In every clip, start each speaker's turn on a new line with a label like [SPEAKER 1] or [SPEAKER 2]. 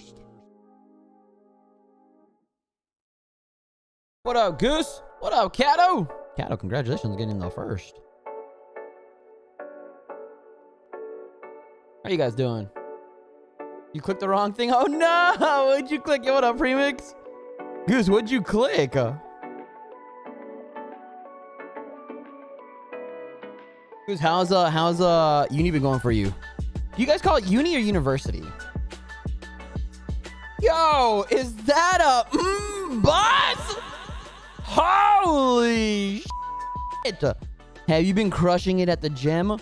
[SPEAKER 1] first.
[SPEAKER 2] What up, Goose? What up, Cato?
[SPEAKER 3] Cato, congratulations getting the first. How you guys doing? You clicked the wrong thing? Oh no! What'd you click? What up, Premix? Goose, what'd you click? Goose, how's uh how's uh uni been going for you? Do you guys call it uni or university? Yo, is that a mm, bus? Holy shit. Have you been crushing it at the gym?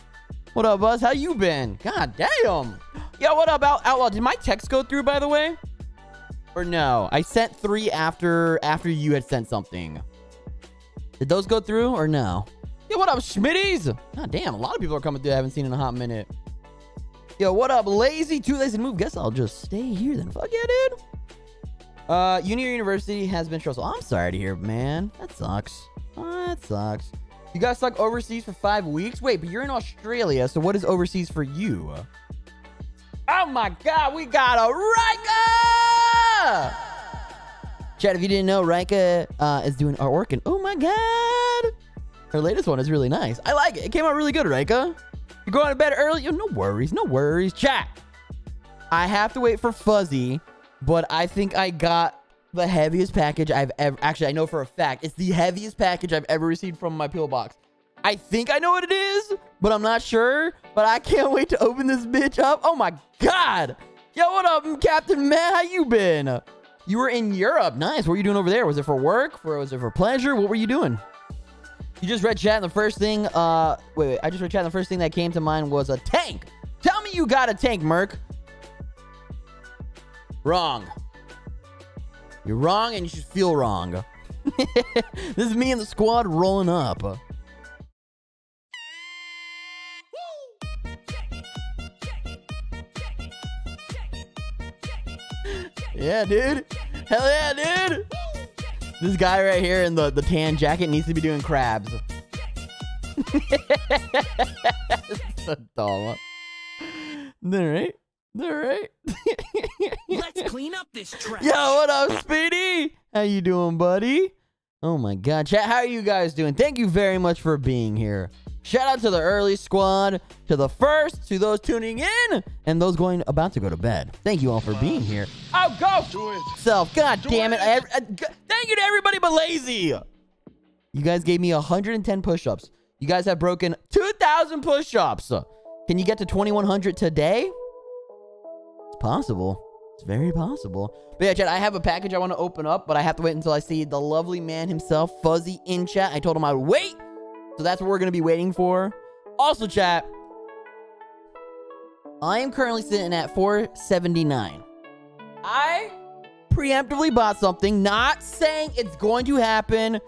[SPEAKER 3] What up, Buzz? How you been? God damn. Yo, what about Outlaw? Did my text go through, by the way? Or no? I sent three after after you had sent something. Did those go through or no? Yo, what up, Schmitties? God damn, a lot of people are coming through I haven't seen in a hot minute. Yo, what up, lazy? Too lazy to move. Guess I'll just stay here then. Fuck yeah, dude. Uh, Uni University has been stressful. I'm sorry to hear, man. That sucks. that sucks. You guys stuck overseas for five weeks? Wait, but you're in Australia, so what is overseas for you? Oh my god, we got a Rika! Chad, if you didn't know, Rika uh, is doing artwork, and oh my god! Her latest one is really nice. I like it. It came out really good, Rika. You're going to bed early? Yo, no worries. No worries. Jack, I have to wait for Fuzzy, but I think I got the heaviest package I've ever... Actually, I know for a fact. It's the heaviest package I've ever received from my PO box. I think I know what it is, but I'm not sure. But I can't wait to open this bitch up. Oh, my God. Yo, what up, Captain Matt? How you been? You were in Europe. Nice. What were you doing over there? Was it for work? For, was it for pleasure? What were you doing? You just read chat, and the first thing, uh, wait, wait, I just read chat, and the first thing that came to mind was a tank. Tell me you got a tank, Merc. Wrong. You're wrong, and you should feel wrong. this is me and the squad rolling up. Yeah, dude. Hell yeah, dude. This guy right here in the, the tan jacket needs to be doing crabs. so dumb. All right.
[SPEAKER 1] All right. Let's clean up this trash. Yo, what up,
[SPEAKER 3] Speedy? How you doing, buddy? Oh my god, chat. How are you guys doing? Thank you very much for being here. Shout out to the early squad, to the first, to those tuning in, and those going about to go to bed. Thank you all for being here. Oh, go Do self! God Do damn it! I, I, thank you to everybody but lazy. You guys gave me 110 push-ups. You guys have broken 2,000 push-ups. Can you get to 2,100 today? It's possible. It's very possible. But yeah, Chad, I have a package I want to open up, but I have to wait until I see the lovely man himself, Fuzzy, in chat. I told him I'd wait so that's what we're going to be waiting for. Also, chat, I am currently sitting at 479. I preemptively bought something, not saying it's going to happen,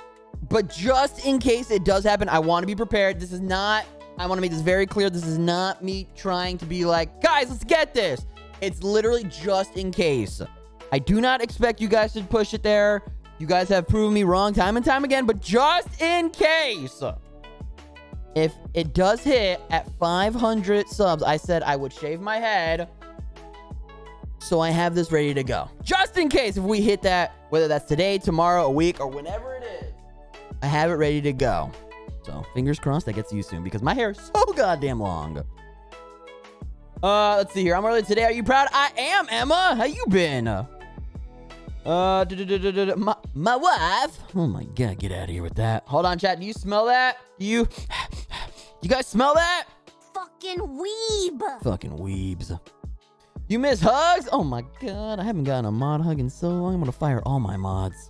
[SPEAKER 3] but just in case it does happen, I want to be prepared. This is not, I want to make this very clear. This is not me trying to be like, guys, let's get this. It's literally just in case. I do not expect you guys to push it there. You guys have proven me wrong time and time again, but just in case. If it does hit at 500 subs, I said I would shave my head. So I have this ready to go. Just in case if we hit that, whether that's today, tomorrow, a week, or whenever it is, I have it ready to go. So fingers crossed that gets you soon because my hair is so goddamn long. Uh, let's see here. I'm early today. Are you proud? I am, Emma. How you been? Uh, da, da, da, my, my wife. Oh my god, get out of here with that. Hold on, chat. Do you smell that? Do you, you guys smell that? Fucking weeb. Fucking weebs. You miss hugs? Oh my god, I haven't gotten a mod hug in so long. I'm gonna fire all my mods.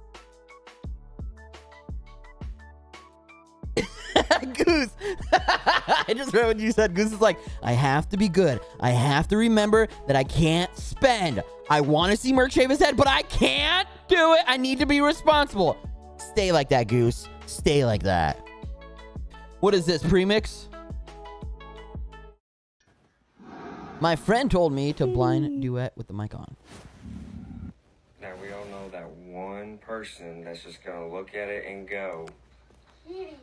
[SPEAKER 3] Goose. I just remember when you said Goose is like, I have to be good. I have to remember that I can't spend. I want to see Merc shave his head, but I can't do it. I need to be responsible. Stay like that, Goose. Stay like that. What is this, premix? My friend told me to blind mm. duet with the mic on.
[SPEAKER 1] Now we all know that one person that's just gonna look at it and go. Mm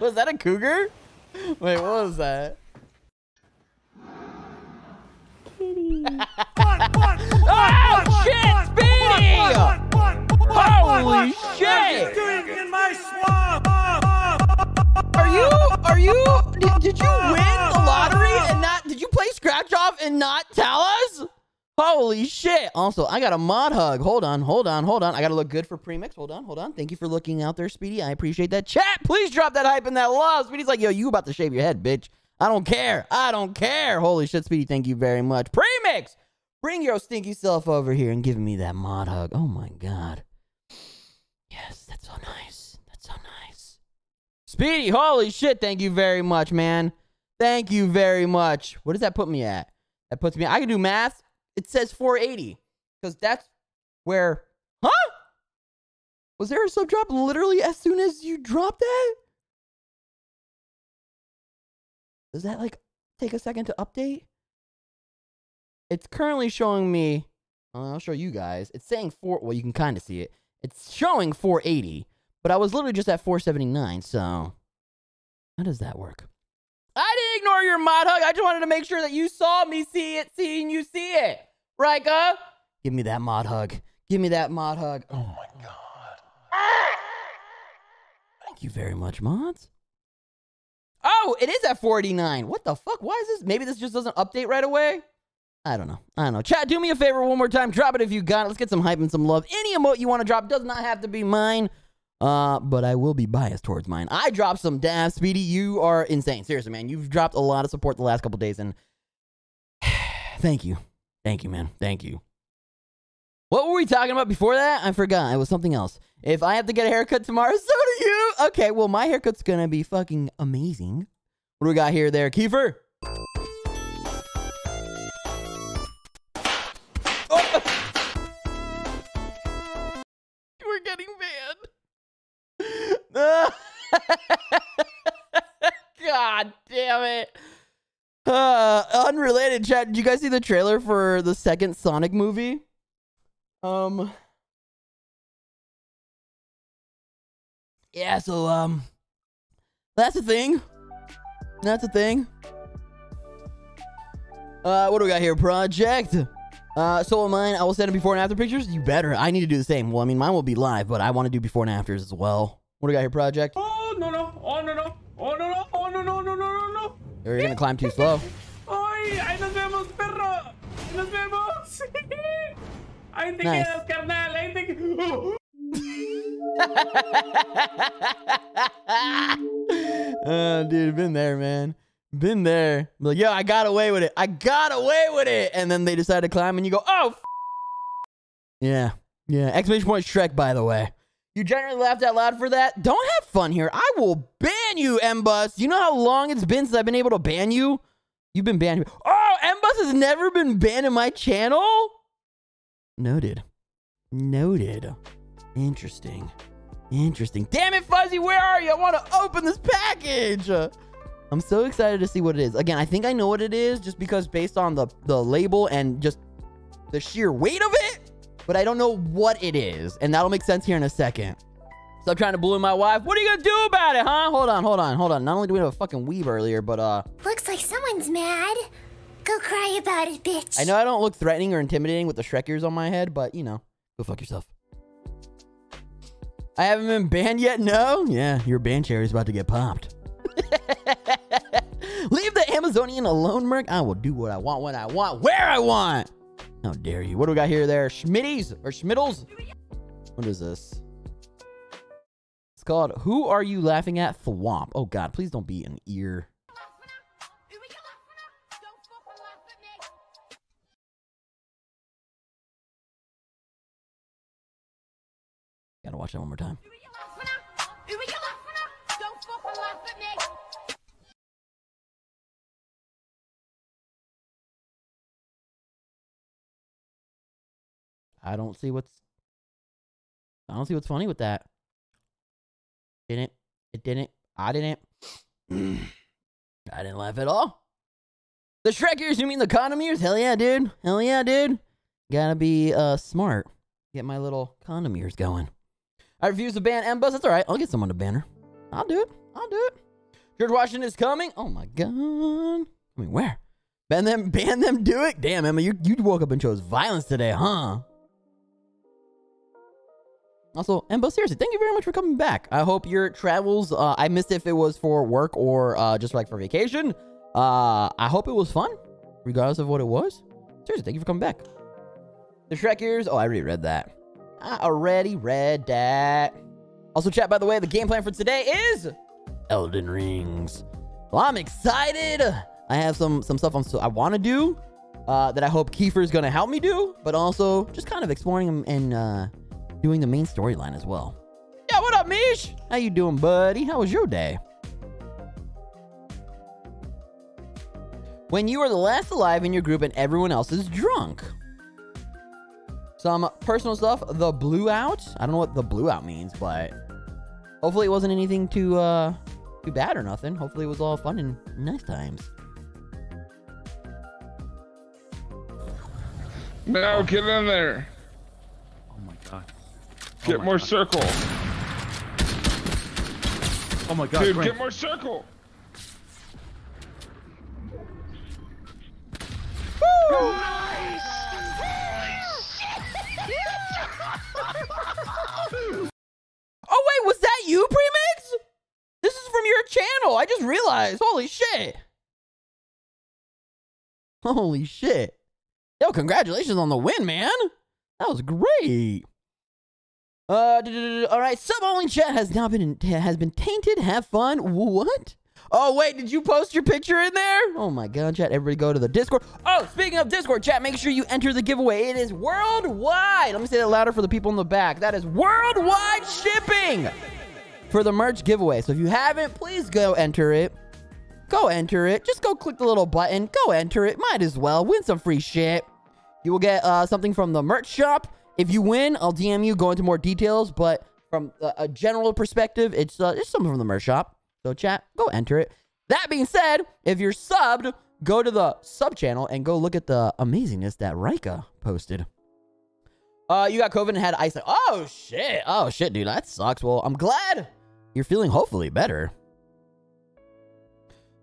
[SPEAKER 3] was that a cougar? Wait, what was that? Kitty.
[SPEAKER 1] oh, shit, Speedy! Holy shit!
[SPEAKER 3] Are you, are you, did, did you win the lottery and not, did you play Scratch Off and not tell us? Holy shit. Also, I got a mod hug. Hold on, hold on, hold on. I got to look good for premix. Hold on, hold on. Thank you for looking out there, Speedy. I appreciate that. Chat, please drop that hype and that love. Speedy's like, yo, you about to shave your head, bitch. I don't care. I don't care. Holy shit, Speedy. Thank you very much. Premix, bring your stinky self over here and give me that mod hug. Oh my God. Yes, that's so nice. That's so nice. Speedy, holy shit. Thank you very much, man. Thank you very much. What does that put me at? That puts me, I can do math it says 480 because that's where, huh? Was there a sub drop literally as soon as you dropped that?
[SPEAKER 2] Does that like take a second to update?
[SPEAKER 3] It's currently showing me, I'll show you guys. It's saying four, well, you can kind of see it. It's showing 480, but I was literally just at 479, so how does that work? I didn't ignore your mod hug. I just wanted to make sure that you saw me see it, seeing you see it. Riker, give me that mod hug. Give me that mod hug. Oh my god. Thank you very much, mods. Oh, it is at 49. What the fuck? Why is this? Maybe this just doesn't update right away. I don't know. I don't know. Chat, do me a favor one more time. Drop it if you got it. Let's get some hype and some love. Any emote you want to drop does not have to be mine. Uh, but I will be biased towards mine. I dropped some dab, Speedy. You are insane. Seriously, man. You've dropped a lot of support the last couple days, and thank you. Thank you, man. Thank you. What were we talking about before that? I forgot. It was something else. If I have to get a haircut tomorrow, so do you. Okay, well, my haircut's gonna be fucking amazing. What do we got here there, Kiefer?
[SPEAKER 1] Oh. We're getting banned.
[SPEAKER 3] God damn it. Uh, unrelated chat. Did you guys see the trailer for the second Sonic movie? Um.
[SPEAKER 2] Yeah, so um,
[SPEAKER 3] that's a thing. That's a thing. Uh, what do we got here? Project. Uh, so on mine, I will send before and after pictures. You better. I need to do the same. Well, I mean, mine will be live, but I want to do before and afters as well. What do we got here? Project.
[SPEAKER 1] Oh no no! Oh no no! Oh no no! Oh no no no no no no! Or you're gonna climb too slow. ¡Ay! ¡Ahí nos vemos, perro! ¡Nos vemos! ¡Ahí te quedas, carnal! ¡Ahí te
[SPEAKER 3] uh, dude, been there, man. Been there. I'm like, yo, I got away with it. I got away with it. And then they decide to climb, and you go, oh, yeah. Yeah. Exclamation point Shrek, by the way. You generally laughed out loud for that? Don't have fun here. I will ban you, MBus. You know how long it's been since I've been able to ban you? You've been banned. Oh, MBus has never been banned in my channel? Noted. Noted. Interesting. Interesting. Damn it, Fuzzy, where are you? I want to open this package. I'm so excited to see what it is. Again, I think I know what it is just because based on the, the label and just the sheer weight of it, but I don't know what it is. And that'll make sense here in a second. Stop trying to bully my wife. What are you gonna do about it, huh? Hold on, hold on, hold on. Not only do we have a fucking weave earlier, but uh.
[SPEAKER 1] Looks like someone's mad.
[SPEAKER 3] Go cry about it, bitch. I know I don't look threatening or intimidating with the Shrek ears on my head, but you know, go fuck yourself. I haven't been banned yet, no? Yeah, your ban cherry's about to get popped. Leave the Amazonian alone, Merc. I will do what I want when I want, where I want. How dare you? What do we got here there? Schmitties or Schmittles? What is this? It's called Who Are You Laughing At Thwomp. Oh god, please don't be an ear.
[SPEAKER 4] Gotta watch that one more time.
[SPEAKER 2] I don't see what's I don't see what's funny with that. Didn't it didn't
[SPEAKER 3] I didn't I didn't laugh at all. The Shrek ears, you mean the condom ears? Hell yeah, dude. Hell yeah, dude. Gotta be uh smart. Get my little condom ears going. I refuse to ban M-Bus. That's all right. I'll get someone to ban her. I'll do it. I'll do it. George Washington is coming. Oh my god. I mean, where? Ban them. Ban them. Do it. Damn, Emma, you you woke up and chose violence today, huh? Also, and but seriously, thank you very much for coming back. I hope your travels, uh, I missed if it was for work or uh, just like for vacation. Uh, I hope it was fun, regardless of what it was. Seriously, thank you for coming back. The Shrekers, oh, I already read that. I already read that. Also, chat, by the way, the game plan for today is Elden Rings. Well, I'm excited. I have some some stuff I'm, so I want to do uh, that I hope is going to help me do, but also just kind of exploring and uh, doing the main storyline as well. Yeah, what up, Mish? How you doing, buddy? How was your day? When you are the last alive in your group and everyone else is drunk. Some personal stuff, the blue out. I don't know what the blue out means, but hopefully it wasn't anything too uh too bad or nothing. Hopefully it was all fun and nice times.
[SPEAKER 5] Now get in there. Oh get oh more god. circle. Oh my god.
[SPEAKER 2] Dude, Frank. get
[SPEAKER 4] more circle. Woo! Nice!
[SPEAKER 2] oh wait, was that you, Premix? This is from your channel. I just realized. Holy shit.
[SPEAKER 3] Holy shit. Yo, congratulations on the win, man. That was great. Uh, all right. Sub only chat has now been has been tainted. Have fun. What? Oh, wait, did you post your picture in there? Oh my god, chat, everybody go to the Discord. Oh, speaking of Discord, chat, make sure you enter the giveaway. It is worldwide. Let me say that louder for the people in the back. That is worldwide shipping for the merch giveaway. So if you haven't, please go enter it. Go enter it. Just go click the little button. Go enter it. Might as well. Win some free shit. You will get uh, something from the merch shop. If you win, I'll DM you, go into more details. But from a, general perspective, it's uh, something from the merch shop. So chat, go enter it. That being said, if you're subbed, go to the sub channel and go look at the amazingness that Rika posted. Uh, you got COVID and had ice. Oh, shit. Oh, shit, dude. That sucks. Well, I'm glad you're feeling hopefully better.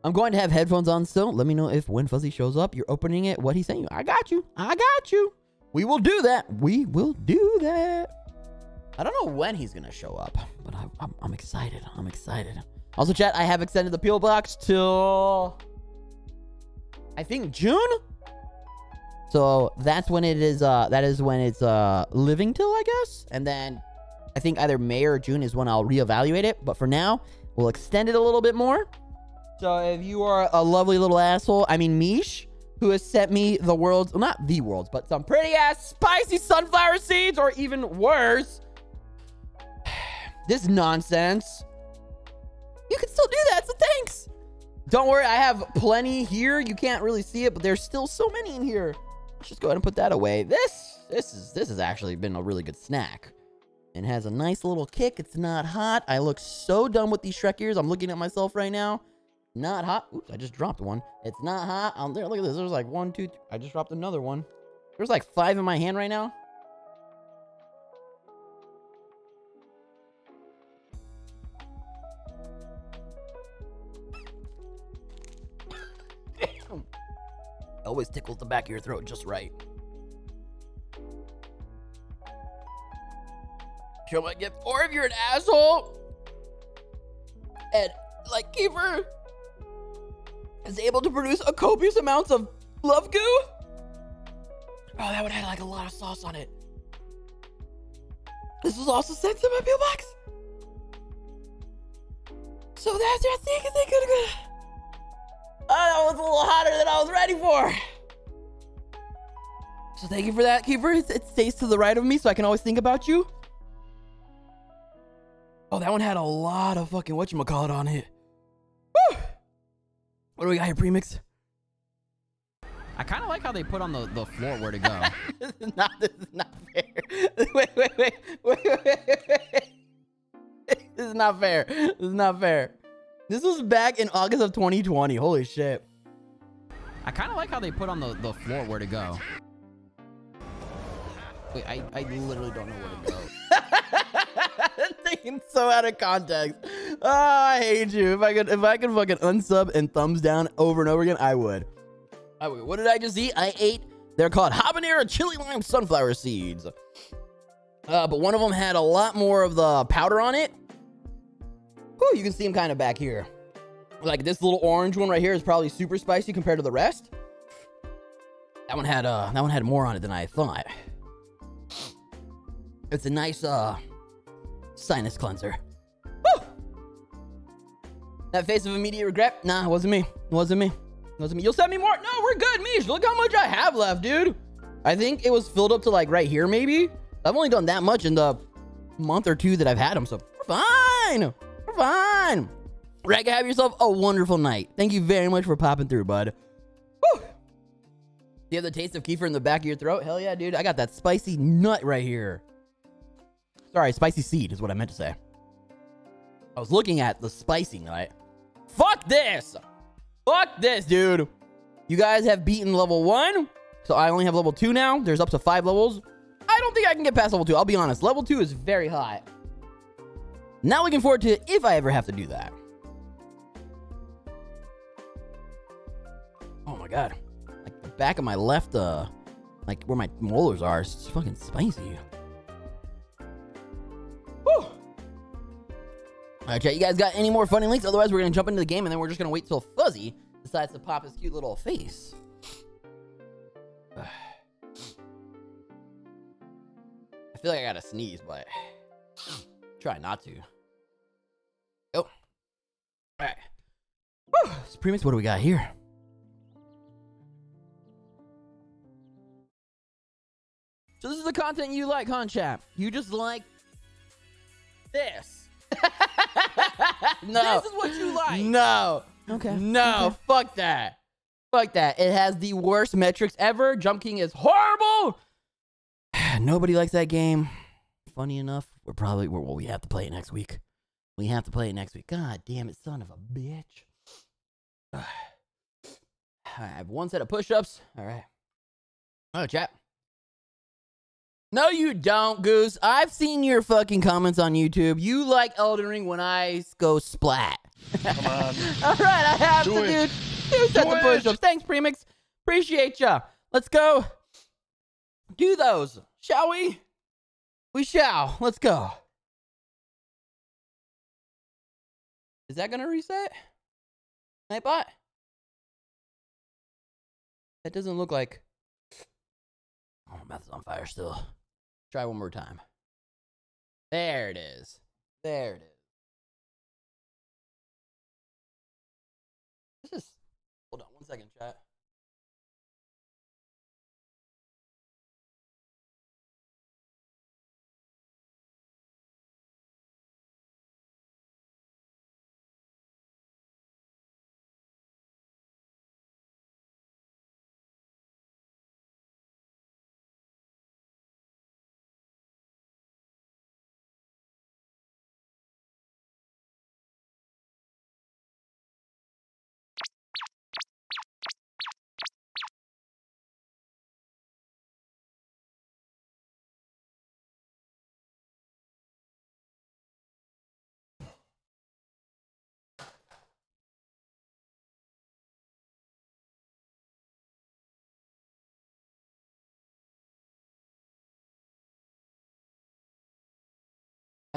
[SPEAKER 3] I'm going to have headphones on still. Let me know if Win Fuzzy shows up. You're opening it. What he's saying. I got you. I got you. We will do that. We will do that. I don't know when he's going to show up, but I, I'm, I'm excited. I'm excited. Also, chat, I have extended the PO box till, I think, June? So that's when it is, uh, that is when it's, uh, living till, I guess. And then I think either May or June is when I'll reevaluate it. But for now, we'll extend it a little bit more. So if you are a lovely little asshole, I mean, Mish, who has sent me the world's, well, not the world's, but some pretty ass spicy sunflower seeds or even worse. this nonsense. You can still do that, so thanks. Don't worry, I have plenty here. You can't really see it, but there's still so many in here. Let's just go ahead and put that away. This, this is, this has actually been a really good snack. It has a nice little kick. It's not hot. I look so dumb with these Shrek ears. I'm looking at myself right now not hot. Oops, I just dropped one. It's not hot on there. Look at this. There's like one, two, three. I just dropped another one. There's like five in my hand right now. Always tickles the back of your throat just right. Kill my gift, or if you're an asshole, and like her is able to produce a copious amounts of love
[SPEAKER 1] goo? Oh, that would have like a lot of sauce on it.
[SPEAKER 3] This was also sent to my PO box. So that's your thing. They could Oh, that was a little hotter than I was ready for. So thank you for that, Keeper. It, it stays to the right of me, so I can always think about you. Oh, that one had a lot of fucking whatchamacallit on it. What do we got here, premix? I kind of like how they put on the, the floor where to go. this, is not, this is not fair. Wait, wait, wait, wait, wait, wait. This is not fair. This is not fair. This was back in August of 2020. Holy shit. I kind of like how they put on the, the floor where to go. Wait, I, I literally don't know where to go. so out of context. Oh, I hate you. If I could, if I could fucking unsub and thumbs down over and over again, I would. I would. What did I just eat? I ate. They're called habanero chili lime sunflower seeds. Uh, but one of them had a lot more of the powder on it. Oh, you can see them kind of back here. Like this little orange one right here is probably super spicy compared to the rest. That one had uh, that one had more on it than I thought. It's a nice uh, sinus cleanser. Woo! That face of immediate regret? Nah, wasn't me. Wasn't me. Wasn't me. You'll send me more? No, we're good, Mish. Look how much I have left, dude. I think it was filled up to like right here, maybe. I've only done that much in the month or two that I've had them, so we're fine. We're fine. Rega, have yourself a wonderful night. Thank you very much for popping through, bud. Do you have the taste of kefir in the back of your throat? Hell yeah, dude. I got that spicy nut right here. Sorry, spicy seed is what I meant to say. I was looking at the spicing, right? Fuck this! Fuck this, dude! You guys have beaten level one, so I only have level two now. There's up to five levels. I don't think I can get past level two. I'll be honest. Level two is very high. Not looking forward to if I ever have to do that. Oh my god. Like the back of my left, uh, like where my molars are, it's fucking spicy. All right, you guys got any more funny links? Otherwise, we're going to jump into the game, and then we're just going to wait till Fuzzy decides to pop his cute little face. I feel like I gotta sneeze, but try not to. Oh. Alright. Whew. Supremus, what do we got here? So this is the content you like, huh, chap? You just like
[SPEAKER 5] this. no. This is what
[SPEAKER 3] you like. No. Okay. No. Okay. Fuck that. Fuck that. It has the worst metrics ever. Jump King is horrible. Nobody likes that game. Funny enough, we're probably we're, well, we have to play it next week. We have to play it next week. God damn it, son of a bitch. I have one set of push-ups. All right. All right, chat. No, you don't, Goose. I've seen your fucking comments on YouTube. You like Elden Ring when I go splat. Come on.
[SPEAKER 4] All right, I have Do to it.
[SPEAKER 3] do two sets of push-ups. Thanks, Premix. Appreciate ya. Let's go do those, shall we? We
[SPEAKER 2] shall. Let's go. Is that going to reset? Nightbot? That doesn't look like... Oh, my mouth is on fire still try one more time. There it is. There it is. This is. Hold on one second, chat.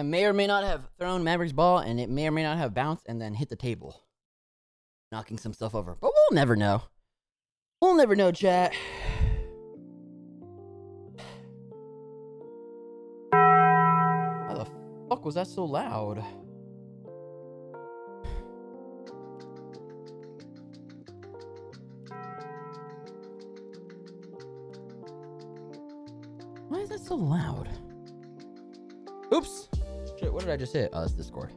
[SPEAKER 3] I may or may not have thrown Maverick's ball, and it may or may not have bounced and then hit the table, knocking some stuff over. But we'll never know. We'll never know, chat. Why the fuck was that so loud? Why is that so loud? Oops. Wait, what did I just hit? Oh, it's Discord.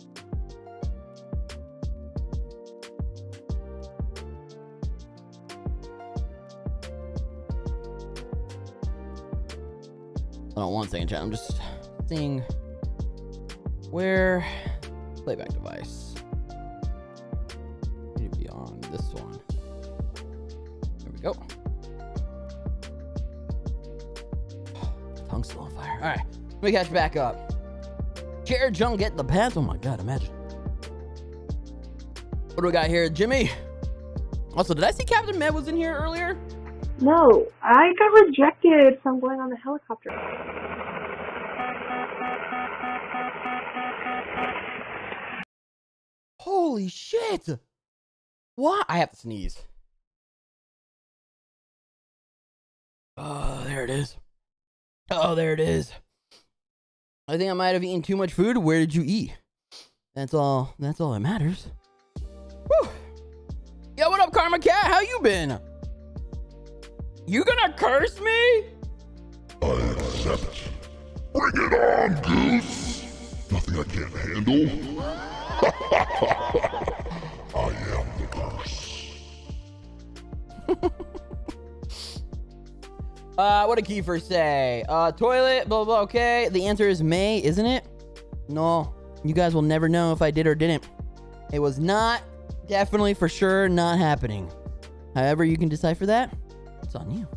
[SPEAKER 3] not want one second, chat. I'm just seeing where playback device. Need to be on this one. There we go. Tongue's still on fire. All right, let me catch back up. Jared Jung getting the pass. Oh my God, imagine. What do we got here? Jimmy. Also, did I see Captain Matt was in here earlier?
[SPEAKER 1] No, I got rejected from going on the helicopter. Holy
[SPEAKER 2] shit! What? I have to sneeze.
[SPEAKER 3] Oh, there it is. Oh, there it is. I think I might have eaten too much food. Where did you eat? That's all. That's all that matters.
[SPEAKER 1] Whew. Yo, what up, Karma Cat? How you been? You gonna curse me? I accept. Bring it on, Goose. Nothing I can't handle. I am the
[SPEAKER 3] curse. Uh, what did Kiefer say? Uh, toilet, blah, blah, okay. The answer is May, isn't it? No. You guys will never know if I did or didn't. It was not, definitely for sure, not happening. However you can decipher that, it's on you.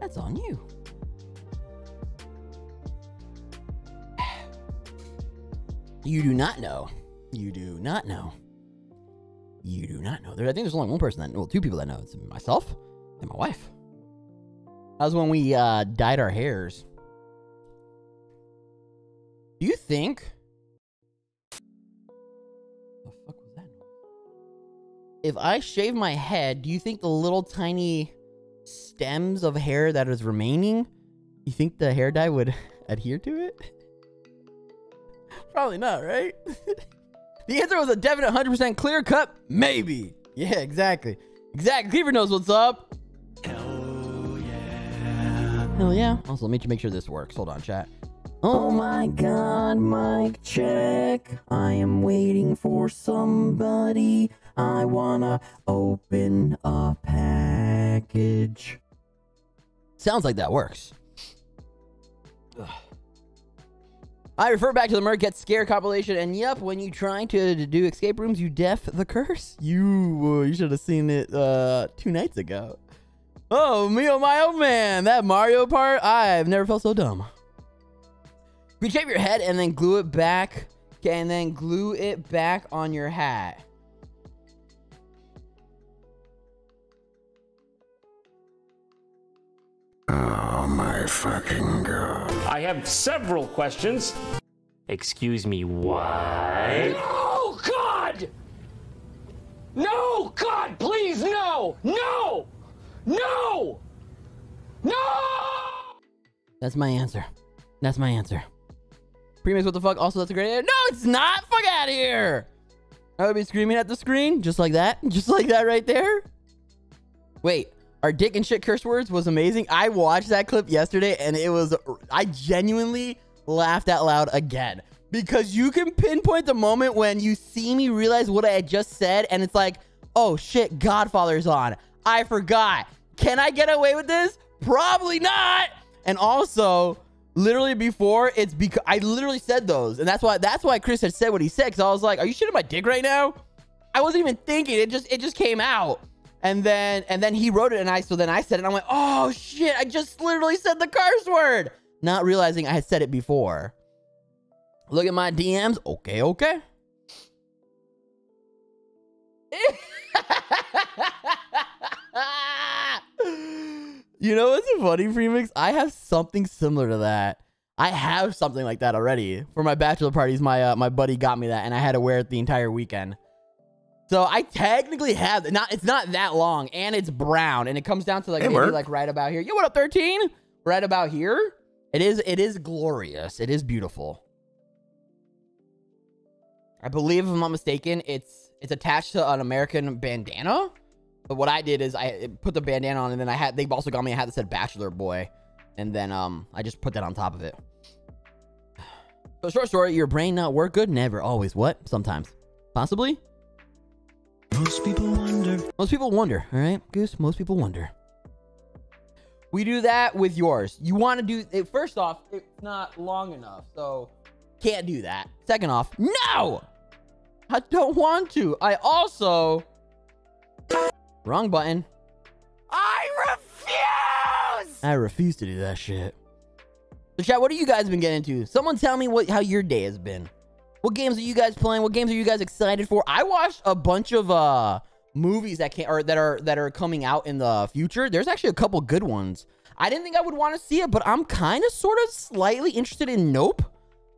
[SPEAKER 3] That's on you. You do not know. You do not know. You do not know. There, I think there's only one person that, well, two people that know. It's myself and my wife. That was when we uh, dyed our hairs. Do you think? The fuck was that? If I shave my head, do you think the little tiny stems of hair that is remaining, you think the hair dye would adhere to it? Probably not, right? the answer was a definite 100% clear cut. Maybe. Yeah, exactly. Exactly. Cleaver knows what's up. Hell yeah. Also, let me make sure this works. Hold on, chat. Oh my god, mic check. I am waiting for somebody. I wanna open a package. Sounds like that works. Ugh. I refer back to the Merc Get Scare compilation, and yep, when you try to, to do escape rooms, you def the curse. You uh, you should have seen it uh, two nights ago. Oh, me oh my oh man. That Mario part, I've never felt so dumb. Reshape your head and then glue it back. Okay, and then glue it back on your hat.
[SPEAKER 6] Oh my fucking god. I have several questions. Excuse me, why?
[SPEAKER 1] No, God!
[SPEAKER 2] No, God, please, no! No! No!
[SPEAKER 3] No! That's my answer. That's my answer. Premix, what the fuck? Also, that's a great idea. No, it's not! Fuck out of here! I would be screaming at the screen, just like that. Just like that right there. Wait, our dick and shit curse words was amazing. I watched that clip yesterday, and it was... I genuinely laughed out loud again. Because you can pinpoint the moment when you see me realize what I had just said, and it's like, oh shit, Godfather's on. I forgot. Can I get away with this? Probably not. And also, literally before, it's because I literally said those. And that's why that's why Chris had said what he said. Cause I was like, are you shitting my dick right now? I wasn't even thinking. It just it just came out. And then and then he wrote it and I so then I said it and I went, oh shit, I just literally said the curse word. Not realizing I had said it before. Look at my DMs. Okay, okay. You know what's a funny remix? I have something similar to that. I have something like that already for my bachelor parties. My uh, my buddy got me that, and I had to wear it the entire weekend. So I technically have not. It's not that long, and it's brown, and it comes down to like maybe like right about here. You what up, thirteen? Right about here. It is. It is glorious. It is beautiful. I believe, if I'm not mistaken, it's it's attached to an American bandana. But what I did is I put the bandana on, and then I had they also got me a hat that said Bachelor Boy, and then um I just put that on top of it. So short story, your brain not work good? Never, always. What? Sometimes, possibly. Most people wonder. Most people wonder. All right, Goose. Most people wonder. We do that with yours. You want to do it. First off, it's not long enough, so can't do that. Second off, no. I don't want to. I also Wrong button.
[SPEAKER 4] I
[SPEAKER 1] refuse!
[SPEAKER 3] I refuse to do that shit. So chat, what have you guys been getting into? Someone tell me what how your day has been. What games are you guys playing? What games are you guys excited for? I watched a bunch of uh movies that can or that are that are coming out in the future. There's actually a couple good ones. I didn't think I would want to see it, but I'm kind of sort of slightly interested in Nope.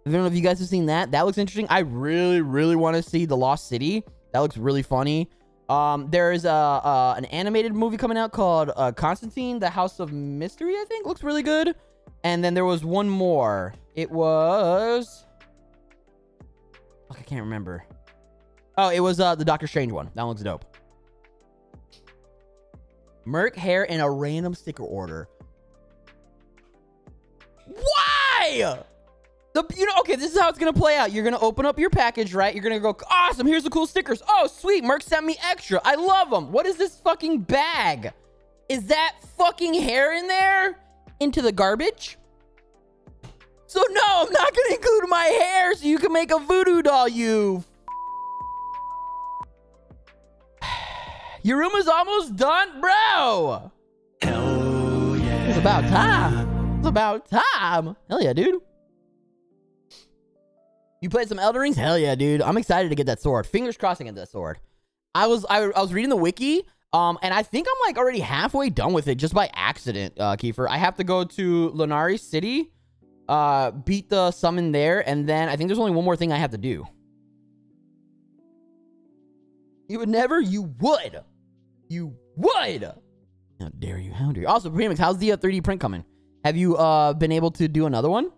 [SPEAKER 3] I don't know if you guys have seen that. That looks interesting. I really, really want to see The Lost City. That looks really funny. Um, there's a, a, an animated movie coming out called uh, Constantine: The House of Mystery. I think looks really good. And then there was one more. It was. Fuck, I can't remember. Oh, it was uh, the Doctor Strange one. That one looks dope. Merc hair in a random sticker order. Why? The, you know, okay, this is how it's going to play out. You're going to open up your package, right? You're going to go, awesome, here's the cool stickers. Oh, sweet, Merc sent me extra. I love them. What is this fucking bag? Is that fucking hair in there? Into the garbage? So no, I'm not going to include my hair so you can make a voodoo doll, you Your room is almost done, bro. yeah. It's about time. It's about time. Hell yeah, dude. You played some Elden Rings? Hell yeah, dude. I'm excited to get that sword. Fingers crossing at that sword. I was I, I was reading the wiki, um, and I think I'm like already halfway done with it just by accident, uh, Kiefer. I have to go to Lunari City, uh, beat the summon there, and then I think there's only one more thing I have to do. You would never? You would. You would. How dare you? How dare you? Also, Premix, how's the uh, 3D print coming? Have you uh, been able to do another one?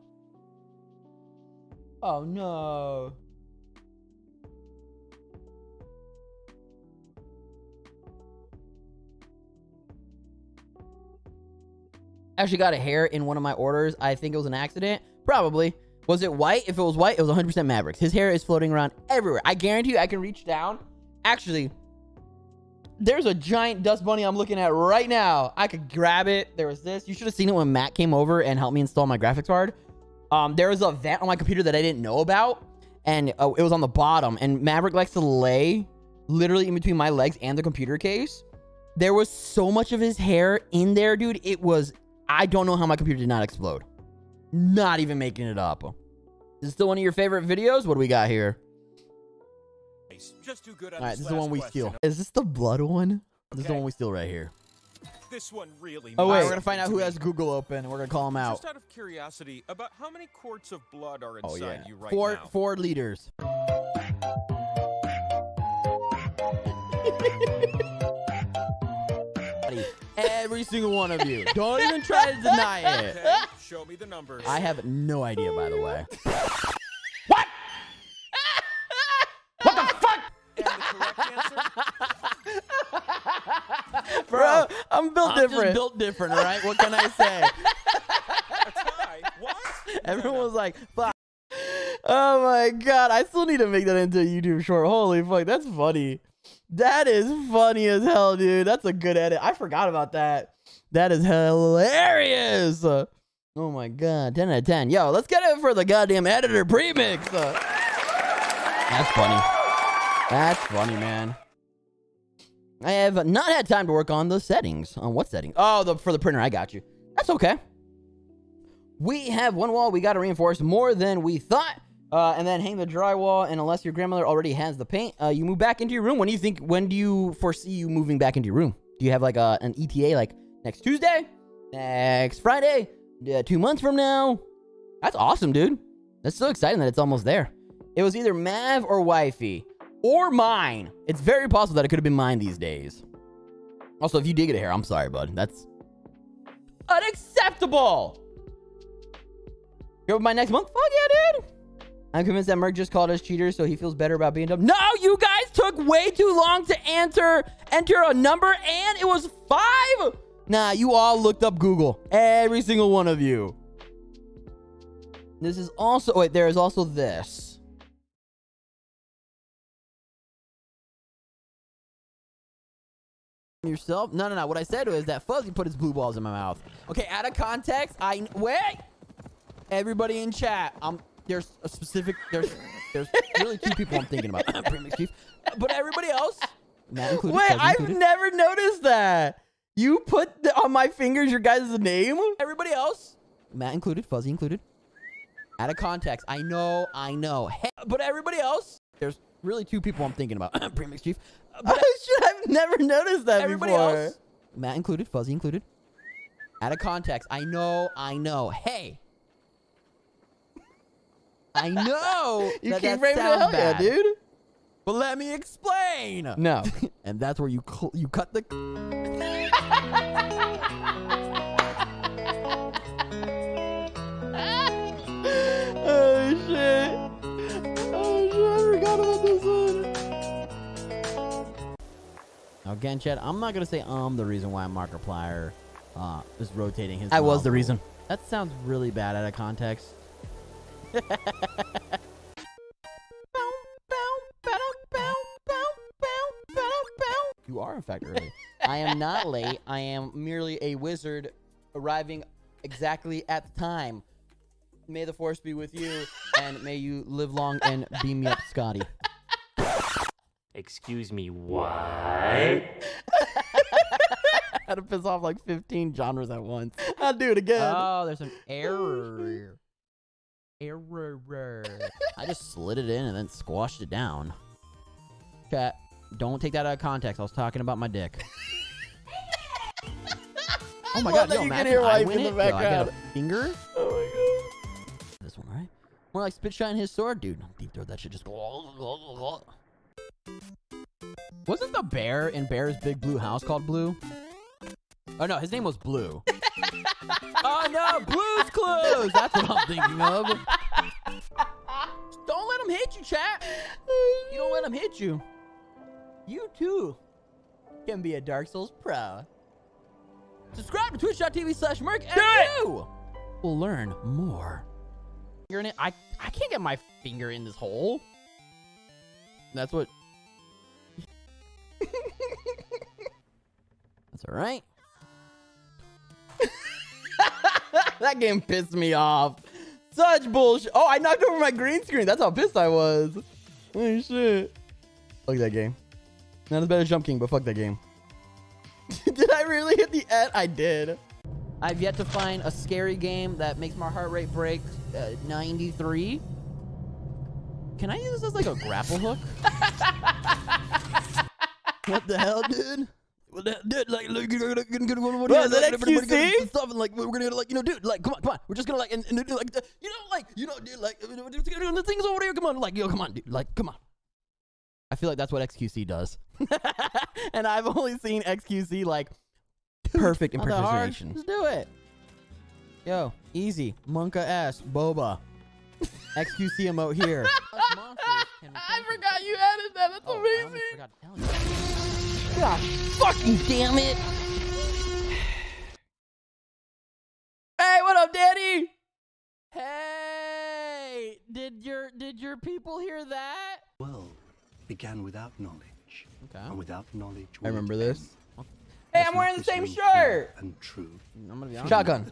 [SPEAKER 3] Oh no. Actually got a hair in one of my orders. I think it was an accident. Probably. Was it white? If it was white, it was 100% Mavericks. His hair is floating around everywhere. I guarantee you I can reach down. Actually, there's a giant dust bunny I'm looking at right now. I could grab it. There was this. You should have seen it when Matt came over and helped me install my graphics card. Um, there was a vent on my computer that I didn't know about, and uh, it was on the bottom. And Maverick likes to lay literally in between my legs and the computer case. There was so much of his hair in there, dude. It was, I don't know how my computer did not explode. Not even making it up. Is this still one of your favorite videos? What do we got here? All right, this is the one we question. steal. Is this the blood one? This is the one we steal right here. This one really. Oh wait, we're gonna find out who has Google open. We're gonna call him out. Just
[SPEAKER 7] out of curiosity, about how many quarts of blood are inside
[SPEAKER 3] oh, yeah. you right four, now? Four liters. Every single one of you. Don't even try to deny it. Okay,
[SPEAKER 4] show me the numbers.
[SPEAKER 3] I have no idea, by the way. what? what
[SPEAKER 1] the fuck? And the correct answer.
[SPEAKER 3] bro. I'm built I'm different. Just built different, right?
[SPEAKER 4] What can I say?
[SPEAKER 3] Everyone was like, "Fuck." Oh my god, I still need to make that into a YouTube short. Holy fuck, that's funny. That is funny as hell, dude. That's a good edit. I forgot about that. That is hilarious. oh my god, 10 out of 10. Yo, let's get it for the goddamn editor premix. that's funny. That's funny, man. I have not had time to work on the settings. On what settings? Oh, the for the printer. I got you. That's okay. We have one wall we got to reinforce more than we thought. Uh, and then hang the drywall, and unless your grandmother already has the paint, uh, you move back into your room. When do you think, when do you foresee you moving back into your room? Do you have like a, an ETA like next Tuesday, next Friday, yeah, two months from now? That's awesome, dude. That's so exciting that it's almost there. It was either Mav or Wifey. Or mine. It's very possible that it could have been mine these days. Also, if you did get a hair, I'm sorry, bud. That's unacceptable. You're with my next month? Fuck yeah, dude. I'm convinced that Merc just called us cheaters, so he feels better about being dumb. No, you guys took way too long to answer, enter a number, and it was five? Nah, you all looked up Google. Every single one of you. This is also... Wait,
[SPEAKER 4] there
[SPEAKER 2] is also this.
[SPEAKER 3] yourself. No, no, no. What I said was that Fuzzy put his blue balls in my mouth. Okay, out of context, I... Wait! Everybody in chat, I'm... Um, there's a specific... There's there's really two people I'm thinking about. Chief. But everybody else... Matt included, Wait, I've included. never noticed that. You put the, on my fingers your guys' name? Everybody else? Matt included, Fuzzy included. Out of context. I know, I know. Hey, but everybody else? There's really two people I'm thinking about. Premix Chief. Uh, oh, shit, I've never noticed that everybody before. Else? Matt included, Fuzzy included. Out of context. I know, I know. Hey. I know You that keep that raving sounds Yeah, dude. But let me explain. No. and that's where you you cut the... Again, Chad, I'm not going to say I'm the reason why Markiplier uh, is rotating his. I was the reason. That sounds really bad out of context. you are, in fact, early. I am not late. I am merely a wizard arriving exactly at the time. May the force be with you, and may you live long and beam me up, Scotty.
[SPEAKER 8] Excuse me, what?
[SPEAKER 3] How to piss off like 15 genres at once. I'll do it again. Oh, there's an error. error. I just slid it in and then squashed it down. Chat, don't take that out of context. I was talking about my dick.
[SPEAKER 4] oh my god, yo,
[SPEAKER 3] imagine I win it. Yo, I got a finger.
[SPEAKER 4] Oh my
[SPEAKER 3] god. This one, right? More like spit shot his sword, dude. Deep throat that shit just. Wasn't the bear in Bear's Big Blue House called Blue? Oh, no, his name was Blue. oh, no, Blue's Clues! That's what I'm thinking of. Don't let him hit you, chat. You don't let him hit you. You, too, can be a Dark Souls pro. Subscribe to twitch.tv slash Merc and you will learn more. in it. I, I can't get my finger in this hole. That's what That's all right. that game pissed me off. Such bullshit. Oh, I knocked over my green screen. That's how pissed I was. Holy shit. Fuck that game. Not as bad as Jump King, but fuck that game. did I really hit the end? I did. I've yet to find a scary game that makes my heart rate break uh, 93. Can I use this as like a grapple hook? what the hell, dude? Well, that, dude, like, like, yeah, the next you see? stuff, and like, we're gonna like, you know, dude, like, come on, come on, we're just gonna like, and, and like, you know, like, you know, dude, like, the things over there, come on, like, yo, come on, dude, like, come on. I feel like that's what XQC does, and I've only seen XQC like perfect impersonation. Let's do it. Yo, easy, Monka ass, Boba. XQC emote here.
[SPEAKER 1] I forgot you added that. That's oh, amazing.
[SPEAKER 3] God fucking damn it! Hey, what up, Daddy? Hey! Did your did your people hear that?
[SPEAKER 9] Well, began without knowledge. Okay. And without knowledge.
[SPEAKER 3] I remember this. Hey, I'm wearing the same shirt. And true. I'm gonna be honest. Shotgun.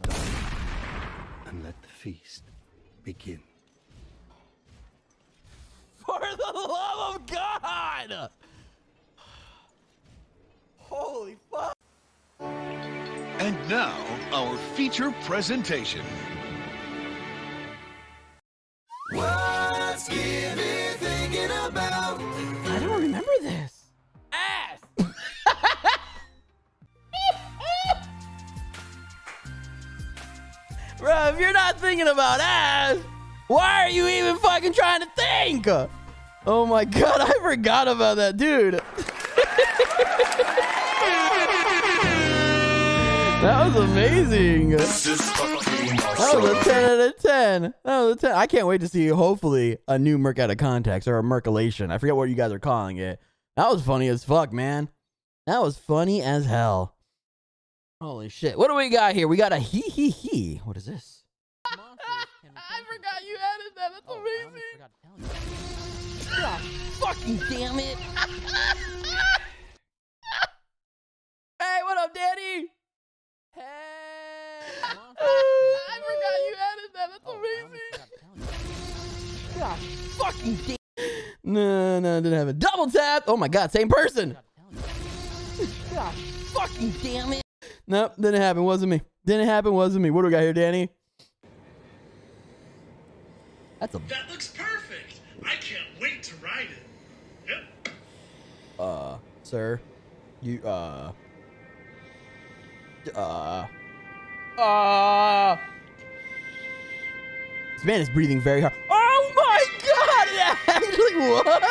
[SPEAKER 3] And let the feast begin.
[SPEAKER 1] For the love of God! Holy fuck! And now,
[SPEAKER 9] our feature presentation.
[SPEAKER 1] What's Gibby thinking about? I don't remember this. Ass!
[SPEAKER 4] Bro,
[SPEAKER 3] if you're not thinking about ass, why are you even fucking trying to think? Oh my god, I forgot about that, dude. was amazing. That was a 10 out of 10. That was a 10. I can't wait to see, hopefully, a new Merc out of context or a Mercolation. I forget what you guys are calling it. That was funny as fuck, man. That was funny as hell. Holy shit. What do we got here? We got a he he he. What is this?
[SPEAKER 1] I forgot you added that. That's oh, amazing. God fucking damn it. hey, what up, Daddy? Hey! I forgot you oh, added that. That's amazing. God, fucking damn.
[SPEAKER 3] No, no, didn't have a double tap. Oh my god, same person. God, fucking damn it. Nope, didn't happen. Wasn't me. Didn't happen. Wasn't me. What do we got here, Danny? That's a. That looks perfect. I can't wait to ride it. Yep. Uh, sir, you uh uh...
[SPEAKER 1] Uh...
[SPEAKER 3] This man is breathing very hard.
[SPEAKER 1] Oh
[SPEAKER 4] my god! It actually, what?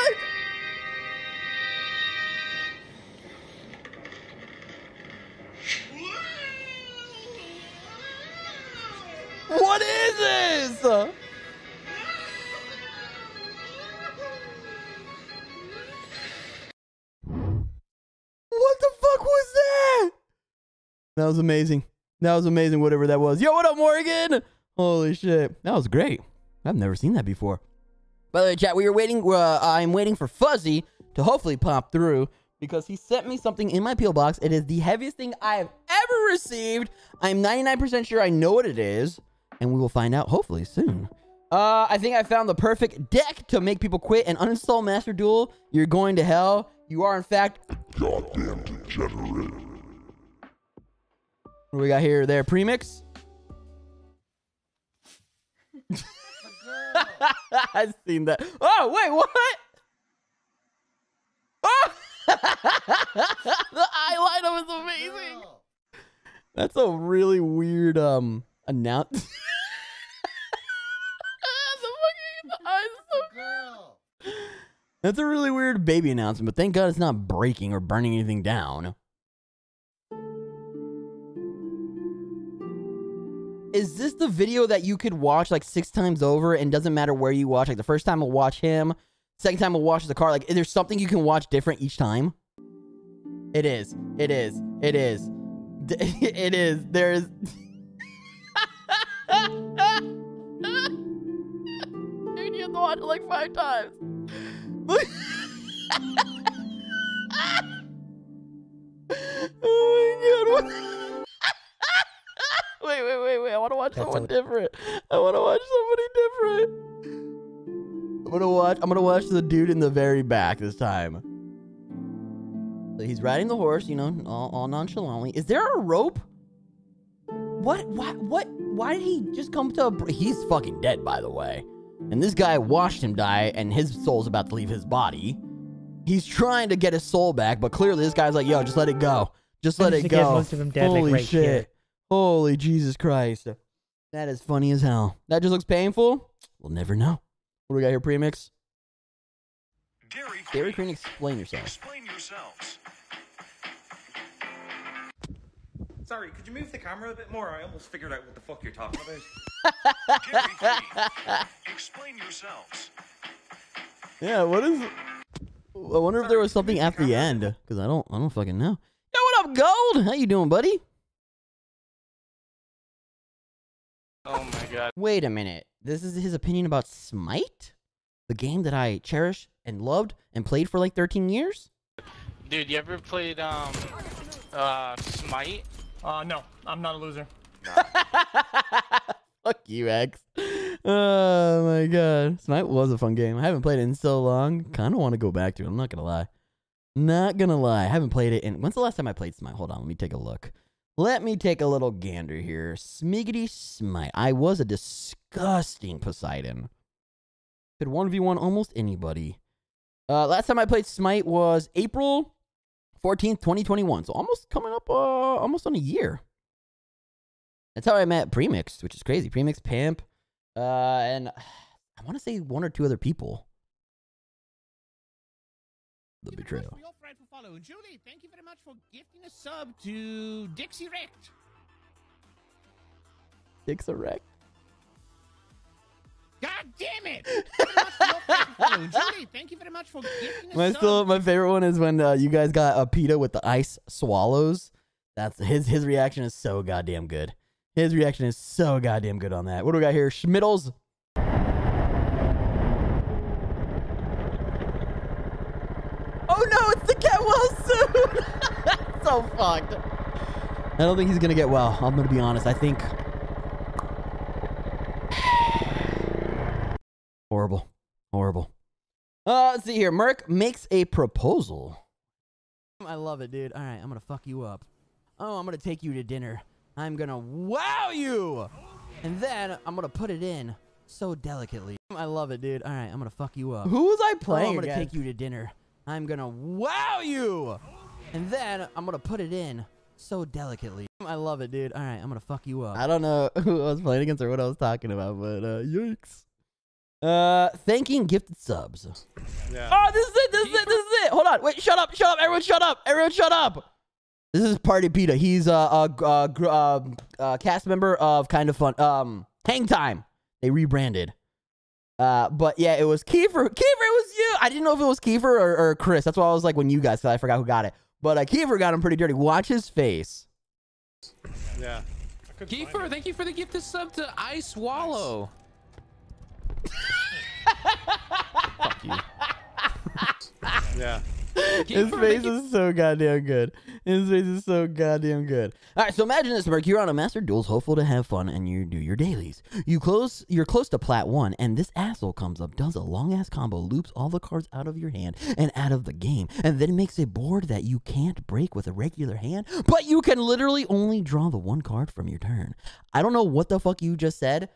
[SPEAKER 1] What is this?
[SPEAKER 4] What the fuck was that?
[SPEAKER 3] That was amazing. That was amazing, whatever that was. Yo, what up, Morgan? Holy shit. That was great. I've never seen that before. By the way, chat, we were waiting. Uh, I'm waiting for Fuzzy to hopefully pop through because he sent me something in my PO box. It is the heaviest thing I have ever received. I'm 99% sure I know what it is, and we will find out hopefully soon. Uh, I think I found the perfect deck to make people quit and uninstall Master Duel. You're going to hell. You are, in fact, goddamn degenerate. What do we got here? There,
[SPEAKER 1] premix. I've seen that. Oh wait, what?
[SPEAKER 5] Oh! the eye is amazing. Girl.
[SPEAKER 3] That's a really weird um announce.
[SPEAKER 1] the fucking the eyes so Girl.
[SPEAKER 3] That's a really weird baby announcement, but thank God it's not breaking or burning anything down. is this the video that you could watch like six times over and doesn't matter where you watch? Like the first time we'll watch him, second time we'll watch the car. Like, is there something you can watch different each time? It is. It is. It is. It is. There is. Dude,
[SPEAKER 1] you have to watch it like five times. oh my god. What? wait, wait, wait, wait. I want to watch someone different. I want to watch somebody different.
[SPEAKER 3] I'm gonna watch. I'm gonna watch the dude in the very back this time. he's riding the horse, you know, all, all nonchalantly. Is there a rope? What? Why? What? Why did he just come to a? He's fucking dead, by the way. And this guy watched him die, and his soul's about to leave his body. He's trying to get his soul back, but clearly this guy's like, "Yo, just let it go. Just let it go." Most of them dead, Holy like right shit! Here. Holy Jesus Christ. That is funny as hell. That just looks painful. We'll never know. What do we got here, premix? Dairy Queen, Dairy Queen explain yourself. Explain yourselves.
[SPEAKER 7] Sorry, could you move the camera a bit more? I almost figured out what the fuck you're talking
[SPEAKER 3] about. Dairy Queen,
[SPEAKER 7] explain yourselves.
[SPEAKER 3] Yeah, what is? I wonder Sorry, if there was something at the, the end because I don't, I don't fucking know. Yo, what up, Gold? How you doing, buddy? Oh my god. Wait a minute. This is his opinion about Smite? The game that I cherish and loved and played for like 13 years?
[SPEAKER 4] Dude,
[SPEAKER 6] you ever played um uh Smite? Uh no, I'm not a loser.
[SPEAKER 3] Fuck you, X. Oh my god. Smite was a fun game. I haven't played it in so long. Kinda wanna go back to it, I'm not gonna lie. Not gonna lie, I haven't played it in when's the last time I played Smite? Hold on, let me take a look. Let me take a little gander here. Smiggity smite. I was a disgusting Poseidon. Could 1v1 almost anybody. Uh, last time I played Smite was April 14th, 2021. So almost coming up, uh, almost on a year. That's how I met Premix, which is crazy. Premix, Pimp, uh, and I want to say one or two other people. The Betrayal
[SPEAKER 10] follow. And Julie, thank you very much for gifting a sub to Dixie Rect.
[SPEAKER 3] Dixie Rect.
[SPEAKER 5] God damn it! Julie, thank you very much for gifting a my sub.
[SPEAKER 3] Still, my favorite one is when uh, you guys got a pita with the ice swallows. That's his his reaction is so goddamn good. His reaction is so goddamn good on that. What do we got here? Schmittles.
[SPEAKER 1] so fucked. I
[SPEAKER 3] don't think he's gonna get well. I'm gonna be honest. I think horrible, horrible. Uh, let's see here. Merc makes a proposal. I love it, dude. All right, I'm gonna fuck you up. Oh, I'm gonna take you to dinner. I'm gonna wow you, and then I'm gonna put it in so delicately. I love it, dude. All right, I'm gonna fuck you up. Who was I playing? Oh, I'm gonna again? take you to dinner. I'm gonna wow you. And then I'm gonna put it in so delicately. I love it, dude. All right, I'm gonna fuck you up. I don't know who I was playing against or what I was talking about, but uh, yikes. Uh, thanking gifted subs. Yeah. Oh, this is it. This is it. This is it. Hold on. Wait. Shut up. Shut up. Everyone, shut up. Everyone, shut up. This is Party Peta. He's uh, a a, uh, uh, uh, cast member of Kind of Fun. Um, Hang Time. They rebranded. Uh, but yeah, it was Kiefer. Kiefer, it was you. I didn't know if it was Kiefer or, or Chris. That's why I was like, when you guys, I forgot who got it. But uh, Kiefer got him pretty dirty. Watch his face.
[SPEAKER 4] Yeah. Kiefer,
[SPEAKER 6] thank you for the gift of sub to Ice Swallow. Nice.
[SPEAKER 4] Fuck you. yeah. His face is so
[SPEAKER 3] goddamn good. His face is so goddamn good. All right, so imagine this, Merc. You're on a master duels, hopeful to have fun, and you do your dailies. You close. You're close to plat one, and this asshole comes up, does a long ass combo, loops all the cards out of your hand and out of the game, and then makes a board that you can't break with a regular hand, but you can literally only draw the one card from your turn. I don't know what the fuck you just said,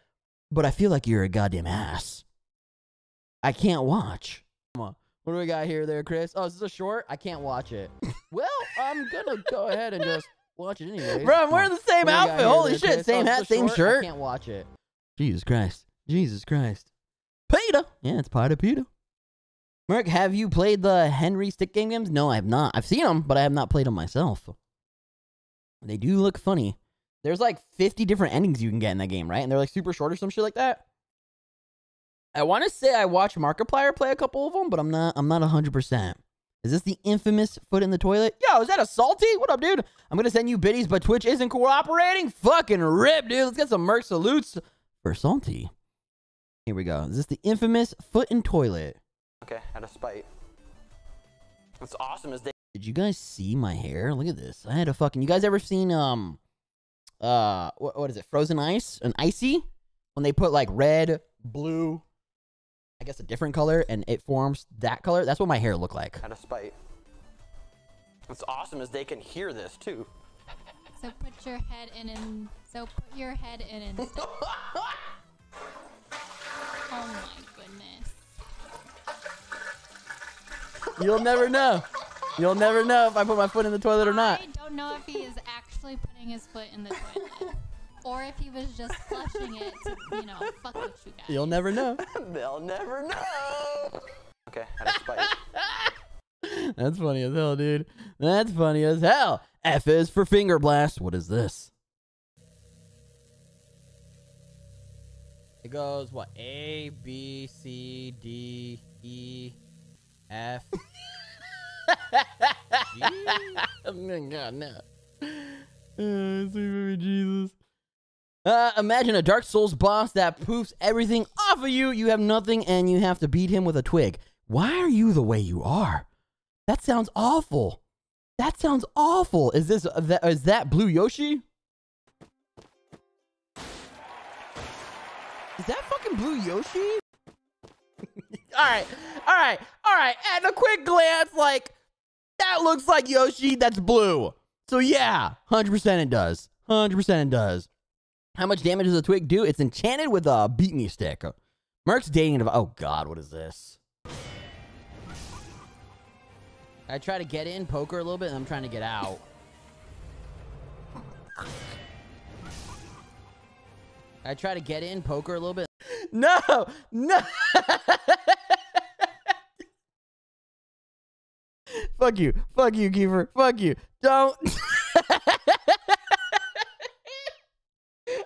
[SPEAKER 3] but I feel like you're a goddamn ass. I can't watch. What do we got here there, Chris? Oh, is this a short? I can't watch it. well, I'm gonna go ahead and just watch it anyway. Bro, I'm wearing the same what outfit. Holy there, shit. Chris? Same oh, hat, same short? shirt. I can't watch it. Jesus Christ. Jesus Christ. Peter. Yeah, it's part of Peter. Merc, have you played the Henry Stickmin games? No, I have not. I've seen them, but I have not played them myself. They do look funny. There's like 50 different endings you can get in that game, right? And they're like super short or some shit like that. I want to say I watched Markiplier play a couple of them, but I'm not. I'm not 100. percent Is this the infamous foot in the toilet? Yo, is that a salty? What up, dude? I'm gonna send you biddies, but Twitch isn't cooperating. Fucking rip, dude. Let's get some merc salutes for salty. Here we go. Is this the infamous foot in toilet? Okay, out of spite. What's awesome is they. Did you guys see my hair? Look at this. I had a fucking. You guys ever seen um, uh, what, what is it? Frozen Ice, an icy. When they put like red, blue, I guess, a different color and it forms that color, that's what my hair looked like. Out of spite. What's awesome is they can hear this too.
[SPEAKER 10] So put your head in and so put your head in and oh my goodness.
[SPEAKER 3] You'll never know. You'll never know if I put my foot in the toilet or not. I
[SPEAKER 10] don't know if he is actually putting his foot in the toilet or if he was just flushing it to, you know, fuck with you guys. You'll never know. They'll never
[SPEAKER 3] know.
[SPEAKER 1] Okay,
[SPEAKER 3] That's funny as hell, dude. That's funny as hell. F is for finger blast. What is this? It goes what? A B C D E F. G?
[SPEAKER 1] Oh God, no. Uh, sweet baby Jesus.
[SPEAKER 3] Uh, imagine a Dark Souls boss that poofs everything off of you. You have nothing and you have to beat him with a twig. Why are you the way you are? That sounds awful. That sounds awful. Is this uh, is that Blue Yoshi? Is that fucking Blue
[SPEAKER 1] Yoshi?
[SPEAKER 3] all right, all right, all right. At a quick glance, like that looks like Yoshi. That's blue. So yeah, hundred percent it does. Hundred percent it does. How much damage does a twig do? It's enchanted with a beat me stick. Merc's dating of Oh god, what is this? I try to get in poker a little bit and I'm trying to get out. I try to get in poker a little bit. No! No! Fuck you. Fuck you, Kiefer. Fuck you. Don't.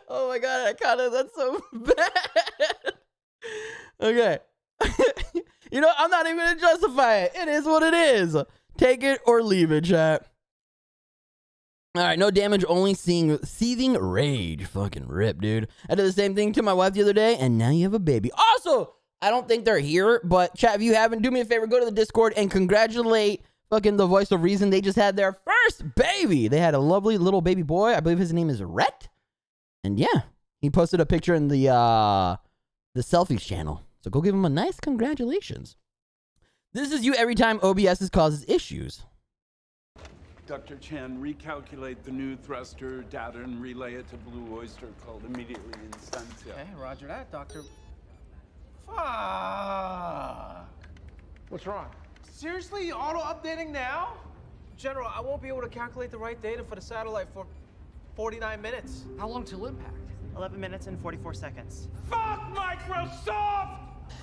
[SPEAKER 1] Oh my god, I kind of that's so bad.
[SPEAKER 3] okay. you know, I'm not even gonna justify it. It is what it is. Take it or leave it, chat. All right, no damage, only seeing seething rage. Fucking rip, dude. I did the same thing to my wife the other day, and now you have a baby. Also, I don't think they're here, but chat, if you haven't, do me a favor, go to the Discord and congratulate fucking the voice of reason. They just had their first baby. They had a lovely little baby boy. I believe his name is Rhett. And yeah, he posted a picture in the uh, the selfies channel. So go give him a nice congratulations. This is you every time OBS causes issues.
[SPEAKER 7] Dr. Chan, recalculate the new thruster data and relay it to Blue Oyster
[SPEAKER 6] Called immediately in Sunset. Okay, roger that, Doctor. Fuck! What's wrong? Seriously, auto-updating now? General, I won't be able to calculate the right data for the satellite for... 49 minutes. How long till impact?
[SPEAKER 5] 11 minutes and 44 seconds. Fuck Microsoft!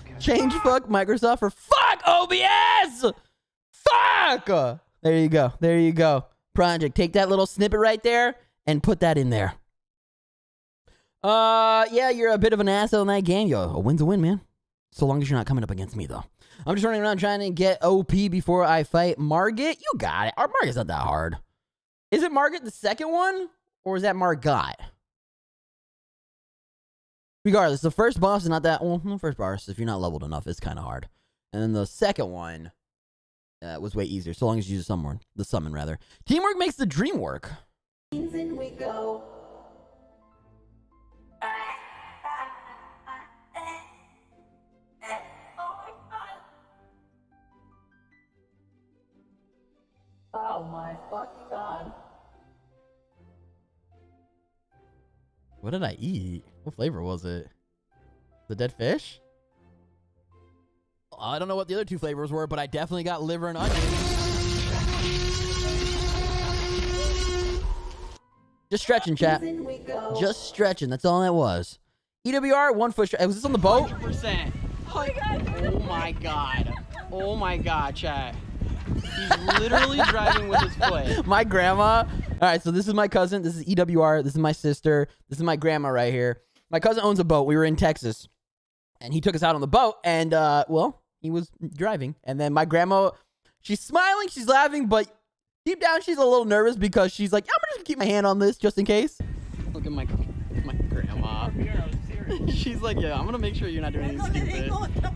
[SPEAKER 4] Okay. Change
[SPEAKER 3] fuck Microsoft for fuck OBS! Fuck! There you go. There you go. Project, take that little snippet right there and put that in there. Uh, yeah, you're a bit of an asshole in that game. Yo, a win's a win, man. So long as you're not coming up against me, though. I'm just running around trying to get OP before I fight Margit. You got it. Our Margit's not that hard. Is it Margit the second one? Or is that Margot? Regardless, the first boss is not that... Well, the first boss, if you're not leveled enough, it's kind of hard. And then the second one uh, was way easier, so long as you use someone, the summon, rather. Teamwork makes the dream work.
[SPEAKER 1] In we go. Oh my fucking god.
[SPEAKER 3] What did I eat? What flavor was it? The dead fish? I don't know what the other two flavors were, but I definitely got liver and onion. Just stretching, chat. Just stretching. That's all that was. EWR, one foot. Was this on the boat? 100%. Oh my god. Oh my god, oh my god chat. He's literally driving with
[SPEAKER 4] his foot.
[SPEAKER 3] My grandma. All right, so this is my cousin. This is EWR. This is my sister. This is my grandma right here. My cousin owns a boat. We were in Texas, and he took us out on the boat. And uh, well, he was driving. And then my grandma, she's smiling, she's laughing, but deep down she's a little nervous because she's like, I'm gonna just keep my hand on this just in case. Look at my my grandma. She's like, yeah, I'm gonna make sure you're not doing anything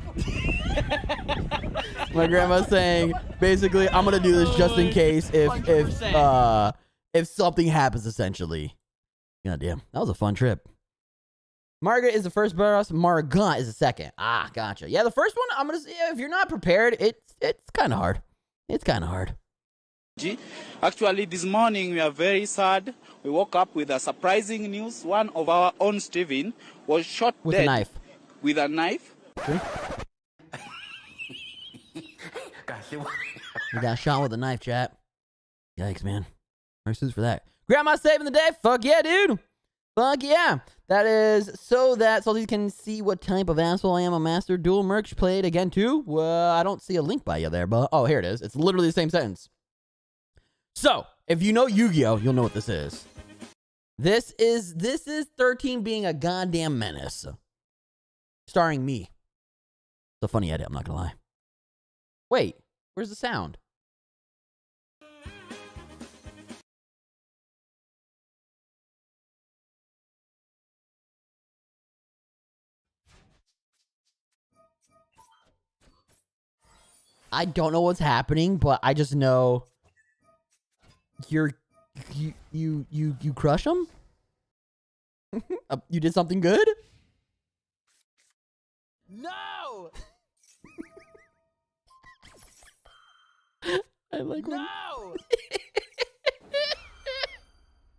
[SPEAKER 3] stupid. My grandma's saying, basically, I'm gonna do this just in case if if uh if something happens. Essentially, god damn, that was a fun trip. Margit is the first boss. Margot is the second. Ah, gotcha. Yeah, the first one, I'm gonna. If you're not prepared, it's it's kind of hard. It's kind of hard.
[SPEAKER 5] Actually, this morning we are very sad. We woke up with a surprising news. One of our own Stephen was shot with dead a knife. With a knife. You
[SPEAKER 3] got shot with a knife, chap. Yikes, man. Mercies for that. Grandma saving the day. Fuck yeah, dude. Fuck yeah. That is so that Salty can see what type of asshole I am. A Master Duel merch played again too. Well, I don't see a link by you there, but oh, here it is. It's literally the same sentence. So if you know Yu-Gi-Oh, you'll know what this is. This is this is 13 being a goddamn menace. Starring me. It's a funny
[SPEAKER 2] edit, I'm not gonna lie. Wait, where's the sound?
[SPEAKER 3] I don't know what's happening, but I just know you're you you you, you crush them? Uh, you did something good? No!
[SPEAKER 1] I like no.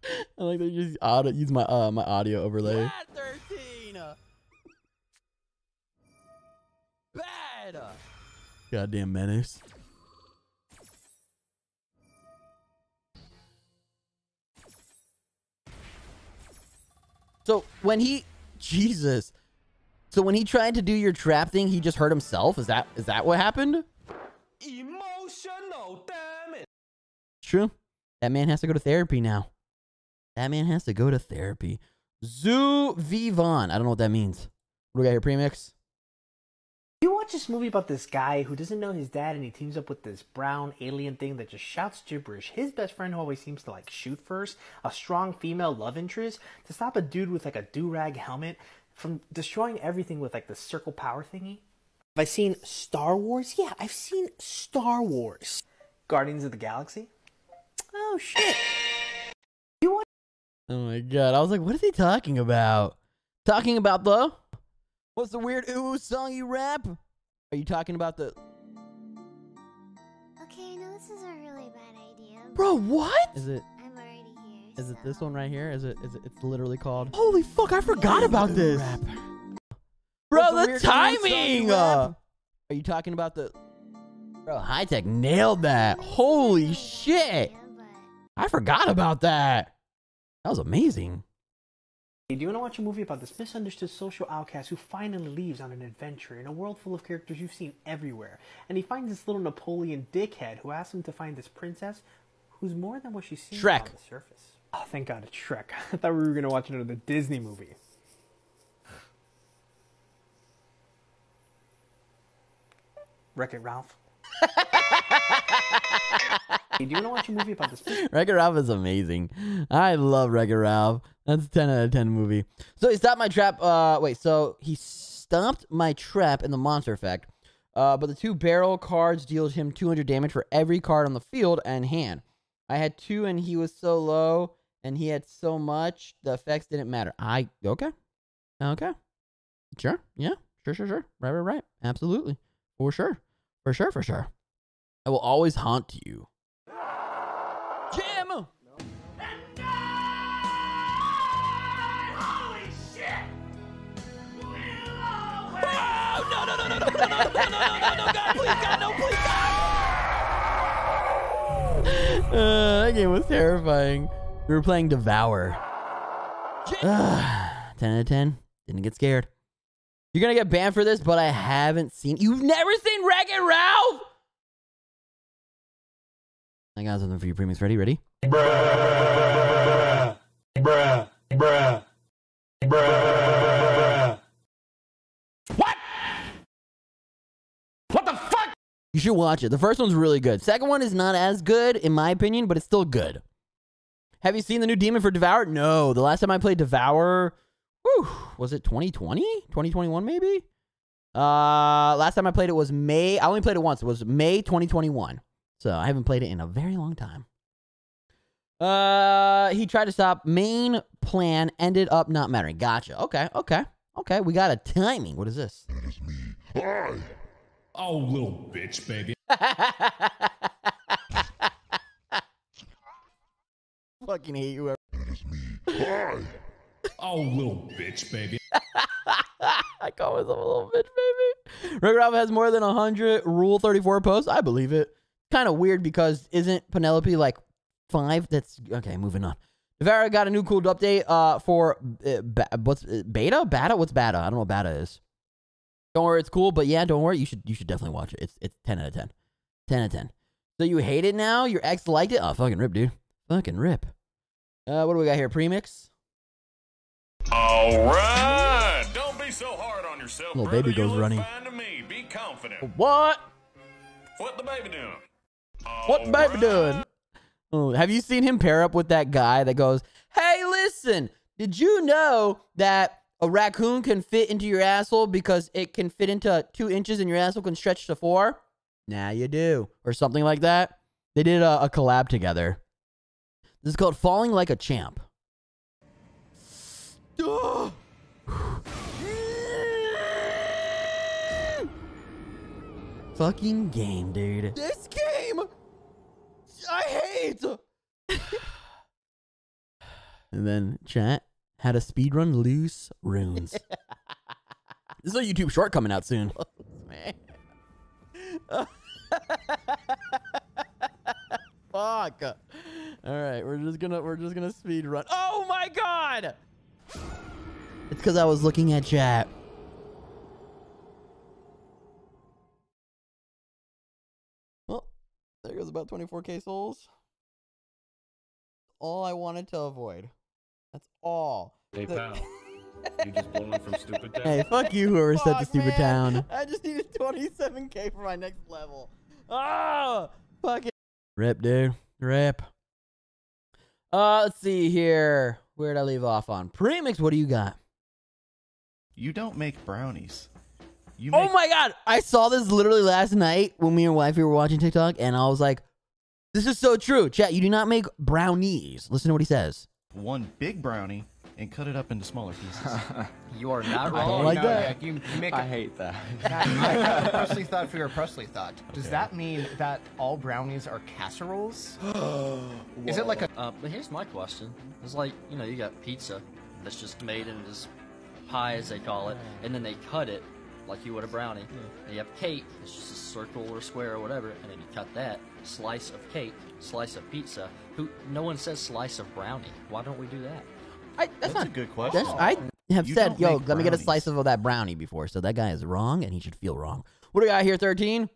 [SPEAKER 1] I like They just
[SPEAKER 3] audio, use my uh my audio overlay. Bad thirteen. Bad. Goddamn menace. So when he, Jesus. So when he tried to do your trap thing, he just hurt himself. Is that is that what happened?
[SPEAKER 1] Emotional damage.
[SPEAKER 3] True. That man has to go to therapy now. That man has to go to therapy. Zoo Vivon. I don't know what that means. What do we got here? Premix.
[SPEAKER 5] You watch this movie about this guy who doesn't know his dad and he teams up with this brown alien thing that just shouts gibberish. His best friend always seems to like shoot first, a strong female love interest, to stop a dude with like a do rag helmet from destroying everything with like the circle power thingy. Have I seen Star Wars? Yeah, I've seen Star Wars. Guardians of the Galaxy? Oh shit.
[SPEAKER 3] You want Oh my god, I was like, what are they talking about? Talking about the What's the weird ooh song you rap? Are you talking about the. Okay,
[SPEAKER 5] I know this is a really bad idea.
[SPEAKER 1] Bro, what?
[SPEAKER 3] Is it. I'm already here. Is so. it this one right here? Is it. Is it. It's literally called.
[SPEAKER 5] Holy
[SPEAKER 1] fuck, I forgot about this. Rap. Bro, What's the, the timing! You are
[SPEAKER 3] you talking about the. Bro, high tech nailed that. Holy shit.
[SPEAKER 5] I forgot about that. That was amazing do you want to watch a movie about this misunderstood social outcast who finally leaves on an adventure in a world full of characters you've seen everywhere? And he finds this little Napoleon dickhead who asks him to find this princess who's more than what she seems Shrek. on the surface. Oh, thank God it's Shrek. I thought we were going to watch another Disney movie. Wreck It Ralph. Do you want to watch a movie about this?
[SPEAKER 3] Wreck-It Ralph is amazing. I love Wreck-It Ralph. That's a 10 out of 10 movie. So he stopped my trap. Uh, wait, so he stomped my trap in the monster effect. Uh, but the two barrel cards dealt him 200 damage for every card on the field and hand. I had two and he was so low and he had so much, the effects didn't matter. I, okay. Okay. Sure. Yeah. Sure, sure, sure. Right, right, right. Absolutely. For sure. For sure, for sure. I will always haunt you. Uh, that game was terrifying. We were playing Devour. Uh, 10 out of 10. Didn't get scared. You're gonna get banned for this, but I haven't seen. You've
[SPEAKER 2] never seen Wreck It Ralph?
[SPEAKER 3] I got something for you, premiums. Ready? Ready? Bruh.
[SPEAKER 4] Bruh. Bruh. Bruh. Bruh.
[SPEAKER 3] You should watch it. The first one's really good. Second one is not as good, in my opinion, but it's still good. Have you seen the new Demon for Devour? No. The last time I played Devour, whew, was it 2020? 2021 maybe? Uh, last time I played it was May. I only played it once. It was May 2021. So I haven't played it in a very long time. Uh, he tried to stop. Main plan ended up not mattering. Gotcha. Okay, okay, okay. We got a timing. What is this? That is me. I
[SPEAKER 1] Oh, little bitch, baby.
[SPEAKER 5] Fucking hate you. That is me. Hi. oh,
[SPEAKER 3] little
[SPEAKER 1] bitch, baby.
[SPEAKER 5] I call myself a little bitch,
[SPEAKER 3] baby. Wreck-It Ralph has more than 100 Rule 34 posts. I believe it. Kind of weird because isn't Penelope like five? That's okay. Moving on. Devour got a new cool update uh, for uh, what's uh, beta? Bata? What's beta? I don't know what beta is. Don't worry, it's cool. But yeah, don't worry. You should you should definitely watch it. It's it's ten out of ten. Ten out of ten. So you hate it now? Your ex liked it? Oh fucking rip, dude. Fucking rip. Uh, what do we got here? Premix.
[SPEAKER 6] All right. Don't be so hard on yourself.
[SPEAKER 1] Little brother. baby goes running.
[SPEAKER 6] Be confident. What? What the baby doing?
[SPEAKER 3] what the baby right. doing? Oh, have you seen him pair up with that guy that goes, "Hey, listen, did you know that a raccoon can fit into your asshole because it can fit into two inches and your asshole can stretch to four? Now you do. Or something like that. They did a, a collab together. This is called Falling Like a Champ. Fucking game, dude.
[SPEAKER 1] This game! I hate!
[SPEAKER 3] and then chat how to speedrun loose runes. this is a YouTube short coming out soon. Fuck. All right, we're just gonna we're just gonna speed run. Oh my god! It's because I was looking at chat. Well, there goes about 24k souls. All I wanted to avoid. That's all.
[SPEAKER 2] Hey, pal.
[SPEAKER 4] you just from stupid town. Hey, fuck you, whoever
[SPEAKER 2] said the stupid man. town.
[SPEAKER 3] I just needed 27k
[SPEAKER 5] for my next level. Oh, fuck it.
[SPEAKER 3] Rip, dude. Rip. Uh, let's see here. Where'd I leave off on? Premix, what do you got? You don't make brownies. You oh make oh my god! I saw this literally last night when me and wifey were watching TikTok, and I was like, this is so true. Chat, you do not make brownies. Listen to what he says
[SPEAKER 5] one big brownie and cut it up into smaller pieces. You are not wrong. like No, that. Nick, You make I a hate that. I have a Presley thought for your Presley thought. Does that mean that all brownies are casseroles?
[SPEAKER 3] Is it like a Uh, but here's my question: It's like you know, you got pizza that's just made in this pie, as they call it, and then they cut it like you would a brownie. And you have cake; it's just a circle or square or whatever, and then you cut that slice of cake, slice of pizza. Who? No one says slice of brownie. Why don't we do that?
[SPEAKER 4] I, that's, that's not, a good question. I
[SPEAKER 3] have you said, yo, let me get a slice of that brownie before. So that guy is wrong, and he should feel wrong. What do we got here, 13?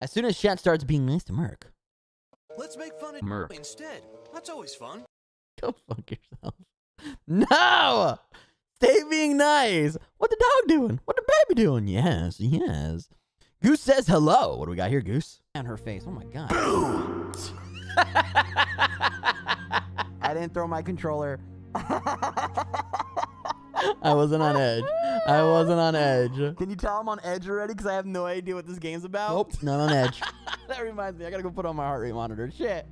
[SPEAKER 3] As soon as chat starts being nice to
[SPEAKER 1] Merc. Let's make fun of Merc instead. That's always fun. Go fuck yourself. No! Stay being nice. What the dog doing? What the
[SPEAKER 3] baby doing? Yes, yes. Goose says hello. What do we got here, Goose? On her face. Oh my god. Boom! I didn't throw my controller. I wasn't on edge. I wasn't on edge. Can you tell I'm on edge already? Because I have no idea what this game's about. Nope, not on edge. that reminds me, I gotta go put on my heart rate monitor. Shit.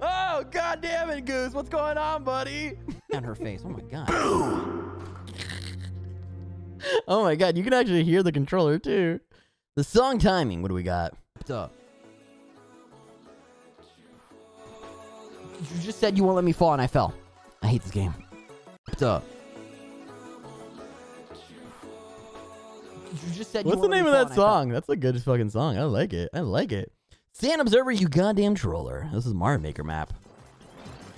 [SPEAKER 3] Oh, god damn it, Goose. What's going on, buddy? on her face. Oh my god. Boom! oh my god, you can actually hear the controller too. The song timing, what do we got? What's up? You just said you won't let me fall and I fell. I hate this game. What's up? You just said What's the name of that song? That's a good fucking song. I like it. I like it. Stand Observer, you goddamn troller. This is Mario Maker map.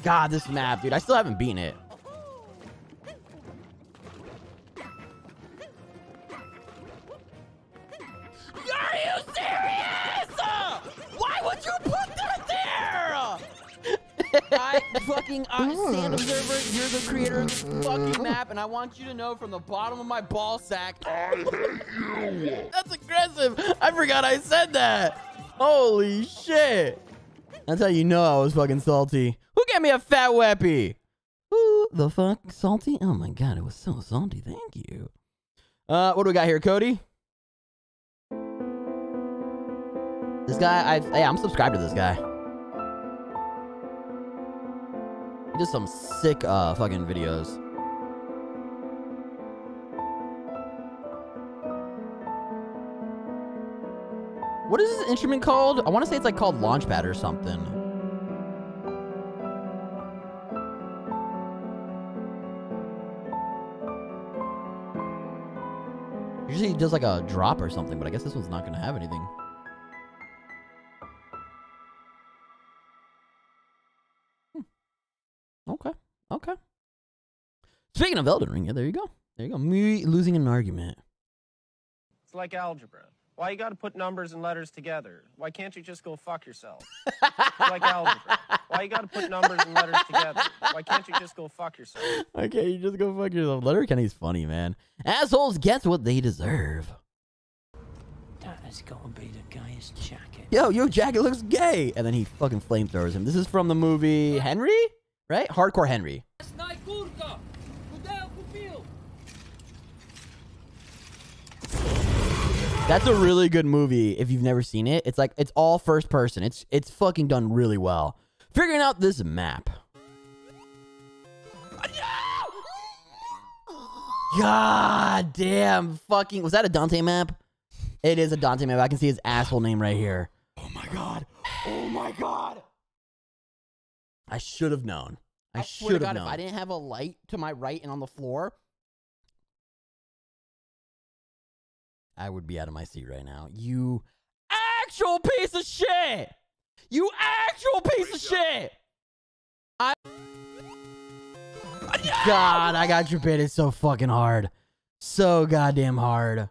[SPEAKER 3] God, this map, dude. I still haven't beaten it. I fucking I, Sand Observer, you're the creator of this fucking map, and I want you to know from the bottom of my ball sack. I hate you. That's aggressive. I forgot I said that. Holy shit. That's how you know I was fucking salty. Who gave me a fat weppy? Who the fuck? Salty? Oh my god, it was so salty. Thank you. Uh, what do we got here, Cody? This guy, I, yeah, I'm subscribed to this guy. Just some sick uh, fucking videos. What is this instrument called? I want to say it's like called Launchpad or something. Usually he does like a drop or something, but I guess this one's not going to have anything. Okay. Okay. Speaking of Elden Ring, yeah, there you go. There you go. Me losing an argument.
[SPEAKER 5] It's like algebra. Why you gotta put numbers and letters together? Why can't you just go fuck yourself?
[SPEAKER 1] It's like algebra. Why you gotta put numbers and letters together? Why can't you just go fuck yourself?
[SPEAKER 3] Okay, you just go fuck yourself? Letterkenny's funny, man. Assholes get what they deserve.
[SPEAKER 9] That has gotta be the gayest jacket.
[SPEAKER 3] Yo, your jacket looks gay! And then he fucking flamethrowers him. This is from the movie Henry? Right? Hardcore Henry. That's a really good movie if you've never seen it. It's like it's all first person. It's it's fucking done really well. Figuring out this map. God damn fucking was that a Dante map? It is a Dante map. I can see his asshole name right here. Oh my god. Oh my god. I should have known. I, I should have known. If I didn't have a light to my right and on the floor, I would be out of my seat right now. You actual piece of shit. You actual piece of shit. I. God, I got your It's so fucking hard. So goddamn hard.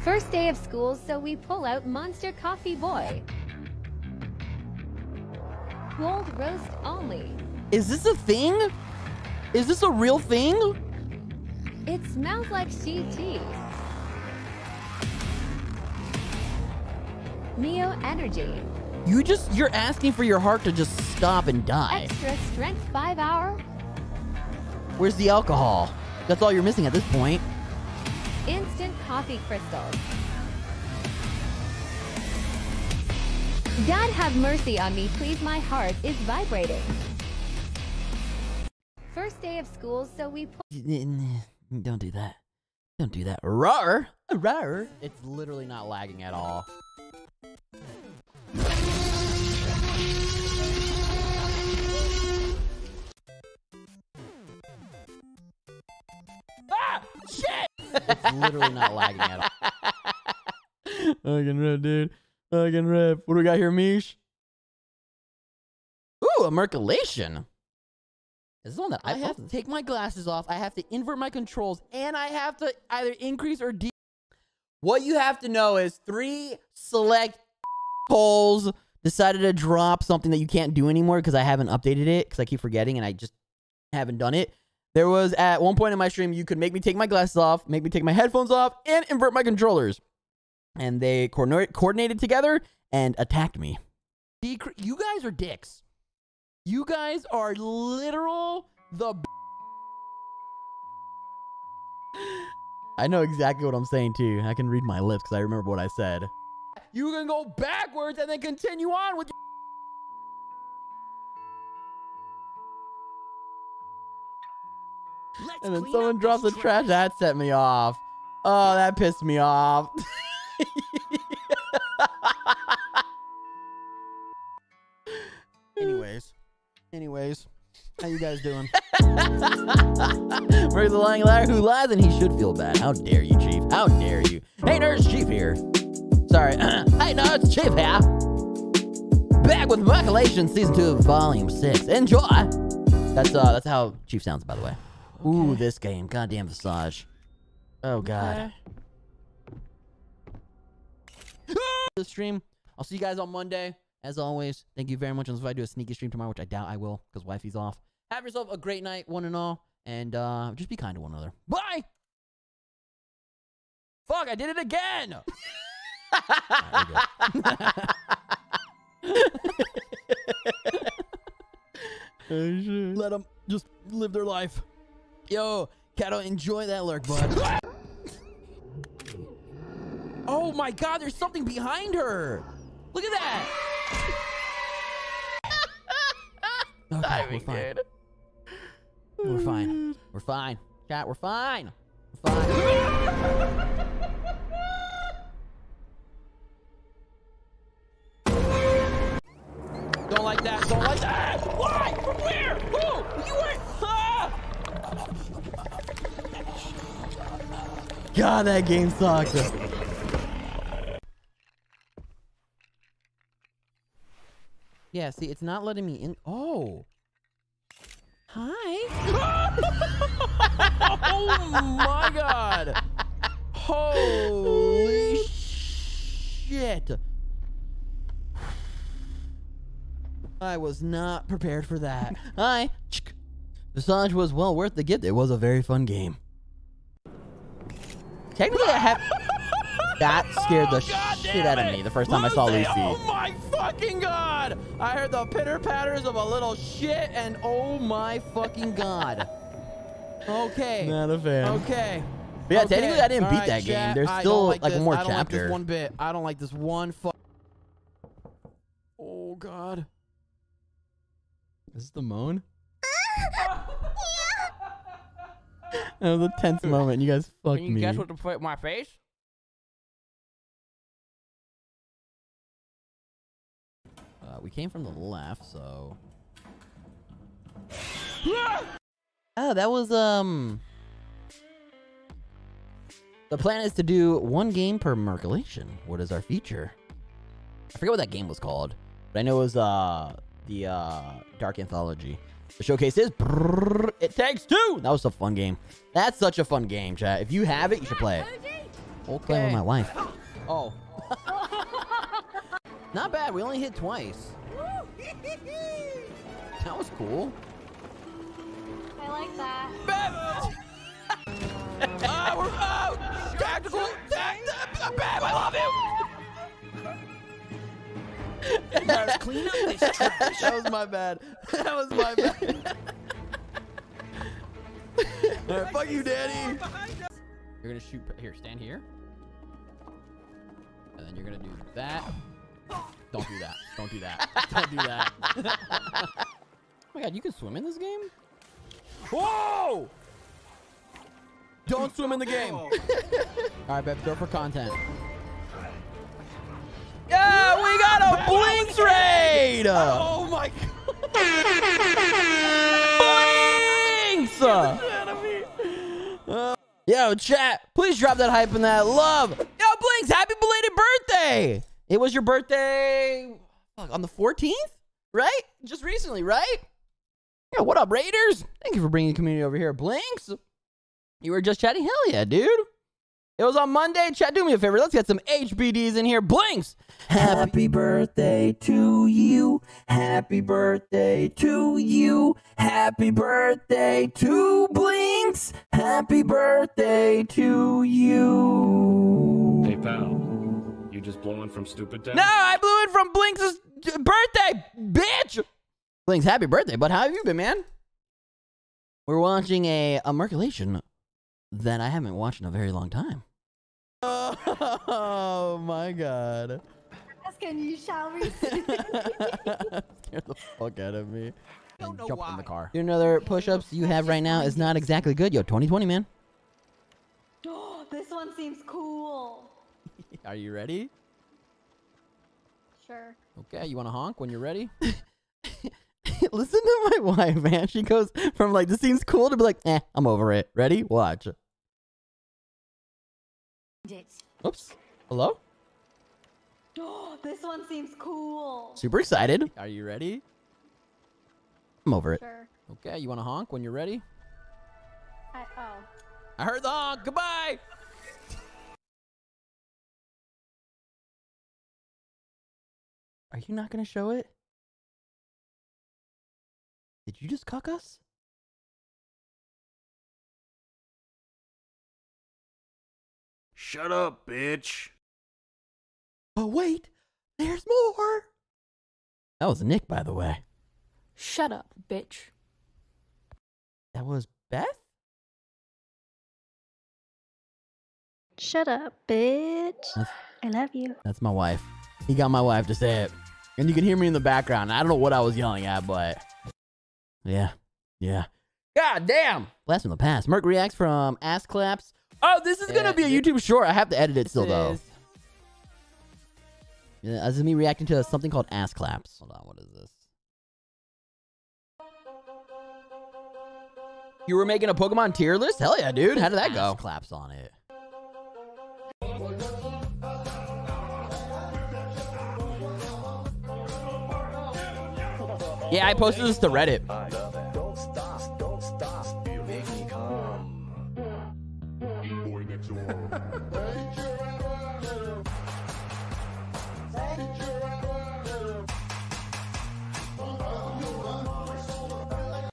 [SPEAKER 10] First day of school, so we pull out Monster Coffee Boy. Gold roast only.
[SPEAKER 3] Is this a thing? Is this a real thing?
[SPEAKER 10] It smells like CT.
[SPEAKER 5] Neo Energy.
[SPEAKER 3] You just, you're asking for your heart to just stop and die.
[SPEAKER 8] Extra strength five hour.
[SPEAKER 3] Where's the alcohol? That's all you're missing at this point.
[SPEAKER 2] Instant
[SPEAKER 10] coffee crystals. God have mercy on me, please, my heart is vibrating.
[SPEAKER 9] First day of school, so we...
[SPEAKER 3] Don't do that. Don't do that. Rar! Rar! It's literally not lagging at all.
[SPEAKER 4] Ah! Shit! it's literally not lagging at all.
[SPEAKER 3] Fucking red, dude. Fucking rip. What do we got here, Mish? Ooh, a Mercolation. This is one that I, I have to take my glasses off. I have to invert my controls, and I have to either increase or decrease. What you have to know is three select holes decided to drop something that you can't do anymore because I haven't updated it because I keep forgetting and I just haven't done it. There was at one point in my stream, you could make me take my glasses off, make me take my headphones off, and invert my controllers and they coordinated together and attacked me. you guys are dicks. You guys are literal the. I know exactly what I'm saying too. I can read my lips because I remember what I said.
[SPEAKER 5] You can go backwards and then continue on with.
[SPEAKER 3] Your and then someone drops a trash That set me off. Oh, that pissed me off. Anyways, anyways, how you guys doing? Murray the lying liar who lies and he should feel bad. How dare you, Chief? How dare you? Hey, Nurse Chief here. Sorry. hey, no, it's Chief here. Back with Michelation Season 2, Volume 6. Enjoy! That's uh, that's how Chief sounds, by the way. Okay. Ooh, this game. Goddamn Visage. Oh, God. Okay. the stream. I'll see you guys on Monday. As always, thank you very much. Unless I do a sneaky stream tomorrow, which I doubt I will because wifey's off. Have yourself a great night, one and all. And uh, just be kind to one another. Bye! Fuck, I did it again!
[SPEAKER 5] Let them just live
[SPEAKER 3] their life. Yo, Kato, enjoy that lurk, bud. oh my god, there's something behind her! Look at that! okay, we're fine. We're fine. We're fine. Chat, we're fine. We're fine. Don't like that. Don't like that. Why? From where? Who? You were. Ah!
[SPEAKER 1] God, that game sucked.
[SPEAKER 3] Yeah, see, it's not letting me in. Oh.
[SPEAKER 1] Hi. oh my god.
[SPEAKER 3] Holy shit. I was not prepared for that. Hi. Visage was well worth the gift. It was a very fun game. Technically, I have. That oh, scared the shit out of me the first time Lucy. I saw Lucy. Oh my fucking god! I heard the pitter patters of a little shit, and oh my fucking god. okay. Not a fan. Okay. But yeah, okay. technically I didn't All beat right, that chat, game. There's still like, like more I don't chapter. Like this one bit. I don't like this one. fuck. oh god. Is This the moan. That was a tense moment. You guys fucked Can you me. Guess what to put in my face? Uh, we came from the hmm. left, so... oh, that was, um... The plan is to do one game per Mercolation. What is our feature? I forget what that game was called. But I know it was, uh, the, uh, Dark Anthology. The showcase is... Brrr, it Takes Two! That was a fun game. That's such a fun game, chat. If you have it, you should play it. Okay. Play with my wife. Oh. Not bad, we only hit twice. that was cool.
[SPEAKER 4] I like that.
[SPEAKER 3] Bam! oh, we're out! tactical! Bam, I love you! clean up this trash. That was my bad. That was my bad. Right, fuck you, Daddy! You're gonna shoot. Here, stand here. And then you're gonna do that. Don't do that. Don't do that. Don't do that. oh my god, you can swim in this game? Whoa! Don't swim in the game. All right, Beth, go for content. Yeah, we got a blinks raid! Oh my god. Blinks! yo, chat, please drop that hype and that love. Yo, Blinks, happy belated birthday! It was your birthday on the 14th, right? Just recently, right? Yeah, what up, Raiders? Thank you for bringing the community over here. Blinks, you were just chatting? Hell yeah, dude. It was on Monday. Chat, do me a favor. Let's get some HBDs in here. Blinks! Happy birthday to you. Happy birthday to you. Happy birthday to Blinks. Happy birthday to you.
[SPEAKER 6] Hey, pal just blowing from Stupid Town? No,
[SPEAKER 3] I blew it from Blinks' birthday, bitch! Blinks, happy birthday, but how have you been, man? We're watching a, a Merculation that I haven't watched in a very long time. Oh my god.
[SPEAKER 10] Ask and you shall receive. Scared
[SPEAKER 3] the fuck out of me. Don't know Jump why. in the car. Your another push-ups you have right now is not exactly good. Yo, 2020, man.
[SPEAKER 10] this one seems cool.
[SPEAKER 3] Are you ready? Sure. Okay, you want to honk when you're ready? Listen to my wife, man. She goes from like, this seems cool to be like, eh, I'm over it. Ready? Watch. Oops. Hello? Oh, this one seems cool. Super excited. Are you ready? I'm over
[SPEAKER 4] it.
[SPEAKER 1] Sure.
[SPEAKER 3] Okay, you want to honk when you're ready?
[SPEAKER 1] I, oh. I heard the honk. Goodbye.
[SPEAKER 2] Are you not gonna show it? Did you just cuck us? Shut up, bitch. But oh, wait, there's more. That was Nick, by the way. Shut up, bitch. That was Beth? Shut up,
[SPEAKER 1] bitch. That's, I love you.
[SPEAKER 3] That's my wife. He got my wife to say it. And you can hear me in the background. I don't know what I was yelling at, but
[SPEAKER 1] yeah, yeah. God
[SPEAKER 3] damn! Blast from the past. Merc reacts from ass claps. Oh, this is yeah, gonna be a YouTube short. I have to edit it still though. Is. Yeah, this is me reacting to something called ass claps. Hold on, what is this? You were making a Pokemon tier list? Hell yeah, dude. How did that go? Ass claps on it.
[SPEAKER 1] Yeah, I posted this to Reddit.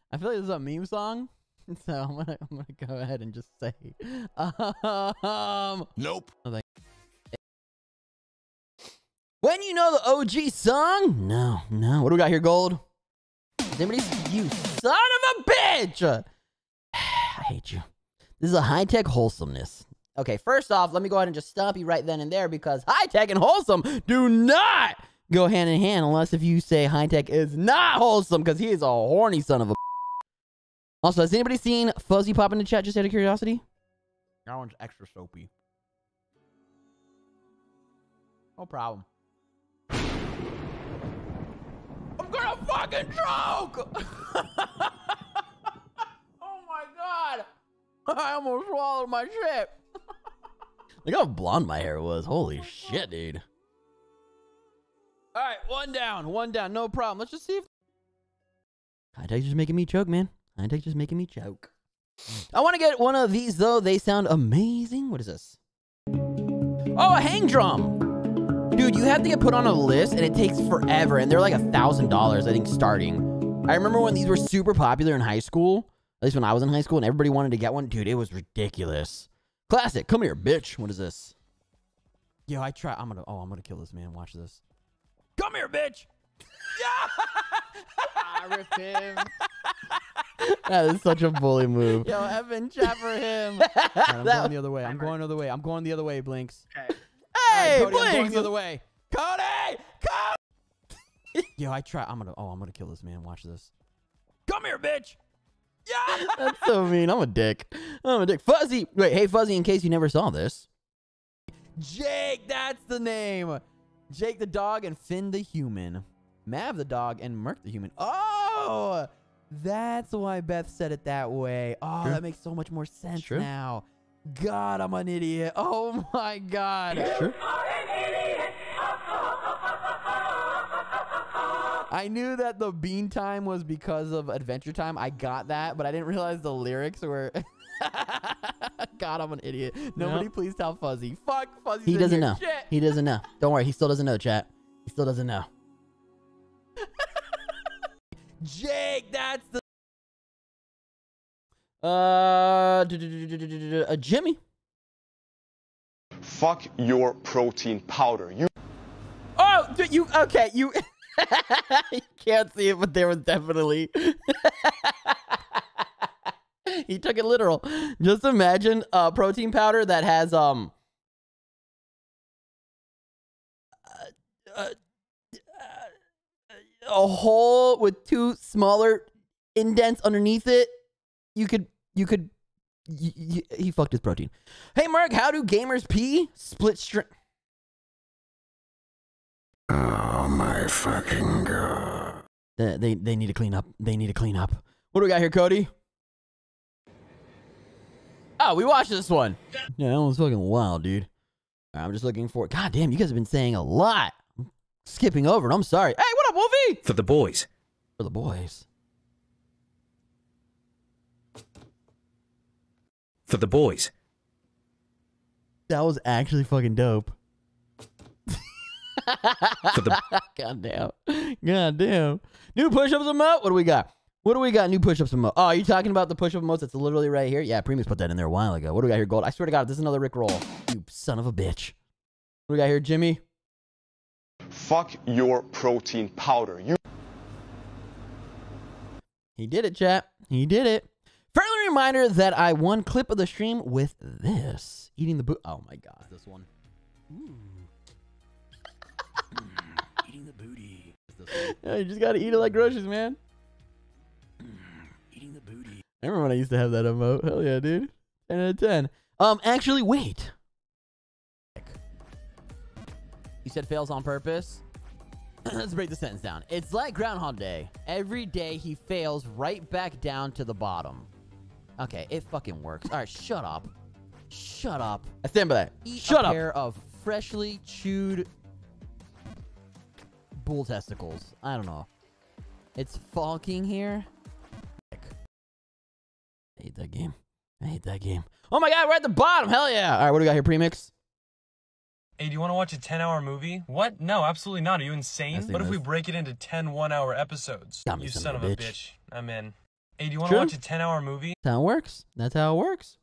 [SPEAKER 3] I feel like this is a meme song, so I'm gonna I'm gonna go ahead and just say, um, nope. When you know the OG song? No, no. What do we got here, Gold? you son of a bitch! I hate you. This is a high-tech wholesomeness. Okay, first off, let me go ahead and just stop you right then and there because high-tech and wholesome do not go hand in hand unless if you say high-tech is not wholesome because he is a horny son of a Also, has anybody seen Fuzzy pop in the chat just out of curiosity? That one's extra soapy. No problem.
[SPEAKER 1] I'm gonna fucking choke!
[SPEAKER 3] oh my god! I almost swallowed my shit. Look how blonde my hair was. Holy oh
[SPEAKER 4] shit, god. dude.
[SPEAKER 5] All right, one down, one
[SPEAKER 3] down, no problem. Let's just see if high tech just making me choke, man. High tech just making me choke. I want to get one of these though. They sound amazing. What is this? Oh, a hang drum. Dude, you have to get put on a list, and it takes forever, and they're like a $1,000, I think, starting. I remember when these were super popular in high school, at least when I was in high school, and everybody wanted to get one. Dude, it was ridiculous. Classic. Come here, bitch. What is this? Yo, I try. I'm gonna. Oh, I'm gonna kill this man. Watch this.
[SPEAKER 1] Come here, bitch. Yeah. I ripped him.
[SPEAKER 3] that is such a bully move. Yo, Evan, chat for him. right, I'm that going the other way. I'm going the other way. I'm going the other way, Blinks. Okay right, Cody, I'm the other way. Cody, Cody. Yo, I try. I'm gonna. Oh, I'm gonna kill this man. Watch this. Come here, bitch. Yeah. That's so mean. I'm a dick. I'm a dick. Fuzzy. Wait, hey, Fuzzy. In case you never saw this, Jake. That's the name. Jake the dog and Finn the human. Mav the dog and Merc the human. Oh, that's why Beth said it that way. Oh, True. that makes so much more sense True. now god, I'm an idiot. Oh my god. Sure? I knew that the bean time was because of Adventure Time. I got that, but I didn't realize the lyrics were. God, I'm an idiot. Nobody, please tell Fuzzy. Fuck Fuzzy. He doesn't know. Shit. He doesn't know. Don't worry, he still doesn't know. Chat. He still doesn't know.
[SPEAKER 2] Jake, that's the
[SPEAKER 3] uh, a Jimmy.
[SPEAKER 5] Fuck your protein powder. You.
[SPEAKER 3] Oh, you okay? You. you can't see it, but there was definitely. he took it literal. Just imagine a protein powder that has um. a hole with two smaller indents underneath it you could you could he fucked his protein. Hey Mark, how do gamers pee? Split string.
[SPEAKER 4] Oh my fucking god.
[SPEAKER 3] They, they they need to clean up. They need to clean up. What do we got here, Cody? Oh, we watched this one. Yeah, that one's fucking wild, dude. I'm just looking for. God damn, you guys have been saying a lot. I'm skipping over it. I'm sorry. Hey, what up, Wolfie? For the boys. For the boys. for the boys. That was actually fucking dope.
[SPEAKER 1] for the God damn.
[SPEAKER 3] New push ups emote? What do we got? What do we got? New push ups emote. Oh, are you talking about the push up emotes that's literally right here? Yeah, Premium's put that in there a while ago. What do we got here, Gold? I swear to God, this is another Rick Roll. You son of a bitch. What do we got here, Jimmy?
[SPEAKER 5] Fuck your protein powder.
[SPEAKER 3] You He did it, chat. He did it. Friendly reminder that I won clip of the stream with this. Eating the boot. Oh my god. This one. Ooh.
[SPEAKER 5] eating the booty. Yeah, you just gotta eat it like
[SPEAKER 3] groceries, man. eating the booty. I remember when I used to have that emote. Hell yeah, dude. 10 out of 10. Um, actually, wait. You said fails on purpose? Let's break the sentence down. It's like Groundhog Day. Every day he fails right back down to the bottom. Okay, it fucking works. All right, shut up. Shut up. I stand by that. Eat shut a up. pair of freshly chewed bull testicles. I don't know. It's fucking here. I hate that game. I hate that game. Oh my god, we're at the bottom. Hell yeah. All right, what do we got here? Premix.
[SPEAKER 7] Hey, do you want to watch a 10 hour movie? What? No, absolutely not. Are you insane? What if we break it into 10 one hour episodes? You son, of a bitch. bitch. I'm in. Hey, do you want to watch a 10 hour movie?
[SPEAKER 5] That's
[SPEAKER 3] how it works. That's how it works.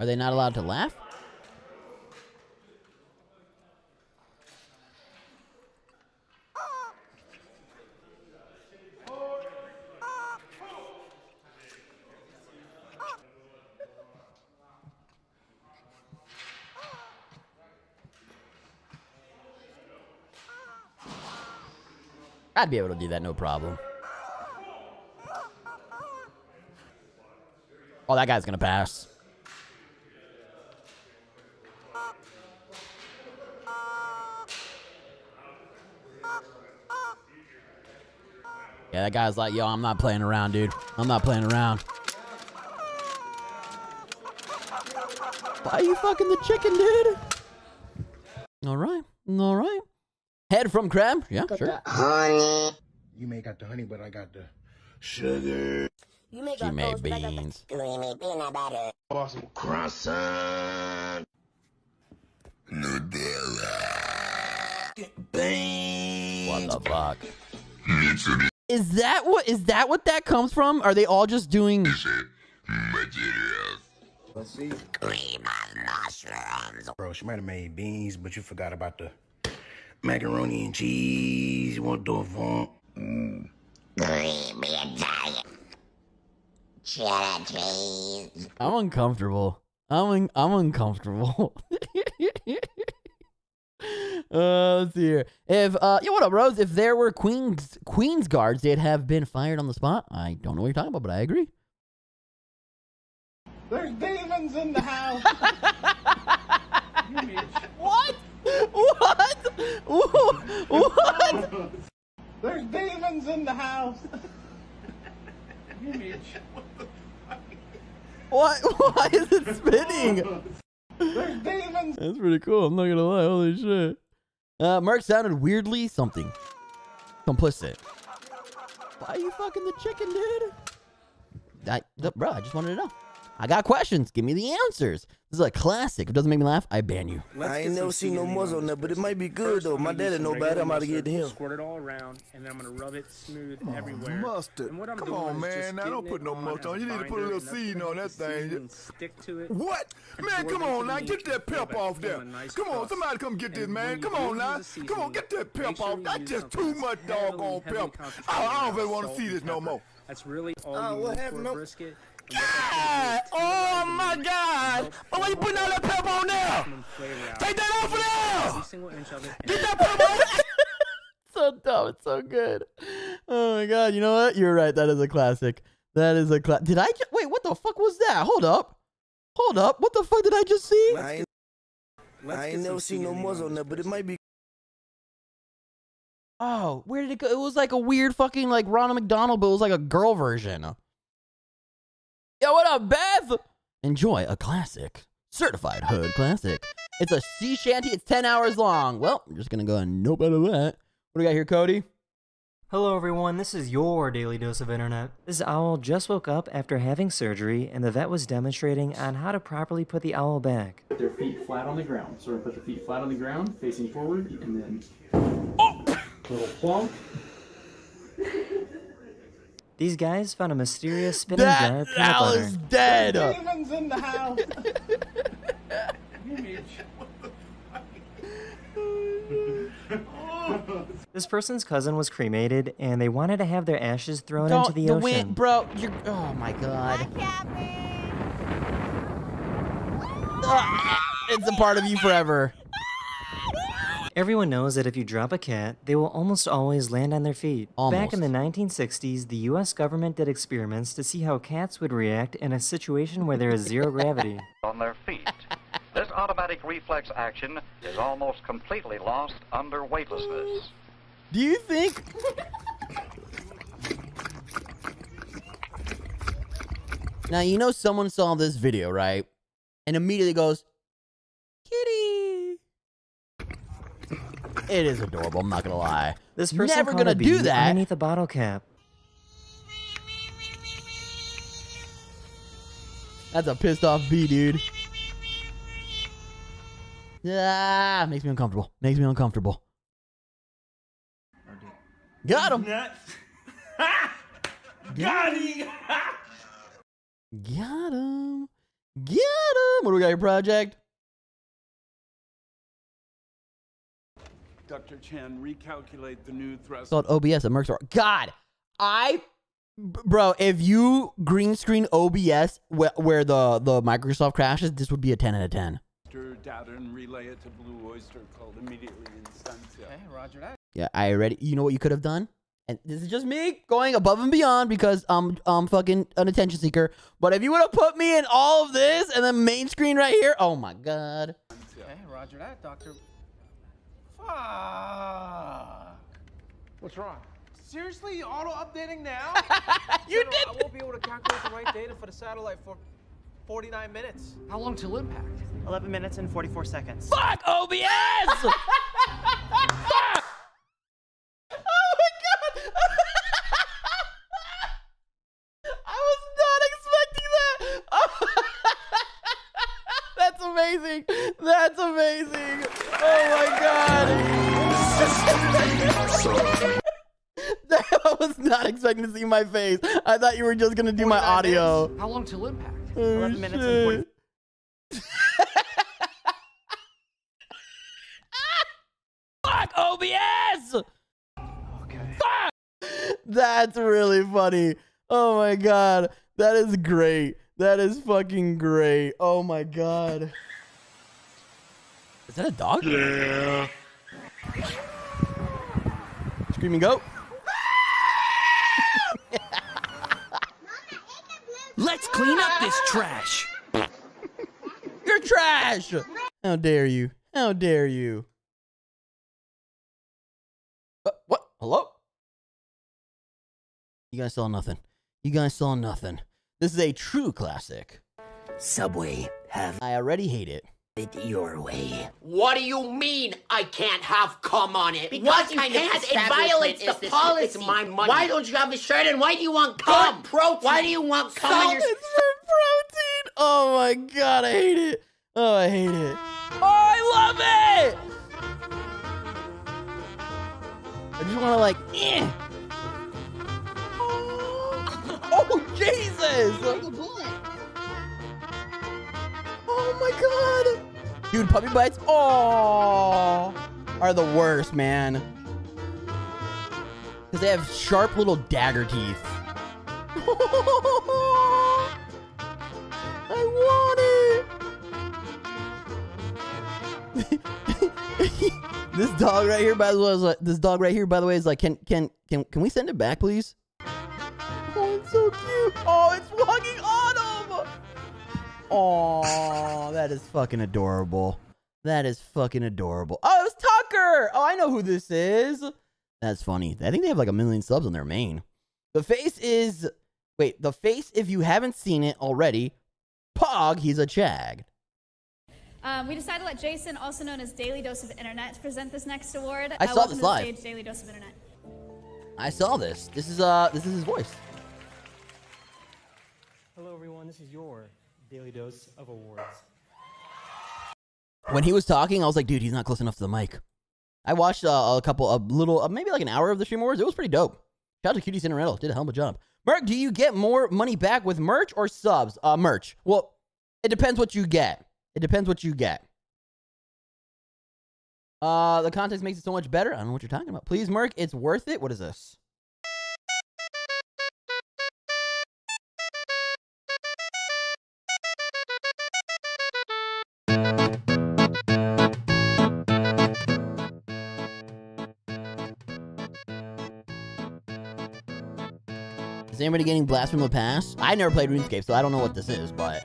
[SPEAKER 3] Are they not allowed to laugh? I'd be able to do that, no problem. Oh,
[SPEAKER 5] that guy's gonna pass.
[SPEAKER 3] Yeah, that guy's like, yo, I'm not playing around, dude. I'm not playing around. Why are you fucking the chicken, dude? All right. All right. Head from crab? Yeah, got sure.
[SPEAKER 10] honey. You may got the honey, but I got the sugar. You may got, those, beans. I got the creamy
[SPEAKER 1] peanut Awesome croissant. Nutella. Beans. What the fuck?
[SPEAKER 3] Is that what is that what that comes from? Are they all just doing materials?
[SPEAKER 10] Let's see. Cream of mushrooms. Bro, she might have made beans, but you forgot about the macaroni and cheese. You want to do it for Mm. me Cheddar cheese.
[SPEAKER 3] I'm uncomfortable. I'm un I'm uncomfortable. uh, let's see here. If uh, yo, what up, Rose? If there were Queens Queens guards, they'd have been fired on the spot. I don't know what you're talking about, but I agree.
[SPEAKER 4] There's demons in the house. what? what? What? There's
[SPEAKER 10] demons in the house. Image.
[SPEAKER 4] Why, why is it spinning? There's demons.
[SPEAKER 5] That's pretty cool. I'm not going to
[SPEAKER 3] lie. Holy shit. Uh, sounded weirdly something. Complicit. Why are you fucking the chicken, dude? I, bro, I just wanted to know. I got questions. Give me the answers. This is a classic. If it doesn't make me laugh, I ban you. I
[SPEAKER 5] ain't never seen
[SPEAKER 1] no muzzle on that, but it might be good First, though. My daddy know better. I'm about to get him. Squirt
[SPEAKER 5] it all around, and then I'm gonna rub it
[SPEAKER 10] smooth everywhere. Mustard. Come on, man. Now don't put no mustard on. You need to put a little seed on that thing. Stick to it. What? Man, come on now. Get that pep off there. Come on, somebody
[SPEAKER 1] come get this, man. Come on now. Come on, get that pep off. That's just too much doggone pep.
[SPEAKER 9] I don't really want to see
[SPEAKER 6] this no more. That's really uh, all you need for brisket.
[SPEAKER 1] God! Oh my God! But why you putting all that pepper on there? Take that off of there! Get that pepper off! so dumb. It's so good.
[SPEAKER 3] Oh my God! You know what? You're right. That is a classic. That is a class. Did I just wait? What the fuck was that? Hold up. Hold up. What the fuck did I just see? I
[SPEAKER 4] ain't, never seen no muzzle
[SPEAKER 2] on that, but it might be. Oh, where did it go? It was like a weird
[SPEAKER 3] fucking like Ronald McDonald, but it was like a girl version. Yo, what up, Beth? Enjoy a classic. Certified Hood Classic. It's a sea shanty. It's 10 hours long. Well, I'm just going to go and nope out of that. What do we got here, Cody?
[SPEAKER 1] Hello, everyone. This is your daily dose of internet. This owl just woke up after having surgery, and the vet was demonstrating on how to properly put the owl back.
[SPEAKER 5] Put their feet flat on the ground. So we're going to put the feet flat on the ground, facing forward, and then. Oh! Little plump.
[SPEAKER 1] These guys found a mysterious spinning jar of peanut Al butter. is dead. in the house. this person's cousin was cremated, and they wanted to have their ashes thrown Don't, into the, the ocean. Wind,
[SPEAKER 3] bro, you're, oh my
[SPEAKER 1] god. Ah, it's a part of you forever. Everyone knows that if you drop a cat, they will almost always land on their feet. Almost. Back in the 1960s, the US government did experiments to see how cats would react in a situation where there is zero gravity. On their feet. This automatic reflex action is
[SPEAKER 9] almost completely lost under weightlessness.
[SPEAKER 1] Do you think
[SPEAKER 3] Now, you know someone saw this video, right? And immediately goes, kitty.
[SPEAKER 1] It is adorable. I'm not gonna lie. This person never gonna do that underneath the bottle cap.
[SPEAKER 3] That's a pissed off bee, dude. Yeah, makes me uncomfortable. Makes me uncomfortable. Got him.
[SPEAKER 2] Got him. Got him. Got him. What do we got here, Project?
[SPEAKER 7] Dr. Chan recalculate the new thrust. called
[SPEAKER 3] OBS at Merck's. God, I, bro, if you green screen OBS where, where the, the Microsoft crashes, this would be a 10 out of 10
[SPEAKER 7] data and relay it to Blue Oyster
[SPEAKER 3] called immediately in sunset. Okay, roger that. Yeah, I already. You know what you could have done? And this is just me going above and beyond because I'm I'm fucking an attention seeker. But if you would have put me in all of this and the main screen right here, oh my god. Okay, roger that, Doctor.
[SPEAKER 6] Fuck. What's wrong? Seriously, auto updating now? you General, did. I won't be able to calculate the right data for the satellite for
[SPEAKER 5] 49 minutes. How long till impact? 11 minutes and 44 seconds. Fuck OBS! Fuck!
[SPEAKER 1] amazing. That's amazing. Oh my god.
[SPEAKER 3] I was not expecting to see my face. I thought you were just gonna do my audio. Minutes? How long till impact? Oh, 11
[SPEAKER 1] minutes and 40. Fuck OBS! Okay. Fuck!
[SPEAKER 3] That's really funny. Oh my god. That is great. That is fucking great. Oh my god. Is that a dog? Yeah. Screaming goat. Let's clean up this trash. You're trash. How dare you? How dare you?
[SPEAKER 2] What? Uh, what? Hello?
[SPEAKER 3] You guys saw nothing. You guys saw nothing. This is a true classic. Subway have. I already hate it it your way.
[SPEAKER 5] What do you mean I can't have cum on it? Because what kind of it violates the policy. It's my money.
[SPEAKER 3] Why don't you have a shirt and why do you want cum? Good protein. Why do you want cum on your for protein? Oh my god, I
[SPEAKER 1] hate it. Oh, I hate it. Oh, I
[SPEAKER 3] love it. I just want to like. Eh. Oh, Jesus!
[SPEAKER 4] Oh my god.
[SPEAKER 3] Dude, puppy bites oh, are the worst, man. Because they have sharp little dagger teeth. I want it. this dog right here, by the way, is like, this dog right here, by the way, is like, can can can can we send it back, please? Oh, it's so cute. Oh, it's walking on. Aww, that is fucking adorable. That is fucking adorable. Oh, it's Tucker. Oh, I know who this is. That's funny. I think they have like a million subs on their main. The face is wait, the face if you haven't seen it already, Pog, he's a chag.
[SPEAKER 5] Um, we decided to let Jason, also known as Daily Dose of Internet, present this next award. I uh, saw this live. Stage, Daily Dose of Internet.
[SPEAKER 3] I saw this. This is uh, this is his voice.
[SPEAKER 1] Hello, everyone. This is your Daily Dose of Awards.
[SPEAKER 3] When he was talking, I was like, dude, he's not close enough to the mic. I watched uh, a couple, a little, uh, maybe like an hour of the Stream Awards. It was pretty dope. Shout out to QTCinderella. Did a hell of a job. Merc, do you get more money back with merch or subs? Uh, merch. Well, it depends what you get. It depends what you get. Uh, the context makes it so much better. I don't know what you're talking about. Please, Merc, it's worth it. What is this? anybody getting Blast from the Past? I never played RuneScape, so I don't know what this is, but...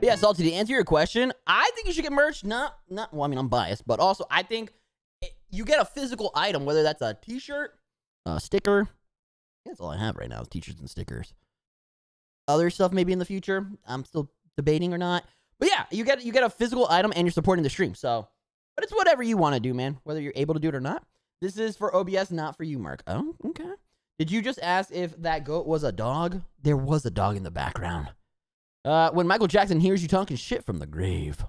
[SPEAKER 3] But yeah, Salty, to answer your question, I think you should get merch. Not, not, well, I mean, I'm biased, but also I think it, you get a physical item, whether that's a t-shirt, a sticker. That's all I have right now is t-shirts and stickers other stuff maybe in the future. I'm still debating or not. But yeah, you get you get a physical item and you're supporting the stream. So, but it's whatever you want to do, man. Whether you're able to do it or not. This is for OBS, not for you, Mark. Oh, okay. Did you just ask if that goat was a dog? There was a dog in the background. Uh, when Michael Jackson hears you talking shit from the grave.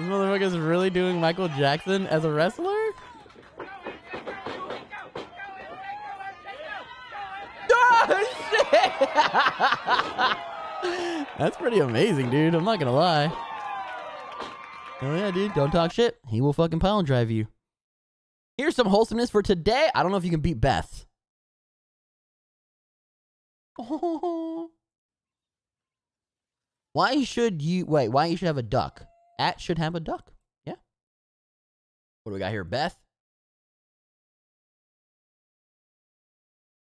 [SPEAKER 3] This is really doing Michael Jackson as a wrestler?
[SPEAKER 4] Oh,
[SPEAKER 3] That's pretty amazing, dude. I'm not gonna lie. Hell yeah, dude. Don't talk shit. He will fucking pile drive you. Here's some wholesomeness for today. I don't know if you can beat Beth. Oh. Why should you wait? Why you should have a duck? at should have a duck. Yeah. What do we got here,
[SPEAKER 2] Beth?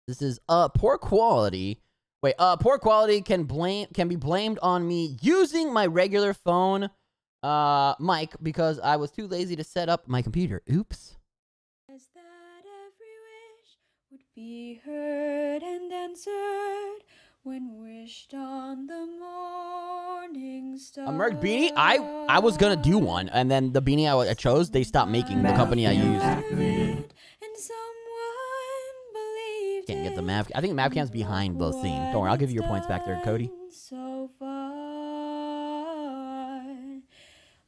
[SPEAKER 2] This is uh poor
[SPEAKER 3] quality. Wait, uh poor quality can blame can be blamed on me using my regular phone uh mic because I was too lazy to set up my computer. Oops. be heard and
[SPEAKER 9] answered when wished on the morning
[SPEAKER 3] star. A Merc beanie? I I was gonna do one, and then the beanie I, I chose, they stopped making the company I used. Can't get the map. I think map cam's behind the scene. Don't worry, I'll give you your points back there, Cody. So far,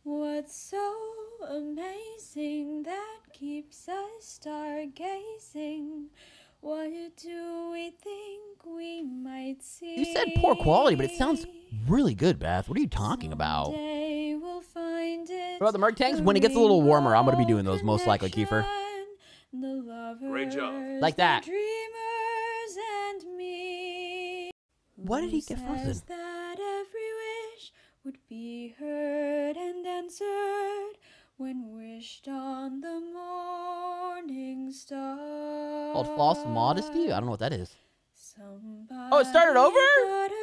[SPEAKER 8] what's so amazing that keeps us stargazing? What do we think
[SPEAKER 3] we might see? You said poor quality, but it sounds really good, Beth. What are you talking about? We'll find it what about the Merc Tanks? When it gets a little warmer, I'm going to be doing those most likely, Kiefer. Great job. Like that. What did he get frozen? That every
[SPEAKER 9] wish would be heard and answered when wished on the
[SPEAKER 3] morning star. Called false modesty? I don't know what that is. Somebody oh, it started over? It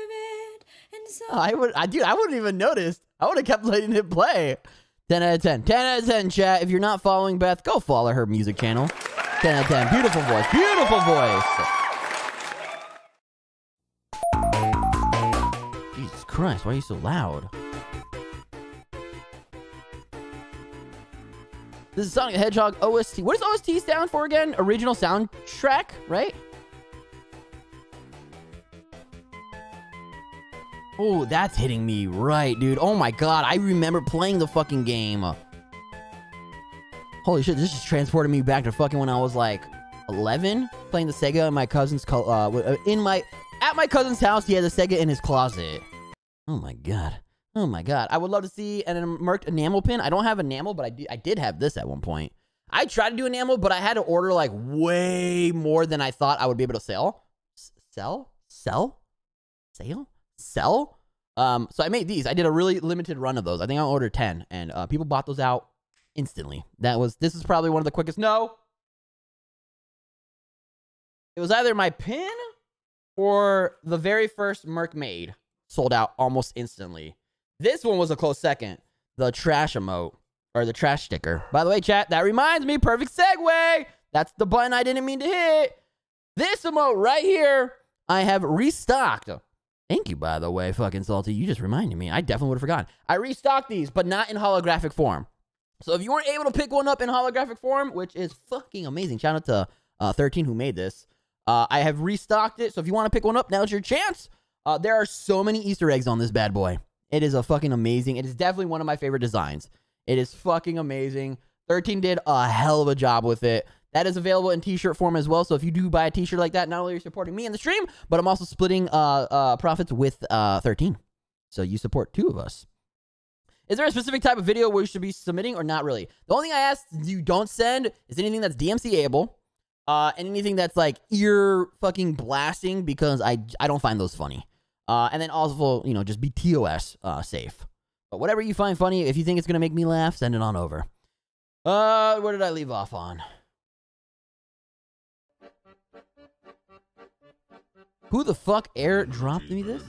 [SPEAKER 3] I would, I dude, I wouldn't even notice. I would have kept letting it play. 10 out of 10. 10 out of 10, chat. If you're not following Beth, go follow her music channel. 10 out of 10. Beautiful voice. Beautiful voice. Jesus Christ, why are you so loud? This is Sonic the Hedgehog OST. What does OST stand for again? Original soundtrack, right? Oh, that's hitting me right, dude. Oh my god, I remember playing the fucking game. Holy shit, this just transported me back to fucking when I was like 11, playing the Sega in my cousin's uh, uh, in my at my cousin's house. He had a Sega in his closet. Oh my god. Oh my god, I would love to see an marked enamel pin. I don't have enamel, but I, do, I did have this at one point. I tried to do enamel, but I had to order like way more than I thought I would be able to sell. S sell? Sell? Sale? Sell? Um, so I made these. I did a really limited run of those. I think I ordered 10 and uh, people bought those out instantly. That was, this is probably one of the quickest. No. It was either my pin or the very first Merc made sold out almost instantly. This one was a close second. The trash emote or the trash sticker. By the way, chat, that reminds me, perfect segue. That's the button I didn't mean to hit. This emote right here, I have restocked. Thank you, by the way, fucking Salty. You just reminded me. I definitely would have forgotten. I restocked these, but not in holographic form. So if you weren't able to pick one up in holographic form, which is fucking amazing, shout out to uh, 13 who made this. Uh, I have restocked it. So if you want to pick one up, now's your chance. Uh, there are so many Easter eggs on this bad boy. It is a fucking amazing. It is definitely one of my favorite designs. It is fucking amazing. 13 did a hell of a job with it. That is available in t-shirt form as well. So if you do buy a t-shirt like that, not only are you supporting me in the stream, but I'm also splitting uh, uh, profits with uh, 13. So you support two of us. Is there a specific type of video where you should be submitting or not really? The only thing I ask you don't send is anything that's DMCA-able uh, and anything that's like ear fucking blasting because I, I don't find those funny. Uh, and then also, you know, just be TOS uh, safe. But whatever you find funny, if you think it's going to make me laugh, send it on over. Uh, where did I leave off on? Who the fuck dropped me this?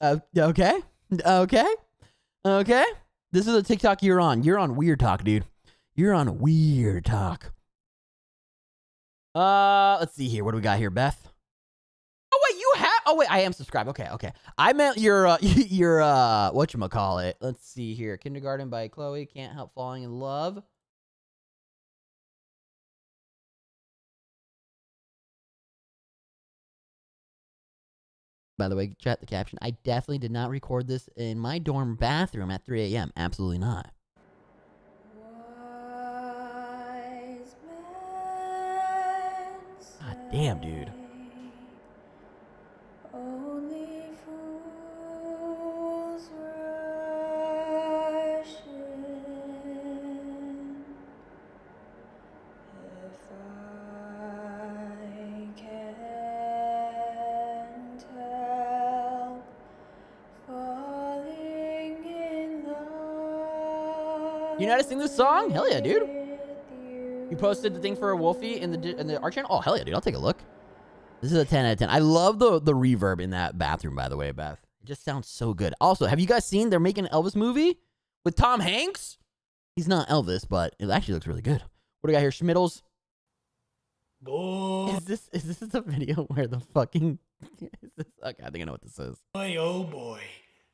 [SPEAKER 3] Uh, okay. Okay. Okay. This is a TikTok you're on. You're on Weird Talk, dude. You're on weird talk. Uh, let's see here. What do we got here, Beth? Oh wait, you have. Oh wait, I am subscribed. Okay, okay. I meant your uh, your uh, what you call it? Let's see here. Kindergarten by Chloe. Can't help falling in love. By the way, chat the caption. I definitely did not record this in my dorm bathroom at 3 a.m. Absolutely not.
[SPEAKER 8] Damn, dude.
[SPEAKER 3] You're not sing this song? Hell yeah, dude. You posted the thing for a Wolfie in the in the art channel? Oh, hell yeah, dude. I'll take a look. This is a 10 out of 10. I love the, the reverb in that bathroom, by the way, Beth. It just sounds so good. Also, have you guys seen they're making an Elvis movie with Tom Hanks? He's not Elvis, but it actually looks really good. What do I got here? Schmittles. Boy. Is this is this the video where the fucking is this, okay? I think I know what this is.
[SPEAKER 4] Boy,
[SPEAKER 9] oh boy,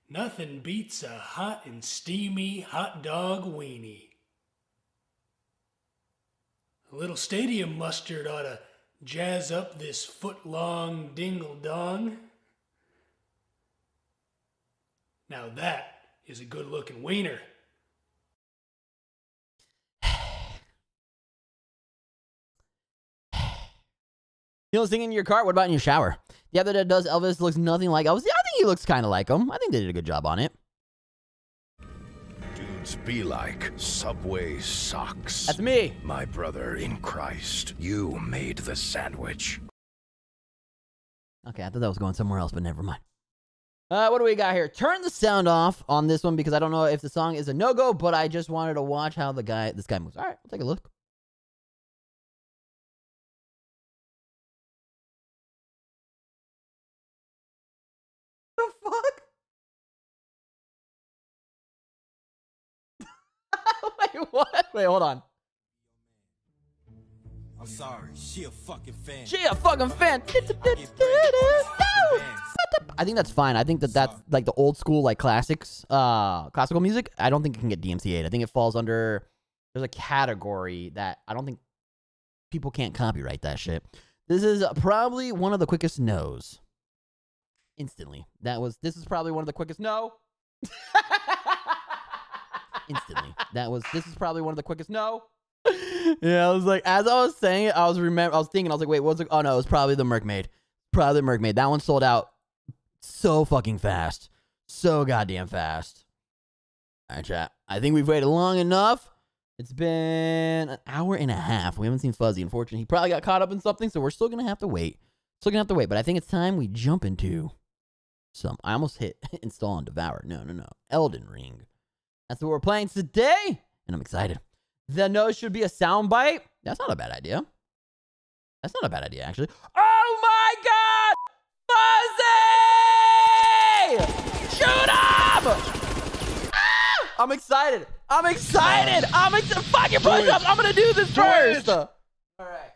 [SPEAKER 9] nothing beats a hot and steamy hot dog weenie. A little stadium mustard ought to jazz up this foot long dingle dong.
[SPEAKER 2] Now that is a good looking wiener.
[SPEAKER 3] You know, singing in your car. What about in your shower? The other that does Elvis looks nothing like Elvis. Yeah, I think he looks kind of like him. I think they did a good job on it
[SPEAKER 5] be like Subway socks. That's me. My brother in Christ, you made the sandwich.
[SPEAKER 3] Okay, I thought that was going somewhere else, but never mind. Uh, what do we got here? Turn the sound off on this one because I don't know if the song is a no-go, but I just wanted to watch how the guy, this guy moves. All right, we'll take a look. The fuck? Wait, what? Wait, hold on.
[SPEAKER 5] I'm sorry. She a fucking fan. She a fucking fan.
[SPEAKER 3] I think that's fine. I think that that's like the old school, like classics, uh, classical music. I don't think it can get DMCA'd. I think it falls under. There's a category that I don't think people can't copyright that shit. This is probably one of the quickest no's. Instantly, that was. This is probably one of the quickest no. instantly. that was this is probably one of the quickest. No. Yeah, I was like, as I was saying it, I was remember, I was thinking, I was like, wait, what's it? Oh no, it was probably the Mermaid. Probably the Mermaid. That one sold out so fucking fast, so goddamn fast. All right, chat. I think we've waited long enough. It's been an hour and a half. We haven't seen Fuzzy. Unfortunately, he probably got caught up in something, so we're still gonna have to wait. Still gonna have to wait. But I think it's time we jump into some. I almost hit install and devour. No, no, no. Elden Ring. That's what we're playing today, and I'm excited. The nose should be a soundbite. That's not a bad idea. That's not a bad idea, actually.
[SPEAKER 4] Oh my
[SPEAKER 3] god! Fuzzy! Shoot up! Ah! I'm excited. I'm excited.
[SPEAKER 1] I'm excited. Fucking push ups. I'm gonna do this do first. All right.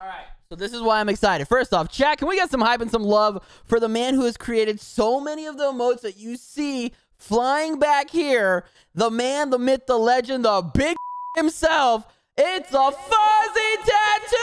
[SPEAKER 3] All right. So this is why I'm excited. First off, chat, can we get some hype and some love for the man who has created so many of the emotes that you see flying back here, the man, the myth, the legend, the big himself. It's a Fuzzy Tattoo!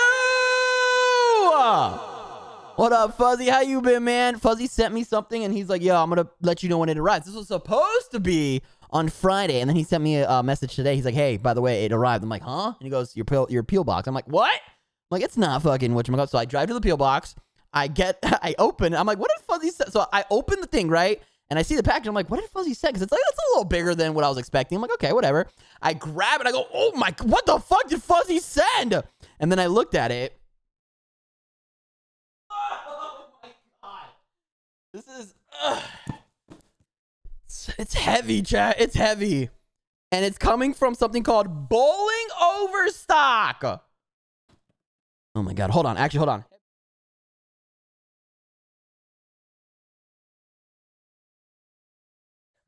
[SPEAKER 3] What up, Fuzzy? How you been, man? Fuzzy sent me something, and he's like, yo, I'm going to let you know when it arrives. This was supposed to be on Friday, and then he sent me a, message today. He's like, hey, by the way, it arrived. I'm like, huh? And he goes, your PO, your PO box. I'm like, what? I'm like, it's not fucking what whatchamacallit. So I drive to the PO box. I get, I open. I'm like, what did Fuzzy say? So I open the thing, right? And I see the package. I'm like, what did Fuzzy say? Because it's like, that's a little bigger than what I was expecting. I'm like, okay, whatever. I grab it. I go, oh my, what the fuck did Fuzzy send? And then I looked at it.
[SPEAKER 4] Oh my God. This is,
[SPEAKER 3] It's, it's heavy, chat. It's heavy. And it's coming from something called Bowling Overstock. Oh my God.
[SPEAKER 2] Hold on. Actually, hold on.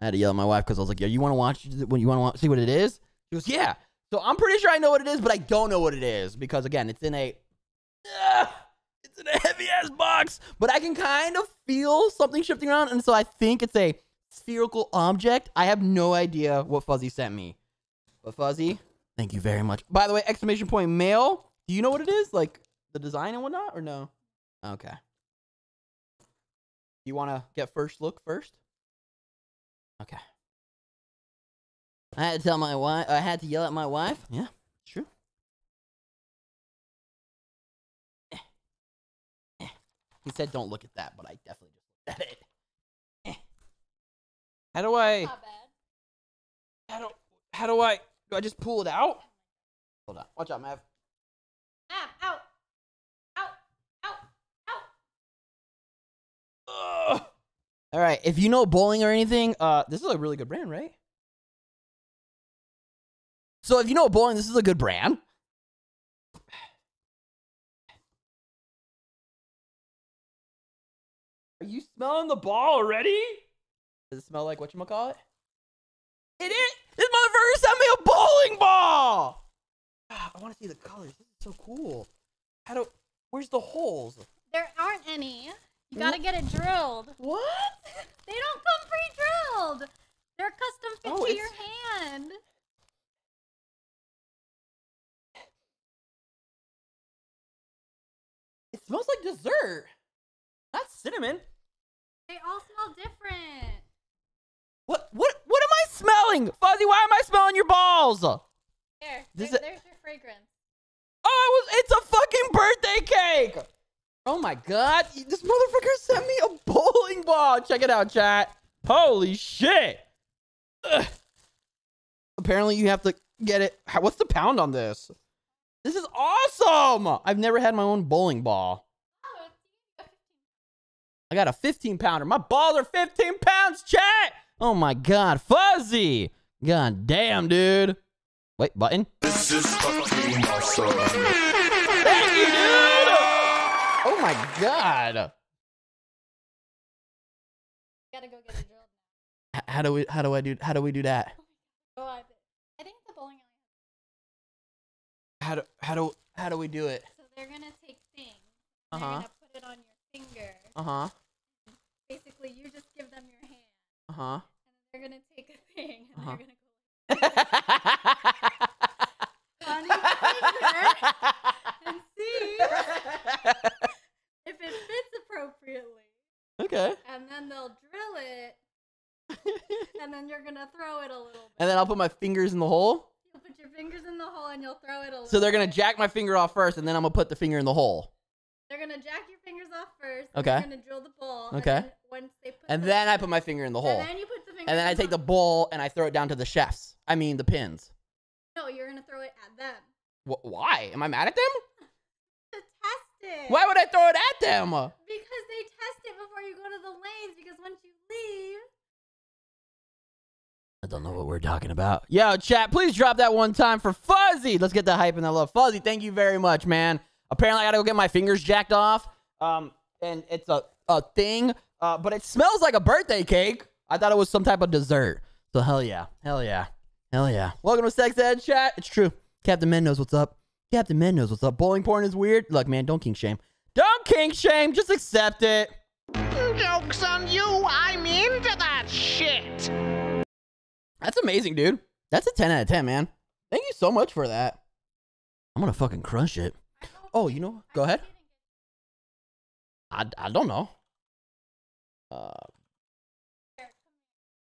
[SPEAKER 3] I had to yell at my wife because I was like, "Yo, you want to watch? When you want to see what it is?" She goes, "Yeah." So I'm pretty sure I know what it is, but I don't know what it is because again, it's in a uh, it's in a heavy ass box. But I can kind of feel something shifting around, and so I think it's a spherical object. I have no idea what Fuzzy sent me, but Fuzzy, thank you very much. By the way, exclamation point mail. Do you know what it is? Like the design and whatnot, or no? Okay. You want to get first
[SPEAKER 2] look first? Okay. I had to tell my wife, I had to yell at my wife. Yeah, true.
[SPEAKER 3] Eh. Eh. He said don't look at that, but I definitely just looked at it. Eh. How do
[SPEAKER 2] I... How do, how do I... Do I just pull it out? Hold on. Watch out, Mav. Mav, ah, out! Out! Out! Out! Ugh. All right, if you know bowling or anything, uh, this is a really good brand, right? So if you know bowling, this is a good brand. Are you smelling the ball already?
[SPEAKER 3] Does it smell like what you call it?
[SPEAKER 2] It is. This motherfucker sent me a
[SPEAKER 3] bowling ball. Ah, I want to see the colors. This is so cool. How do? Where's the holes?
[SPEAKER 10] There aren't any. You gotta get it drilled. What? they don't come pre-drilled. They're custom fit oh, to your hand.
[SPEAKER 2] It smells like dessert. That's cinnamon.
[SPEAKER 10] They all smell different.
[SPEAKER 2] What? What? What am I smelling, Fuzzy? Why am I smelling your balls?
[SPEAKER 3] There.
[SPEAKER 4] There, there's your fragrance.
[SPEAKER 3] Oh, it was, it's a fucking birthday cake. Oh my god, this motherfucker sent me a bowling ball. Check it out, chat. Holy shit. Ugh. Apparently you have to get it. What's the pound on this? This is awesome. I've never had my own bowling ball. I got a 15 pounder. My balls are 15 pounds, chat. Oh my god, fuzzy. God damn, dude. Wait, button? This is
[SPEAKER 4] fucking awesome.
[SPEAKER 5] Oh my god.
[SPEAKER 2] Gotta go get a drill.
[SPEAKER 5] How do we? How do I do? How do we do that?
[SPEAKER 2] Oh, oh I, think the bowling alley.
[SPEAKER 5] How do? How do? How do we do it?
[SPEAKER 2] So they're gonna take things.
[SPEAKER 3] Uh They're uh-huh. gonna put it on your finger. Uh huh. Basically, you just give them your hand, Uh huh. and they're gonna
[SPEAKER 1] take a thing, and Uh-huh. they're gonna go. funny and see
[SPEAKER 10] if it fits appropriately. Okay. And then they'll drill it. and then you're gonna throw it a little bit.
[SPEAKER 3] And then I'll put my fingers in the hole. You'll put your fingers in
[SPEAKER 10] the hole and you'll throw it a little. So they're
[SPEAKER 3] gonna jack my finger off first, and then I'm gonna put the finger in the hole.
[SPEAKER 10] They're gonna jack your fingers off first. Okay. They're gonna drill the ball. Okay. And then, once they put and the, then I put my finger in the hole. And then you put the finger. And then the I
[SPEAKER 3] take the ball and I throw it down to the chefs. I mean the pins.
[SPEAKER 10] No, you're gonna throw it at them.
[SPEAKER 5] Wh- why? Am I mad at
[SPEAKER 10] them? to test
[SPEAKER 5] it. Why would I throw it at them? Because
[SPEAKER 10] they test it before you go to the lanes. Because once you leave.
[SPEAKER 3] I don't know what we're talking about. Yo, chat, please drop that one time for Fuzzy. Let's get the hype and the love. Fuzzy, thank you very much, man. Apparently, I gotta go get my fingers jacked off. Um, and it's a, a thing. Uh, but it smells like a birthday cake. I thought it was some type of dessert. So hell yeah. Hell yeah. Hell yeah. Welcome to Sex Ed Chat. It's true. Captain Matt knows what's up. Captain Matt knows what's up. Bowling porn is weird. Look, man, don't kink shame. Don't kink shame. Just accept it.
[SPEAKER 5] Joke's on you. I'm into that shit.
[SPEAKER 3] That's amazing, dude. That's a 10 out of 10, man. Thank you so much for that. I'm going to fucking crush it. Oh, you know, go ahead.
[SPEAKER 2] I, I don't know. Uh,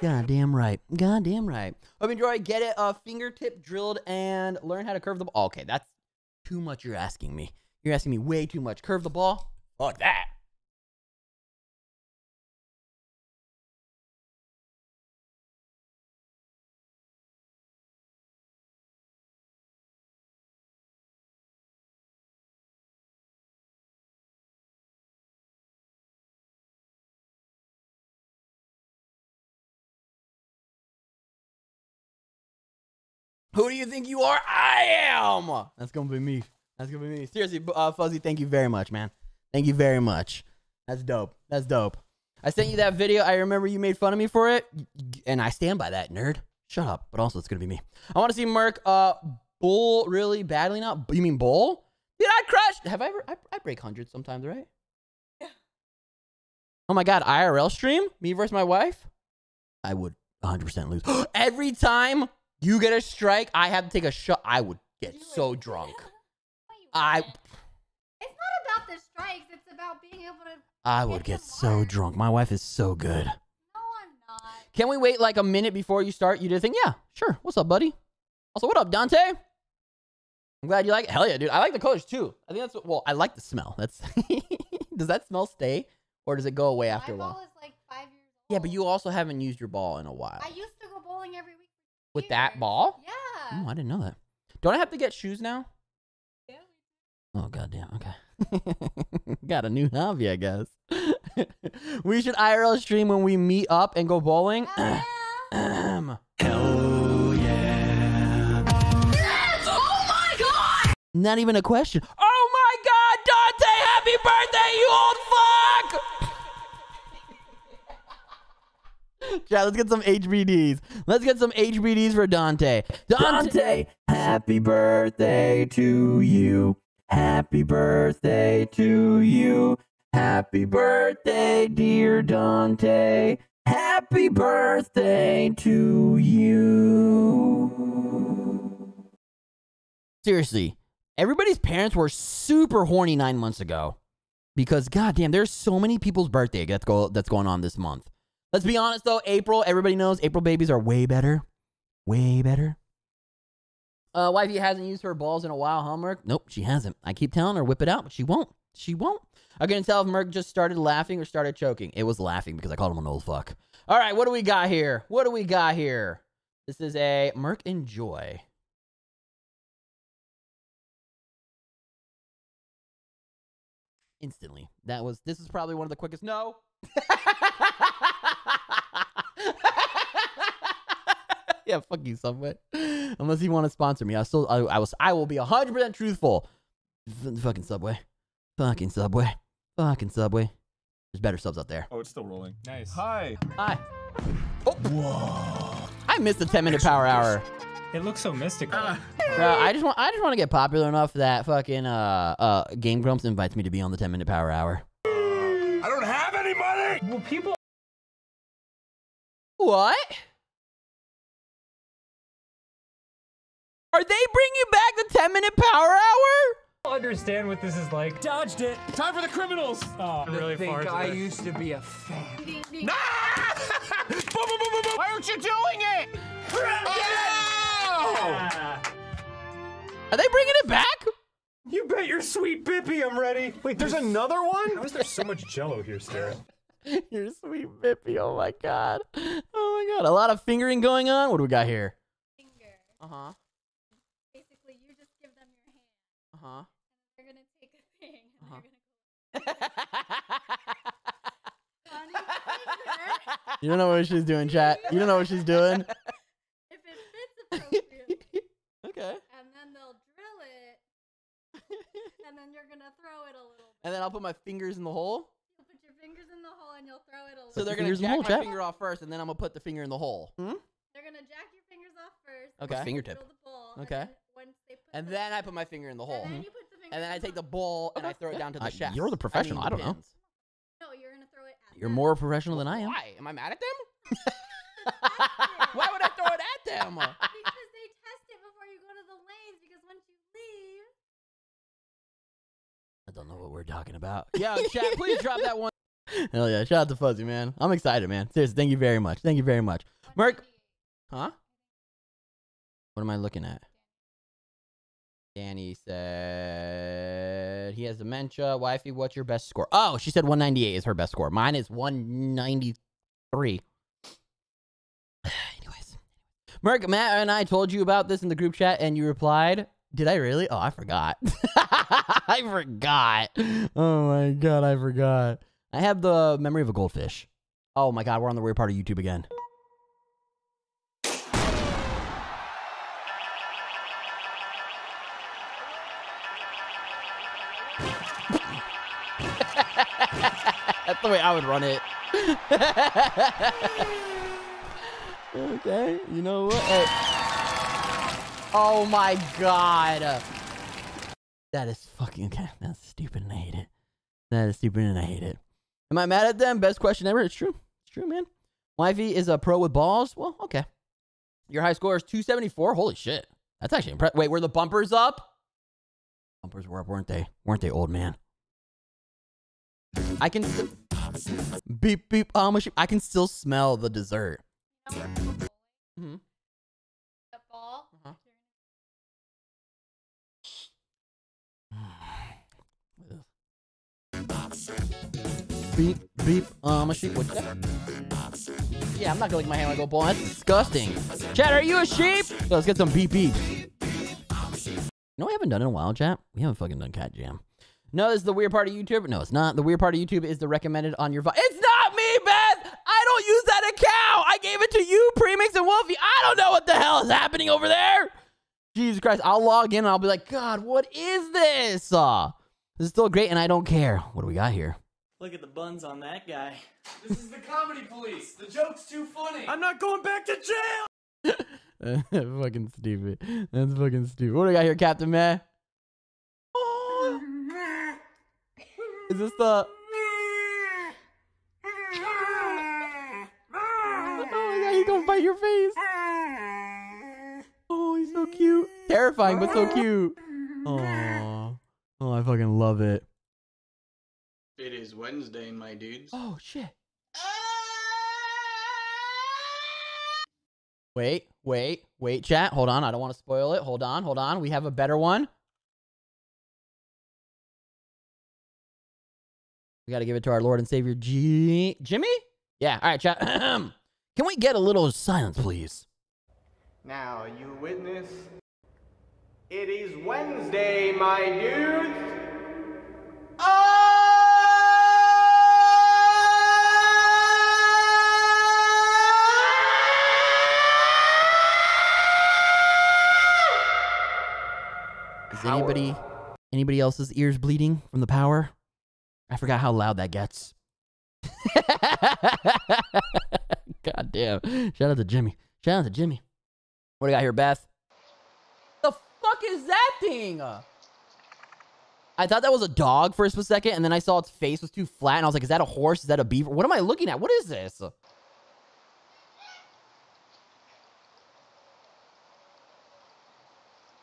[SPEAKER 3] God damn right. God damn right. Hope you enjoy. Get it uh, fingertip drilled and learn how to curve the ball. Okay, that's too much you're asking me. You're asking me way too much. Curve the ball? Fuck that. Who do you think you are? I am. That's gonna be me. That's gonna be me. Seriously, uh, Fuzzy, thank you very much, man. Thank you very much. That's dope. That's dope. I sent you that video. I remember you made fun of me for it, and I stand by that, nerd. Shut up. But also, it's gonna be me. I want to see Merc uh bull really badly. Not you mean bull? Did I crush? Have I ever? I, I break hundreds sometimes, right? Yeah. Oh my god, IRL stream? Me versus my wife? I would 100% lose. Every time you get a strike, I have to take a shot. I would get you so would. drunk. I. It's not about the strikes. It's about being able to. I would get so water. drunk. My wife is so good. No, I'm not. Can we wait like a minute before you start? You did a thing? Yeah, sure. What's up, buddy? Also, what up, Dante? I'm glad you like it. Hell yeah, dude. I like the colors too. I think that's what, well, I like the smell. That's Does that smell stay or does it go away after My a while? Like yeah, but you also haven't used your ball in a while. I
[SPEAKER 10] used to go bowling
[SPEAKER 3] every with that ball? Yeah. Oh, I didn't know that. Don't I have to get shoes now? Yeah. Oh goddamn. Okay. Got a new hobby, I guess. we should IRL stream when we meet up and go bowling. Hell yeah. Hell yeah.
[SPEAKER 4] Yes! Oh my god!
[SPEAKER 3] Not even a question.
[SPEAKER 4] Oh
[SPEAKER 1] my god, Dante! Happy birthday, you
[SPEAKER 4] all!
[SPEAKER 3] Chat, let's get some HBDs. Let's get some HBDs for Dante. Dante, Dante happy birthday to you. Happy birthday to you. Happy birthday, dear Dante. Happy birthday to you. Seriously, everybody's parents were super horny nine months ago because goddamn, there's so many people's birthday that's go that's going on this month. Let's be honest though, April, everybody knows April babies are way better. Way better. Uh, wifey hasn't used her balls in a while, huh, Merc? Nope, she hasn't. I keep telling her, whip it out, but she won't. She won't. I couldn't tell if Merc just started laughing or started choking. It was laughing because I called him an old fuck. All right, what do we got here? What do we got here? This is a Merc
[SPEAKER 2] Enjoy.
[SPEAKER 3] Instantly. That was, this is probably one of the quickest. No! yeah, fuck you, Subway. Unless you want to sponsor me, I still, I, I was, I will be hundred percent truthful. F fucking Subway, fucking Subway, fucking Subway. There's better subs out there. Oh, it's still rolling. Nice. Hi. Hi. Oh. Whoa. I missed the 10 minute power hour.
[SPEAKER 7] It looks so mystical. Uh,
[SPEAKER 3] Bro, I just want I just want to get popular enough that fucking uh uh Game Grumps invites me to be on the 10 minute power hour.
[SPEAKER 2] I don't have any money. Well, people What? Are they bringing back the 10 minute power hour? I understand what
[SPEAKER 7] this is like. Dodged it. Time for the criminals. Oh, I really think I used to be a fan. Why aren't you doing it?
[SPEAKER 4] Oh!
[SPEAKER 5] Are they bringing it back? You bet your sweet
[SPEAKER 7] bippy I'm ready. Wait, there's another one? How is there so much jello here, Sarah? your sweet
[SPEAKER 1] bippy. Oh my god. Oh my
[SPEAKER 3] god. A lot of fingering going on. What do we got here? Finger. Uh huh
[SPEAKER 10] huh. They're gonna take a thing and uh-huh. they're gonna
[SPEAKER 3] go. you don't know what she's doing, chat. You don't know what she's doing. if it fits appropriately.
[SPEAKER 10] okay. And then they'll drill it. and then you're gonna throw
[SPEAKER 3] it a little. Bit. And then I'll put my fingers in the hole. You'll put your
[SPEAKER 10] fingers in the hole and you'll throw it a little. So they're
[SPEAKER 3] gonna jack the hole, my chat. finger off first, and then I'm gonna put the finger in the hole. Hmm. They're gonna jack your fingers off first. Okay. Fingertip. Okay and the, then I put my finger in the hole. And then, mm-hmm. the and then I take the bowl and I throw it down to the I, uh, chef. You're the professional. I, mean, I don't know. No, you're gonna throw it. you're them. more professional
[SPEAKER 5] than I am. Why? Am I mad at
[SPEAKER 10] them? Why would I throw it at them? because they test it before you go to the lanes. Because once you leave,
[SPEAKER 3] I don't know what we're talking about. Yeah, chat. Please drop that one. Hell yeah! Shout out to Fuzzy man. I'm excited, man. Seriously, thank you very much. Thank you very much, Merc. Huh? What am I looking at? Danny said he has dementia. Wifey, what's your best score? Oh, she said 198 is her best score. Mine is 193. Anyways, Merc, Matt, and I told you about this in the group chat, and you replied, "Did I really? Oh, I forgot. I
[SPEAKER 5] forgot.
[SPEAKER 3] Oh my god, I forgot. I have the memory of a goldfish. Oh my god, we're on the weird part of YouTube again." the way I would run it. okay, you know what? Oh. oh my god. That is fucking okay. That's stupid and I hate it. That is stupid and I hate it. Am I mad at them? Best question ever. It's true. It's true, man. Wifey is a pro with balls. Well, okay. Your high score is 274. Holy shit. That's actually impressive. Wait, were the bumpers up? Bumpers were up, weren't they? Weren't they, old man? I can beep beep um, I can still smell the dessert. Mm-hmm.
[SPEAKER 4] Uh -huh. beep beep um sheep. What's that?
[SPEAKER 3] Yeah, I'm not gonna lick my hand when I go bowling. That's disgusting. Chad, are you a sheep? Let's get some beep beep. You know we haven't done in a while, chat? We haven't fucking done cat jam. No, this is the weird part of YouTube. No, it's not. The weird part of YouTube is the recommended on your. it's not me, Beth. I don't use that account. I gave it to you, Premix and Wolfie. I don't know what the hell is happening over there. Jesus Christ! I'll log in. and I'll be like, God, what is this? Uh, this is still great, and I don't care. What do we got here?
[SPEAKER 7] Look at the buns on that guy. This is the comedy
[SPEAKER 1] police. The joke's too funny. I'm not going back to jail.
[SPEAKER 3] fucking stupid. That's fucking stupid. What do we got here, Captain Matt? Is this the...
[SPEAKER 4] Oh my
[SPEAKER 1] god, he's gonna bite your face!
[SPEAKER 5] Oh, he's so cute. Terrifying, but so cute. Oh,
[SPEAKER 1] oh, I fucking
[SPEAKER 3] love it.
[SPEAKER 5] It is Wednesday, my dudes. Oh shit.
[SPEAKER 3] Wait, wait, wait, chat. Hold on. I don't want to spoil it. Hold on, hold on. We have a better one. We got to give it to our Lord and Savior, G- Jimmy? Yeah. All right, chat. Can we get a little silence, please?
[SPEAKER 5] Now, you witness. It is Wednesday, my dudes. Oh!
[SPEAKER 3] Is anybody anybody else's ears bleeding from the power? I forgot how loud that gets. God damn. Shout out to Jimmy. Shout out to Jimmy. What do I got here, Beth? The fuck is that thing? I thought that was a dog for a split second, and then I saw its face was too flat, and I was like, is that a horse? Is that a beaver? What am I looking at? What is this?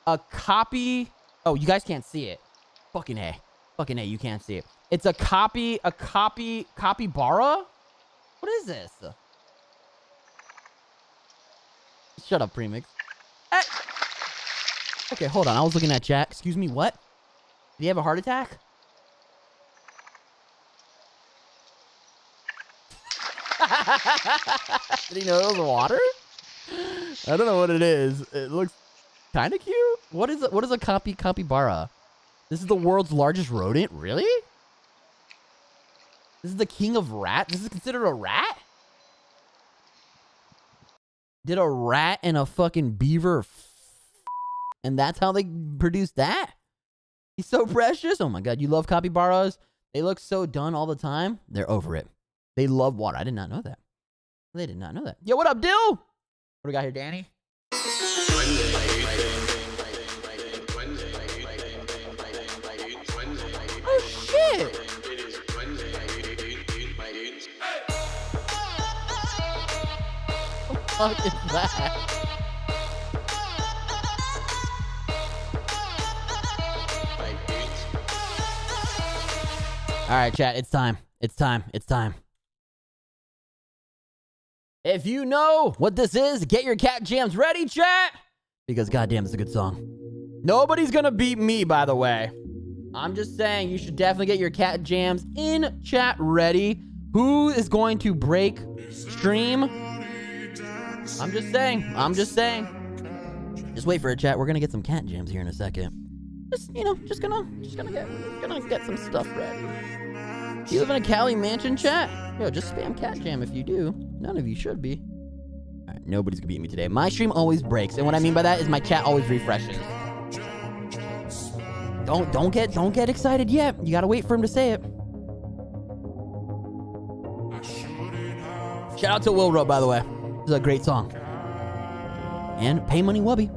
[SPEAKER 3] A copy... Oh, you guys can't see it. Fucking A. Fucking A, you can't see it. It's a copy, a copy, capybara? What is this? Shut up, Premix. Hey. Okay, hold on. I was looking at Jack. Excuse me, what? Did he have a heart attack? Did he know it was water? I don't know what it is. It looks kind of cute. What is, what is a copy copybara? This is the world's largest rodent? Really? This is the king of rat? This is considered a rat? Did a rat and a fucking beaver and that's how they produce that? He's so precious. Oh my god, you love capybaras? They look so done all the time. They're over it. They love water. I did not know that. They did not know that. Yo, what up, Dill? What do we got here, Danny?
[SPEAKER 4] Oh shit!
[SPEAKER 1] fuck is that?
[SPEAKER 3] All right, chat, it's time. It's time. It's time. If you know what this is, get your cat jams ready, chat! Because goddamn, it's a good song. Nobody's gonna beat me, by the way. I'm just saying, you should definitely get your cat jams in chat ready. Who is going to break stream? I'm just saying. I'm just saying. Just wait for a chat. We're gonna get some cat jams here in a second. Just you know, just gonna, just gonna get, gonna get some stuff ready. Do you live in a Cali mansion, chat? Yo, just spam cat jam if you do. None of you should be. nobody's gonna beat me today. My stream always breaks, and what I mean by that is my chat always refreshes. Don't don't get don't get excited yet. You gotta wait for him to say it. Shout out to Will Rob, by the way is a great song. And PaymoneyWubby.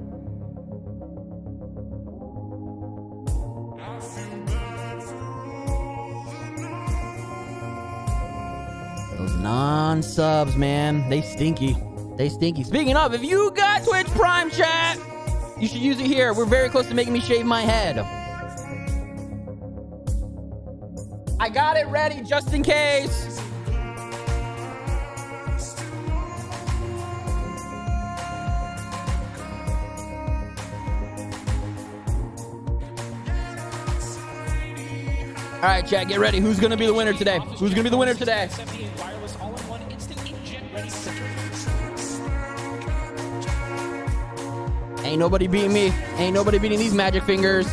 [SPEAKER 3] Those non subs, man. They stinky. They stinky. Speaking of, if you got Twitch Prime chat, you should use it here. We're very close to making me shave my head. I got it ready just in case. All right, Chad, get ready. Who's going to be the winner today? Who's going to be the winner today? Ain't nobody beating me. Ain't nobody beating these magic fingers.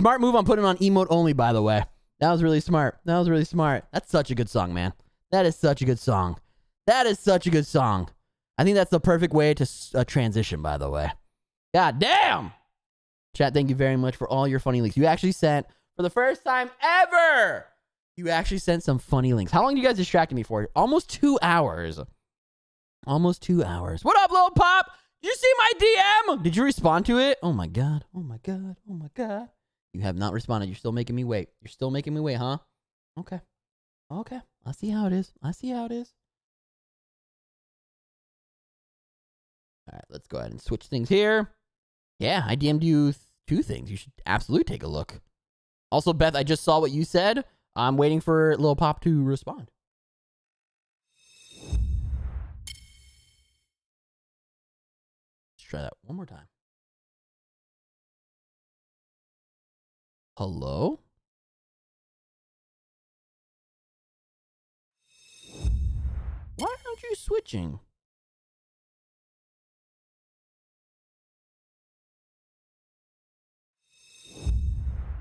[SPEAKER 3] Smart move on putting on emote only, by the way. That was really smart. That was really smart. That's such a good song, man. That is such a good song. That is such a good song. I think that's the perfect way to uh, transition, by the way. God damn! Chat, thank you very much for all your funny links. You actually sent, for the first time ever, you actually sent some funny links. How long you guys distracted me for? Almost two hours. Almost two hours. What up, little pop? you see my DM? Did you respond to it? Oh my god.
[SPEAKER 1] Oh my god. Oh my god.
[SPEAKER 3] You have not responded. You're still making me wait. You're still making me wait, huh? Okay. Okay. I see how it is. I see how it is.
[SPEAKER 2] All right, let's go ahead and switch things here.
[SPEAKER 3] Yeah, I DM'd you two things. You should absolutely take a look. Also, Beth, I just saw what you said. I'm waiting for Lil Pop to respond. Let's try that one more time.
[SPEAKER 2] Hello? Why aren't you switching?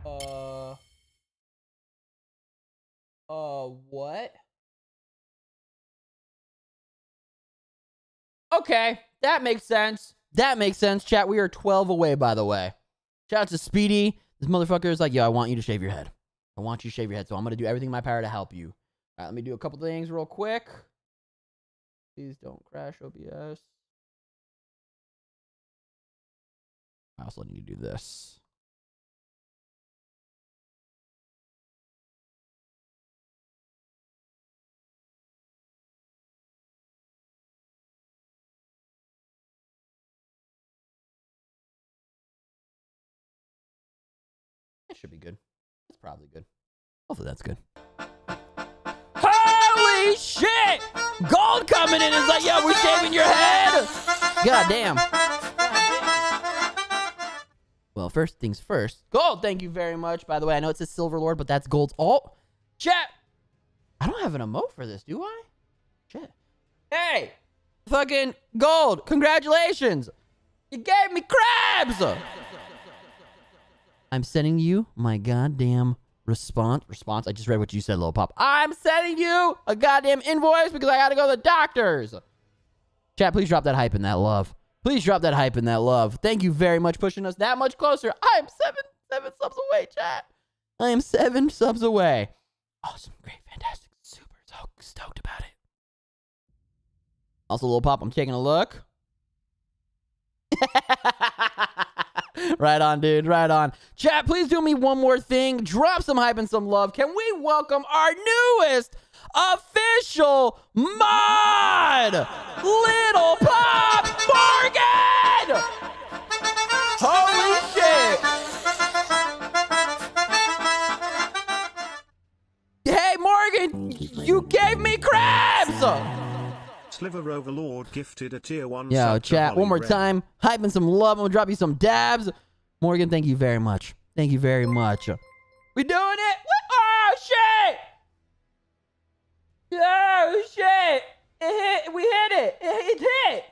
[SPEAKER 2] Uh. Uh, what? Okay, that makes sense.
[SPEAKER 3] That makes sense, chat. We are 12 away, by the way. Shout out to Speedy. This motherfucker is like, yo, I want you to shave your head. I want you to shave your head. So I'm going to do everything in my power to help you. All right, let me do a couple things real quick. Please don't crash OBS.
[SPEAKER 2] I also need to do this.
[SPEAKER 3] should be good. It's probably good. Hopefully that's good.
[SPEAKER 1] Holy shit!
[SPEAKER 3] Gold coming in is like, yo, we're shaving your head! God damn. Well, first things first. Gold, thank you very much. By the way, I know it says Silver Lord, but that's gold's all. Chat! I don't have an emote for this, do I? Shit. Hey! Fucking gold, congratulations! You gave me crabs! I'm sending you my goddamn response. Response. I just read what you said, little pop. I'm sending you a goddamn invoice because I gotta go to the doctors. Chat, please drop that hype and that love. Please drop that hype and that love. Thank you very much pushing us that much closer.
[SPEAKER 5] I am seven seven subs away, chat.
[SPEAKER 3] I am seven subs away. Awesome, great, fantastic, super so stoked about it. Also, little pop, I'm taking a look. right on, dude. Right on. Chat, please do me one more thing. Drop some hype and some love. Can we welcome our newest official mod, Little
[SPEAKER 4] Pop
[SPEAKER 3] Morgan! Holy shit!
[SPEAKER 10] Hey, Morgan, you gave me crabs! Sliver Overlord gifted a tier one. chat. One more time.
[SPEAKER 3] Hyping some love. I'm gonna drop you some dabs. Morgan, thank you very much. Thank you very much. We doing it? Oh shit! Oh shit! It hit. We hit it. It, it hit.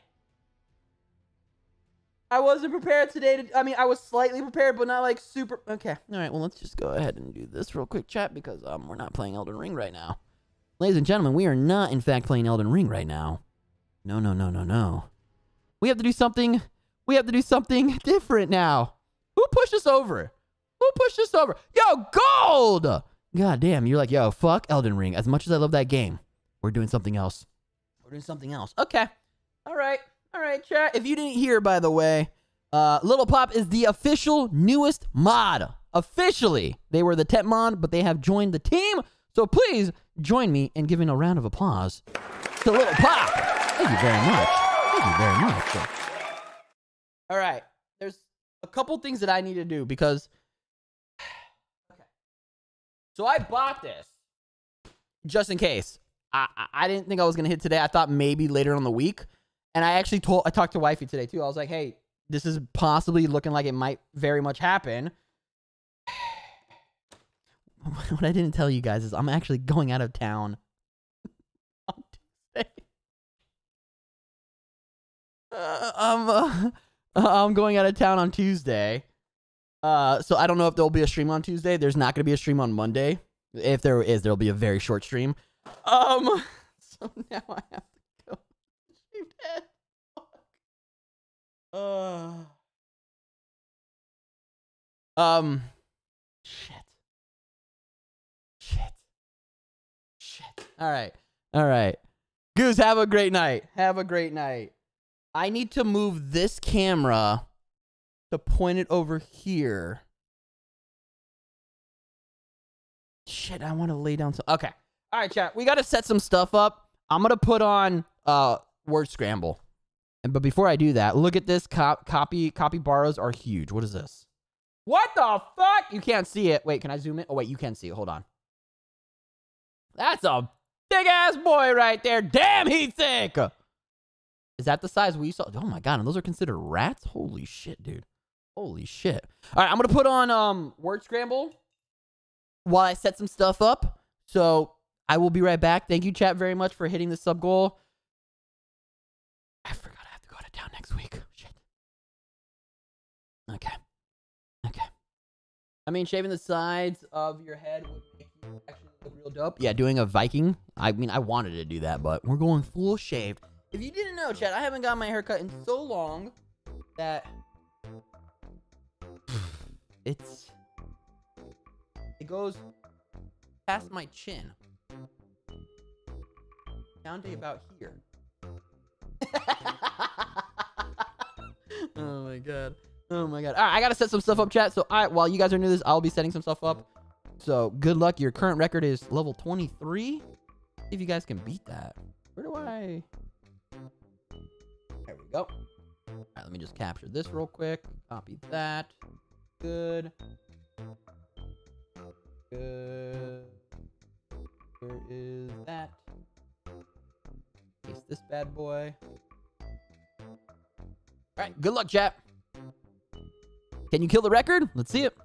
[SPEAKER 3] I wasn't prepared today to, I mean, I was slightly prepared, but not like super. Okay. All right. Well, let's just go ahead and do this real quick, chat, because um, we're not playing Elden Ring right now. Ladies and gentlemen, we are not, in fact, playing Elden Ring right now. No, no, no, no, no. We have to do something. We have to do something different now. Who pushed us over? Who pushed us over? Yo, gold! God damn, you're like, yo, fuck Elden Ring. As much as I love that game, we're doing something else. We're doing something else. Okay. All right. All right, chat. If you didn't hear, by the way, uh, Little Pop is the official newest mod. Officially. They were the tent mod, but they have joined the team. So please join me in giving a round of applause to Little Pop. Thank you very much. Thank you very much. All right. There's a couple things that I need to do because. Okay. So I bought this just in case. I, I didn't think I was going to hit today. I thought maybe later on the week. And I actually told, I talked to Wifey today too. I was like, hey, this is possibly looking like it might very much happen. what I didn't tell you guys is I'm actually going out of town on Tuesday. Uh, I'm, uh, I'm going out of town on Tuesday. Uh, so I don't know if there'll be a stream on Tuesday. There's not going to be a stream on Monday. If there is, there'll be a very short stream.
[SPEAKER 1] Um, so now I have to
[SPEAKER 2] go. Uh, um,
[SPEAKER 3] All right. All right. Goose, have a great night. Have a great night. I need to move this camera to point it over here. Shit, I want to lay down some. Okay. All right, chat. We got to set some stuff up. I'm going to put on uh, Word Scramble. And, but before I do that, look at this. Co copy copy borrows are huge. What is this? What the fuck? You can't see it. Wait, can I zoom in? Oh, wait, you can see it. Hold on. That's a Big ass boy right there. Damn, he thick. Is that the size we saw? Oh my god, and those are considered rats? Holy shit, dude. Holy shit. All right, I'm going to put on um word scramble while I set some stuff up. So, I will be right back. Thank you chat very much for hitting the sub goal. I forgot I have to go to town next week. Oh, shit. Okay. Okay. I mean, shaving the sides of your head would make you actually real dope. Yeah, doing a Viking. I mean, I wanted to do that, but we're going full shaved. If you didn't know, Chad, I haven't got my hair cut in so long that it's it goes past my chin down to about here. oh my god. Oh my god. All right, I gotta set some stuff up, chat. So, all right, while you guys are new to this, I'll be setting some stuff up. So good luck. Your current record is level 23. If you guys can beat that. Where do I... There we go. All right, let me just capture this real quick. Copy that. Good. Good. Where is that? Paste this bad boy. All right, good luck, chap. Can you kill the record? Let's see it.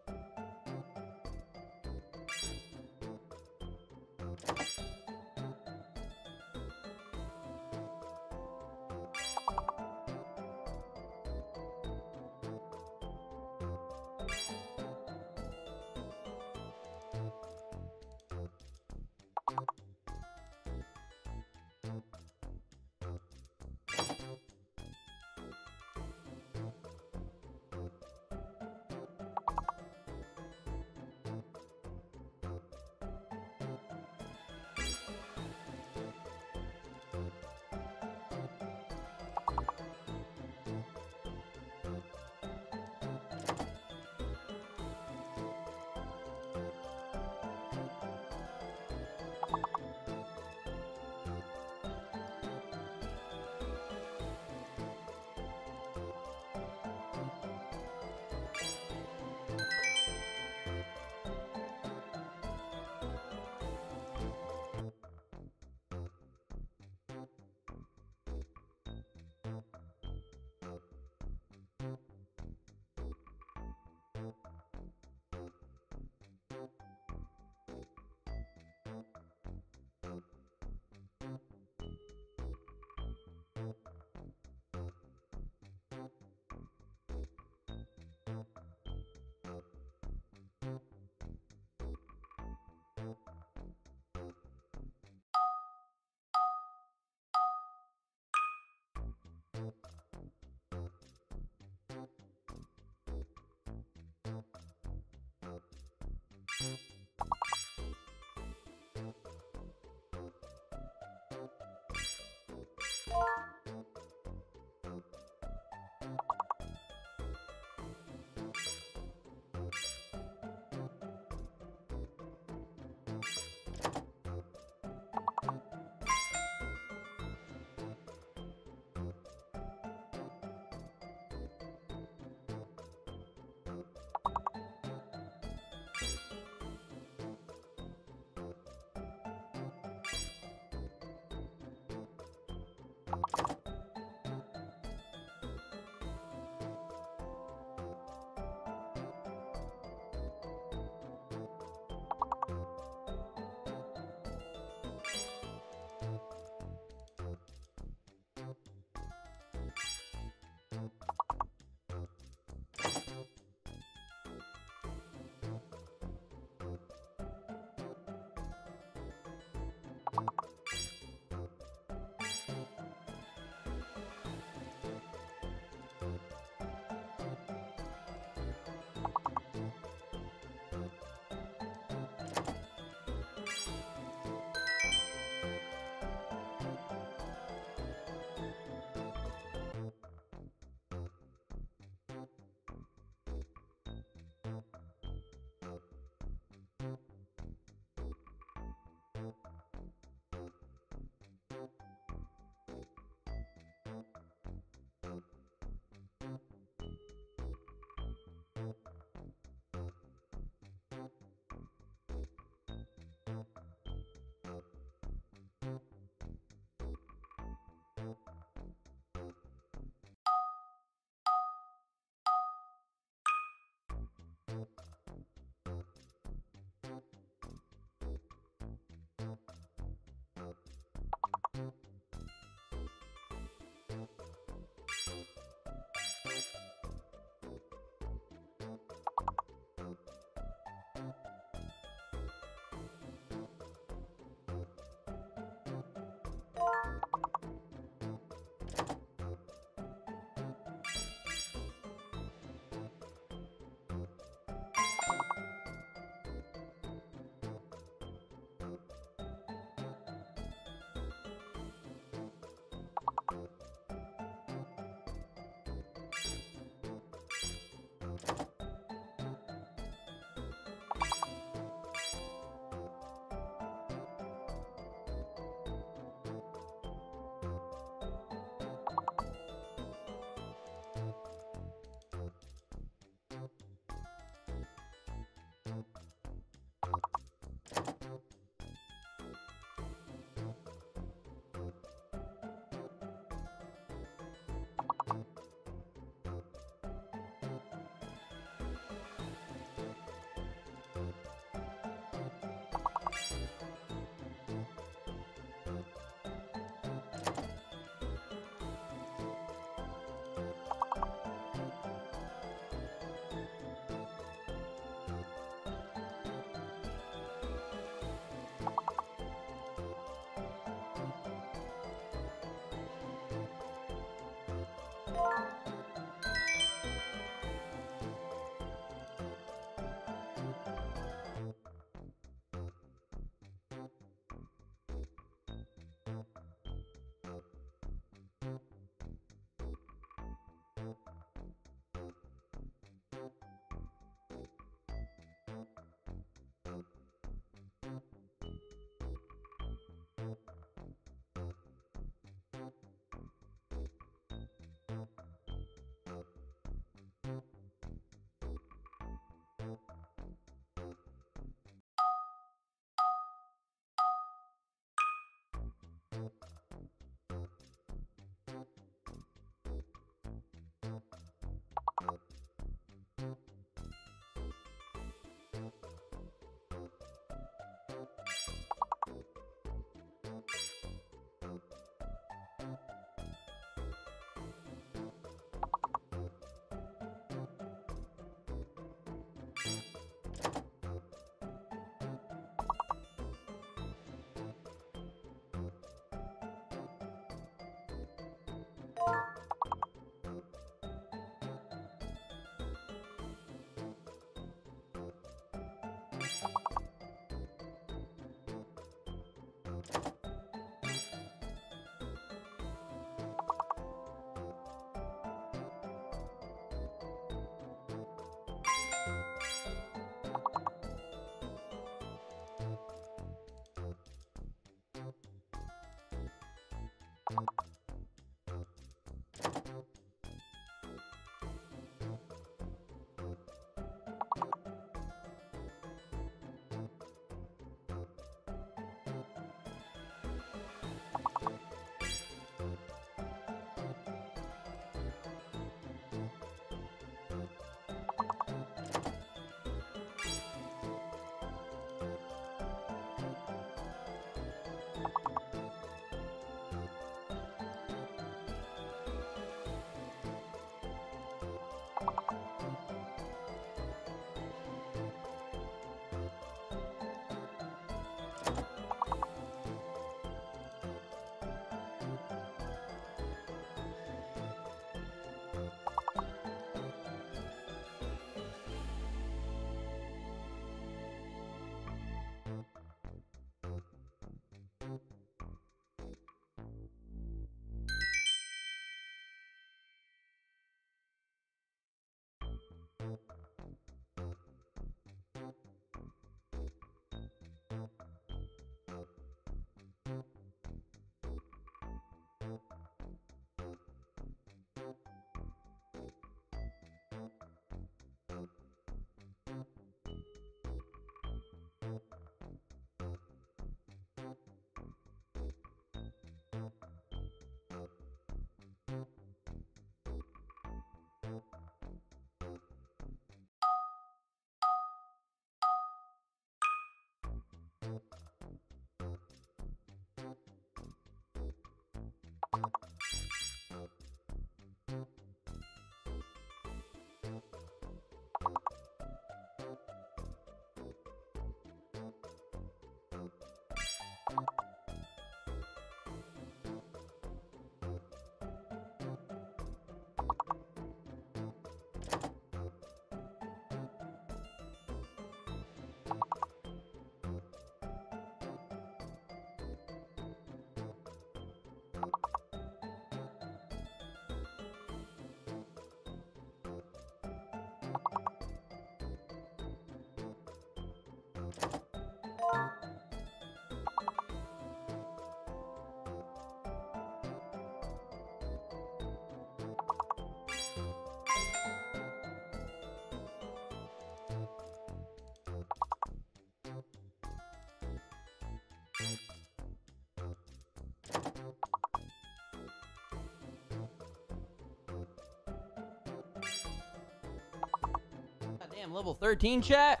[SPEAKER 3] Damn, level 13 chat.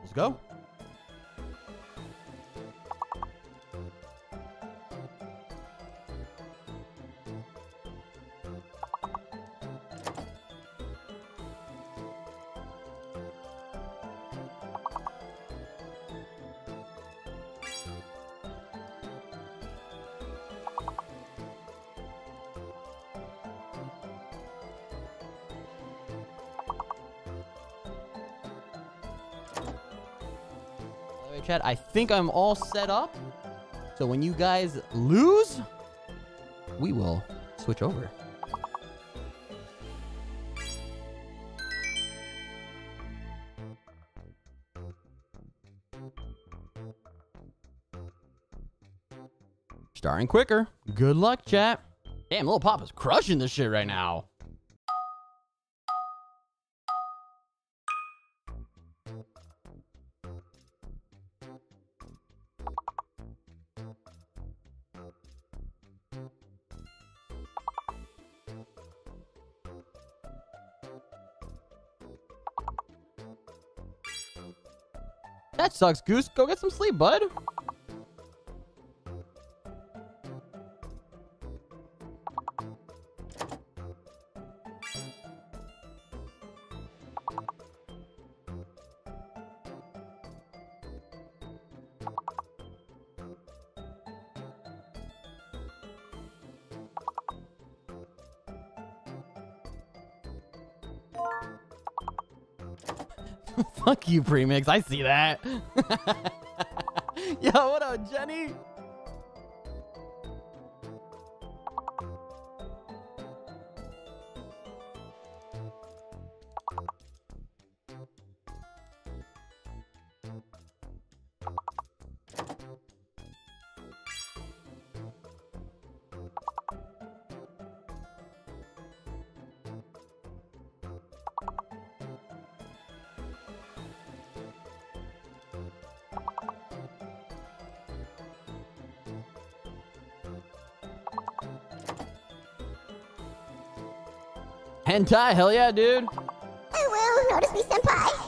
[SPEAKER 3] Let's go. chat. I think I'm all set up. So when you guys lose, we will switch over. Starting quicker. Good luck, chat. Damn, Little Papa's crushing this shit right now. sucks. Goose, go get some sleep, bud. you, Premix. I see that.
[SPEAKER 1] Yo, what up, Jenny?
[SPEAKER 3] hentai? Hell yeah, dude.
[SPEAKER 1] I will. Notice me, senpai.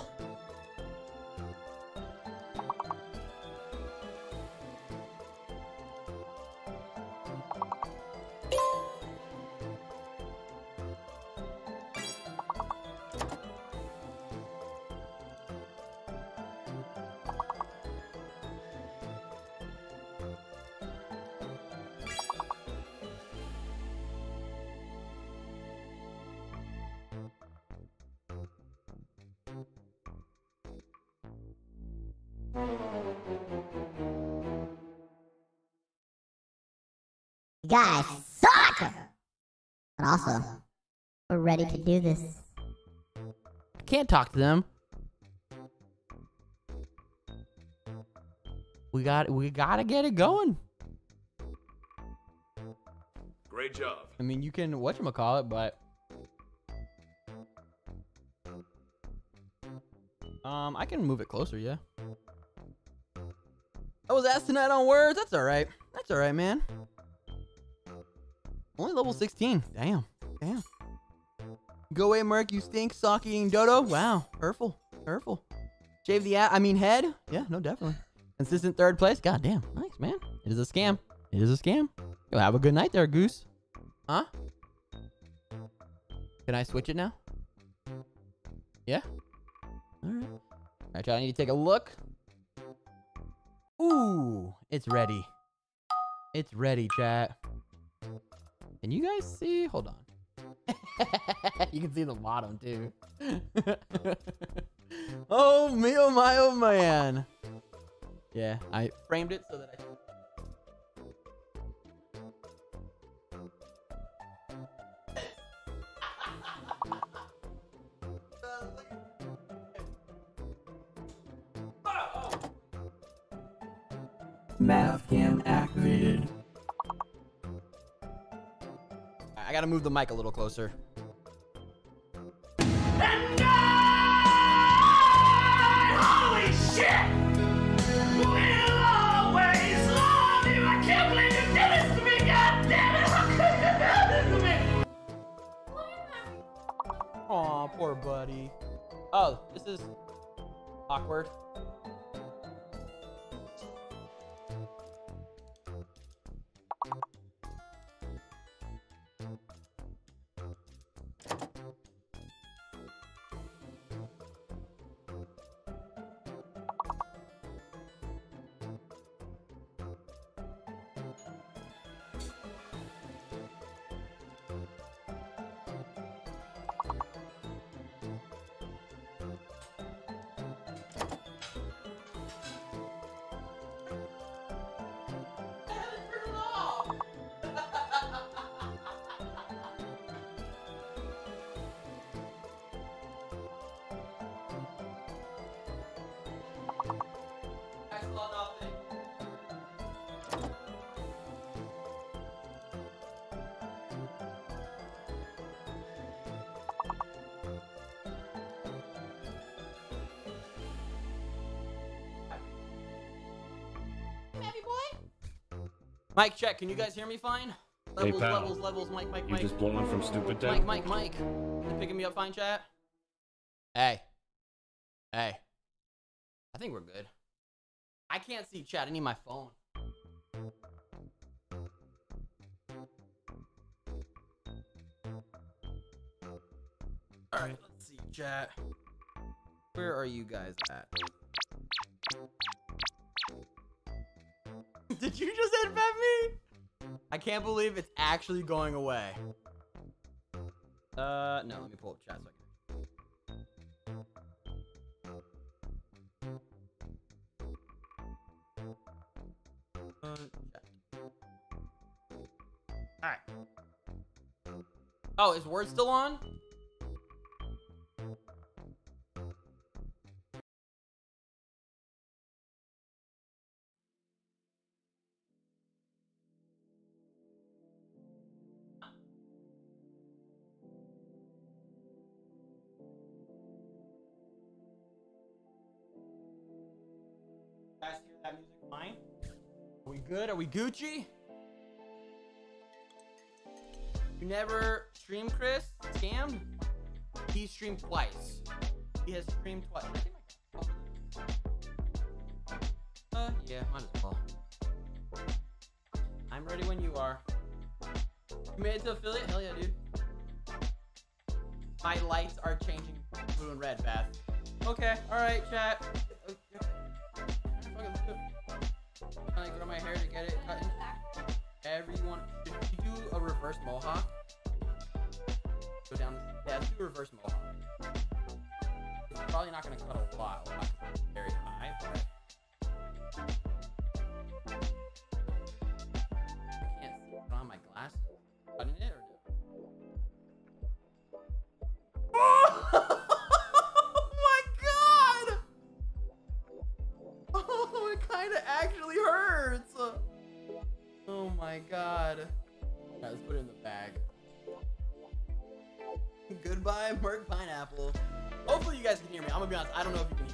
[SPEAKER 2] guys suck! But also,
[SPEAKER 3] we're ready to do this. Can't talk to them. We got we gotta get it going.
[SPEAKER 5] Great job. I
[SPEAKER 3] mean you can call it, but Um, I can move it closer, yeah. I was asked tonight on words. That's all right. That's all right, man. Only level 16. Damn. Damn. Go away, Merc. You stink. Sock dodo. Wow. Hurtful. Hurtful. Shave the ass. I mean, head. Yeah, no, definitely. Consistent third place. God damn. Nice, man. It is a scam. It is a scam. You have a good night there, Goose. Huh? Can I switch it now?
[SPEAKER 4] Yeah? Alright.
[SPEAKER 3] Alright, y'all need to take a look. Ooh, it's ready. It's ready, chat. Can you guys see? Hold on. you can see the bottom too. oh me, oh my, oh man. Yeah, I framed it so that to move the mic a little closer.
[SPEAKER 4] And I,
[SPEAKER 1] holy shit, will always love you. I can't believe you did this to me. God damn it! How could you do this
[SPEAKER 3] to me? Aw, poor buddy. Oh, this is awkward. Mike, check. Can you guys hear me fine? Levels, hey, pal. levels, levels. Mike, Mike, Mike. You just
[SPEAKER 4] blowing from stupid deck? Mike,
[SPEAKER 3] Mike, Mike. You picking me up fine, chat? Hey. Hey. I think we're good. I can't see chat. I need my phone. Alright, let's see, chat. Where are you guys at? can't believe it's actually going away. Uh, no, let me pull up chat so I
[SPEAKER 1] can Alright. Oh,
[SPEAKER 3] is Word still on? Gucci? You never stream, Chris? Scammed? He streamed twice. He has streamed twice. Uh, yeah, might as well. I'm ready when you are. You made it to affiliate? Hell yeah, dude. My lights are changing blue and red fast. Okay, alright, chat. grow my hair to get it cut. Everyone, if you do a reverse mohawk? Go down. Yeah, do reverse mohawk. It's probably not gonna cut a lot. my god. Right, let's put it in the bag. Goodbye, Merc Pineapple. Hopefully you guys can hear me. I'm gonna be honest, I don't know if you can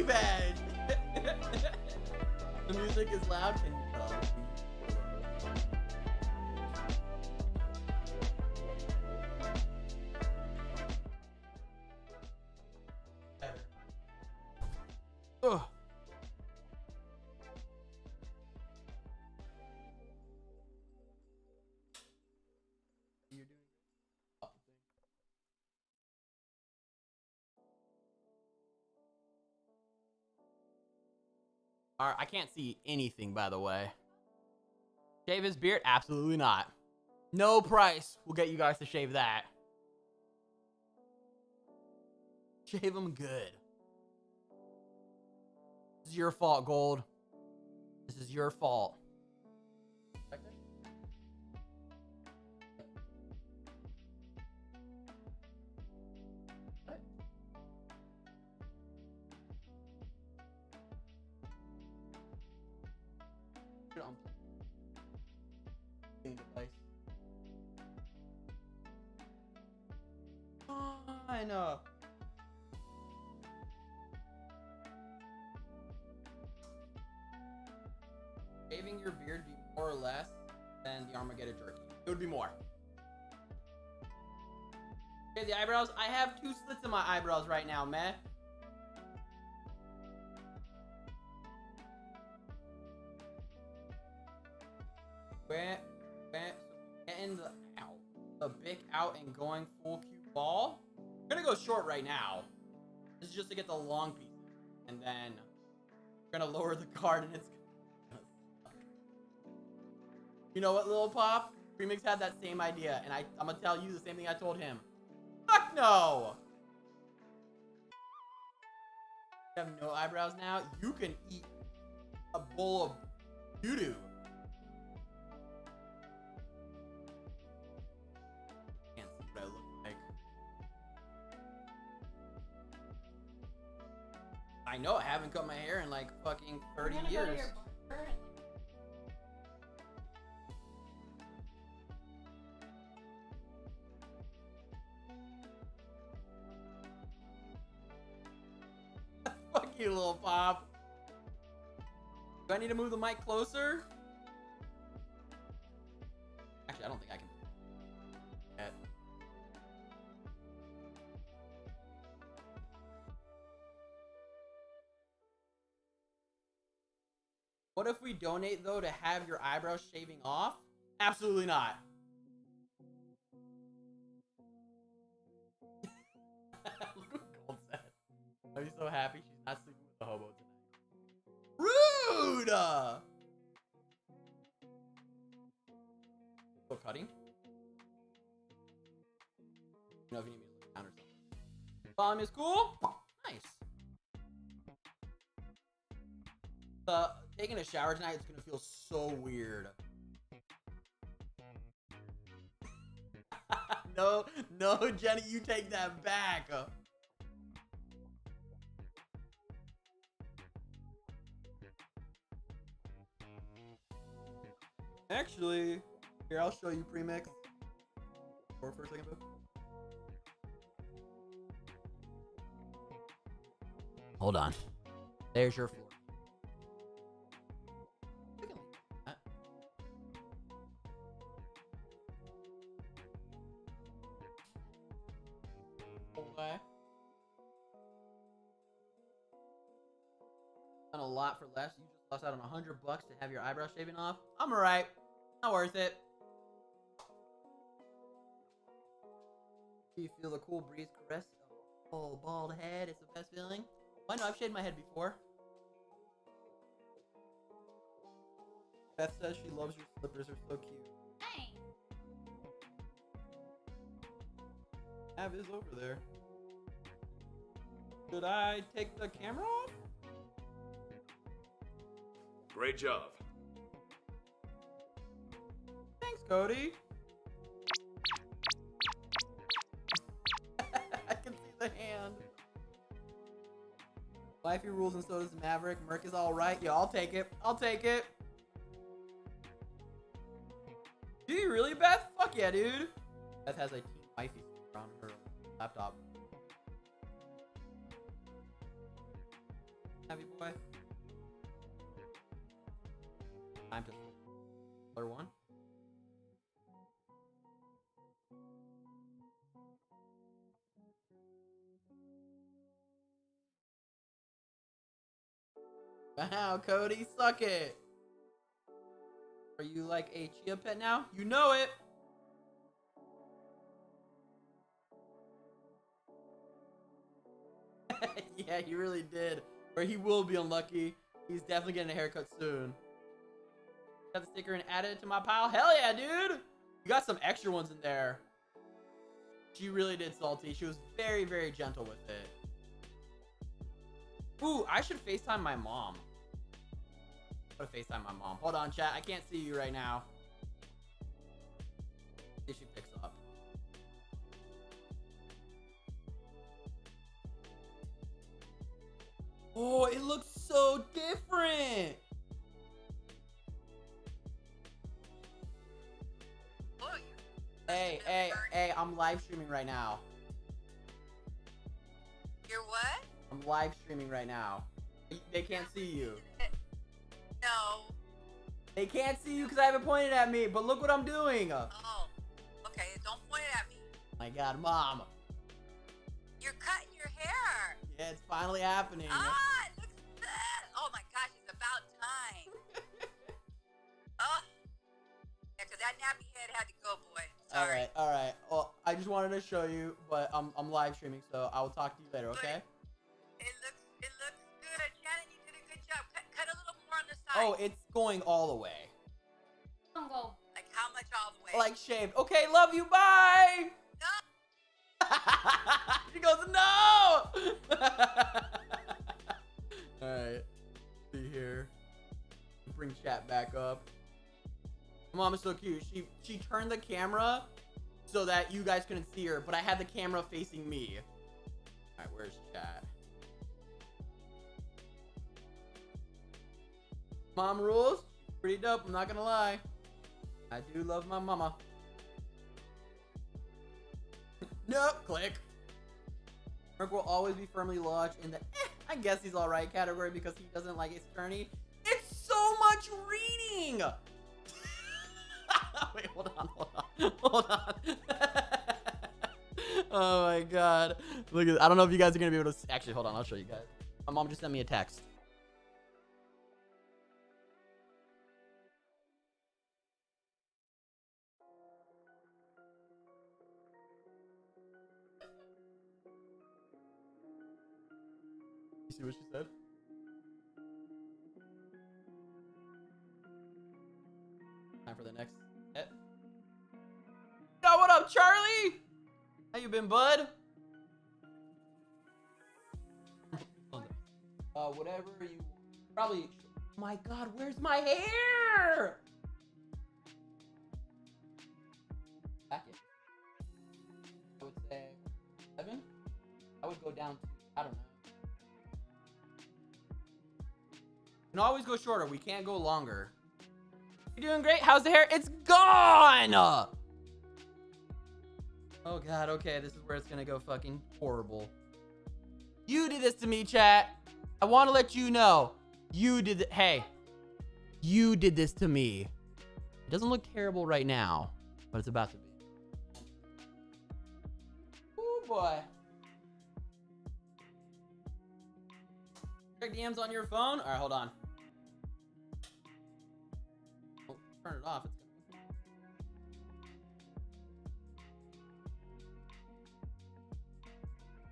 [SPEAKER 3] Monkey Badge! the music is loud and I can't see anything, by the way. Shave his beard? Absolutely not. No price will get you guys to shave that. Shave him good. This is your fault, Gold. This is your fault. China. Shaving your beard be more or less than the Armageddon jerky. It would be more. Okay, the eyebrows. I have two slits in my eyebrows right now, man. Went, went, getting the, ow, the big out and going full cue ball go short right now. This is just to get the long piece. And then we're gonna lower the card and it's gonna suck. You know what, Lil Pop? Remix had that same idea, and I, I'm gonna tell you the same thing I told him. Fuck no! You have no eyebrows now? You can eat a bowl of doo-doo. I know I haven't cut my hair in like fucking 30 years. Fuck you, little pop. Do I need to move the mic closer? What if we donate, though, to have your eyebrows shaving off? Absolutely not. Look what Gold said. Are you so happy she's not sleeping with the hobo
[SPEAKER 1] tonight? Rude!
[SPEAKER 3] Still oh, cutting? You know if you need me to look down or something. Bomb is cool. Nice. The Taking a shower tonight its gonna feel so weird. no, no, Jenny, you take that back. Actually, here, I'll show you premix. Or for a second, Hold on. There's your for less. You just lost out on a 100 bucks to have your eyebrow shaven off. I'm alright. Not worth it. Do you feel the cool breeze caress a whole bald head? It's the best feeling. Why well, no? I've shaved my head before. Beth says she loves your slippers. They're so cute. Hey. Av is over there. Should I take the camera
[SPEAKER 5] off? Great job.
[SPEAKER 3] Thanks, Cody. I can see the hand. Wifey rules and so does Maverick. Merc is alright. Yo, I'll take it. I'll take it. Do you really, Beth? Fuck yeah, dude. Beth has a Team Wifey on her laptop. Happy
[SPEAKER 1] boy. one.
[SPEAKER 3] Wow, Cody, suck it! Are you like a Chia pet now? You know it! yeah, he really did. Or he will be unlucky. He's definitely getting a haircut soon. Got the sticker and added it to my pile. Hell yeah, dude! You got some extra ones in there. She really did salty. She was very, very gentle with it. Ooh, I should FaceTime my mom. I'm gonna FaceTime my mom. Hold on, chat. I can't see you right now. See if she picks up. Oh, it looks so different. Hey, hey, hey, I'm live streaming right now. You're what? I'm live streaming right now. They can't see you. No. They can't see you because I haven't pointed at me, but look what I'm doing. Oh, okay. Don't point at me. My God, Mom. You're cutting your hair. Yeah, it's finally happening. Ah,
[SPEAKER 2] It looks good. Oh, my gosh, it's about time. oh. Yeah, because that nappy head had to go,
[SPEAKER 3] boy. All right, all right. Well, I just wanted to show you, but I'm I'm live streaming, so I will talk to you later. Okay. It looks it looks good. Shannon, you did a good job. Cut, cut a little more on the side. Oh, it's going all the way. Like how much all the way? Like shaved. Okay, love you. Bye.
[SPEAKER 1] No. she goes no.
[SPEAKER 3] all right. See here. Bring chat back up mom is so cute. She she turned the camera so that you guys couldn't see her, but I had the camera facing me. All right, where's chat? Mom rules. Pretty dope. I'm not gonna lie. I do love my mama. nope. Click. Merc will always be firmly lodged in the eh, I guess he's alright category because he doesn't like his journey. It's so much reading! Wait, hold on, hold on, hold on. oh my god. Look at I don't know if you guys are gonna be able to actually hold on, I'll show you guys. My mom just sent me a text. You see what she said? Time for the next Charlie? How you been, bud? Uh, whatever you probably. my God, where's my hair? Back I would say seven. I would go down to I don't know. can always go shorter. We can't go longer. You're doing great. How's the hair? It's gone. Oh god, okay, this is where it's gonna go fucking horrible. You did this to me, chat. I want to let you know. You did Hey, you did this to me. It doesn't look terrible right now, but it's about to be. Oh boy. Check DMs on your phone. All right, hold on. Oh, turn it off. It's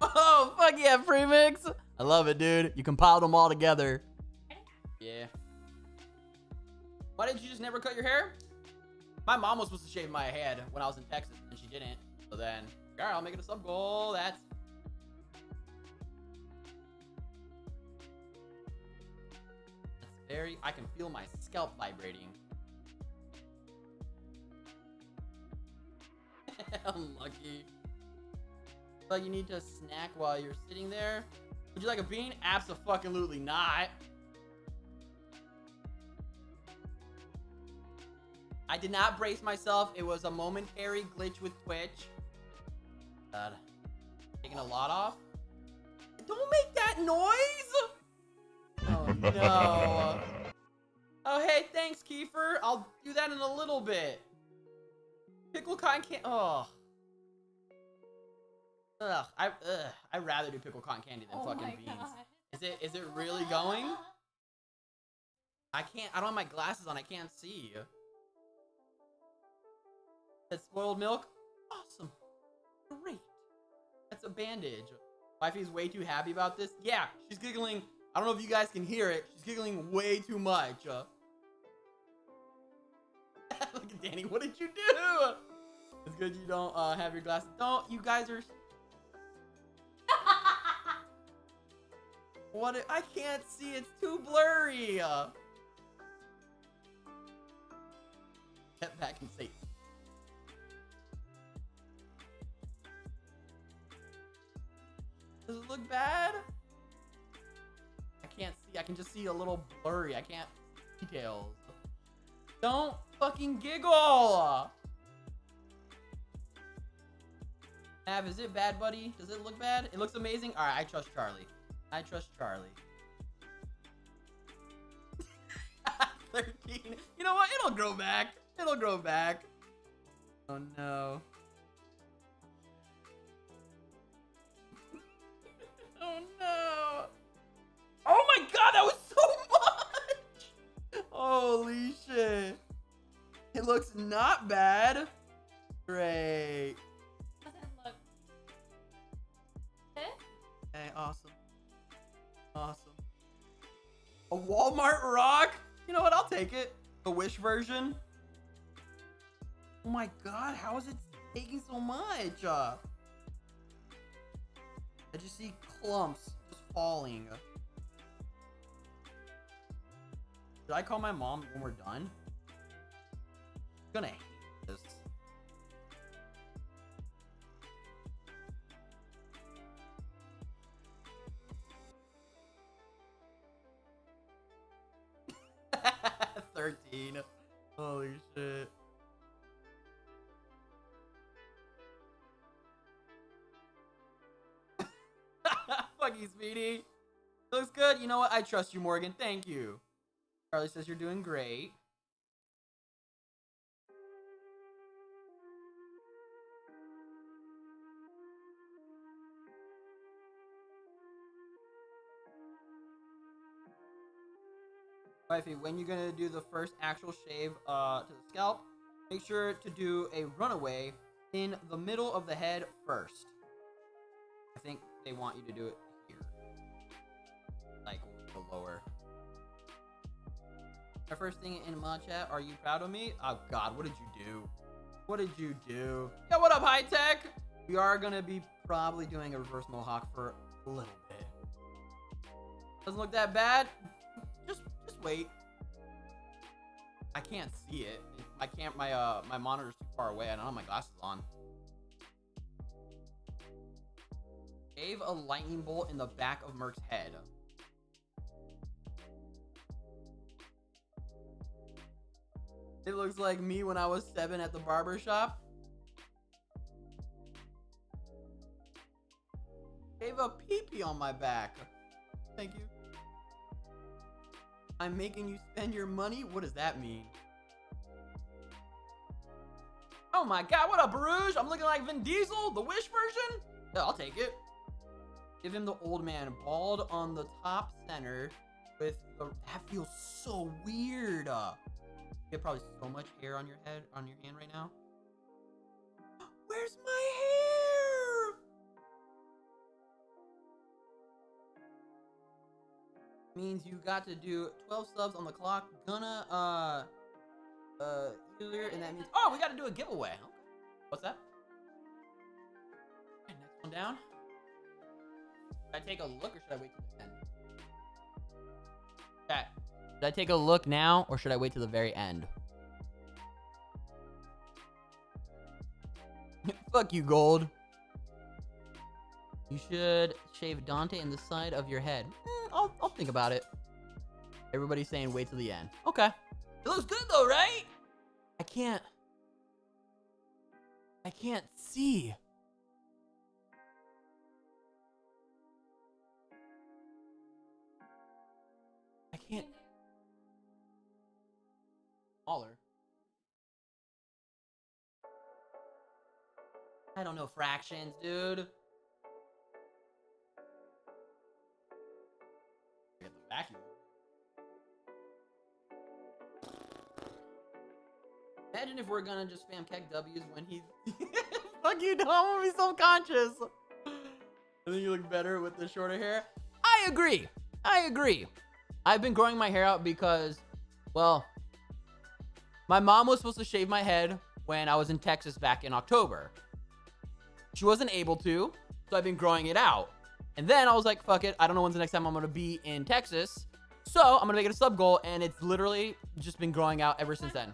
[SPEAKER 3] Oh, fuck yeah, premix. I love it, dude. You compiled them all together. Yeah. Why did not you just never cut your hair? My mom was supposed to shave my head when I was in Texas, and she didn't. So then, all right, I'll make it a sub goal. That's. That's very. I can feel my scalp vibrating. I'm lucky like you need to snack while you're sitting there. Would you like a bean? Absolutely not. I did not brace myself. It was a momentary glitch with Twitch. God. Taking a lot off. Don't make that noise!
[SPEAKER 1] Oh, no.
[SPEAKER 3] oh, hey, thanks, Kiefer. I'll do that in a little bit. Pickle cotton can't... Oh. Ugh, I ugh, I'd rather do pickle cotton candy than oh fucking beans. God. Is it is it really going? I can't. I don't have my glasses on. I can't see. That's spoiled milk. Awesome. Great. That's a bandage. Wifey's way too happy about this. Yeah, she's giggling. I don't know if you guys can hear it. She's giggling way too much. Uh, look at Danny. What did you do? It's good you don't uh, have your glasses. Don't. You guys are What? If, I can't see. It's too blurry. Step back and see. Does it look bad? I can't see. I can just see a little blurry. I can't details. Don't fucking giggle. Ab, is it bad, buddy? Does it look bad? It looks amazing. All right, I trust Charlie. I trust Charlie. 13. You know what? It'll grow back. It'll grow back. Oh no.
[SPEAKER 1] oh no. Oh my god, that was so much! Holy shit.
[SPEAKER 3] It looks not bad. Great. Okay, awesome. Awesome. A Walmart rock? You know what? I'll take it. The Wish version. Oh my god, how is it taking so much? Uh, I just see clumps just falling. Should I call my mom when we're done? gonna 13. Holy shit. Fuck you, Speedy. Looks good. You know what? I trust you, Morgan. Thank you. Charlie says you're doing great. wifey, when you're gonna do the first actual shave uh, to the scalp, make sure to do a runaway in the middle of the head first. I think they want you to do it here, like the lower. My first thing in my chat, are you proud of me? Oh God, what did you do? What did you do? Yo, what up, high tech? We are gonna be probably doing a reverse mohawk for a little bit. Doesn't look that bad wait. I can't see it. I can't. My uh, my monitor's too far away. I don't have my glasses on. Gave a lightning bolt in the back of Merc's head. It looks like me when I was seven at the barber shop. Gave a peepee -pee on my back. Thank you. I'm making you spend your money? What does that mean? Oh my god, what up, rouge! I'm looking like Vin Diesel, the Wish version? Yeah, I'll take it. Give him the old man, bald on the top center with the, that feels so weird. Uh, you have probably so much hair on your head, on your hand right now.
[SPEAKER 4] Where's my hair?
[SPEAKER 3] means you got to do 12 subs on the clock. Gonna, uh, uh, earlier, and that means, oh, we got to do a giveaway. What's that? Okay, next one down. Should I take a look or should I wait till the end? Okay. should I take a look now or should I wait till the very end? Fuck you, gold. You should shave Dante in the side of your head. I'll, I'll think about it. Everybody's saying wait till the end. Okay. It looks good though, right? I can't... I can't see. I can't... Smaller. I don't know fractions, dude. Vacuum. Imagine if we're gonna just spam KEKW's when he's.
[SPEAKER 1] Fuck you, Dom. I'm gonna be self-conscious.
[SPEAKER 3] I think you look better with the shorter hair. I agree. I agree. I've been growing my hair out because, well, my mom was supposed to shave my head when I was in Texas back in October. She wasn't able to, so I've been growing it out. And then I was like, fuck it. I don't know when's the next time I'm going to be in Texas. So I'm going to make it a sub goal. And it's literally just been growing out ever since then.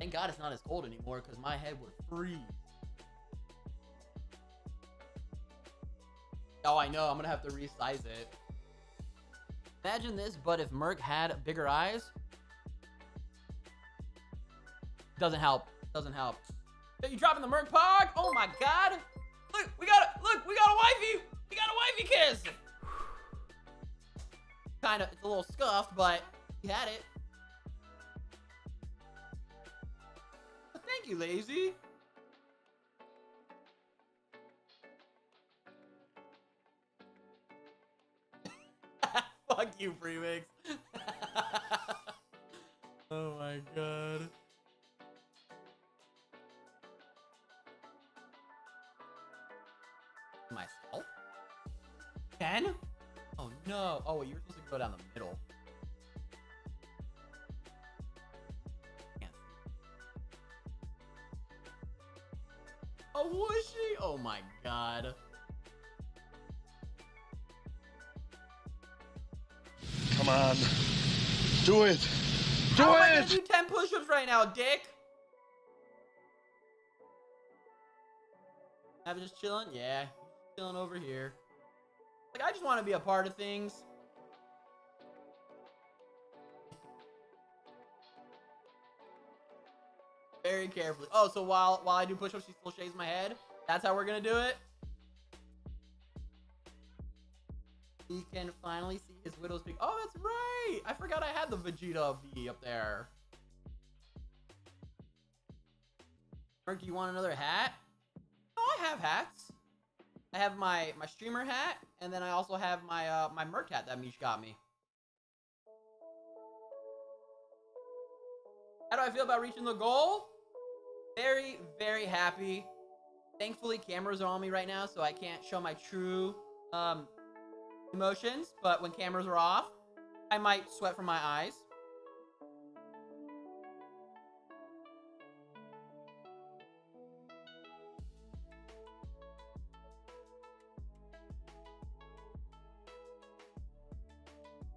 [SPEAKER 3] Thank God it's not as cold anymore because my head would freeze. Oh, I know. I'm going to have to resize it. Imagine this, but if Merc had bigger eyes. Doesn't help. Doesn't help. Are you dropping the Merc Pog? Oh my god! Look, we got a look, we got a wifey! We got a wifey kiss! Kinda it's a little scuffed, but he had it. thank you, Lazy.
[SPEAKER 5] Fuck you, Premix.
[SPEAKER 1] oh my god. Myself? Ken?
[SPEAKER 3] Oh no. Oh, wait, you're supposed to go down the middle. Yeah. Oh, was she? Oh my god.
[SPEAKER 4] Come on. Do it. Do How
[SPEAKER 3] it. Am I gonna do 10 push-ups right now, dick. I'm just chilling. Yeah, chilling over here. Like I just want to be a part of things. Very carefully. Oh, so while while I do push-ups, she still shaves my head. That's how we're gonna do it. He can finally see his Widow's Peak. Oh, that's right! I forgot I had the Vegeta V up there. Merc, you want another hat? Oh, I have hats. I have my, my streamer hat, and then I also have my uh, my Merc hat that Mish got me. How do I feel about reaching the goal? Very, very happy. Thankfully, cameras are on me right now, so I can't show my true um, emotions, but when cameras are off, I might sweat from my eyes.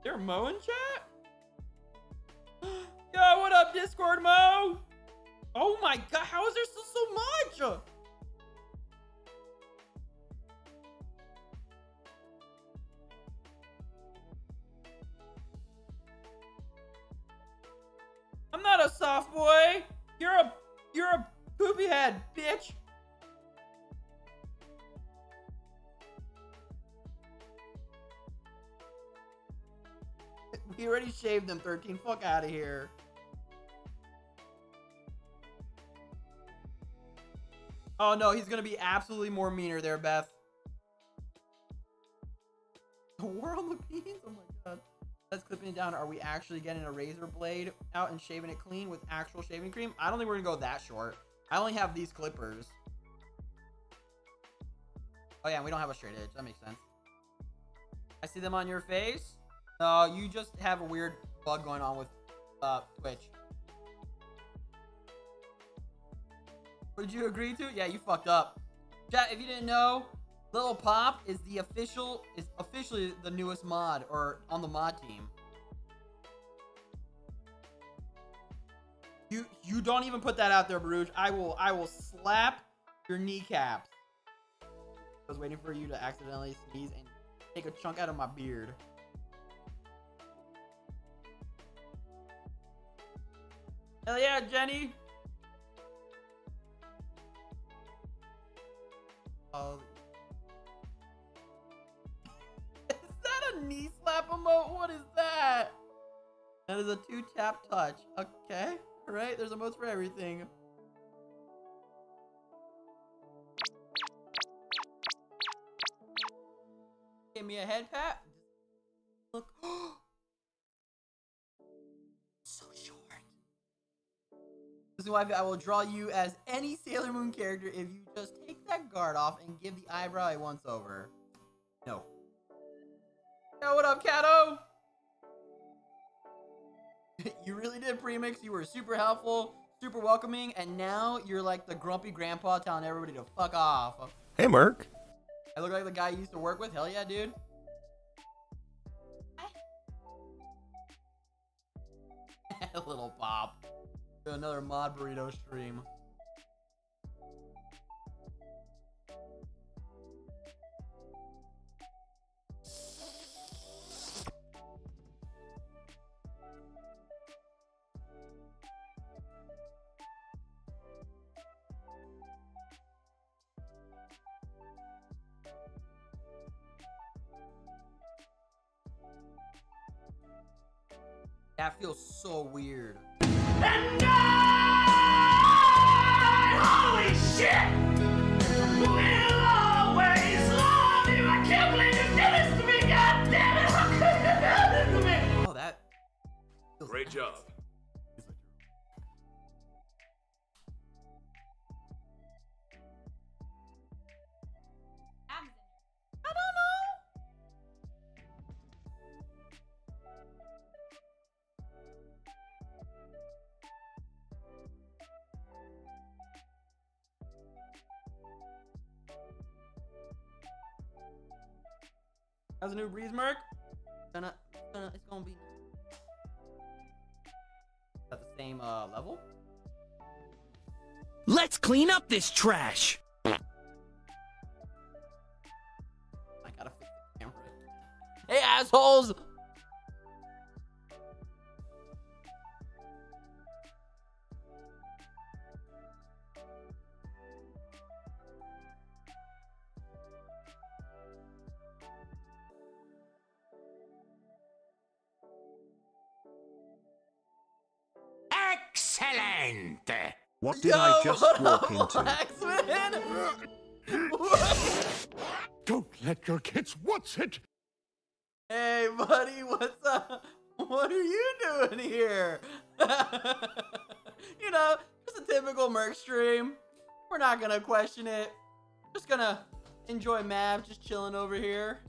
[SPEAKER 3] They're Mo in chat? Yo, what up, Discord Mo? Oh my god, how is there still so much?
[SPEAKER 7] soft boy. You're a you're a poopy head, bitch.
[SPEAKER 3] We already shaved them. 13. Fuck out of here. Oh no, he's gonna be absolutely more meaner there, Beth. The world of beans? Oh my that's clipping it down. Are we actually getting a razor blade out and shaving it clean with actual shaving cream? I don't think we're gonna go that short. I only have these clippers. Oh yeah, we don't have a straight edge. That makes sense. I see them on your face. No, you just have a weird bug going on with uh, Twitch. Would you agree to? Yeah, you fucked up. Chat, if you didn't know, Little Pop is the official is officially the newest mod or on the mod team. You you don't even put that out there, Baruch. I will I will slap your kneecaps. I was waiting for you to accidentally sneeze and take a chunk out of my beard. Hell yeah, Jenny! Oh.
[SPEAKER 1] knee slap emote? What is that?
[SPEAKER 3] That is a two tap touch. Okay. All right. There's emotes for everything. Give me a head pat. Look. so short. This is why I will draw you as any Sailor Moon character if you just take that guard off and give the eyebrow a once over. No. Yo, what up, Cato? you really did, Premix. You were super helpful, super welcoming, and now you're like the grumpy grandpa telling everybody to fuck off. Hey, Merc. I look like the guy you used to work with. Hell yeah, dude. Little pop. another mod burrito stream. That feels so weird.
[SPEAKER 1] And God, holy shit!
[SPEAKER 4] We'll always love you! I can't believe you did this to me! God damn it! How could you do
[SPEAKER 1] this
[SPEAKER 5] to me? Oh, that... Great job.
[SPEAKER 3] That's a new breeze, Mark. Gonna, gonna, it's gonna be. At the same uh, level.
[SPEAKER 2] Let's clean up this trash. I gotta fix the camera. Hey assholes!
[SPEAKER 1] What did Yo, I just walk into? Don't let your kids watch it! Hey, buddy, what's up? What are you doing here?
[SPEAKER 3] you know, just a typical Merc stream. We're not gonna question it. Just gonna enjoy Mav just chilling over here.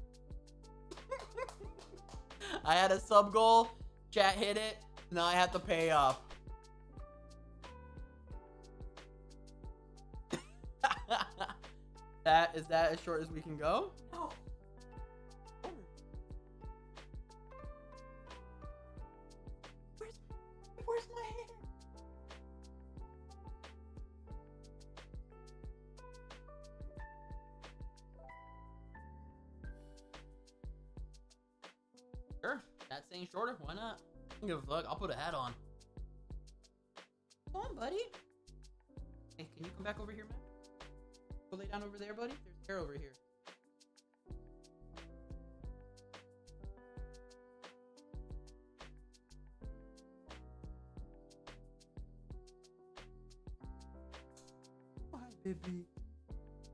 [SPEAKER 3] I had a sub goal, chat hit it, now I have to pay off. That is that as short as we can go?
[SPEAKER 4] No. Where's where's my hair?
[SPEAKER 3] Sure, that's saying shorter. Why not? give a fuck. I'll put a hat on. Come on, buddy. Hey, can you come back over here, man? Go lay down over there, buddy. There's hair over here.
[SPEAKER 4] Oh, hi, baby.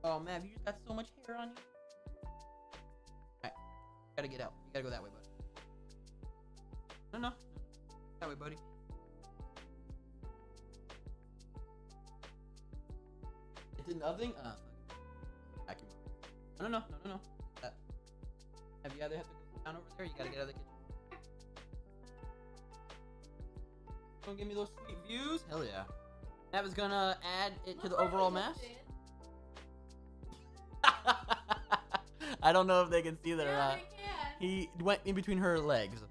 [SPEAKER 3] Oh, man, you just got so much hair on you. Alright. Gotta get out. You gotta go that way, buddy. No, no. no. That way, buddy. It did nothing? Uh. No, no, no, no, no. Uh, have you either have to go down over there? You gotta get out of the kitchen. Gonna give me those sweet views. Hell yeah. That was gonna add it to the overall mass. I don't know if they can see that yeah, or not. He went in between her legs.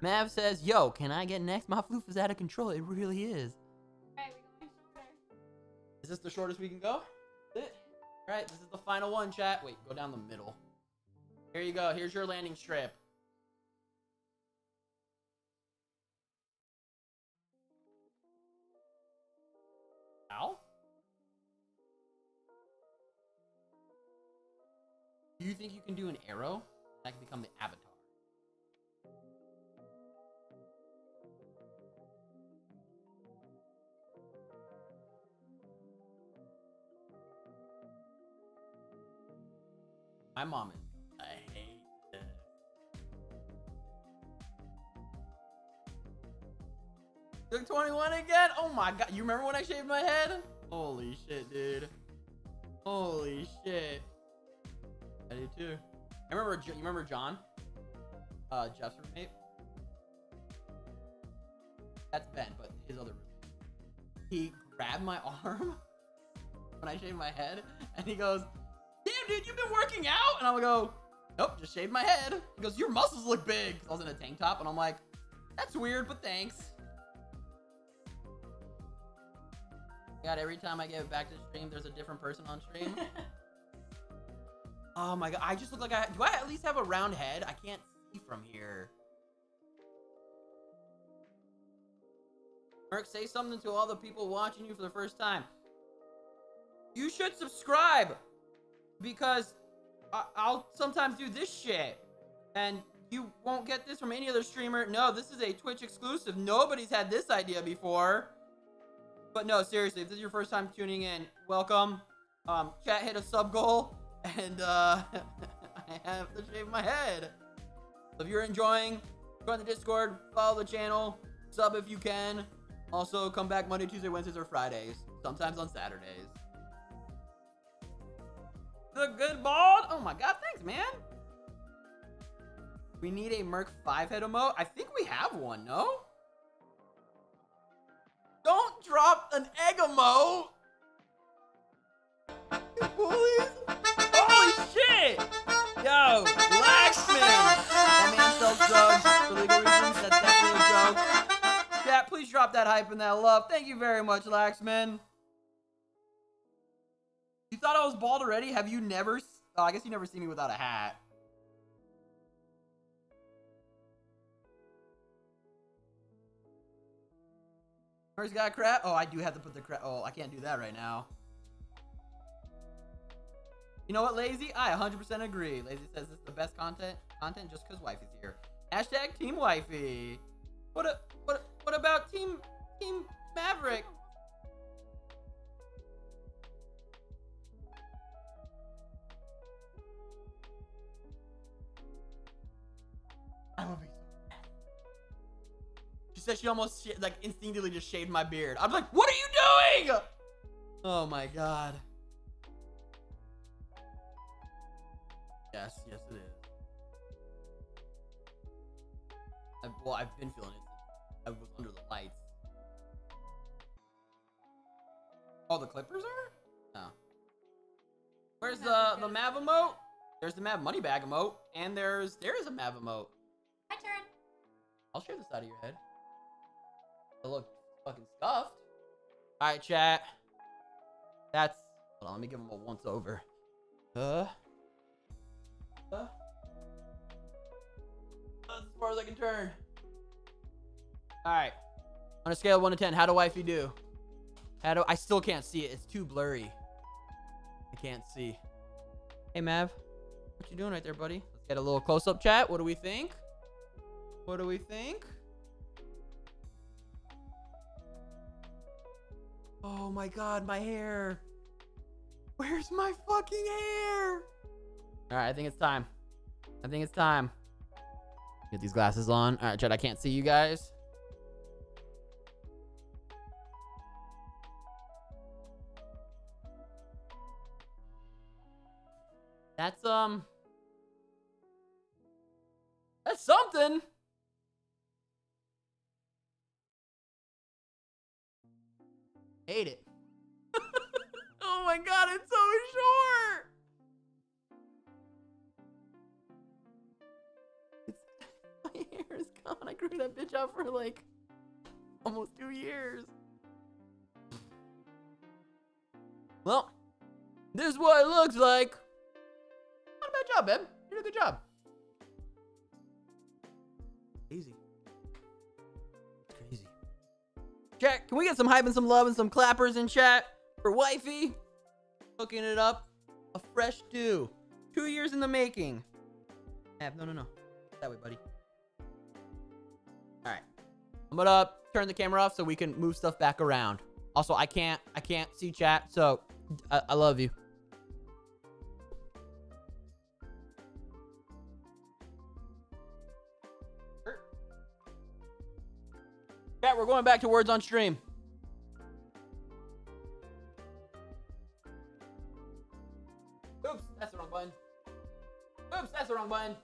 [SPEAKER 3] Mav says, "Yo, can I get next? My floof is out of control. It really is." is this the shortest we can go? All right, this is the final one, chat. Wait, go down the middle. Here you go. Here's your landing strip. Ow? Do you think you can do an arrow that can become the avatar? My mom is.
[SPEAKER 4] I hate it. Took
[SPEAKER 3] 21 again? Oh my god. You remember when I shaved my head? Holy shit, dude. Holy shit. I do too. I remember, you remember John? Uh, Jeff's roommate? That's Ben, but his other roommate. He grabbed my arm when I shaved my head, and he goes, damn, dude, you've been working out? And I'll go, nope, just shaved my head. He goes, your muscles look big. I was in a tank top, and I'm like, that's weird, but thanks. God, every time I get back to stream, there's a different person on
[SPEAKER 1] stream. oh
[SPEAKER 3] my god, I just look like I- do I at least have a round head? I can't
[SPEAKER 1] see from here.
[SPEAKER 3] Merc, say something to all the people watching you for the first time. You should subscribe! because I I'll sometimes do this shit and you won't get this from any other streamer. No, this is a Twitch exclusive. Nobody's had this idea before. But no, seriously, if this is your first time tuning in, welcome. Um, chat hit a sub goal, and uh, I have to shave my head. So if you're enjoying, join the Discord, follow the channel, sub if you can. Also, come back Monday, Tuesday, Wednesdays, or Fridays. Sometimes on Saturdays. The good bald? Oh my god, thanks, man. We need a Merc 5-head emote. I think we have one, no? Don't drop an egg emote! You bullies! Holy shit! Yo, Blacksmith! That's definitely a joke. Chat, please drop that hype and that love. Thank you very much, Laxman. You thought I was bald already? Have you never... Oh, I guess you never see me without a hat. First got crap. Oh, I do have to put the crap. Oh, I can't do that right now. You know what, Lazy? I 100% agree. Lazy says this is the best content content just because wifey's here. Hashtag Team Wifey. What a, what a, what about Team Team Maverick? I'm She said she almost like instinctively just shaved my beard. I'm like, what are you doing? Oh my god. Yes, yes it is. I've, well, I've been feeling it. I was under the lights. All oh, the Clippers are? No. Where's the the Mav emote? There's the Mav money bag emote, and there's there is a Mav emote. My turn. I'll share this out of your head. I look fucking scuffed. All right, chat. That's. Hold on, let me give him a once over.
[SPEAKER 1] Uh. Uh.
[SPEAKER 3] That's as far as I can turn. All right. On a scale of one to ten, how do wifey do? How do I still can't see it? It's too blurry. I can't see. Hey, Mav. What you doing right there, buddy? Let's get a little close-up chat. What do we think? What do we think?
[SPEAKER 1] Oh my god, my hair. Where's my fucking hair?
[SPEAKER 3] All right, I think it's time. I think it's time. Get these glasses on. All right, Jed, I can't see you guys. That's, um...
[SPEAKER 2] That's something! Ate it.
[SPEAKER 1] oh my god, it's so short! It's, my hair is gone. I grew that bitch out for like almost two
[SPEAKER 3] years. Well, this is what it looks like. Not a bad job, babe. You did a good job. Easy. Chat, can we get some hype and some love and some clappers in chat for wifey? Hooking it up. A fresh do. Two years in the making. Eh, no, no, no. That way, buddy. All right. I'm going to turn the camera off so we can move stuff back around. Also, I can't, I can't see chat, so I, uh, I love you. we're going back to words on stream. Oops, that's the wrong button. Oops, that's the wrong button.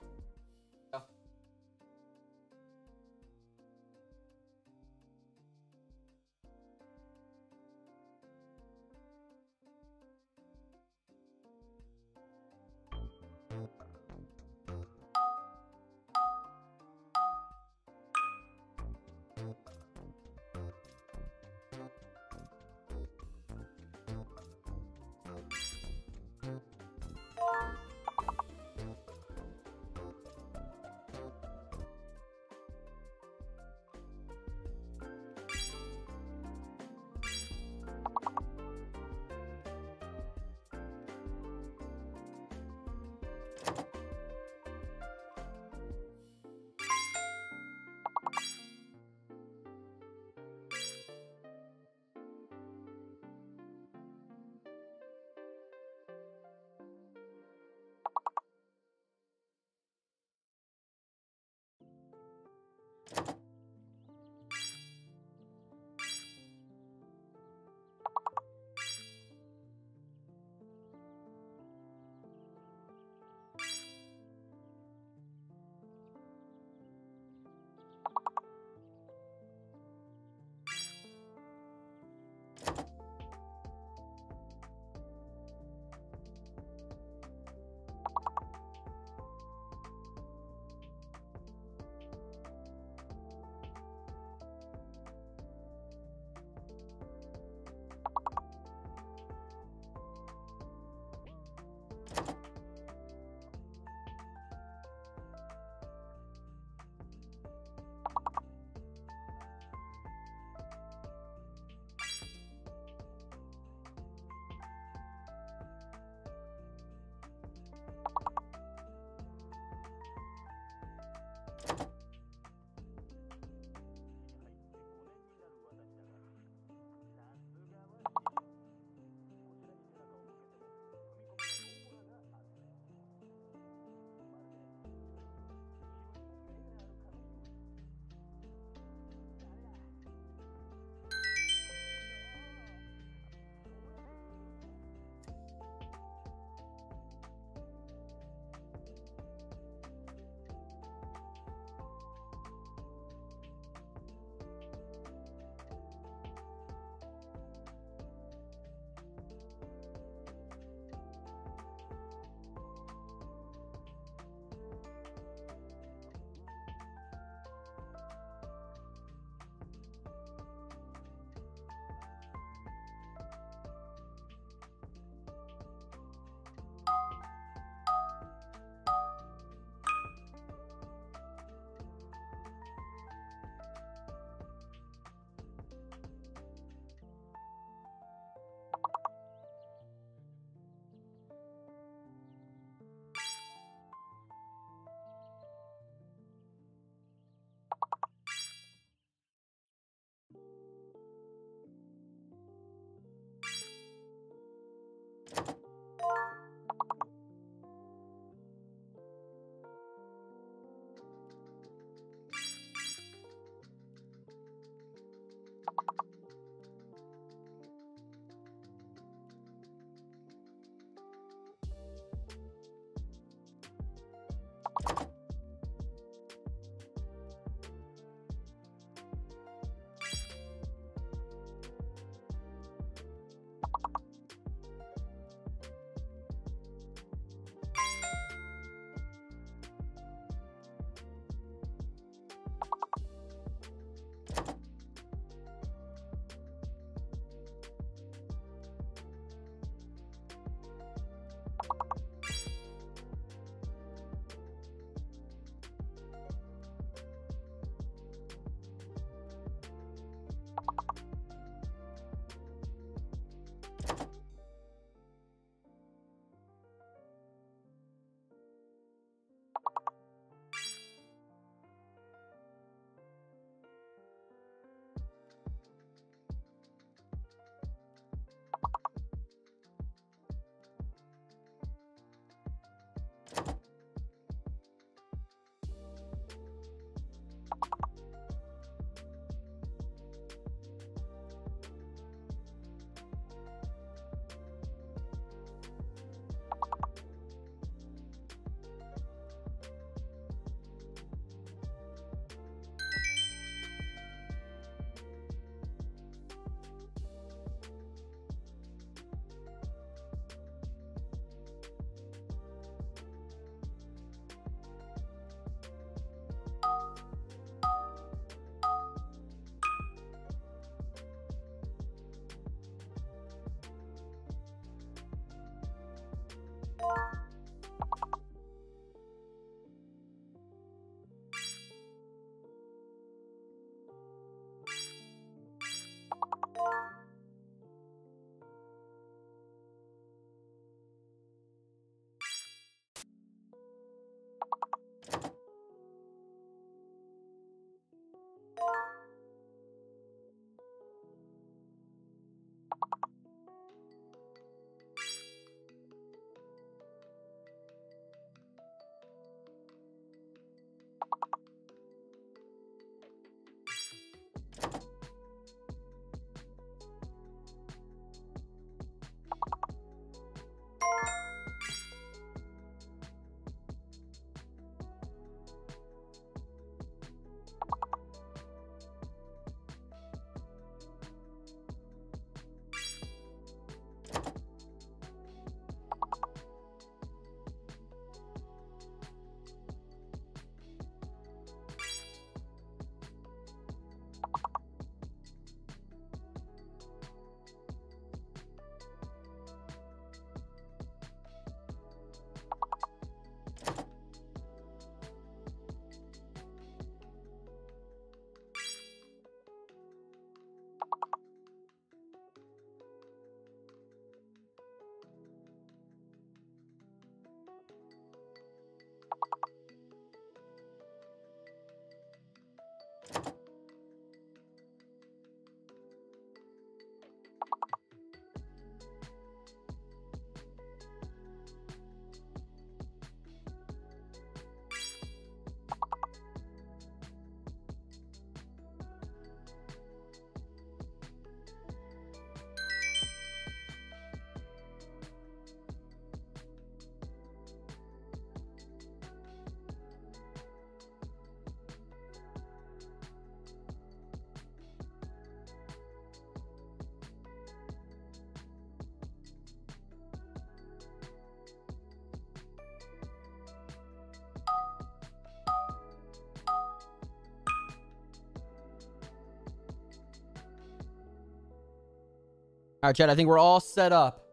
[SPEAKER 3] All right, Chad, I think we're all set up.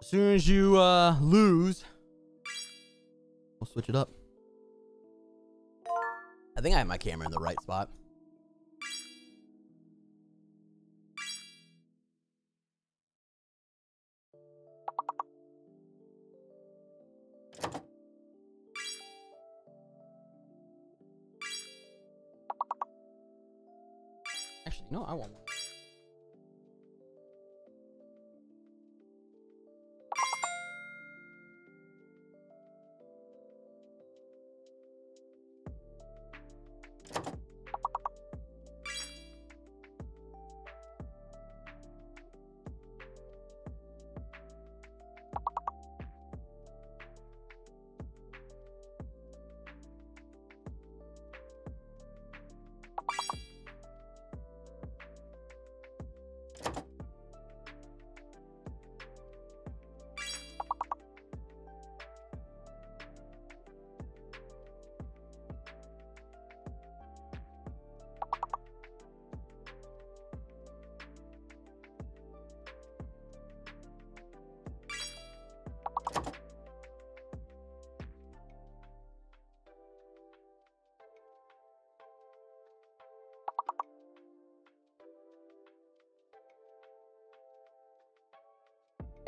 [SPEAKER 3] As soon as you uh, lose, we'll switch it up. I think I have my camera in the right spot.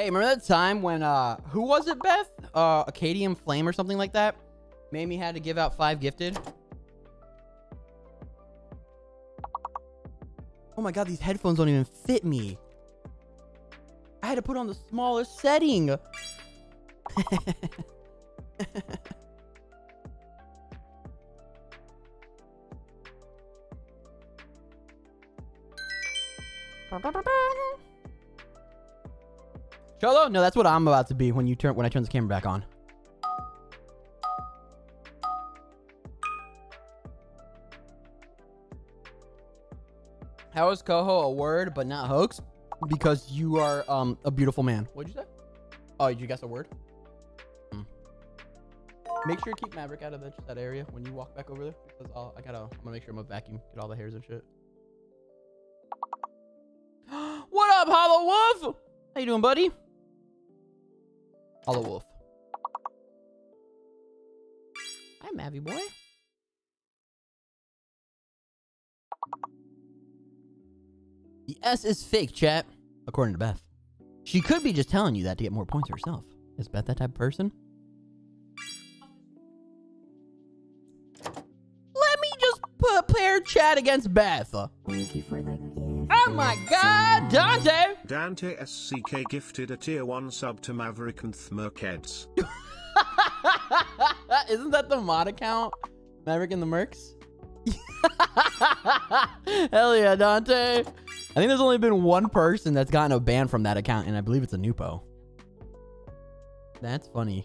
[SPEAKER 3] Hey, remember that time when, uh, who was it, Beth? Uh, Acadian Flame or something like that? Mamie had to give out five gifted. Oh my god, these headphones don't even fit me. I had to put on the smallest setting. Cholo? No, that's what I'm about to be when you turn when I turn the camera back on. How is coho a word but not hoax? Because you are um, a beautiful man. What'd you say? Oh, did you guess a word? Hmm. Make sure you keep Maverick out of the, that area when you walk back over there, because I'll, I gotta. I'm gonna make sure I'm gonna vacuum, get all the hairs and shit. what up, Hollow Wolf? How you doing, buddy? Holla Wolf. Hi, Mavy boy. The S is fake, chat, according to Beth. She could be just telling you that to get more points herself. Is Beth that type of person? Let me just pair chat against Beth.
[SPEAKER 10] Thank you for the
[SPEAKER 5] Oh my god,
[SPEAKER 3] Dante!
[SPEAKER 10] Dante SCK gifted a tier 1 sub to Maverick and Thmerkeds.
[SPEAKER 3] Isn't that the mod account? Maverick and the Mercs? Hell yeah, Dante. I think there's only been one person that's gotten a ban from that account, and I believe it's a Nupo. That's funny.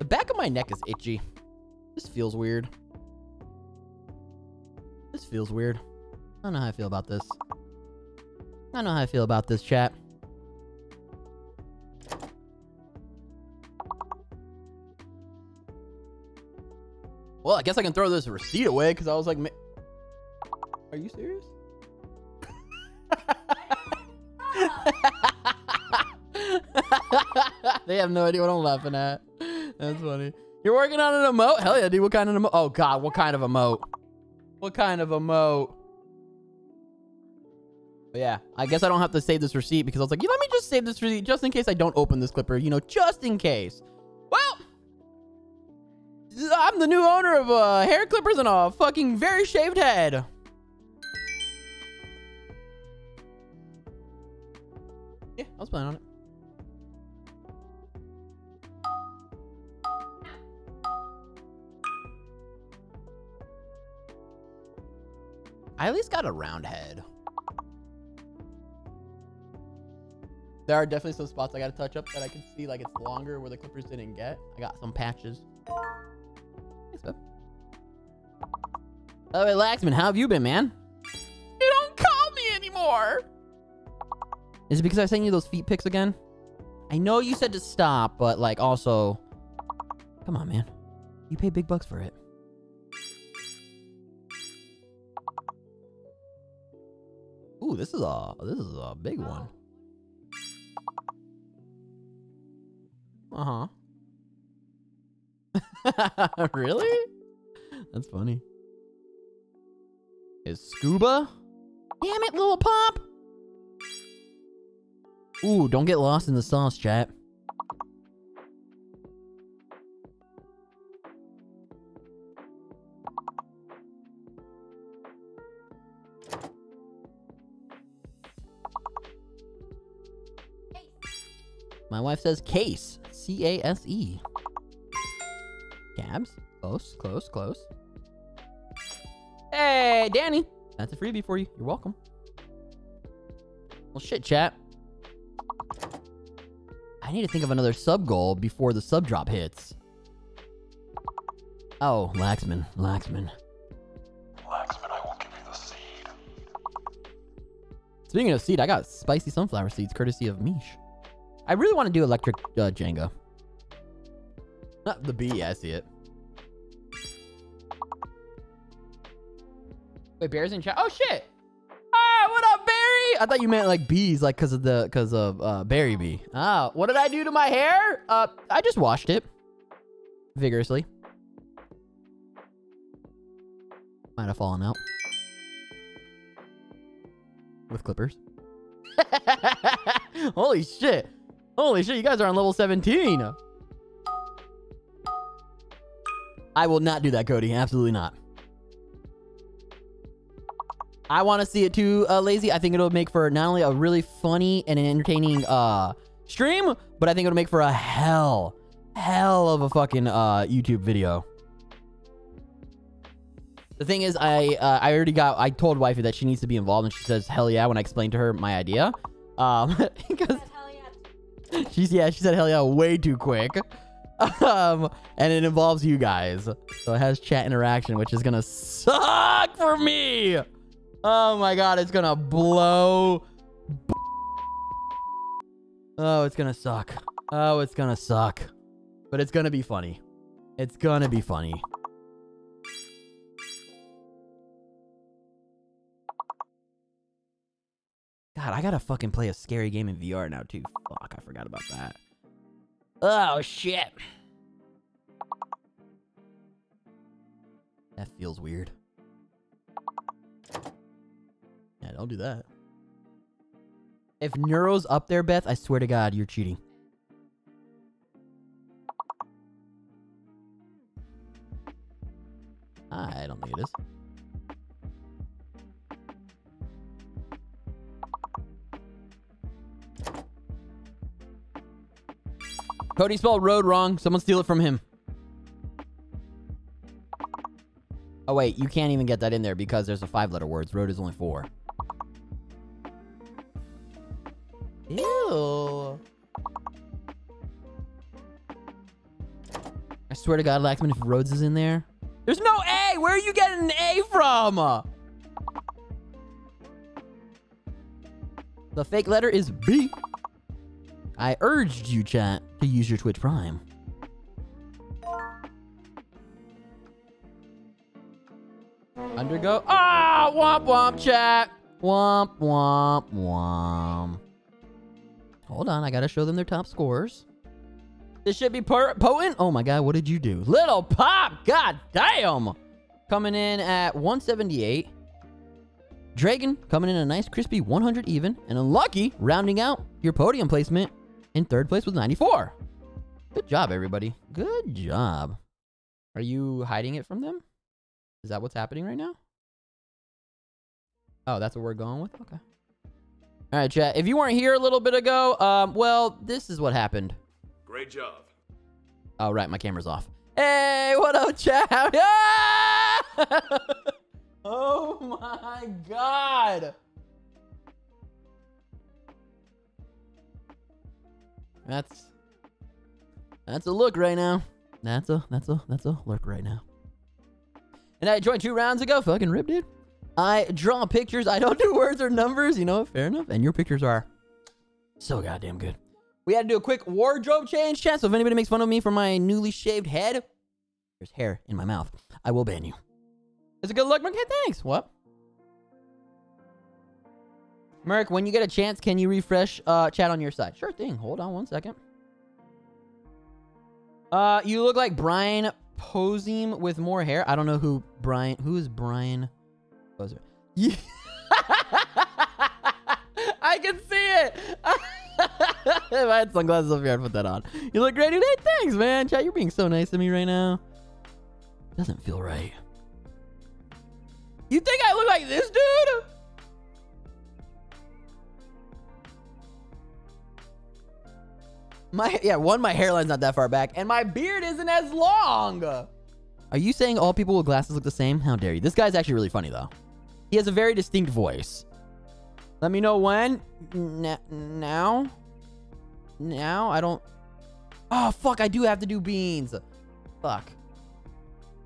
[SPEAKER 3] The back of my neck is itchy. This feels weird. This feels weird. I don't know how I feel about this. I know how I feel about this chat. Well, I guess I can throw this receipt away because I was like, are you serious? they have no idea what I'm laughing at. That's funny. You're working on an emote? Hell yeah, dude. What kind of emote? Oh, God. What kind of emote? What kind of emote? But yeah, I guess I don't have to save this receipt because I was like, yeah, let me just save this receipt just in case I don't open this clipper, you know, just in case. Well, I'm the new owner of uh, hair clippers and a fucking very shaved head. Yeah, I was planning on it. I at least got a round head. There are definitely some spots I got to touch up that I can see like it's longer where the clippers didn't get. I got some patches. Thanks, bub. Oh, hey, Laxman, how have you been, man?
[SPEAKER 5] You don't call me anymore.
[SPEAKER 3] Is it because I sent you those feet pics again? I know you said to stop, but like also, come on, man. You pay big bucks for it. Ooh, this is a this is a big one. Uh-huh. really? That's funny. Is scuba?
[SPEAKER 2] Damn it, little pop!
[SPEAKER 3] Ooh, don't get lost in the sauce, chat. My wife says case. C-A-S-E. Cabs. Close, close, close. Hey, Danny. That's a freebie for you. You're welcome. Well, shit, chat. I need to think of another sub goal before the sub drop hits. Oh, Laxman, Laxman. Laxman, I will give you the seed. Speaking of seed, I got spicy sunflower seeds courtesy of Mish. I really want to do electric uh, Jenga. Not the B, yeah, I see it. Wait, Bear's in chat.
[SPEAKER 1] Oh, shit. Ah, what up, Barry?
[SPEAKER 3] I thought you meant like bees, like because of the, because of uh, Barry Bee. Ah, what did I do to my hair? Uh, I just washed it. Vigorously. Might have fallen out. With clippers. Holy shit. Holy shit, you guys are on level 17. I will not do that, Cody. Absolutely not. I want to see it too, uh, Lazy. I think it'll make for not only a really funny and an entertaining uh, stream, but I think it'll make for a hell, hell of a fucking uh, YouTube video. The thing is, I uh, I already got, I told wifey that she needs to be involved, and she says, hell yeah, when I explained to her my idea. Um, because... She's yeah, she said hell yeah way too quick. Um, and it involves you guys. So it has chat interaction, which is gonna
[SPEAKER 1] suck for me.
[SPEAKER 3] Oh my god, it's gonna blow. Oh, it's gonna suck. Oh, it's gonna suck. But it's gonna be funny. It's gonna be funny. God, I gotta fucking play a scary game in VR now, too. Fuck, I forgot about that. Oh, shit. That feels weird. Yeah, don't do that. If Neuro's up there, Beth, I swear to God, you're cheating. I don't think it is. Cody spelled road wrong. Someone steal it from him. Oh, wait. You can't even get that in there because there's a five-letter words. Road is only four.
[SPEAKER 1] Ew.
[SPEAKER 3] I swear to God, Laxman, if Rhodes is in there... There's no A! Where are you getting an A from? The fake letter is B. I urged you, chat use your Twitch Prime.
[SPEAKER 4] Undergo. Ah, womp womp chat.
[SPEAKER 3] Womp womp womp. Hold on, I gotta show them their top scores. This should be potent. Oh my god, what did you do? Little Pop, god damn. Coming in at 178. Dragon coming in a nice crispy 100 even. And Unlucky rounding out your podium placement in third place with 94. Good job, everybody. Good job. Are you hiding it from them? Is that what's happening right now? Oh, that's what we're going with? Okay. All right, chat. If you weren't here a little bit ago, um, well, this is what happened. Great job. Oh, right. My camera's off. Hey, what up, chat?
[SPEAKER 1] Ah! oh, my God.
[SPEAKER 3] That's that's a look right now. That's a that's a that's a look right now. And I joined two rounds ago. Fucking rip, dude. I draw pictures. I don't do words or numbers. You know, fair enough. And your pictures are so goddamn good. We had to do a quick wardrobe change, chat. So if anybody makes fun of me for my newly shaved head, there's hair in my mouth. I will ban you. It's a good look, man. Hey, thanks. What? Merc, when you get a chance, can you refresh uh, chat on your side? Sure thing. Hold on one second. Uh, you look like Brian Posehn with more hair. I don't know who Brian... Who is Brian Posehn? Yeah.
[SPEAKER 1] I can see it! if
[SPEAKER 3] I had sunglasses up here, I'd put that on. You look great today. Thanks, man. Chat, you're being so nice to me right now. Doesn't feel
[SPEAKER 1] right. You think I look like this dude?
[SPEAKER 3] My yeah, one, my hairline's not that far back, and my beard isn't as long. Are you saying all people with glasses look the same? How dare you? This guy's actually really funny though. He has a very distinct voice. Let me know when. N now? Now? I don't... Oh, fuck. I do have to do beans. Fuck.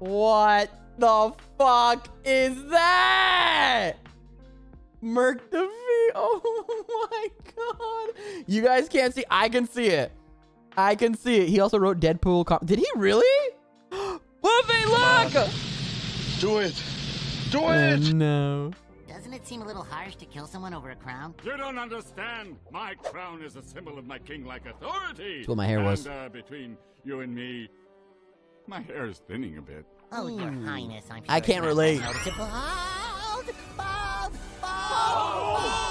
[SPEAKER 3] What the fuck is that? Merc the V. Oh, my God. You guys can't see. I can see it. I can see it. He also wrote Deadpool. Com Did he really? Luffy, look! do
[SPEAKER 1] it. Do oh, it! no.
[SPEAKER 8] Doesn't it seem a little harsh to kill someone over a crown? You
[SPEAKER 6] don't understand. My crown is a symbol of my king-like authority.
[SPEAKER 8] That's
[SPEAKER 1] what my hair was.
[SPEAKER 6] uh, between you and me, my hair is thinning a bit. Oh, mm. your hmm. highness, I'm sure I can't relate.
[SPEAKER 1] Bald,
[SPEAKER 4] bald, bald,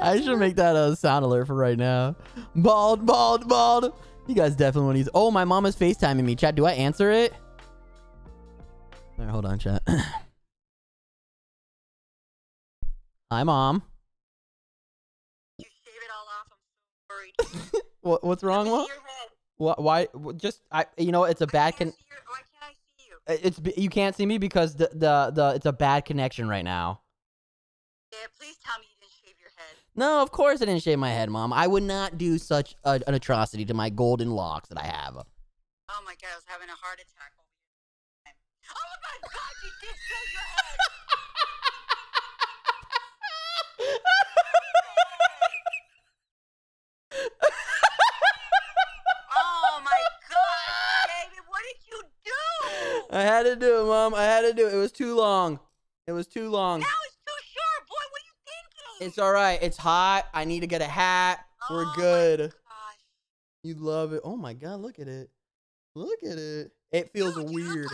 [SPEAKER 3] I should make that a sound alert for right now. Bald, bald, bald. You guys definitely want to use. Oh, my mom is FaceTiming me. Chat, do I answer it? All right, hold on, chat. Hi, mom. You shave it all off. I'm worried. what, what's wrong, mom? What, why? Just I. You know, it's a bad Why can't I see you? It's you can't see me because the the the it's a bad connection right now. Yeah, please tell me no, of course I didn't shave my head, Mom. I would not do such a, an atrocity to my golden locks that
[SPEAKER 1] I have. Oh my God, I was having a heart attack. Oh my God, you did shave your head! oh my God, David, what did you
[SPEAKER 3] do? I had to do it, Mom. I had to do it. It was too long. It was too long. Now it's all right. It's hot. I need to get a hat. We're oh good. You love it. Oh my god, look at it. Look at it. It feels Dude, weird.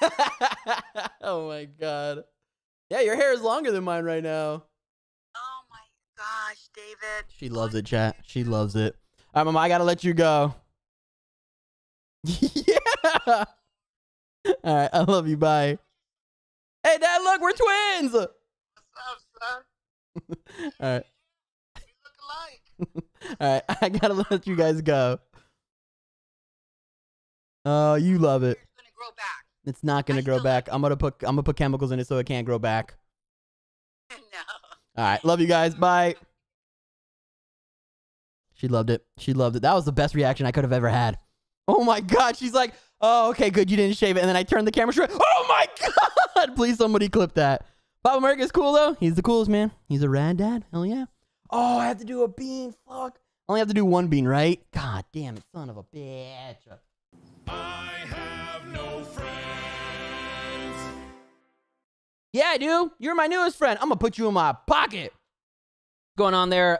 [SPEAKER 3] Like oh my god. Yeah, your hair is longer than mine right now. Oh my gosh, David. She oh, loves it, chat. She loves it. All right, mama, I gotta let you go. yeah. All right, I love you.
[SPEAKER 2] Bye. Hey, Dad, look, we're twins. All
[SPEAKER 3] right. All right, I gotta let you guys go. Oh, you love it. It's not gonna I grow back. Like I'm gonna put I'm gonna put chemicals in it so it can't grow back. no. All right, love you guys. Bye. She loved it. She loved it. That was the best reaction I could have ever had. Oh my god, she's like, "Oh, okay, good. You didn't shave it." And then I turned the camera straight. Oh my god! Please somebody clip that. Papa Merck is cool though. He's the coolest man. He's a rad dad. Hell yeah. Oh, I have to do a bean. Fuck. I only have to do one bean, right? God damn it, son of a bitch.
[SPEAKER 4] I have no friends.
[SPEAKER 3] Yeah, I do. You're my newest friend. I'm gonna put you in my pocket. Going on there,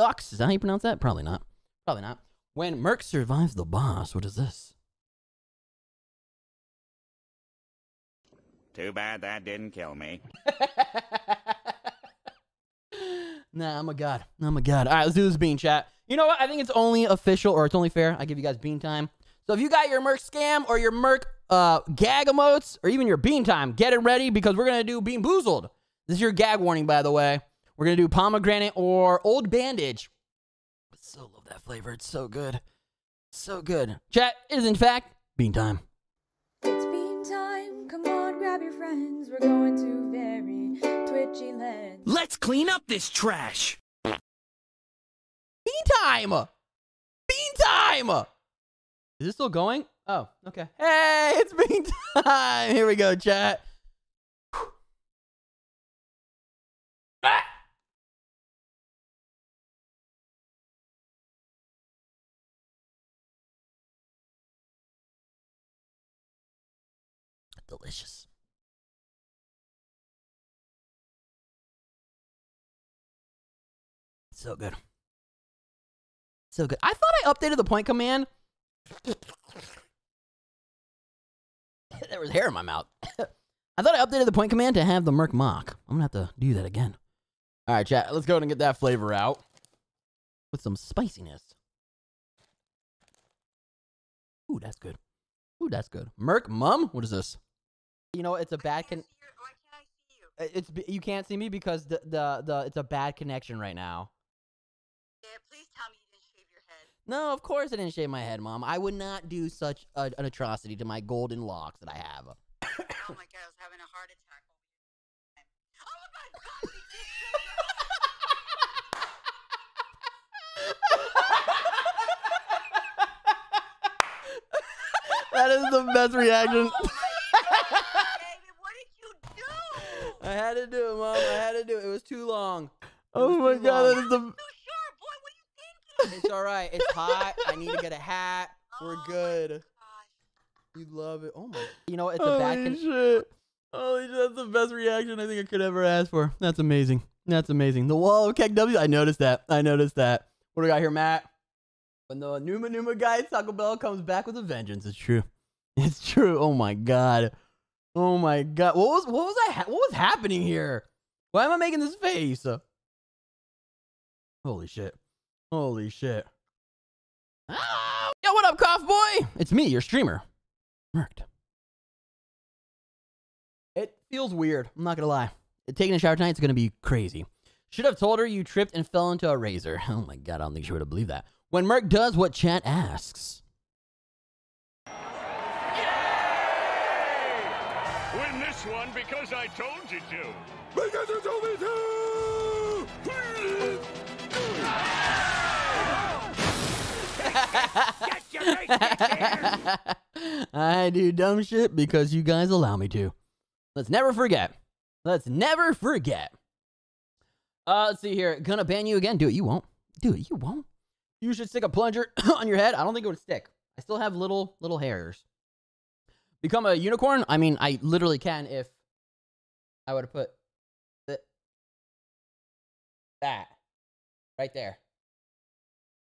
[SPEAKER 3] ox. Is that how you pronounce that? Probably not. Probably not. When Merck
[SPEAKER 2] survives the boss, what is this?
[SPEAKER 5] Too bad that didn't kill me.
[SPEAKER 3] nah, I'm a god. I'm a god. All right, let's do this bean chat. You know what? I think it's only official or it's only fair. I give you guys bean time. So if you got your Merc scam or your Merc uh, gag emotes or even your bean time, get it ready because we're going to do BeanBoozled. This is your gag warning, by the way. We're going to do pomegranate or old bandage. I so love that flavor. It's so good. So good. Chat is, in fact, bean time. It's
[SPEAKER 8] bean time. Come on grab your friends. We're going to very twitchy lands.
[SPEAKER 3] Let's clean up this
[SPEAKER 2] trash. Bean time! Bean time! Is this still going? Oh, okay. Hey, it's bean time! Here we go, chat. Delicious. So good. So good. I thought I updated the point command.
[SPEAKER 3] there was hair in my mouth. I thought I updated the point command to have the Merc mock. I'm going to have to do that again. All right, chat. Let's go ahead and get that flavor out with some spiciness. Ooh, that's good. Ooh, that's good. Merc Mum? What is this? You know, it's a bad con- you? It's you can't see me because the the the it's a bad connection right now. Yeah, please tell me you didn't shave your head. No, of course I didn't shave my head, Mom. I would not do such a, an atrocity to my golden locks that I have. oh my god, I was having a heart attack. Oh my god, we did That is the best reaction. Oh god, I had to do it, Mom. I had to do it. It was too long. oh my god, long. that is the it's all right. It's hot. I need to get a hat. We're oh good. You love it. Oh my. You know, it's Holy a back. Holy shit. Holy shit. That's the best reaction I think I could ever ask for. That's amazing. That's amazing. The wall of KEKW. I noticed that. I noticed that. What do we got here, Matt? When the Numa Numa guy, Taco Bell, comes back with a vengeance. It's true. It's true. Oh my god. Oh my god. What was what was I what was happening here? Why am I making this face? Holy shit.
[SPEAKER 2] Holy shit. Ah! Yo, what up, Cough
[SPEAKER 3] Boy? It's me, your streamer. Merk. It feels weird. I'm not gonna lie. Taking a shower tonight's gonna be crazy. Should have told her you tripped and fell into a razor. Oh my god, I don't think she would have believed that. When Merk does what chat asks. Yay!
[SPEAKER 6] Win this one because I told you to.
[SPEAKER 1] Because you told me to!
[SPEAKER 3] I do dumb shit because you guys allow me to. Let's never forget. Let's never forget. Uh, let's see here. Gonna ban you again? Do it. You won't. Do it. You won't. You should stick a plunger on your head. I don't think it would stick. I still have little little hairs. Become a unicorn? I mean, I literally can if I would have put that right there.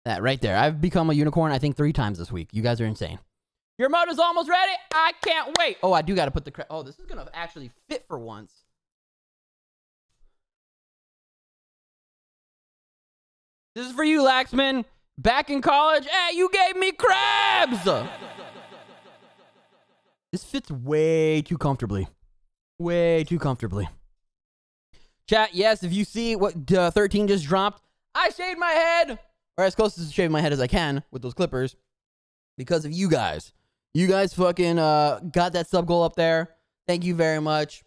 [SPEAKER 3] That right there. I've become a unicorn, I think, three times this week. You guys are insane. Your motor's almost ready. I can't wait. Oh, I do got to put the... Oh, this is going to actually fit for once. This is for you, Laxman. Back in college, hey, eh, you gave me crabs! This fits way too comfortably. Way too comfortably. Chat, yes, if you see what uh, 13 just dropped, I shaved my head or as close to shaving my head as I can with those clippers because of you guys. You guys fucking uh, got that sub goal up there. Thank you very much.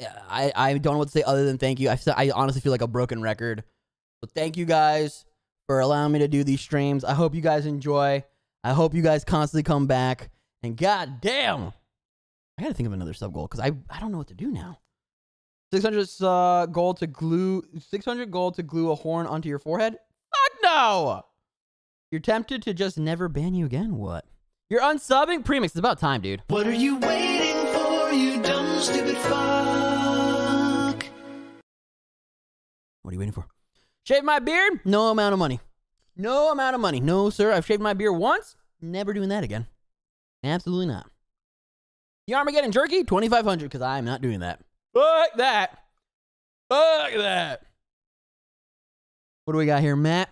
[SPEAKER 3] I, I don't know what to say other than thank you. I, I honestly feel like a broken record. But thank you guys for allowing me to do these streams. I hope you guys enjoy. I hope you guys constantly come back. And goddamn, I got to think of another sub goal because I, I don't know what to do now. 600 uh, goal to glue 600 gold to glue a horn onto your forehead you're tempted to just never ban you again, what? You're unsubbing? Premix, it's about time, dude. What are you
[SPEAKER 4] waiting for, you dumb, stupid fuck?
[SPEAKER 3] What are you waiting for? Shave my beard? No amount of money. No amount of money. No, sir. I've shaved my beard once. Never doing that again. Absolutely not. The Armageddon jerky, 2500 because I'm not doing that.
[SPEAKER 2] Fuck that. Fuck that.
[SPEAKER 3] What do we got here, Matt?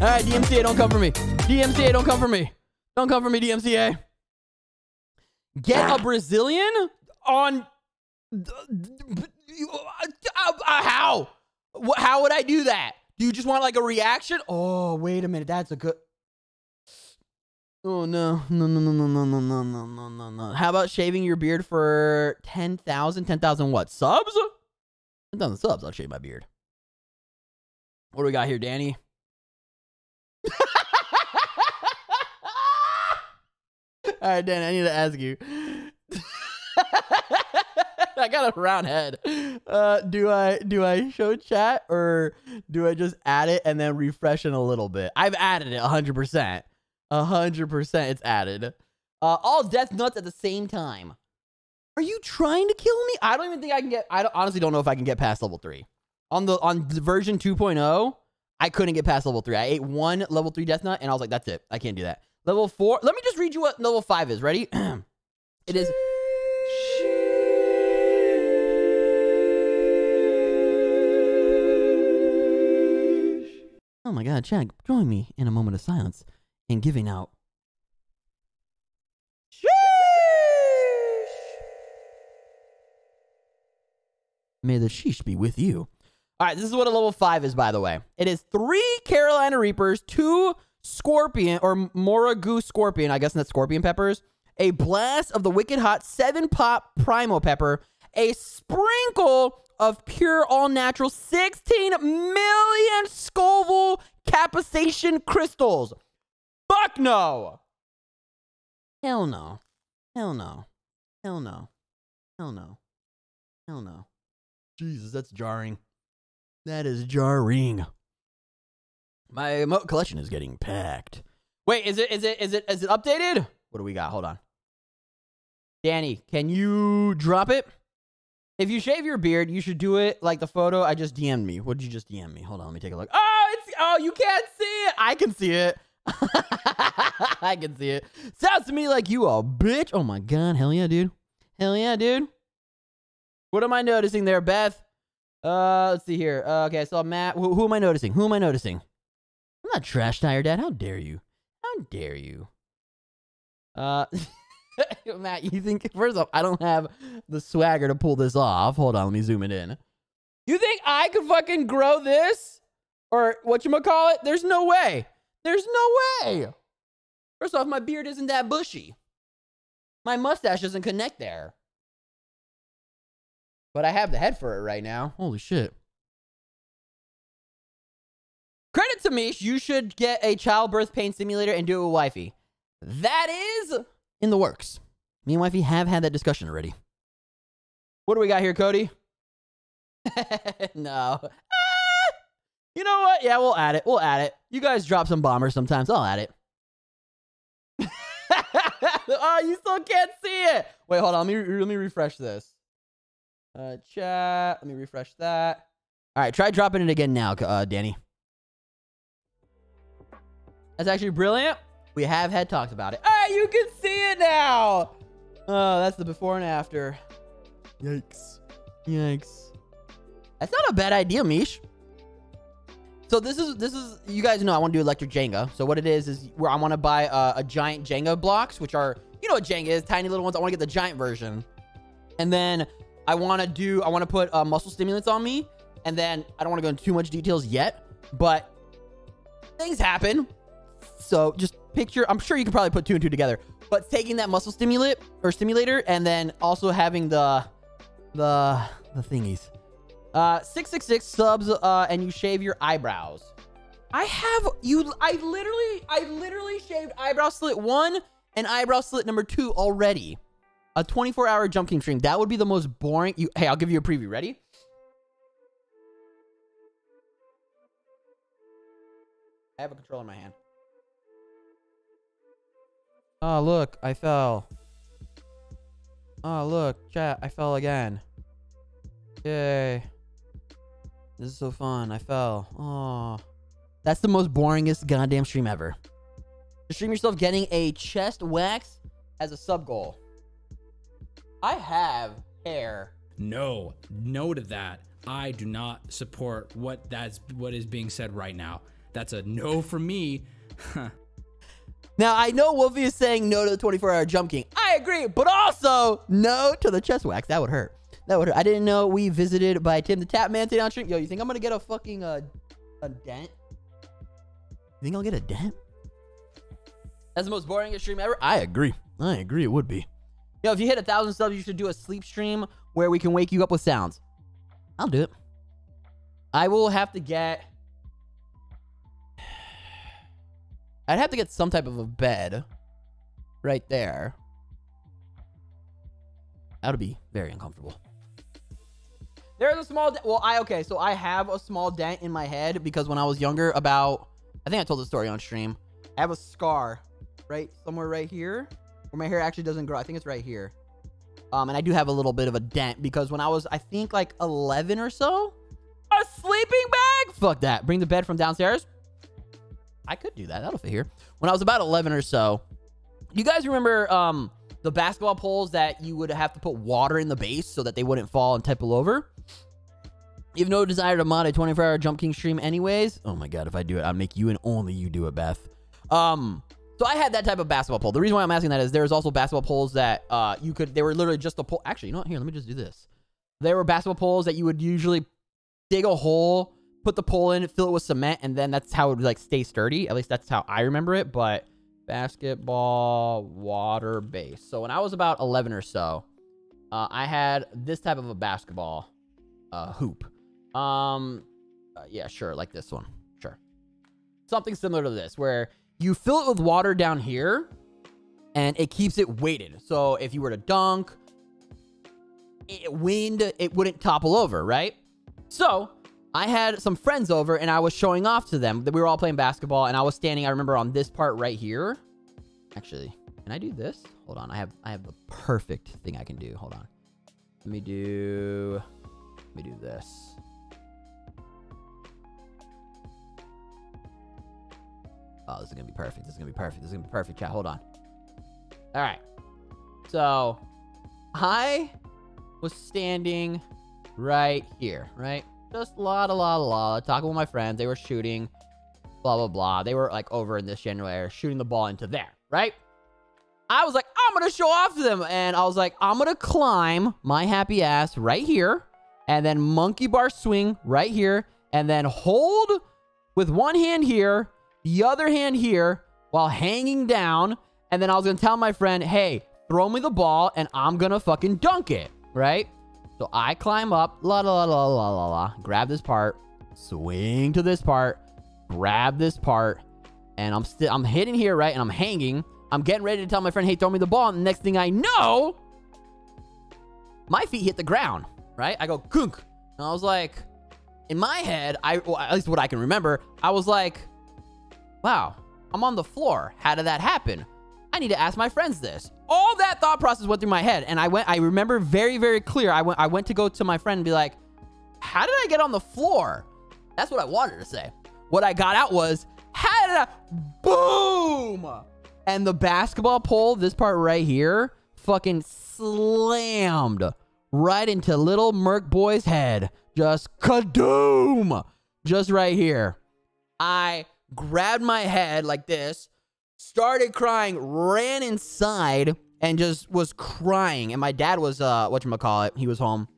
[SPEAKER 3] All right, DMCA, don't come for me. DMCA, don't come for me. Don't come for me, DMCA. Get a Brazilian on... Uh, how? How would I do that? Do you just want like a reaction? Oh, wait a minute. That's a good... Oh no, no, no, no, no, no, no, no, no, no, no, no. How about shaving your beard for 10,000? 10,000 what? Subs? 10,000 subs, I'll shave my beard. What do we got here, Danny? All right, Dan, I need to ask you.
[SPEAKER 5] I got a round head.
[SPEAKER 3] Uh, do I do I show chat or do I just add it and then refresh it a little bit? I've added it 100%. 100% it's added. Uh, all death nuts at the same time. Are you trying to kill me? I don't even think I can get I don't, honestly don't know if I can get past level 3. On the on version 2.0, I couldn't get past level three. I ate one level three death nut, and I was like, that's it. I can't do that. Level four. Let me just read you what level five is. Ready? it is. Oh my God, Chad, join me in a moment of silence and giving out. Sheesh! May the sheesh be with you. All right, this is what a level five is, by the way. It is three Carolina Reapers, two Scorpion or Moruga Scorpion, I guess that's Scorpion Peppers, a Blast of the Wicked Hot, seven pot Primo Pepper, a sprinkle of pure all natural 16 million Scoville capsaicin Crystals. Fuck no! Hell no. Hell no. Hell no. Hell no. Hell no. Jesus, that's jarring. That is jarring. My remote collection is getting packed. Wait, is it is it is it is it updated? What do we got? Hold on. Danny, can you drop it? If you shave your beard, you should do it like the photo I just DM'd me. What did you just DM me? Hold on, let me take a look. Oh, it's oh, you can't see it. I can see it. I can see it. Sounds to me like you a bitch. Oh my god, hell yeah, dude. Hell yeah, dude. What am I noticing there, Beth? Uh, let's see here. Uh, okay, I saw Matt. Who, who am I noticing? Who am I noticing? I'm not trash tire dad. How dare you? How dare you? Uh, Matt, you think first off, I don't have the swagger to pull this off. Hold on, let me zoom it in. You think I could fucking grow this or what you call it? There's no way. There's no way. First off, my beard isn't that bushy. My mustache doesn't connect there.
[SPEAKER 2] But I have the head for it right now. Holy shit.
[SPEAKER 3] Credit to Mish, you should get a childbirth pain simulator and do it with wifey. That is in the works. Me and wifey have had that discussion already. What do we got here, Cody? no. Ah! You know what? Yeah, we'll add it. We'll add it. You guys drop some bombers sometimes. I'll add it. oh, you still can't see it. Wait, hold on. Let me, let me refresh this. Uh, chat. Let me refresh that. All right, try dropping it again now, uh, Danny. That's actually brilliant. We have had talked about it. Ah, right, you can see it now. Oh, that's the before and after. Yikes. Yikes. That's not a bad idea, Mish. So this is, this is, you guys know I want to do electric Jenga. So what it is, is where I want to buy uh, a giant Jenga blocks, which are, you know what Jenga is, tiny little ones. I want to get the giant version. And then I want to do, I want to put uh, muscle stimulants on me. And then I don't want to go into too much details yet, but things happen. So just picture, I'm sure you can probably put two and two together, but taking that muscle stimulant or stimulator and then also having the, the, the thingies. Uh, 666 subs, uh, and you shave your eyebrows. I have, you, I literally, I literally shaved eyebrow slit one and eyebrow slit number two already a 24 hour jumping stream. That would be the most boring. You, hey, I'll give you a preview. Ready? I have a controller in my hand. Oh, look, I fell. Oh, look, chat, I fell again. Yay. This is so fun. I fell. Oh. That's the most boringest goddamn stream ever. stream yourself getting a chest wax as a sub goal. I have hair.
[SPEAKER 5] No, no to that. I do not support what that's what is being said right now. That's a no for me.
[SPEAKER 3] now I know Wolfie is saying no to the 24 hour jump king. I agree, but also no to the chest wax. That would hurt. That would hurt. I didn't know we visited by Tim the Tatman today on stream. Yo, you think I'm gonna get a fucking uh, a dent? You think I'll get a dent? That's the most boring stream ever. I agree. I agree. It would be. Yo, if you hit a thousand subs, you should do a sleep stream where we can wake you up with sounds. I'll do it. I will have to get... I'd have to get some type of a bed right there. That would be very uncomfortable. There's a small... Well, I... Okay, so I have a small dent in my head because when I was younger about... I think I told the story on stream. I have a scar right somewhere right here where my hair actually doesn't grow. I think it's right here. Um, and I do have a little bit of a dent because when I was, I think like 11 or so,
[SPEAKER 1] a sleeping
[SPEAKER 3] bag? Fuck that. Bring the bed from downstairs. I could do that. That'll fit here. When I was about 11 or so, you guys remember um, the basketball poles that you would have to put water in the base so that they wouldn't fall and tipple over? You have no desire to mod a 24-hour Jump King stream anyways? Oh my god, if I do it, I'll make you and only you do it, Beth. Um, so I had that type of basketball pole. The reason why I'm asking that is there's also basketball poles that uh, you could, they were literally just a pole. Actually, you know what? Here, let me just do this. There were basketball poles that you would usually dig a hole, put the pole in, fill it with cement, and then that's how it would like stay sturdy. At least that's how I remember it. But basketball water base. So when I was about 11 or so, uh, I had this type of a basketball uh, hoop. Um, uh, yeah, sure, like this one, sure. Something similar to this, where you fill it with water down here and it keeps it weighted. So if you were to dunk, it wind, it wouldn't topple over, right? So I had some friends over and I was showing off to them that we were all playing basketball and I was standing, I remember on this part right here. Actually, can I do this? Hold on. I have, I have the perfect thing I can do. Hold on. Let me do, let me do this. Oh, this is gonna be perfect. This is gonna be perfect. This is gonna be perfect, chat. Hold on. All right. So I was standing right here, right? Just la la la la, talking with my friends. They were shooting, blah, blah, blah. They were like over in this general area, shooting the ball into there, right? I was like, I'm going to show off to them. And I was like, I'm going to climb my happy ass right here. And then monkey bar swing right here. And then hold with one hand here the other hand here while hanging down. And then I was going to tell my friend, hey, throw me the ball and I'm going to fucking dunk it, right? So I climb up, la la la la la la, grab this part, swing to this part, grab this part, and I'm still I'm hitting here, right? And I'm hanging. I'm getting ready to tell my friend, hey, throw me the ball. And the next thing I know, my feet hit the ground, right? I go, kunk. And I was like, in my head, I well, at least what I can remember, I was like, Wow, I'm on the floor. How did that happen? I need to ask my friends this. All that thought process went through my head. And I went, I remember very, very clear. I went, I went to go to my friend and be like, how did I get on the floor? That's what I wanted to say. What I got out was, how did I, boom. And the basketball pole, this part right here, fucking slammed right into little Merc boy's head. Just kadoom. Just right here. I grabbed my head like this, started crying, ran inside, and just was crying. And my dad was, uh, what you call it? he was home.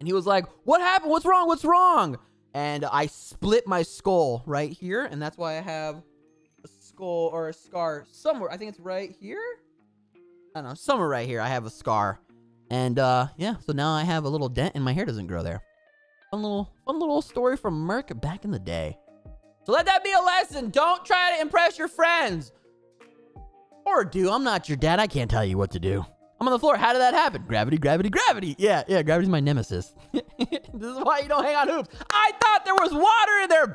[SPEAKER 3] And he was like, what happened? What's wrong? What's wrong? And I split my skull right here. And that's why I have a skull or a scar somewhere. I think it's right here. I don't know. Somewhere right here, I have a scar. And, uh, yeah. So now I have a little dent and my hair doesn't grow there. Fun little, fun little story from Merc back in the day. So let that be a lesson. Don't try to impress your friends. Or do. I'm not your dad. I can't tell you what to do. I'm on the floor. How did that happen? Gravity, gravity, gravity. Yeah, yeah, gravity's my nemesis. this is why you don't hang on hoops. I thought there was water in there,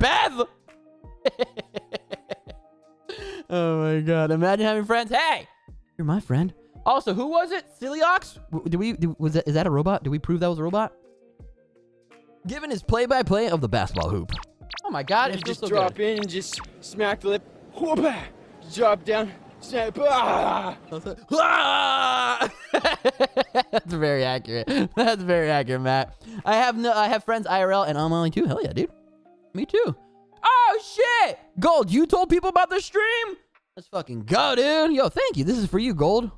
[SPEAKER 3] Beth. oh my god. Imagine having friends. Hey, you're my friend. Also, who was it? Siliox? Do we was that is that a robot? Do we prove that was a robot? Given his play-by-play -play of the basketball hoop. Oh my god, you just so drop good. in and just smack the lip. Whoop! Drop down. Snap. Ah! ah! That's very accurate. That's very accurate, Matt. I have no I have friends IRL and I'm only two. Hell yeah, dude. Me
[SPEAKER 1] too. Oh shit!
[SPEAKER 3] Gold, you told people about the stream? Let's fucking go, dude. Yo, thank you. This is for you, Gold.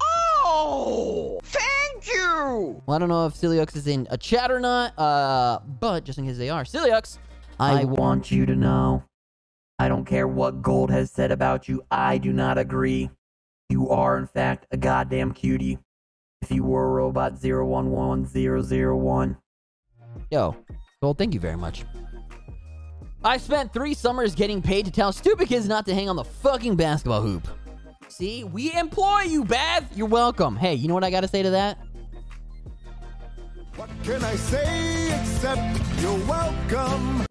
[SPEAKER 1] Oh! Thank you!
[SPEAKER 3] Well, I don't know if Celiux is in a chat or not, uh, but just in case they are, Celiux, I want you to know. I don't care what Gold has said about you, I do not agree. You are, in fact, a goddamn cutie. If you were robot 011001. Yo, Gold, thank you very much. I spent three summers getting paid to tell stupid kids not to hang on the fucking basketball hoop. See, we employ you, Beth. You're welcome. Hey, you know what I gotta say to that?
[SPEAKER 1] What can I say except you're welcome?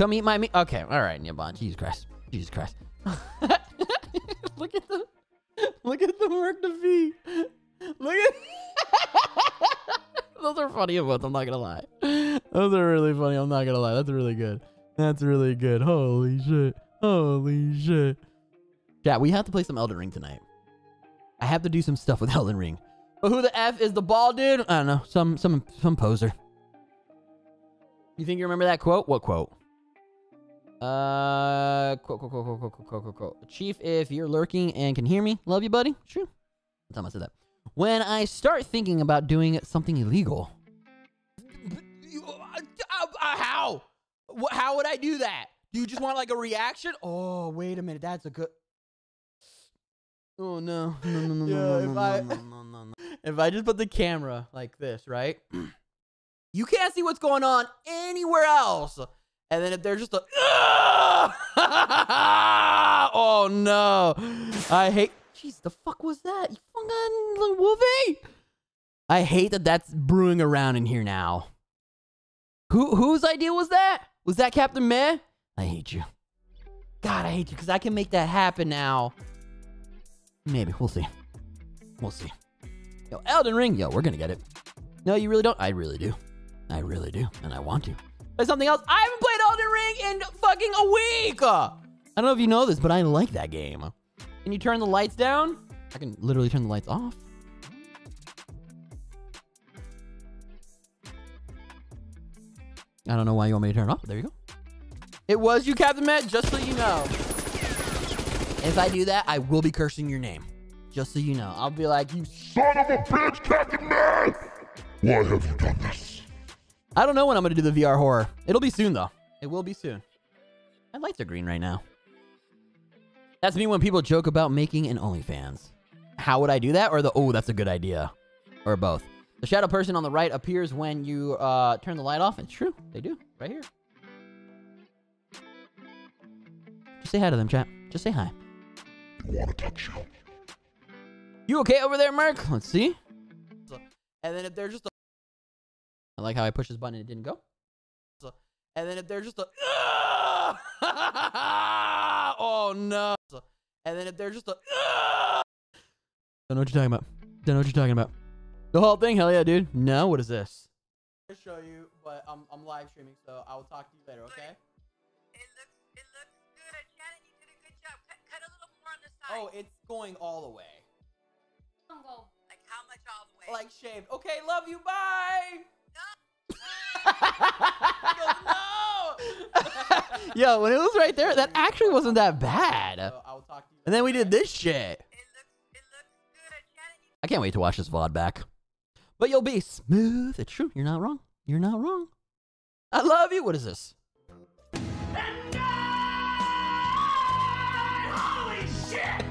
[SPEAKER 3] Come eat my meat. Okay, all right, Nibon. Jesus Christ. Jesus Christ.
[SPEAKER 1] look at the look at the work to be. Look at
[SPEAKER 3] those are funny emotes. I'm not gonna lie. Those are really funny. I'm not gonna lie. That's really good. That's really good. Holy shit. Holy shit. Yeah, we have to play some Elden Ring tonight. I have to do some stuff with Elden Ring. But who the F is the ball dude? I don't know. Some some some poser. You think you remember that quote? What quote? Uh, quote, quote, quote, quote, quote, quote, quote, quote. Chief, if you're lurking and can hear me, love you, buddy. True. What time I said that? When I start thinking about doing something illegal. Uh, how? How would I do that? Do you just want like a reaction? Oh, wait a minute. That's a good. Oh no. No no no yeah, no, no, no, no. If I just put the camera like this, right? you can't see what's going on anywhere else. And then if they're just like, ah! oh no, I hate. Jeez, the fuck was that? You fucking little wolfie. I hate that that's brewing around in here now. Who whose idea was that? Was that Captain Matt? I hate you. God, I hate you because I can make that happen now. Maybe we'll see. We'll see. Yo, Elden Ring. Yo, we're gonna get it. No, you really don't. I really do. I really do, and I want to something else. I haven't played Elden Ring in fucking a week. I don't know if you know this, but I like that game. Can you turn the lights down? I can literally turn the lights off. I don't know why you want me to turn it off. There you go. It was you, Captain Matt, just so you know. If I do that, I will be cursing your name. Just so you know. I'll be like, you son of a bitch, Captain
[SPEAKER 1] Matt! Why have you done this?
[SPEAKER 3] I don't know when I'm going to do the VR horror. It'll be soon, though. It will be soon. My lights are green right now. That's me when people joke about making an OnlyFans. How would I do that? Or the, oh, that's a good idea. Or both. The shadow person on the right appears when you uh, turn the light off. It's true. They do. Right here. Just say hi to them, chat. Just say hi. You okay over there, Mark? Let's see. And then if they're just I like how I pushed this button and it didn't go. So, and then if there's just a, oh no. So, and then if there's just a, don't know what you're talking about. Don't know what you're talking about. The whole thing, hell yeah, dude. No, what is this? I show you, but I'm I'm live streaming, so I will talk to you later, okay? It looks good. Oh, it's going all the way. Like how much all the way? Like shaved. Okay, love you. Bye. Yo, when it was right there, that actually wasn't that bad. And then we did this shit. I can't wait to watch this VOD back. But you'll be smooth. It's true. You're not wrong. You're not wrong. I love you. What is this?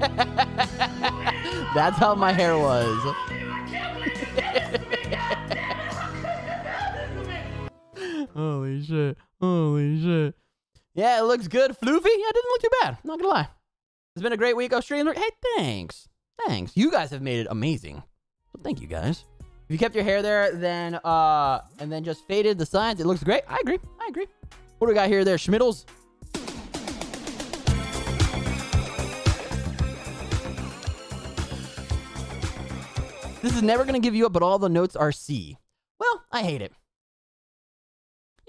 [SPEAKER 4] That's
[SPEAKER 3] how my hair was. Holy shit. Holy shit. Yeah, it looks good. Floofy? Yeah, it didn't look too bad. Not gonna lie. It's been a great week, of streaming. Hey, thanks. Thanks. You guys have made it amazing. So thank you guys. If you kept your hair there, then uh and then just faded the sides, it looks great. I agree. I agree. What do we got here there? Schmiddles? This is never gonna give you up, but all the notes are C. Well, I hate it.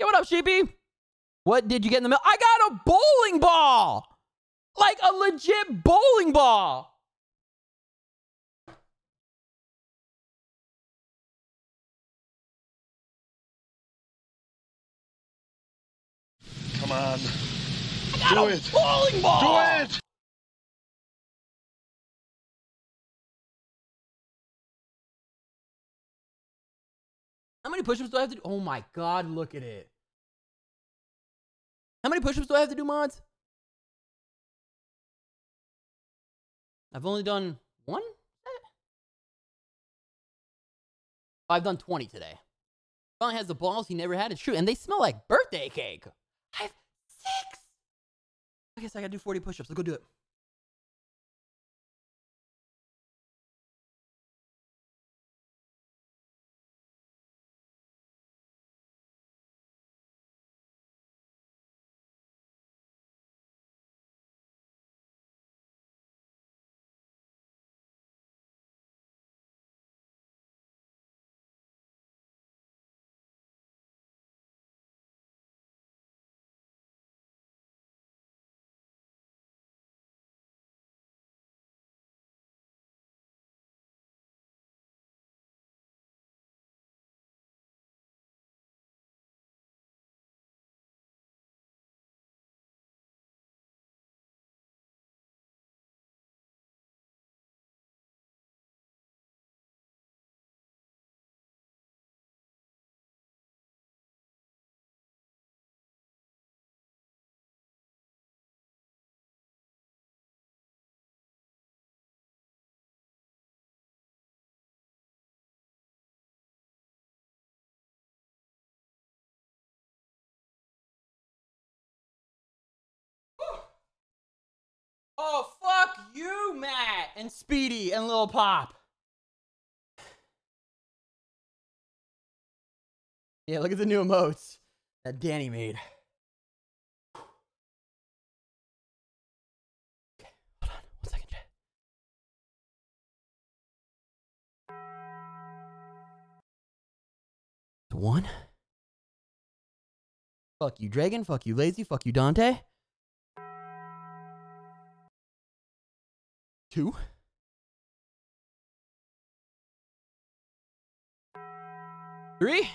[SPEAKER 2] Yo, what up, Sheepy? What did you get in the mail? I got a bowling ball! Like a legit bowling ball! Come on. Do it. bowling ball! Do it! How many push-ups do I have to do? Oh my god, look at it. How many push-ups do I have to do, mods?
[SPEAKER 3] I've only done one? I've done 20 today. Finally has the balls he never had. It's true. And they smell like birthday cake. I have six. I guess I gotta do 40 push-ups. Let's go do it.
[SPEAKER 2] Oh, fuck you, Matt and Speedy and Lil Pop. Yeah, look at the new emotes that Danny made. Okay, hold on one second, Jay. One. Fuck you, Dragon. Fuck you, Lazy. Fuck you, Dante. Two. Three.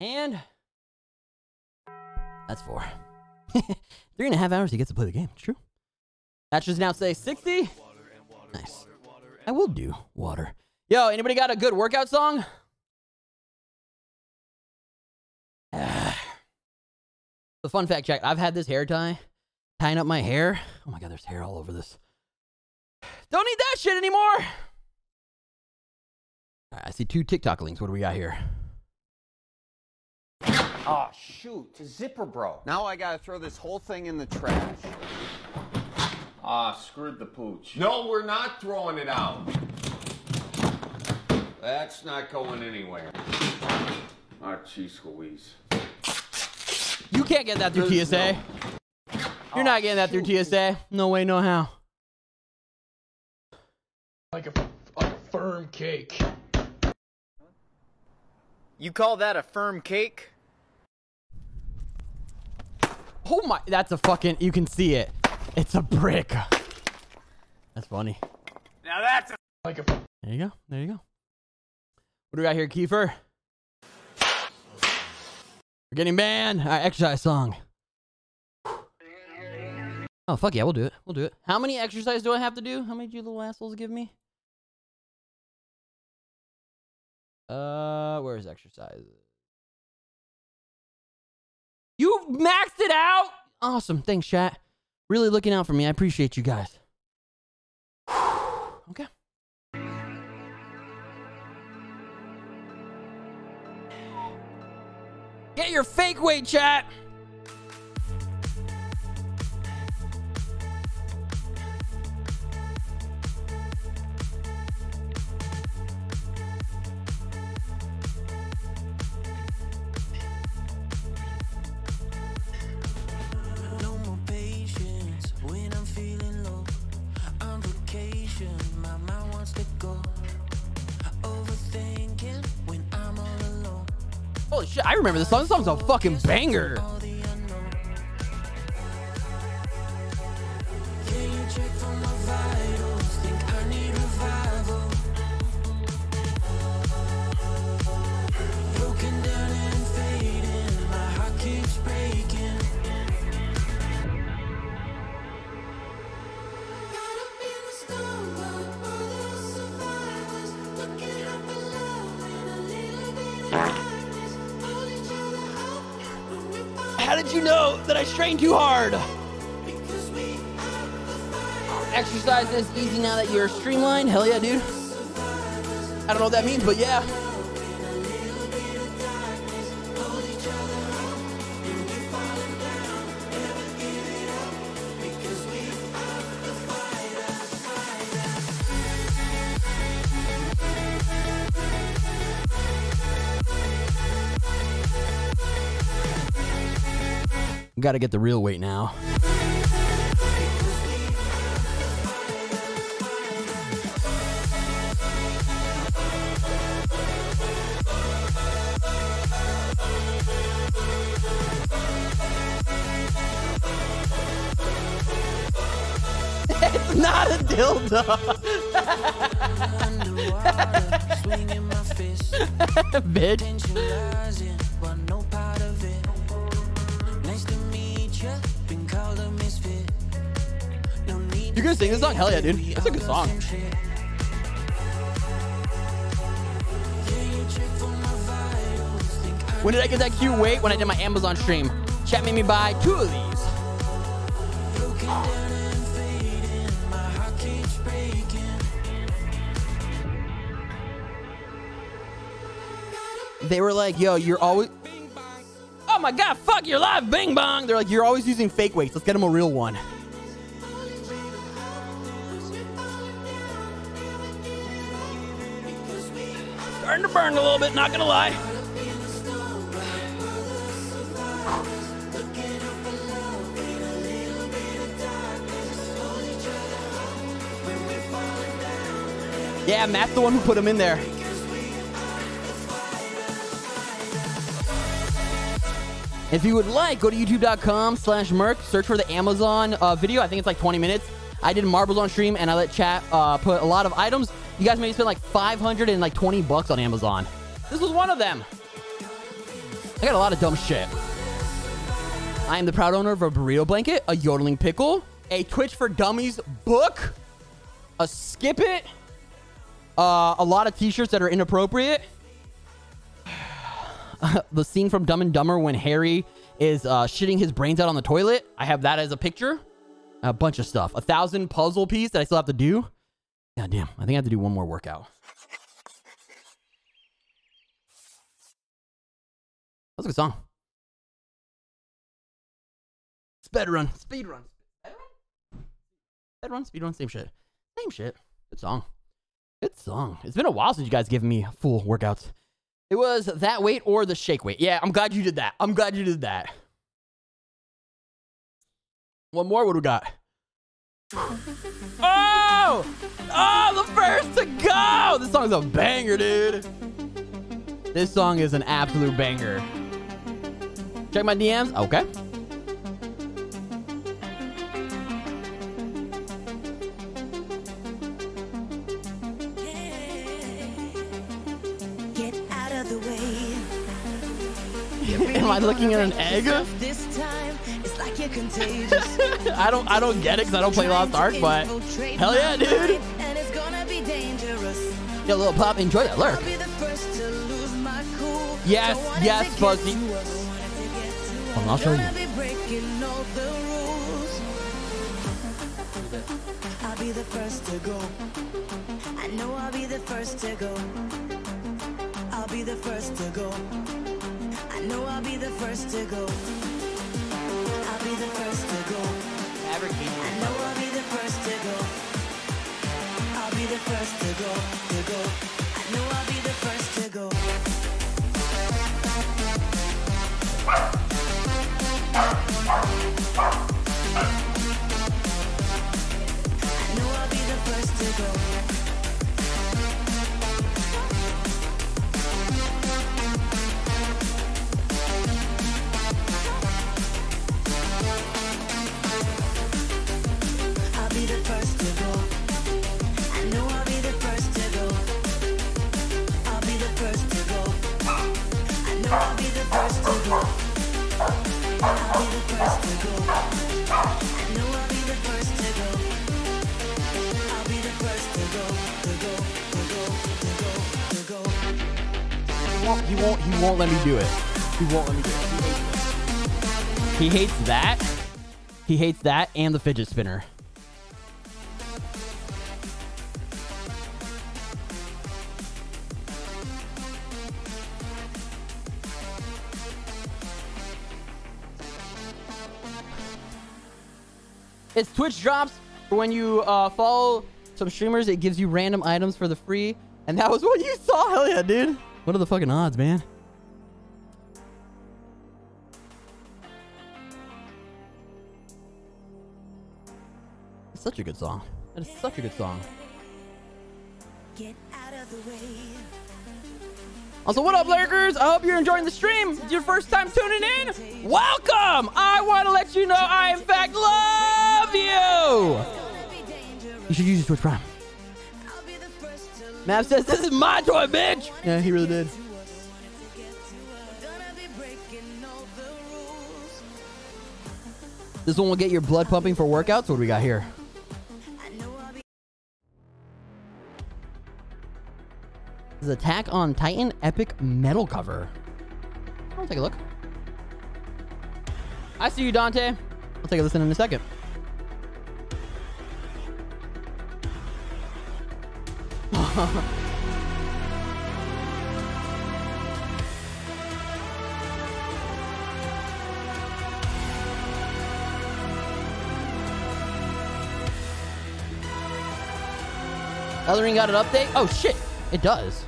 [SPEAKER 2] And
[SPEAKER 3] that's four. Three and a half hours he gets to play the game. It's true. Matches now say 60. Nice. I will do water.
[SPEAKER 2] Yo, anybody got a good workout song?
[SPEAKER 3] the fun fact check, I've had this hair tie tying up my hair. Oh my God, there's hair all over this. Don't need that shit anymore. I see two TikTok links. What do we got here?
[SPEAKER 7] Oh, shoot. Zipper bro. Now I gotta throw this whole thing in the trash.
[SPEAKER 6] Ah, screwed the pooch. No,
[SPEAKER 7] we're not throwing it out.
[SPEAKER 1] That's not going anywhere. Ah, cheese squeeze.
[SPEAKER 3] You can't get that through There's TSA. You're not getting that through oh, TSA. No way, no how.
[SPEAKER 5] Like a, a firm cake. You call that a firm cake?
[SPEAKER 3] Oh my, that's a fucking, you can see it. It's a brick. That's funny. Now that's a, like a. There you go, there you go. What do we got here, Kiefer? We're getting banned. All right, exercise song. Oh, fuck yeah, we'll do it. We'll do it. How many exercises do I have to do? How many do you little assholes give me?
[SPEAKER 2] Uh, where is exercise? You maxed it out? Awesome. Thanks, chat. Really
[SPEAKER 3] looking out for me. I appreciate you guys.
[SPEAKER 2] okay. Get your fake weight, chat.
[SPEAKER 3] Holy shit, I remember this song. This song's a fucking banger. train too hard. Exercise is easy now that you're streamlined. Hell yeah, dude. I don't know what that means, but yeah. Got to get the real weight now.
[SPEAKER 1] It's not a dildo.
[SPEAKER 3] Bitch. song, hell yeah, dude. That's a good song. When did I get that cute weight? when I did my Amazon stream. Chat made me buy two of these. They were like, yo, you're always. Oh my god, fuck your life, bing bong! They're like, you're always using fake weights. Let's get him a real one. burned a little bit, not gonna lie. Yeah, Matt's the one who put him in there. If you would like, go to youtube.com slash Merc, search for the Amazon uh, video. I think it's like 20 minutes. I did marbles on stream and I let chat uh, put a lot of items. You guys maybe spent like 520 bucks on Amazon. This was one of them. I got a lot of dumb shit. I am the proud owner of a burrito blanket, a yodeling pickle, a Twitch for Dummies book, a skip it, uh, a lot of t-shirts that are inappropriate. the scene from Dumb and Dumber when Harry is uh, shitting his brains out on the toilet. I have that as a picture. A bunch of stuff. A thousand puzzle piece that I still have to do. God damn, I think I have to do one more workout. That's a good
[SPEAKER 2] song. Speed run, speed run, speed
[SPEAKER 3] run, speed run, same shit, same shit. Good song, good song. It's been a while since you guys gave me full workouts. It was that weight or the shake weight. Yeah, I'm glad you did that. I'm glad you did that. One more. What do we got?
[SPEAKER 4] oh! Oh, the first to go!
[SPEAKER 3] This song's a banger, dude. This song is an absolute banger. Check my DMs. Okay.
[SPEAKER 8] Am I looking at an egg? This time I
[SPEAKER 5] don't I don't get it because I don't play Lost Ark, but hell yeah, dude.
[SPEAKER 8] Yo, little pop, enjoy that lurk. Yes, yes, Fuzzy. I'm not sure I'll be the first to go. I know I'll be the first to go. I'll be the first to go. I know I'll be the first to go. I know I'll be the first to go. I'll be the first to go.
[SPEAKER 1] I know I'll be the first to go. I
[SPEAKER 4] know I'll be the first to go.
[SPEAKER 3] won't. He won't. He won't let me do it. He won't let me do it. He hates that. He hates that and the fidget spinner. It's Twitch drops for when you uh, follow some streamers. It gives you random items for the free. And that was what you saw. Hell yeah, dude. What are the fucking odds, man? It's such a good song. That is such a good song. Also, what up, lurkers? I hope you're enjoying the stream. It's your first time tuning in. Welcome! I want to let you know I, in fact, love you! You should use your Twitch Prime. Map says, this is my
[SPEAKER 1] toy, bitch!
[SPEAKER 3] Yeah, he really did. This one will get your blood pumping for workouts. What do we got here? This is Attack on Titan Epic Metal Cover. I'll take a look. I see you, Dante. I'll take a listen in a second. Elden Ring got an update? Oh, shit. It does.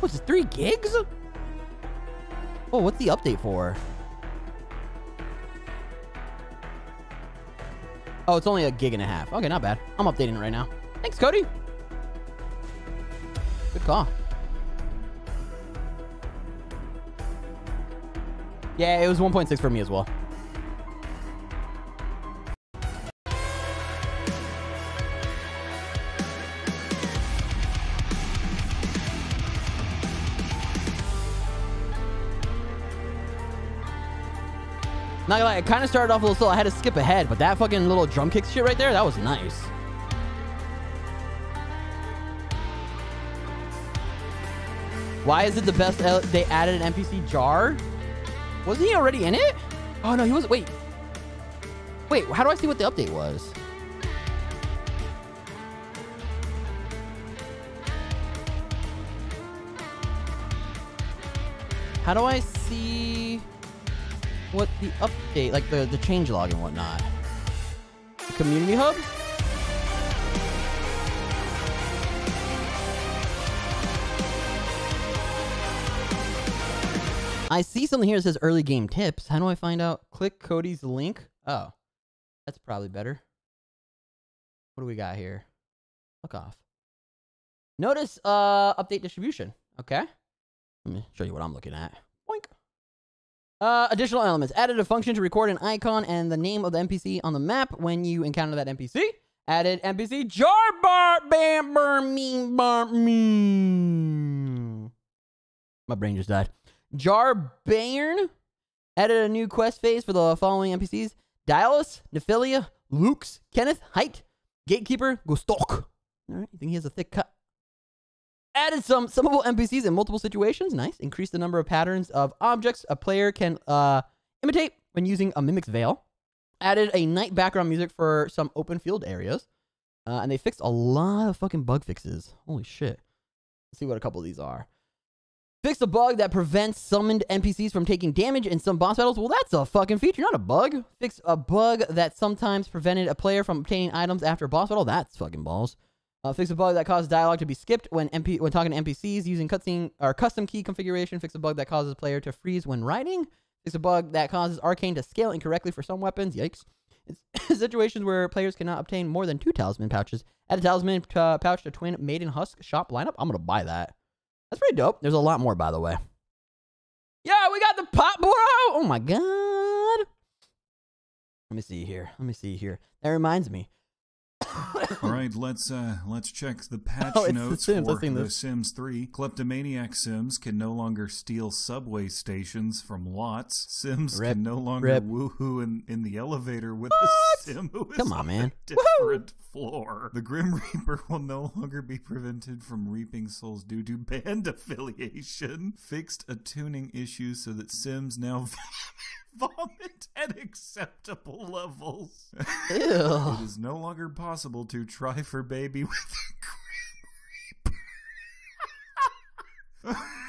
[SPEAKER 3] What's it, three gigs? Oh, what's the update for? Oh, it's only a gig and a half. Okay, not bad. I'm updating it right now. Thanks, Cody. Good call. Yeah, it was 1.6 for me as well. Not gonna lie, it kind of started off a little slow. I had to skip ahead, but that fucking little drum kick shit right there, that was nice. Why is it the best they added an NPC jar? Wasn't he already in it? Oh, no, he was. Wait. Wait, how do I see what the update was? How do I see what the update, like the, the change log and whatnot? The community hub? I see something here that says early game tips. How do I find out? Click Cody's link. Oh, that's probably better. What do we got here? Look off. Notice uh, update distribution. Okay. Let me show you what I'm looking at. Boink. Uh, additional elements. Added a function to record an icon and the name of the NPC on the map when you encounter that NPC. Added NPC jar bar bam burm me bar Me. My brain just died. Jarbairn added a new quest phase for the following NPCs. Diallos, Nepheli, Loux, Kenneth, Haight, Gatekeeper, Gostoc. All right, you think he has a thick cut. Added some summable NPCs in multiple situations. Nice. Increased the number of patterns of objects a player can uh, imitate when using a mimic's veil. Added a night background music for some open field areas. Uh, and they fixed a lot of fucking bug fixes. Holy shit. Let's see what a couple of these are. Fix a bug that prevents summoned NPCs from taking damage in some boss battles. Well, that's a fucking feature, not a bug. Fix a bug that sometimes prevented a player from obtaining items after a boss battle. That's fucking balls. Uh, fix a bug that caused dialogue to be skipped when MP when talking to NPCs using cutscene or custom key configuration. Fix a bug that causes player to freeze when riding. Fix a bug that causes arcane to scale incorrectly for some weapons. Yikes. situations where players cannot obtain more than two talisman pouches. Add a talisman uh, pouch to twin maiden husk shop lineup. I'm gonna buy that. That's pretty dope. There's a lot more, by the way. Yeah, we got the pop, bro. Oh my god. Let me see here. Let me see here. That reminds
[SPEAKER 7] me. All right, let's uh, let's check the patch oh, notes the Sims. for The this. Sims 3. Kleptomaniac Sims can no longer steal subway stations from lots. Sims rip, can no longer rip. woohoo in, in the elevator with what? a Sim who is Come on, man. a different floor. The Grim Reaper will no longer be prevented from reaping souls due to band affiliation. Fixed a tuning issue so that Sims now vomit at acceptable levels. Ew. It is no longer possible to try for baby with a grim reaper.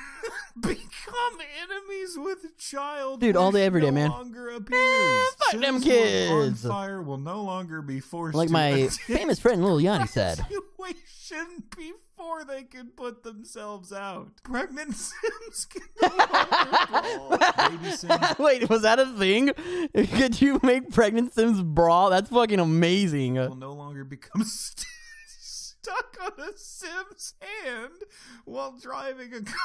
[SPEAKER 7] become enemies with child. Dude, all day, every day, no man. Longer appears. Man, fuck them kids. On fire will no longer be forced.
[SPEAKER 3] Like my famous friend Lil Yachty said.
[SPEAKER 7] Situation before they can put themselves out. Pregnant Sims can
[SPEAKER 3] no Baby Sims. Wait, was that a thing? Could you make pregnant Sims brawl? That's fucking amazing. Will no longer become. St-
[SPEAKER 7] stuck on a Sim's hand while driving a car.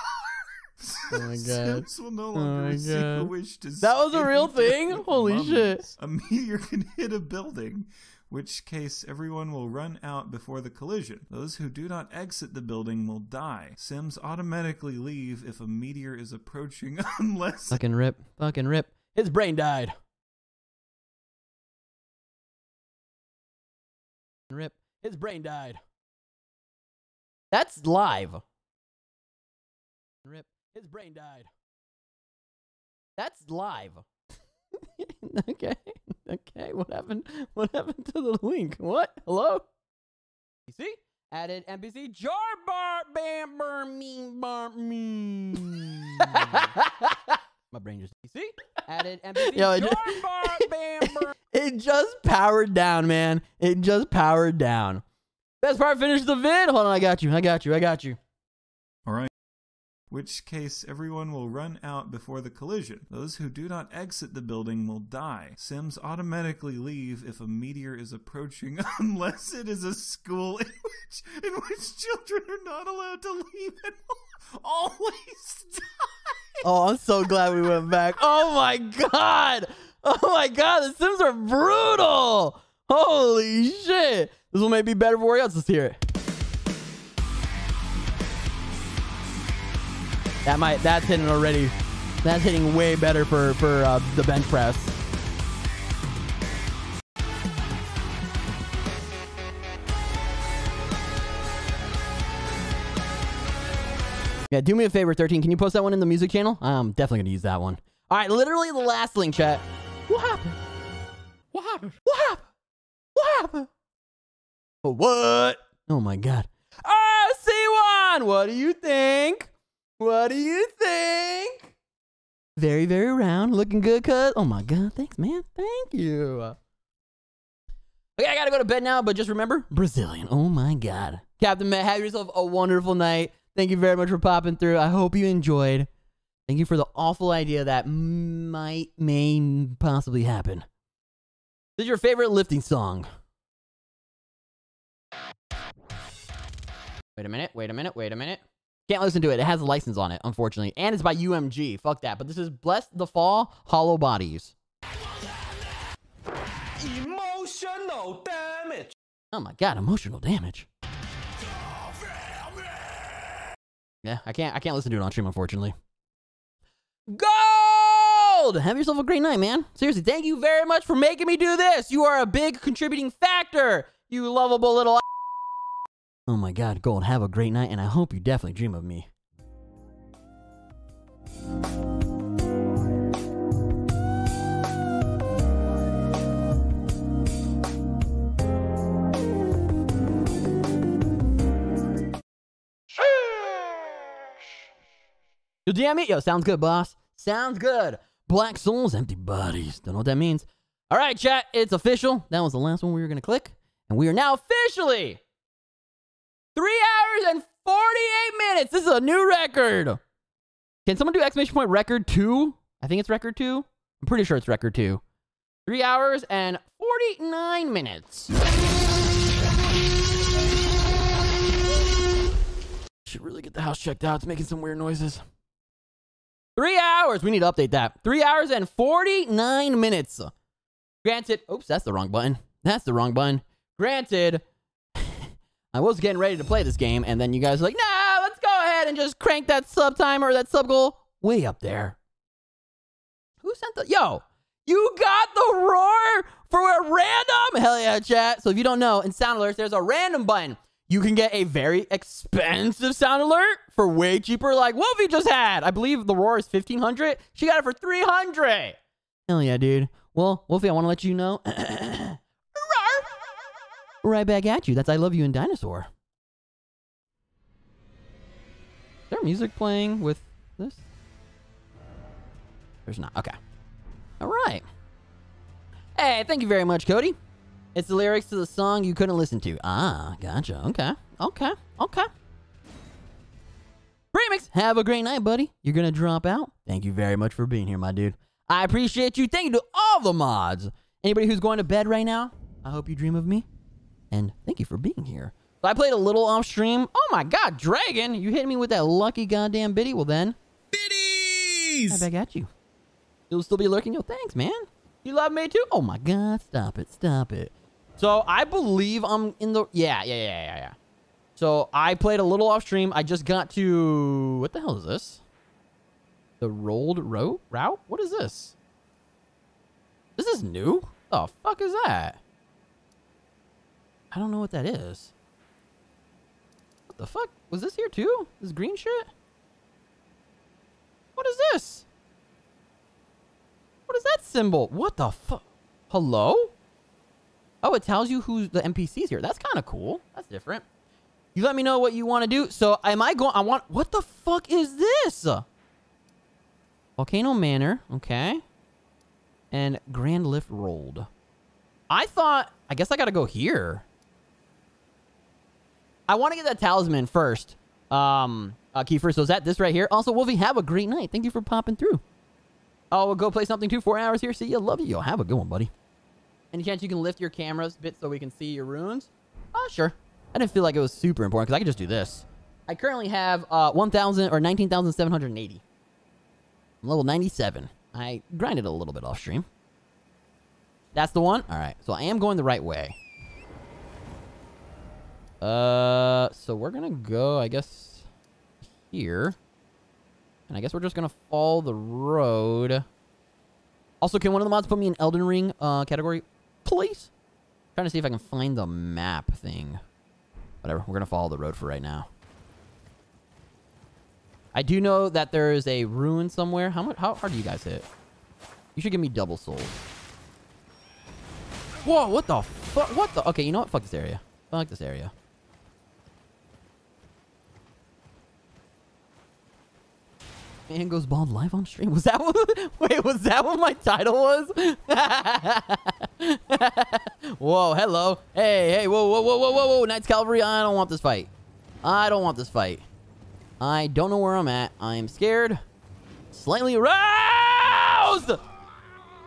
[SPEAKER 4] Oh my god. Sims will no oh longer oh god. a wish to That was
[SPEAKER 7] a real thing? Holy shit. A meteor can hit a building, which case everyone will run out before the collision. Those who do not exit the building will die. Sims automatically leave if a meteor is approaching unless Fucking
[SPEAKER 3] rip. Fucking rip. His brain died.
[SPEAKER 2] Rip. His brain died. That's live.
[SPEAKER 3] Rip. His brain died. That's live. okay. Okay. What happened? What happened to the link? What? Hello? You see? Added NPC jar bar bam bar me bar me. My brain just you see? Added NPC jar bar bam It just powered down, man. It just powered down. Best part finished the vid. Hold on, I got you. I got you. I got you. All right
[SPEAKER 7] which case everyone will run out before the collision. Those who do not exit the building will die. Sims automatically leave if a meteor is approaching unless it is a school in which, in which children are not allowed to leave
[SPEAKER 2] and always die.
[SPEAKER 3] Oh, I'm so glad we went back. Oh my god! Oh my god, the Sims are brutal! Holy shit! This one may be better for us. Let's hear it. That might that's hitting already. That's hitting way better for for uh, the bench press. Yeah, do me a favor, 13. Can you post that one in the music channel? I'm definitely gonna use that one. All right, literally the last link, chat. What happened? What happened? What happened? What happened? What? Oh my god.
[SPEAKER 1] Ah, C1, what do you think? What do you think?
[SPEAKER 3] Very, very round. Looking good, cuz. Oh my god, thanks, man. Thank you. Okay, I gotta go to bed now, but just remember, Brazilian. Oh my god. Captain Matt, have yourself a wonderful night. Thank you very much for popping through. I hope you enjoyed. Thank you for the awful idea that might, may possibly happen. This is your favorite lifting song. Wait a minute, wait a minute, wait a minute. Can't listen to it. It has a license on it, unfortunately. And it's by UMG. Fuck that. But this is Blessthefall Hollow Bodies.
[SPEAKER 1] Emotional damage.
[SPEAKER 3] Oh my god, emotional damage. Yeah, I can't I can't listen to it on stream, unfortunately.
[SPEAKER 1] Gold!
[SPEAKER 3] Have yourself a great night, man. Seriously, thank you very much for making me do this. You are a big contributing factor, you lovable little Oh my god, Gold, have a great night, and I hope you definitely dream of me. Yo, damn it. Yo, sounds good, boss. Sounds good. Black souls, empty bodies. Don't know what that means. All right, chat. It's official. That was the last one we were going to click. And we are now officially Three hours and 48 minutes. This is a new record. Can someone do exclamation point record two? I think it's record two. I'm pretty sure it's record two. Three hours and 49 minutes. Should really get the house checked out. It's making some weird noises. Three hours. We need to update that. Three hours and 49 minutes. Granted, oops, that's the wrong button. That's the wrong button. Granted, I was getting ready to play this game, and then you guys like, nah, let's go ahead and just crank that sub timer, or that sub goal way up there. Who sent the... Yo, you got the roar for a random... Hell yeah, chat. So if you don't know, in Sound Alerts, there's a random button. You can get a very expensive sound alert for way cheaper, like Wolfie just had. I believe the roar is 1500 She got it for 300 Hell yeah, dude. Well, Wolfie, I want to let you know... right back at you. That's I Love You in Dinosaur. Is there music playing with this? There's not. Okay. All right. Hey, thank you very much, Cody. It's the lyrics to the song you couldn't listen to. Ah, gotcha. Okay. Okay. Okay. Remix, have a great night, buddy. You're going to drop out. Thank you very much for being here, my dude. I appreciate you. Thank you to all the mods. Anybody who's going to bed right now, I hope you dream of me and thank you for being here. I played a little off stream. Oh my god, Dragon! You hit me with that lucky goddamn biddy. Well then, biddies! I got at you? You'll still be lurking. Yo, thanks, man. You love me too. Oh my god, stop it, stop it. So I believe I'm in the yeah, yeah, yeah, yeah, yeah. So I played a little off stream. I just got to what the hell is this? The Rold Route route? What is this? This is new? The fuck is that? I don't know what that is. What the fuck? Was this here too? This green shit? What is this? What is that symbol? What the fuck? Hello? Oh, it tells you who's the NPCs here. That's kind of cool. That's different. You let me know what you want to do. So am I going... I want... What the fuck is this? Volcano Manor. Okay. And Grand Lift Rold. I thought... I guess I got to go here. I want to get that talisman first. Um, uh, Kiefer, so is that this right here? Also, Wolfie, have a great night. Thank you for popping through. Oh, we'll go play something too. Four hours here. See you. Love you. have a good one, buddy. Any chance you can lift your cameras a bit so we can see your runes? Oh, sure. I didn't feel like it was super important because I could just do this. I currently have uh, 1,000 or 19,780. I'm level 97. I grinded a little bit off stream. That's the one? All right. So I am going the right way. Uh, so we're going to go, I guess, here. And I guess we're just going to follow the road. Also, can one of the mods put me in Elden Ring uh, category, please? I'm trying to see if I can find the map thing. Whatever, we're going to follow the road for right now. I do know that there is a ruin somewhere. How much? How hard do you guys hit? You should give me double souls. Whoa, what the fuck? What the? Okay, you know what? Fuck this area. Fuck this area. Man goes bald live on stream. Was that what? Wait, was that what my title was? whoa, hello. Hey, hey, whoa, whoa, whoa, whoa, whoa, whoa. Night's Cavalry, I don't want this fight. I don't want this fight. I don't know where I'm at. I am scared. Slightly aroused!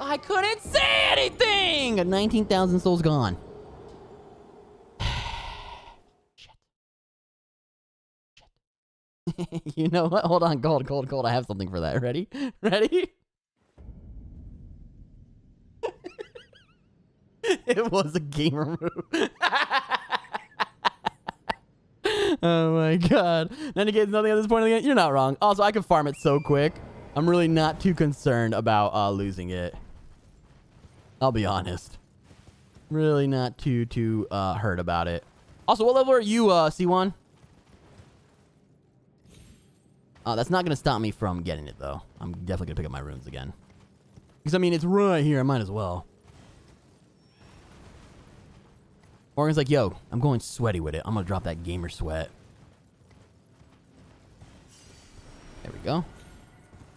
[SPEAKER 1] I couldn't see
[SPEAKER 3] anything! 19,000 souls gone. you know what? Hold on, gold, gold, gold. I have something for that. Ready? Ready? it was a gamer move. oh my god. Nenigate's nothing at this point You're not wrong. Also, I can farm it so quick. I'm really not too concerned about uh, losing it. I'll be honest. Really not too, too uh, hurt about it. Also, what level are you, uh, C1? Uh, that's not going to stop me from getting it, though. I'm definitely going to pick up my runes again. Because, I mean, it's right here. I might as well. Morgan's like, yo, I'm going sweaty with it. I'm going to drop that gamer sweat. There we go.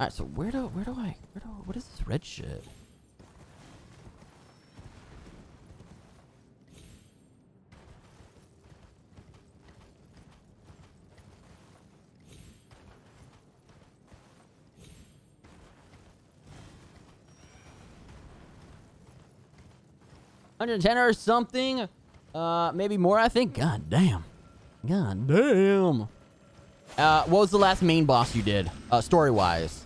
[SPEAKER 3] Alright, so where do, where do I, where do, what is this red shit? 110 or something. Uh, maybe more, I think. God damn. God damn. Uh, what was the last main boss you did, uh, story-wise?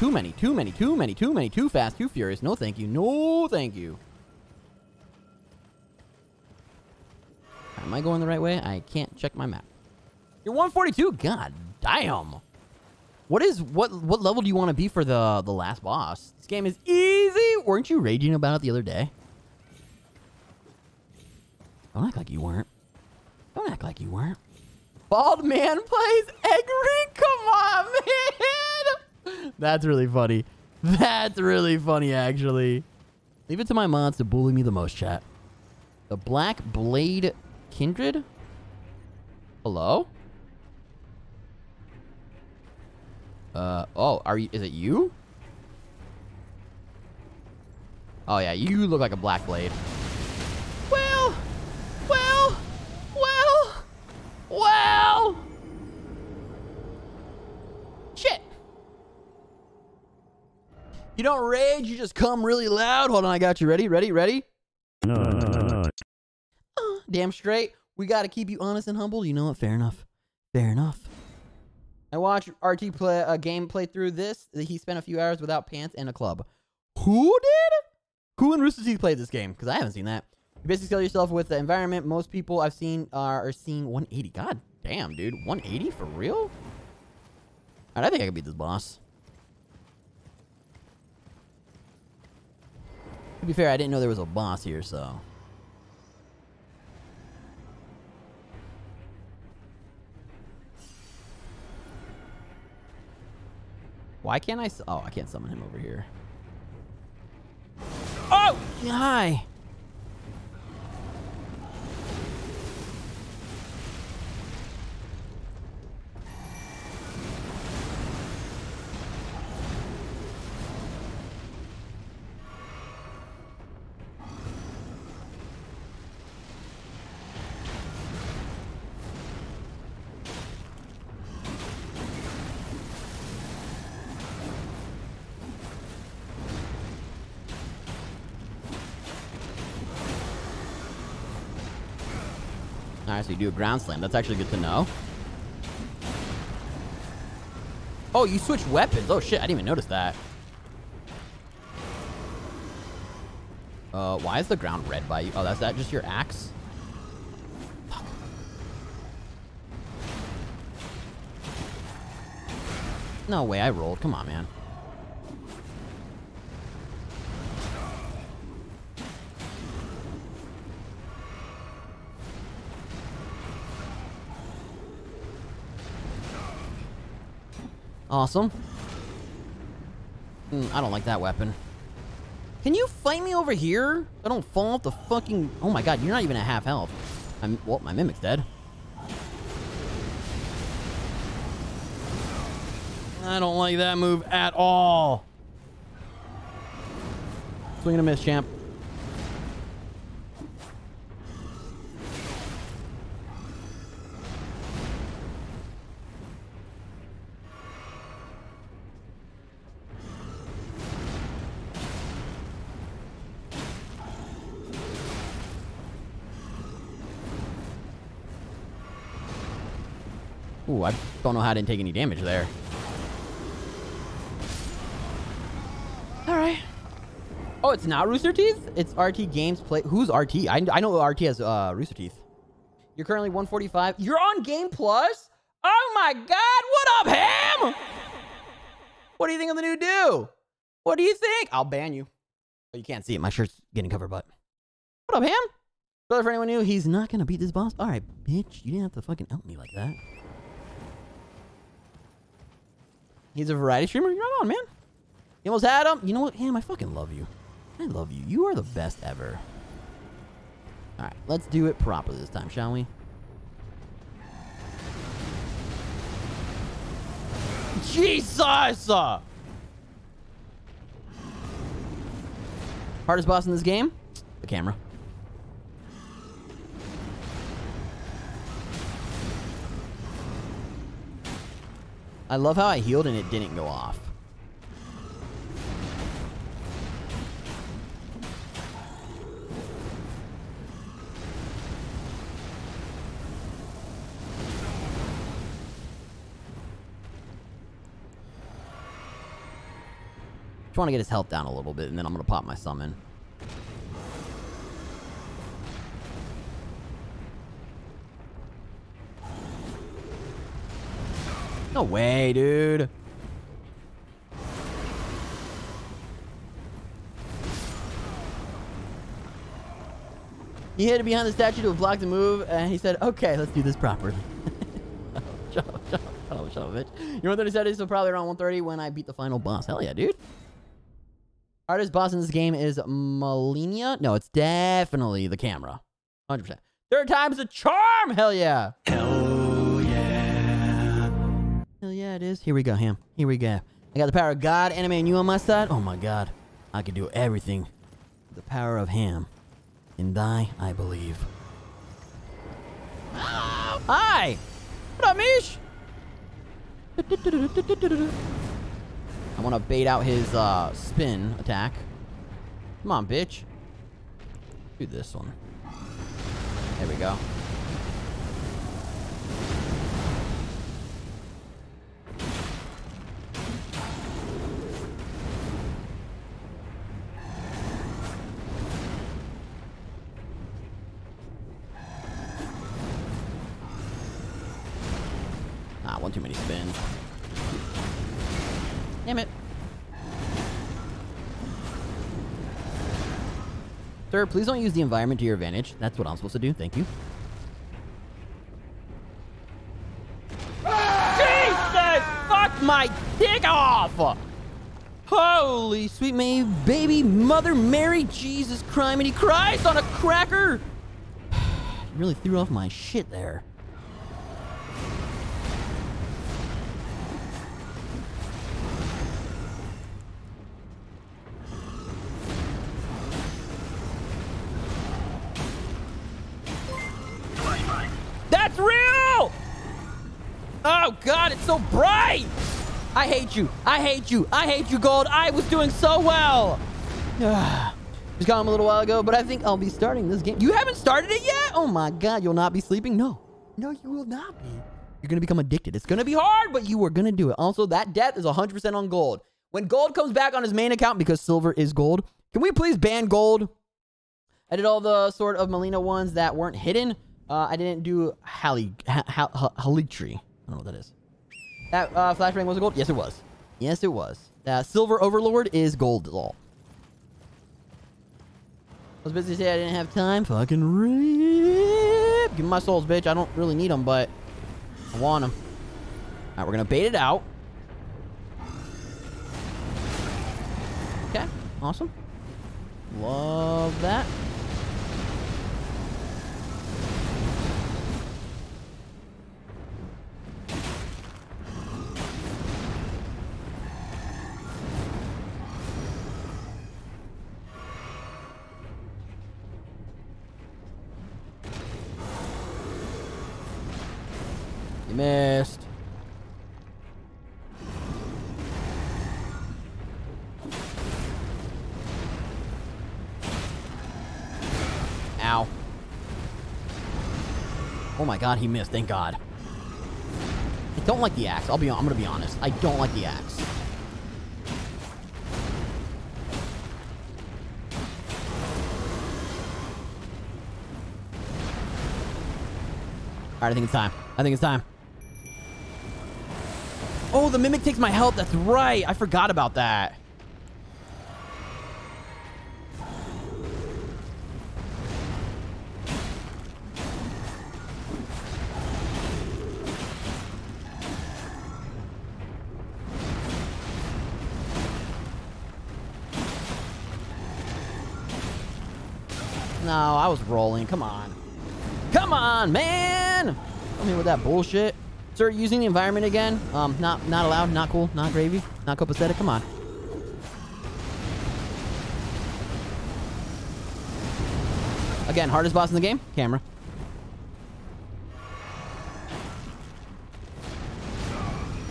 [SPEAKER 3] Too many, too many, too many, too many, too fast, too furious. No thank you, no thank you. Am I going the right way? I can't check my map. You're 142? God damn. What is what what level do you want to be for the the last boss? This game is easy. Weren't you raging about it the other day? Don't act like you weren't. Don't act like you weren't. Bald man plays egg ring. Come on, man. That's really funny. That's really funny, actually. Leave it to my mods to bully me the most, chat. The Black Blade Kindred? Hello? Uh, oh, are you, is it you? Oh yeah, you look like a Black Blade.
[SPEAKER 1] Well, well, well, well.
[SPEAKER 3] Shit. You don't rage, you just come really loud. Hold on, I got you. Ready, ready, ready? No, no, no, no. Uh, damn straight. We gotta keep you honest and humble. You know what? Fair enough. Fair enough. I watched RT play a uh, game play through this. He spent a few hours without pants and a club. Who did? Who in Rooster Teeth played this game? Because I haven't seen that. You basically kill yourself with the environment. Most people I've seen are, are seeing 180. God damn, dude. 180 for real? Alright, I think I can beat this boss. To be fair, I didn't know there was a boss here, so... Why can't I? Oh, I can't summon him over here. Oh, hi. do a ground slam. That's actually good to know. Oh, you switch weapons. Oh, shit. I didn't even notice that. Uh, why is the ground red by you? Oh, that's that just your axe? Fuck. No way, I rolled. Come on, man. Awesome. Mm, I don't like that weapon. Can you fight me over here? I don't fall off the fucking... Oh my god, you're not even at half health. I'm... Well, my Mimic's dead. I don't like that move at all. Swing and a miss, champ. Don't know how I didn't take any damage there. Alright. Oh, it's not Rooster Teeth? It's RT Games Play. Who's RT? I, I know RT has uh, Rooster Teeth. You're currently 145. You're on Game Plus? Oh my god, what up, Ham? What do you think of the new do? What do you think? I'll ban you. Oh, you can't see it. My
[SPEAKER 1] shirt's getting
[SPEAKER 3] covered, but... What up, Ham? Brother, for anyone new, he's not gonna beat this boss. All right, bitch, you didn't have to fucking help me like that. He's a variety streamer? You're not on, man. You almost had him. You know what, Ham? I fucking love you. I love you. You are the best ever. All right, let's do it properly this time, shall we? Jesus! Hardest boss in this game? The camera. I love how I healed and it didn't go off. Just want to get his health down a little bit, and then I'm going to pop my summon. No way, dude. He hid behind the statue to block the move, and he said, okay, let's do this properly. shut up, shut up, shut up, shut up, bitch. you probably around 130 when I beat the final boss. Hell yeah, dude. Hardest boss in this game is Malenia. No, it's definitely the camera. 100%. Third time's a charm! Hell yeah! Hell yeah, it is. Here we go, Ham. Here we go. I got the power of God, anime, and you on my side. Oh my God. I can do everything. The power of Ham. In thy, I believe. Hi! What up, Mish? I want to bait out his uh, spin attack. Come on, bitch. Do this one. There we go. Sir, please don't use the environment to your advantage. That's what I'm supposed to do. Thank you. Jesus! Fuck my dick off! Holy sweet May, baby, Mother Mary, Jesus criminy Christ on a cracker! really threw off my shit there. so bright! I hate you. I hate you. I hate you, Gold. I was doing so well. Just got him a little while ago, but I think I'll be starting this game. You haven't started it yet? Oh my god, you'll not be sleeping? No.
[SPEAKER 5] No, you will not be.
[SPEAKER 3] You're going to become addicted. It's going to be hard, but you are going to do it. Also, that death is 100% on gold. When gold comes back on his main account, because silver is gold, can we please ban gold? I did all the sort of Molina ones that weren't hidden. Uh, I didn't do Halitri. I don't know what that is. That uh, flashbang was a gold? Yes, it was. Yes, it was. That Silver Overlord is gold all. I was busy saying I didn't have time. Fucking rip. Give me my souls, bitch. I don't really need them, but I want them. All right, we're going to bait it out. Okay. Awesome. Love that. Missed. Ow. Oh my god, he missed. Thank god. I don't like the axe. I'll be I'm gonna be honest. I don't like the axe. Alright, I think it's time. I think it's time. Oh, the Mimic takes my health. That's right. I forgot about that. No, I was rolling. Come on. Come on, man! Tell here with that bullshit start using the environment again. Um, not not allowed, not cool, not gravy, not copacetic. Come on. Again, hardest boss in the game, camera.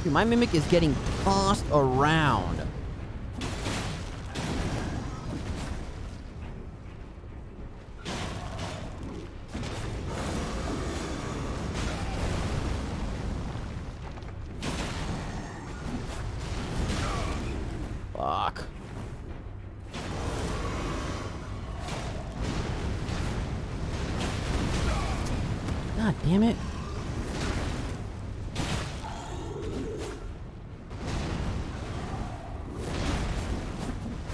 [SPEAKER 3] Dude, my Mimic is getting tossed around.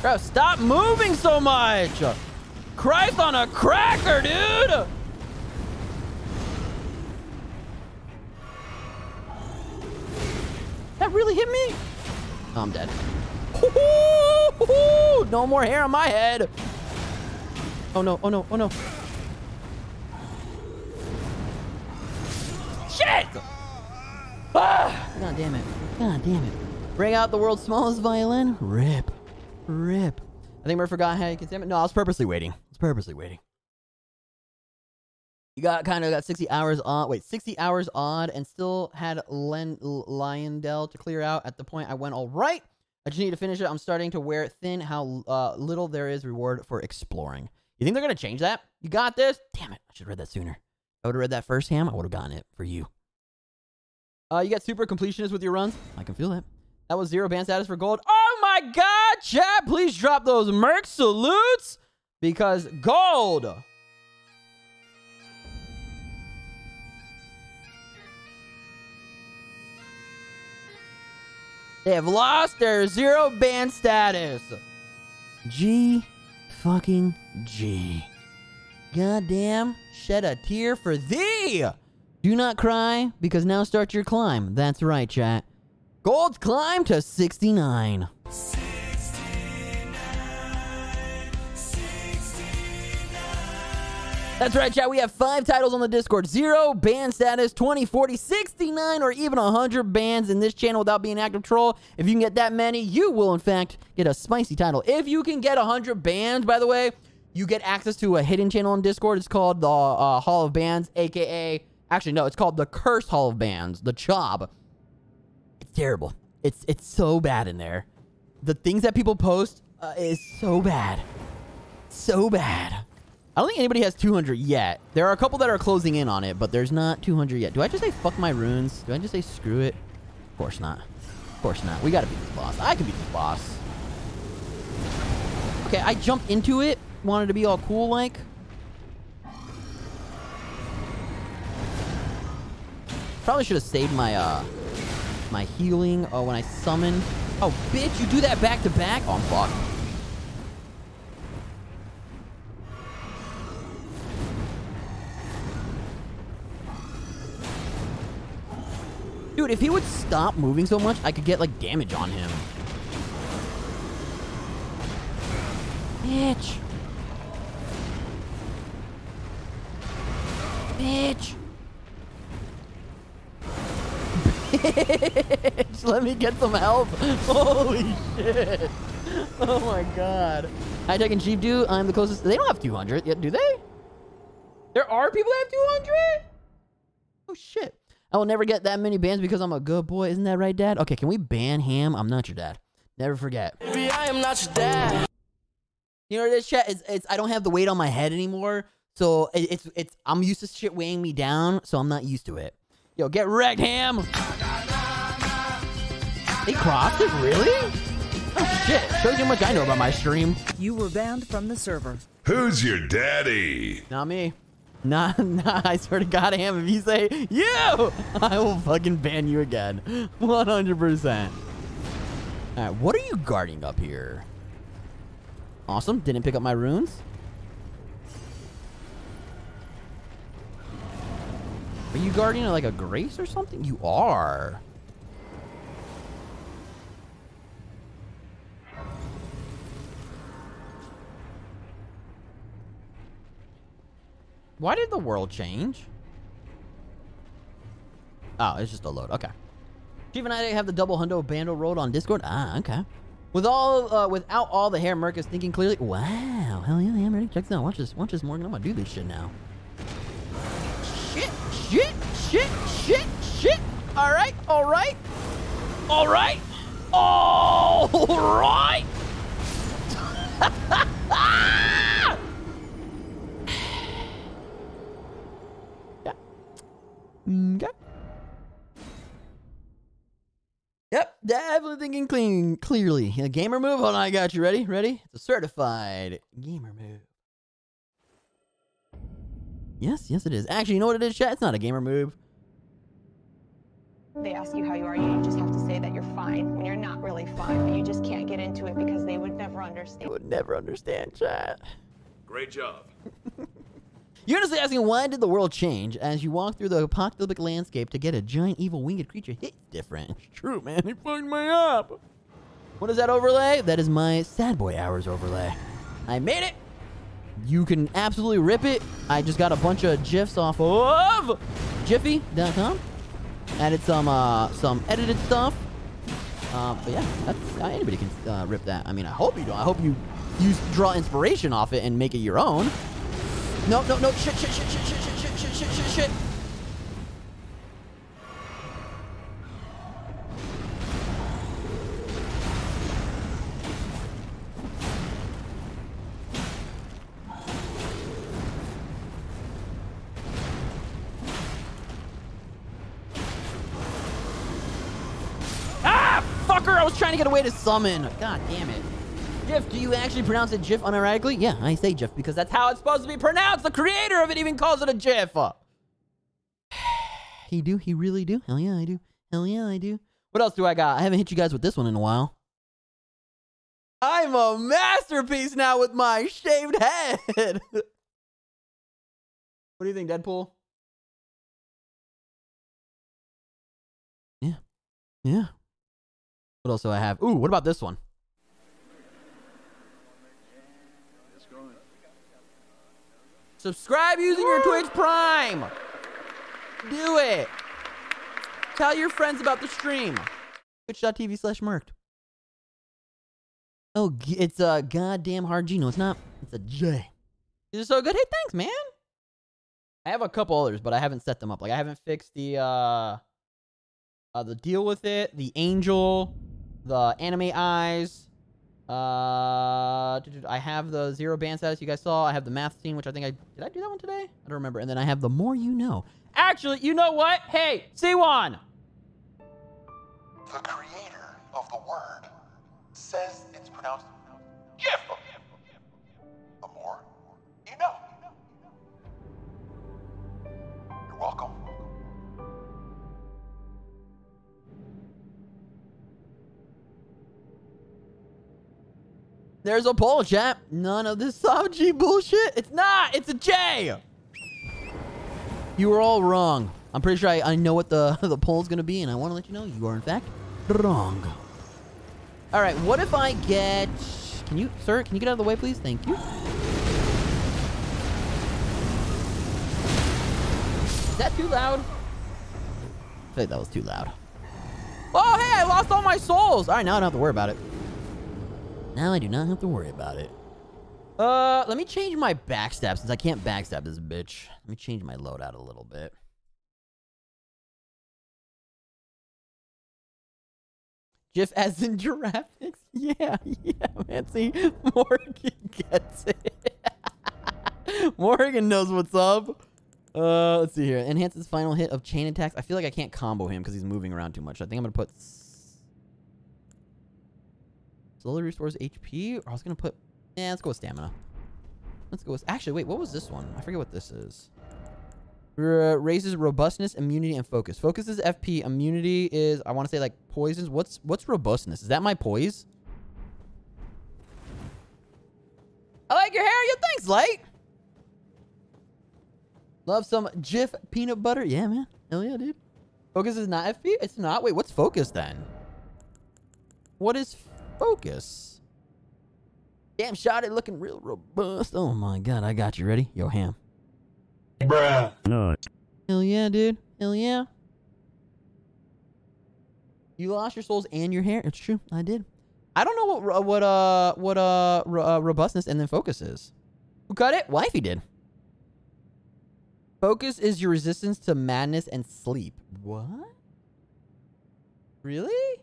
[SPEAKER 3] Bro, stop moving so much! Christ on a cracker, dude! That really hit me? Oh, I'm dead. No more hair on my head. Oh no, oh no, oh no. Shit! Ah! God damn it. God damn it. Bring out the world's smallest violin. Rip. Rip. I think I forgot how you can it. No, I was purposely waiting. I was purposely waiting. You got kind of got 60 hours on. Wait, 60 hours odd and still had Len, Lionel to clear out at the point I went all right. I just need to finish it. I'm starting to wear thin how uh, little there is reward for exploring. You think they're going to change that? You got this? Damn it. I should have read that sooner. I would have read that first, Ham. I would have gotten it for you. Uh, you got super completionist with your runs. I can feel that. That was zero ban status for gold. Oh my god, chat, please drop those Merc salutes because gold. They have lost their zero ban status. G fucking G. Goddamn, shed a tear for thee. Do not cry because now start your climb. That's right, chat. Gold climb to 69. 69, 69. That's right, chat. We have five titles on the Discord. Zero, band status, 20, 40, 69, or even 100 bands in this channel without being active troll. If you can get that many, you will, in fact, get a spicy title. If you can get 100 bands, by the way, you get access to a hidden channel on Discord. It's called the uh, Hall of Bands, a.k.a. Actually, no, it's called the Curse Hall of Bands, the Chob terrible. It's it's so bad in there. The things that people post uh, is so bad. So bad. I don't think anybody has 200 yet. There are a couple that are closing in on it, but there's not 200 yet. Do I just say fuck my runes? Do I just say screw it? Of course not. Of course not. We gotta beat this boss. I can beat this boss. Okay, I jumped into it. Wanted to be all cool like. Probably should have saved my uh, my healing. Oh, when I summon. Oh, bitch, you do that back to back? Oh, I'm fucked. Dude, if he would stop moving so much, I could get, like, damage on him.
[SPEAKER 1] Bitch. Bitch
[SPEAKER 3] bitch! Let me get some help! Holy shit! Oh my god. Hi, Tech and Chief do, I'm the closest. They don't have 200 yet, do they? There are people that have 200? Oh shit. I will never get that many bans because I'm a good boy. Isn't that right, Dad? Okay, can we ban Ham? I'm not your dad. Never forget. Baby, I am not your dad. You know this chat is it's I don't have the weight on my head anymore. So it's it's I'm used to shit weighing me down, so I'm not used to it. Yo, get wrecked, Ham. They cropped it? Really? Oh shit, shows you how much I know about my stream. You were banned from the server.
[SPEAKER 6] Who's your daddy?
[SPEAKER 3] Not me. Nah, nah, I swear to God, I am. If you say you, I will fucking ban you again. 100%. All right, what are you guarding up here? Awesome, didn't pick up my runes. Are you guarding like a grace or something? You
[SPEAKER 5] are.
[SPEAKER 3] Why did the world change? Oh, it's just a load. Okay. Chief and I have the double hundo bando rolled on Discord. Ah, okay. With all, uh, without all the hair, Merc is thinking clearly. Wow, hell yeah, I'm ready. Check this out. Watch this, watch this, Morgan. I'm gonna do this shit now. Shit, shit, shit, shit, shit.
[SPEAKER 5] All right, all right,
[SPEAKER 8] all right,
[SPEAKER 1] all right.
[SPEAKER 3] Okay. Mm, yep, definitely thinking clean, clearly. A gamer move? Hold on, I got you. Ready? Ready? It's a certified gamer move. Yes, yes it is. Actually, you know what it is, chat? It's not a gamer move. They ask you how you are, you just have to say that you're fine when you're not really fine, but you just can't get into it because they would never understand. They would never understand, chat. Great job. You're just asking why did the world change as you walk through the apocalyptic landscape to get a giant evil winged creature hit different. true, man. He fucked me up. What is that overlay? That is my sad boy hours overlay. I made it. You can absolutely rip it. I just got a bunch of gifs off of giphy.com. Added some uh, some edited stuff. Uh, but yeah, that's, uh, anybody can uh, rip that. I mean, I hope you do. I hope you, you draw inspiration off it and make it your own. No, no, no, shit, shit, shit, shit, shit, shit, shit, shit, shit, shit. Ah, fucker! I was trying to get away to summon. God damn it. Jif, do you actually pronounce it Jif unironically? Yeah, I say Jif because that's how it's supposed to be pronounced. The creator of it even calls it a Jif. he do? He really do? Hell yeah, I do. Hell yeah, I do. What else do I got? I haven't hit you guys with this one in a while. I'm a masterpiece now with my shaved head. what
[SPEAKER 2] do you think, Deadpool?
[SPEAKER 3] Yeah. Yeah. What else do I have? Ooh, what about this one? Subscribe using your Twitch Prime. Do it. Tell your friends about the stream. Twitch.tv slash murkedd. Oh, it's a goddamn hard G. No, it's not. It's a J. These are so good. Hey, thanks, man. I have a couple others, but I haven't set them up. Like, I haven't fixed the, uh, uh the deal with it, the angel, the anime eyes, uh, I have the zero band status you guys saw. I have the math scene, which I think I did I do that one today? I don't remember. And then I have the more you know. Actually, you know what? Hey, Siwan!
[SPEAKER 1] The creator of the word says it's pronounced GIF. The more you know. You're welcome.
[SPEAKER 3] There's a poll, chat. None of this G bullshit. It's not. It's a J. You were all wrong. I'm pretty sure I, I know what the, the poll's going to be, and I want to let you know you are, in fact, wrong. All right, what if I get... Can you, sir, can you get out of the way, please? Thank you. Is that too loud? I think that was too loud. Oh, hey, I lost all my souls. All right, now I don't have to worry about it.
[SPEAKER 4] Now I do not have to worry
[SPEAKER 3] about it. Uh, let me change my backstab since I can't backstab this bitch. Let me change my loadout a little bit.
[SPEAKER 1] GIF as in graphics? Yeah, yeah, man. See, Morgan gets it. Morgan knows
[SPEAKER 3] what's up. Uh, let's see here. Enhances final hit of chain attacks. I feel like I can't combo him because he's moving around too much. So I think I'm going to put slowly restores HP, or I was gonna put, yeah, let's go with stamina. Let's go with, actually, wait, what was this one? I forget what this is. R raises robustness, immunity, and focus. Focus is FP. Immunity is, I want to say like poisons. What's, what's robustness? Is that my poise? I like your hair. Yo, thanks, Light. Love some Jif peanut butter. Yeah, man. Hell yeah, dude. Focus is not FP? It's not. Wait, what's focus then? What is focus. Damn shot it looking real robust. Oh my god, I got you ready. Yo ham. Bruh. No. Hell yeah, dude. Hell yeah. You lost your souls and your hair. It's true. I did. I don't know what uh, what uh what uh, uh robustness and then focus is. Who got it? Wifey did. Focus is your resistance to madness and sleep. What? Really?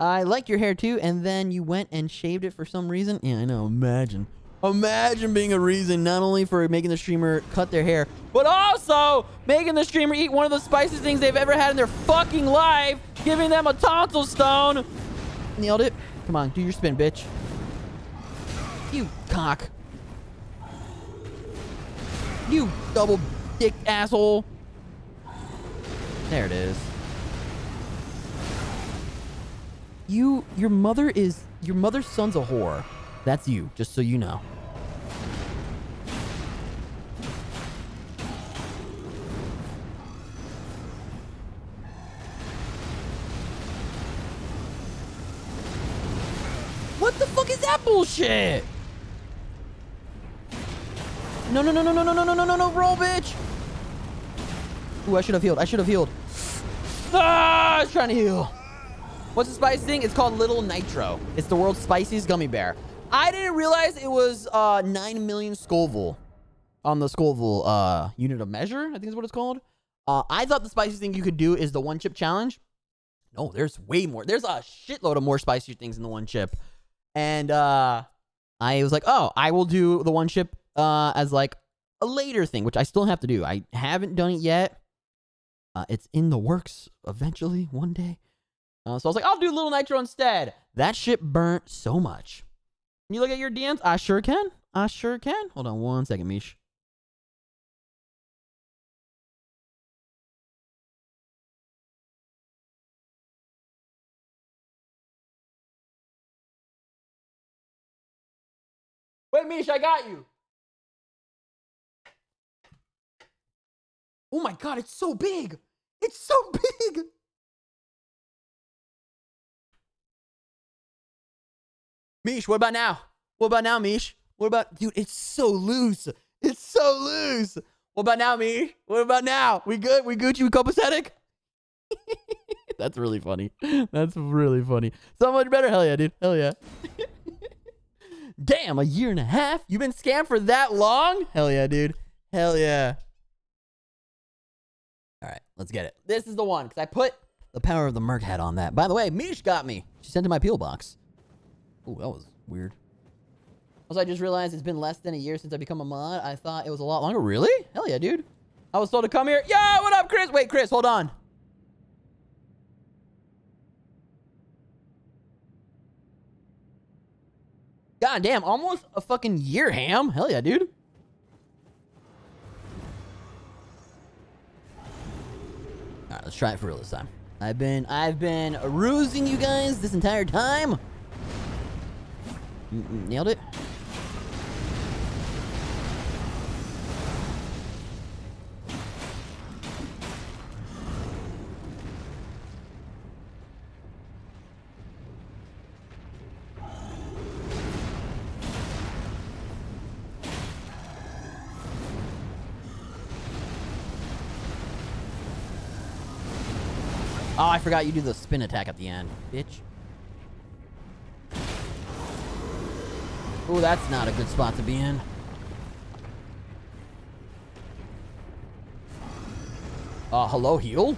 [SPEAKER 3] I like your hair too. And then you went and shaved it for some reason. Yeah, I know. Imagine. Imagine being a reason not only for making the streamer cut their hair, but also making the streamer eat one of the spiciest things they've ever had in their fucking life, giving them a tonsil stone. Nailed it. Come on, do your spin, bitch. You cock. You double dick asshole. There it is. You, your mother is, your mother's son's a whore. That's you, just so you know. What the fuck is that bullshit? No, no, no, no, no, no, no, no, no, no, no, roll, bitch. Ooh, I should have healed. I should have healed. Ah, I was trying to heal. What's the spice thing? It's called Little Nitro. It's the world's spiciest gummy bear. I didn't realize it was uh, 9 million Scoville on the Scoville uh, unit of measure, I think is what it's called. Uh, I thought the spiciest thing you could do is the one chip challenge. No, there's way more. There's a shitload of more spicier things in the one chip. And uh, I was like, oh, I will do the one chip uh, as like a later thing, which I still have to do. I haven't done it yet. Uh, it's in the works eventually, one day. Uh, so I was like, I'll do Little Nitro instead. That shit burnt so much. Can you look at your DMs? I sure can. I sure can. Hold on one second, Mish.
[SPEAKER 2] Wait, Mish, I got you. Oh my god, it's so big. It's so big. Mish, what
[SPEAKER 3] about now? What about now, Mish? What about, dude, it's so loose. It's so loose. What about now, Mish? What about now? We good? We Gucci? We copacetic? That's really funny. That's really funny. So much better. Hell yeah, dude. Hell yeah. Damn, a year and a half? You've been scammed for that long? Hell yeah, dude. Hell yeah. All right, let's get it. This is the one because I put the power of the Merc hat on that. By the way, Mish got me. She sent it my PO box. Ooh, that was weird. Also, I just realized it's been less than a year since I become a mod. I thought it was a lot longer. Really? Hell yeah, dude. I was told to come here. Yo, what up, Chris? Wait, Chris, hold on. God damn, almost a fucking year, Ham. Hell yeah, dude. All right, let's try it for real this time. I've been, I've been rusing you guys this entire time. N nailed it. Oh, I forgot you do the spin attack at the end, bitch. Ooh, that's not a good spot to be in. Uh, hello, heal?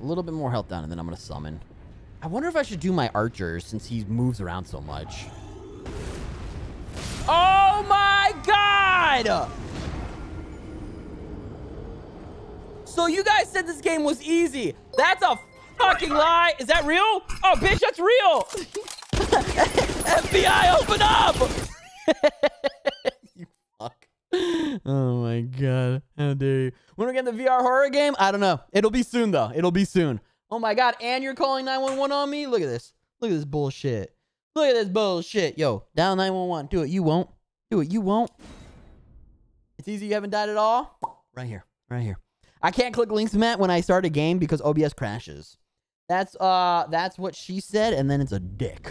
[SPEAKER 3] A little bit more health down, and then I'm going to summon. I wonder if I should do my archer, since he moves around so much. So you guys said this game was easy. That's a fucking lie. Is that real? Oh, bitch, that's real. FBI, open
[SPEAKER 4] up.
[SPEAKER 1] you fuck. Oh my god.
[SPEAKER 3] How dare you. When we get the VR horror game? I don't know. It'll be soon, though. It'll be soon. Oh my god. And you're calling 911 on me? Look at this. Look at this bullshit. Look at this bullshit. Yo, down 911. Do it. You won't. Do it. You won't. It's easy. You haven't died at all.
[SPEAKER 4] Right here. Right here.
[SPEAKER 3] I can't click links, Matt, when I start a game because OBS crashes. That's uh, that's what she said, and then it's a dick.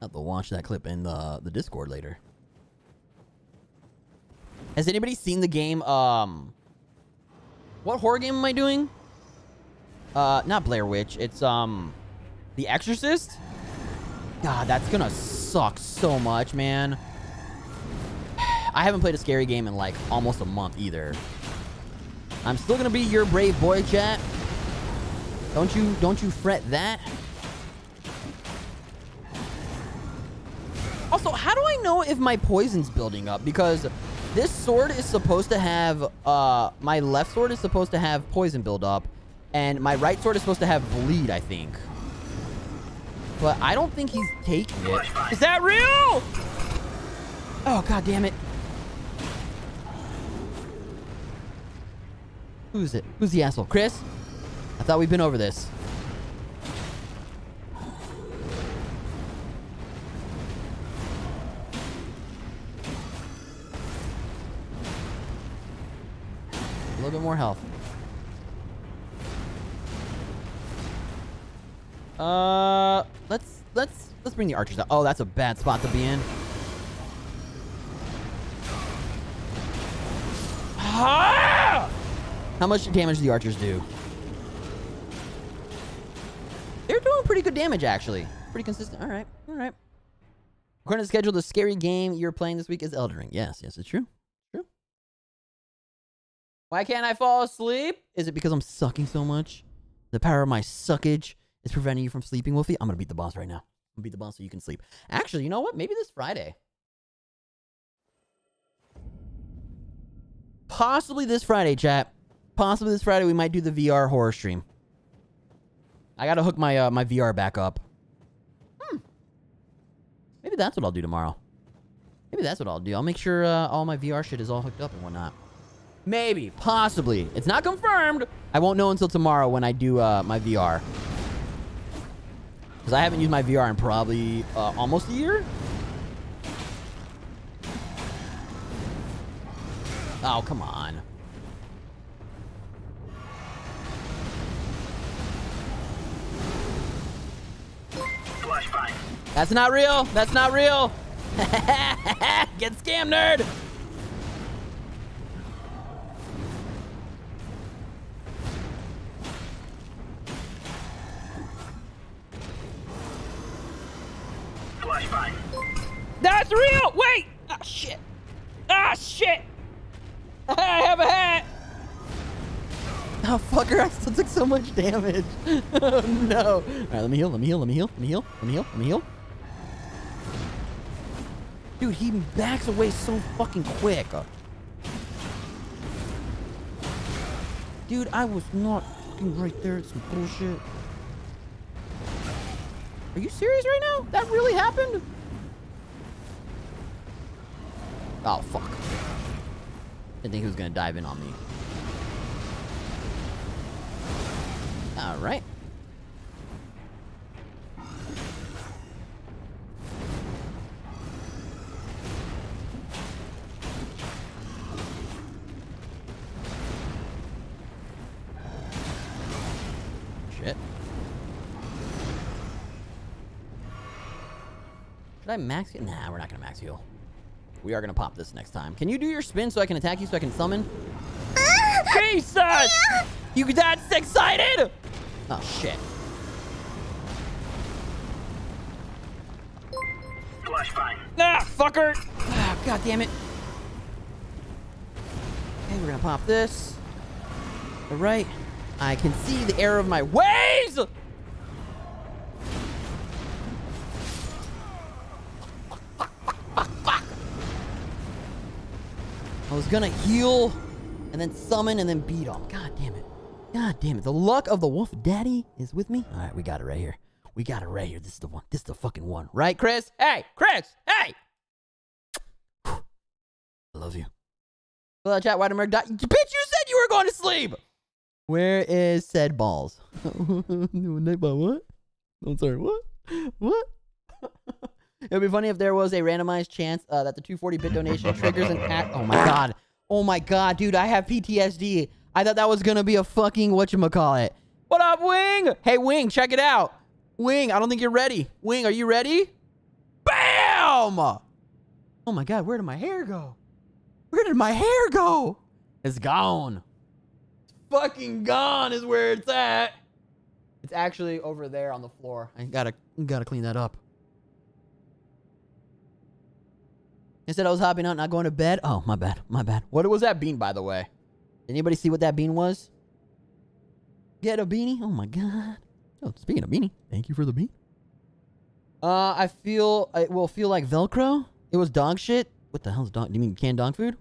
[SPEAKER 3] I'll have to launch that clip in the the Discord later. Has anybody seen the game? Um, what horror game am I doing? Uh, not Blair Witch. It's um, The Exorcist. God, that's gonna suck so much, man. I haven't played a scary game in like almost a month either. I'm still gonna be your brave boy, chat. Don't you don't you fret that. Also, how do I know if my poison's building up? Because this sword is supposed to have uh my left sword is supposed to have poison build up, and my right sword is supposed to have bleed, I think. But I don't think he's taking it. Is that real? Oh, god damn it. Who is it? Who's the asshole? Chris? I thought we'd been over this. A little bit more health. Uh, let's let's let's bring the archers out. Oh, that's a bad spot to be in. Ah! How much damage the archers do? They're doing pretty good damage, actually. Pretty consistent. All right. All right. According to schedule, the scary game you're playing this week is Elden Ring. Yes. Yes, it's true. True. Why can't I fall asleep? Is it because I'm sucking so much? The power of my suckage is preventing you from sleeping, Wolfie? I'm going to beat the boss right now. I'm going to beat the boss so you can sleep. Actually, you know what? Maybe this Friday. Possibly this Friday, chat possibly this Friday we might do the VR horror stream. I gotta hook my uh, my VR back up. Hmm. Maybe that's what I'll do tomorrow. Maybe that's what I'll do. I'll make sure uh, all my VR shit is all hooked up and whatnot. Maybe, possibly. It's not confirmed. I won't know until tomorrow when I do uh, my VR. Because I haven't used my VR in probably uh, almost a year. Oh, come on. That's not real. That's not real. Get scammed, nerd.
[SPEAKER 1] That's real! Wait! Ah, shit! Ah, shit!
[SPEAKER 3] I have a hat! Oh, fucker, I still took so much damage. oh, no. All right, let me heal, let me heal, let me heal, let me heal, let me heal, let me heal. Dude, he backs away so fucking quick. Dude, I was not fucking right there. It's some bullshit. Are you serious right now? That really happened? Oh, fuck. I think he was going to dive in on me. All right. Shit. Should I max it? Nah, we're not gonna max heal. We are gonna pop this next time. Can you do your spin so I can attack you so I can summon? Ah! Jesus! You that's excited? Oh shit. Flashbang. Ah, fucker! Ah, God damn it. Okay, we're gonna pop this. All right. I can see the error of my ways! I was gonna heal and then summon and then beat him. God damn it. God damn it. The luck of the wolf daddy is with me. All right, we got it right here. We got it right here. This is the one. This is the fucking one. Right, Chris? Hey, Chris! Hey!
[SPEAKER 4] I love you.
[SPEAKER 3] Hello, chat, Weidemerg. Bitch, you said you were going to sleep! Where is said balls?
[SPEAKER 1] Night by what? I'm sorry, what? What?
[SPEAKER 3] it would be funny if there was a randomized chance uh, that the 240-bit donation triggers an act. Oh my god. Oh my god, dude, I have PTSD. I thought that was going to be a fucking whatchamacallit. What up, Wing? Hey, Wing, check it out. Wing, I don't think you're ready. Wing, are you ready? Bam! Oh my god, where did my hair go? Where did my hair go? It's gone. It's fucking gone is where it's at. It's actually over there on the floor. I gotta gotta clean that up. Instead I was hopping out, not going to bed. Oh, my bad. My bad. What was that bean, by the way? Anybody see what that bean was? Get a beanie? Oh my god. Oh, speaking of beanie, thank you for the bean. Uh, I feel it will feel like Velcro. It was dog shit. What the hell's dog? Do you mean canned dog food?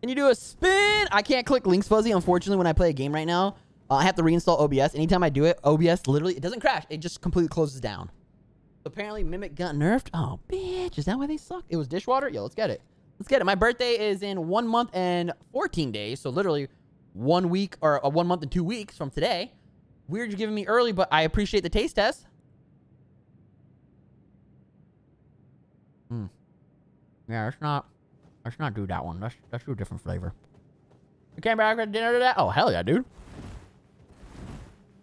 [SPEAKER 3] Can you do a spin? I can't click links fuzzy. Unfortunately, when I play a game right now, uh, I have to reinstall OBS. Anytime I do it, OBS literally it doesn't crash. It just completely closes down. Apparently, Mimic got nerfed. Oh, bitch! Is that why they suck? It was dishwater. Yo, let's get it. Let's get it. My birthday is in one month and 14 days. So literally one week or uh, one month and two weeks from today. Weird you're giving me early, but I appreciate the taste test. Mm. Yeah, let's not, let's not do that one. Let's, let's do a different flavor. You came back for dinner today? Oh, hell yeah, dude.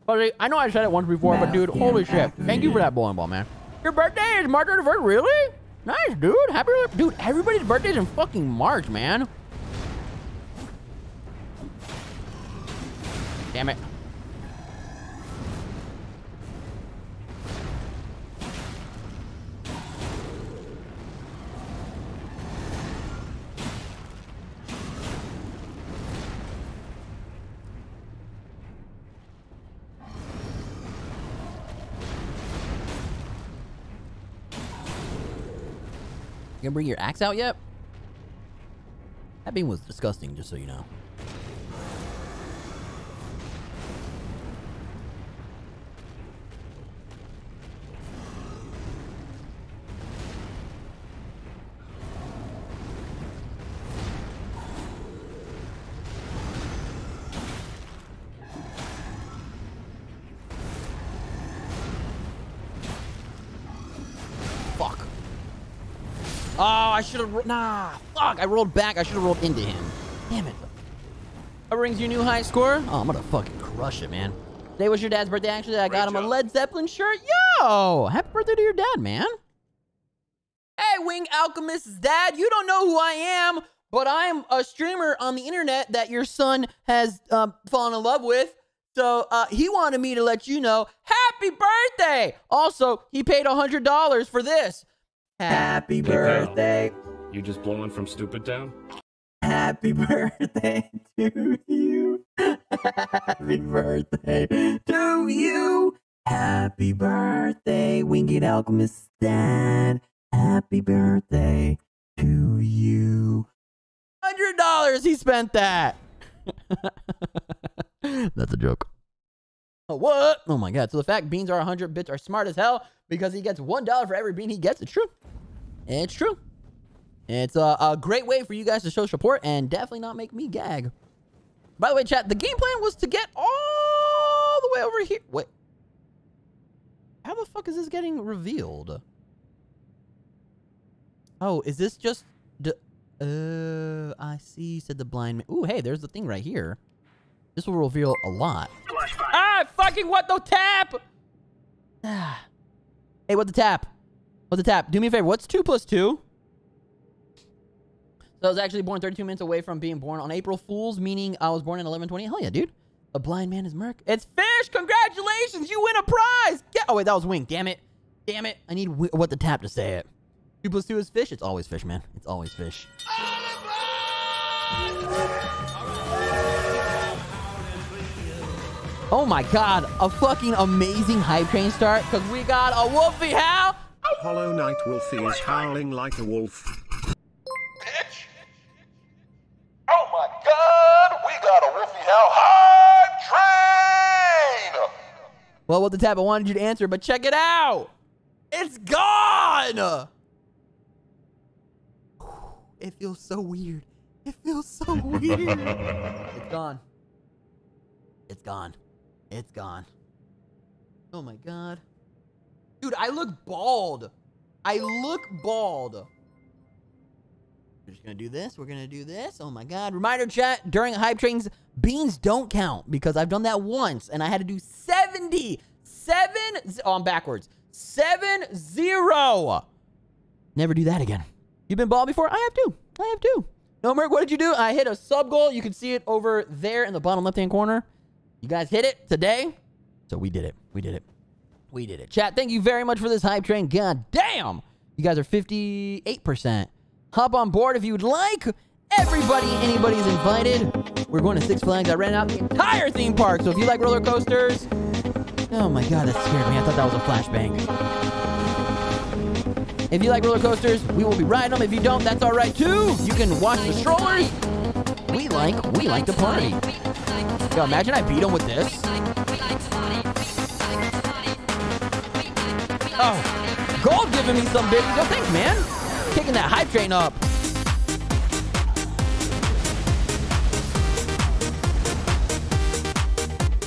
[SPEAKER 3] Buddy, I know I said it once before, but dude, holy shit. Thank you for that bowling ball, man. Your birthday is March 31st? Really? Nice, dude. Happy dude. Everybody's birthday's in fucking March, man. Damn it. gonna bring your axe out yet? That beam was disgusting, just so you know. should have... Nah, fuck. I rolled back. I should have rolled into him. Damn it. That brings your new high score? Oh, I'm gonna fucking crush it, man. Today was your dad's birthday. Actually, I Great got him job. a Led Zeppelin shirt. Yo! Happy birthday to your dad, man. Hey, Wing Alchemist's dad. You don't know who I am, but I'm a streamer on the internet that your son has um, fallen in love with. So uh, he wanted me to let you know, happy birthday! Also, he paid a $100 for this.
[SPEAKER 1] Happy birthday. You just
[SPEAKER 6] blowing from Stupid Town?
[SPEAKER 1] Happy birthday to you. Happy birthday
[SPEAKER 3] to you. Happy birthday, Winged Alchemist Dad. Happy birthday
[SPEAKER 1] to you. Hundred
[SPEAKER 3] dollars he spent that.
[SPEAKER 4] That's a joke.
[SPEAKER 3] Oh, what? Oh my god. So the fact beans are 100 bits are smart as hell because he gets $1 for every bean he gets. It's true. It's true. It's a, a, great way for you guys to show support and definitely not make me gag. By the way, chat, the game plan was to get all the way over here. Wait. How the fuck is this getting revealed? Oh, is this just... Uh, I see, said the blind man. Ooh, hey, there's the thing right here. This will reveal a lot.
[SPEAKER 2] Ah, fucking
[SPEAKER 3] what the tap? hey, what the tap? What the tap? Do me a favor. What's 2 plus 2? So I was actually born 32 minutes away from being born on April Fool's, meaning I was born in 1120. Hell yeah, dude. A blind man is Merc. It's Fish! Congratulations! You win a prize! Get oh, wait, that was Wing. Damn it. Damn it. I need what the tap to say it. 2 plus 2 is Fish. It's always Fish, man. It's always Fish. Oh my god, a fucking amazing hype train start, because we got a Wolfie Howl!
[SPEAKER 10] Hollow Knight Wolfie is howling like a wolf.
[SPEAKER 1] Now hype train!
[SPEAKER 3] Well, what the tap, I wanted you to answer, but check it out! It's
[SPEAKER 1] gone!
[SPEAKER 3] It feels so weird. It feels so weird. it's gone. It's gone. It's gone. Oh my god. Dude, I look bald. I look bald. We're just going to do this. We're going to do this. Oh my God. Reminder chat during hype trains, beans don't count because I've done that once and I had to do 70, seven. Oh, I'm backwards. Seven zero. Never do that again. You've been bald before? I have too. I have too. No, Merc, what did you do? I hit a sub goal. You can see it over there in the bottom left-hand corner. You guys hit it today. So we did it. We did it. We did it. Chat, thank you very much for this hype train. God damn. You guys are 58%. Hop on board if you'd like. Everybody, anybody's invited. We're going to Six Flags. I ran out the entire theme park. So if you like roller coasters, oh my god, that scared me. I thought that was a flashbang. If you like roller coasters, we will be riding them. If you don't, that's all right too. You can watch the strollers. We like, we like to party. Yo, imagine I beat him with this. Oh, gold giving me some bitches. Yo, thanks, man picking that hype train up.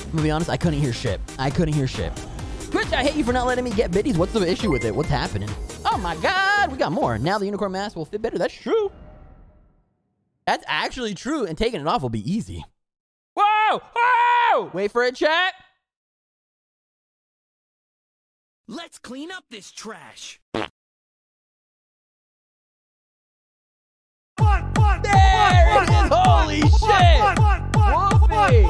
[SPEAKER 3] I'm gonna be honest, I couldn't hear shit. I couldn't hear shit. Twitch, I hate you for not letting me get biddies. What's the issue with it? What's happening? Oh my god, we got more. Now the unicorn mask will fit better. That's true. That's actually true, and taking it off will be easy. Whoa! Whoa! Wait for it, chat.
[SPEAKER 2] Let's clean up this trash.
[SPEAKER 4] Holy shit! Wolfie!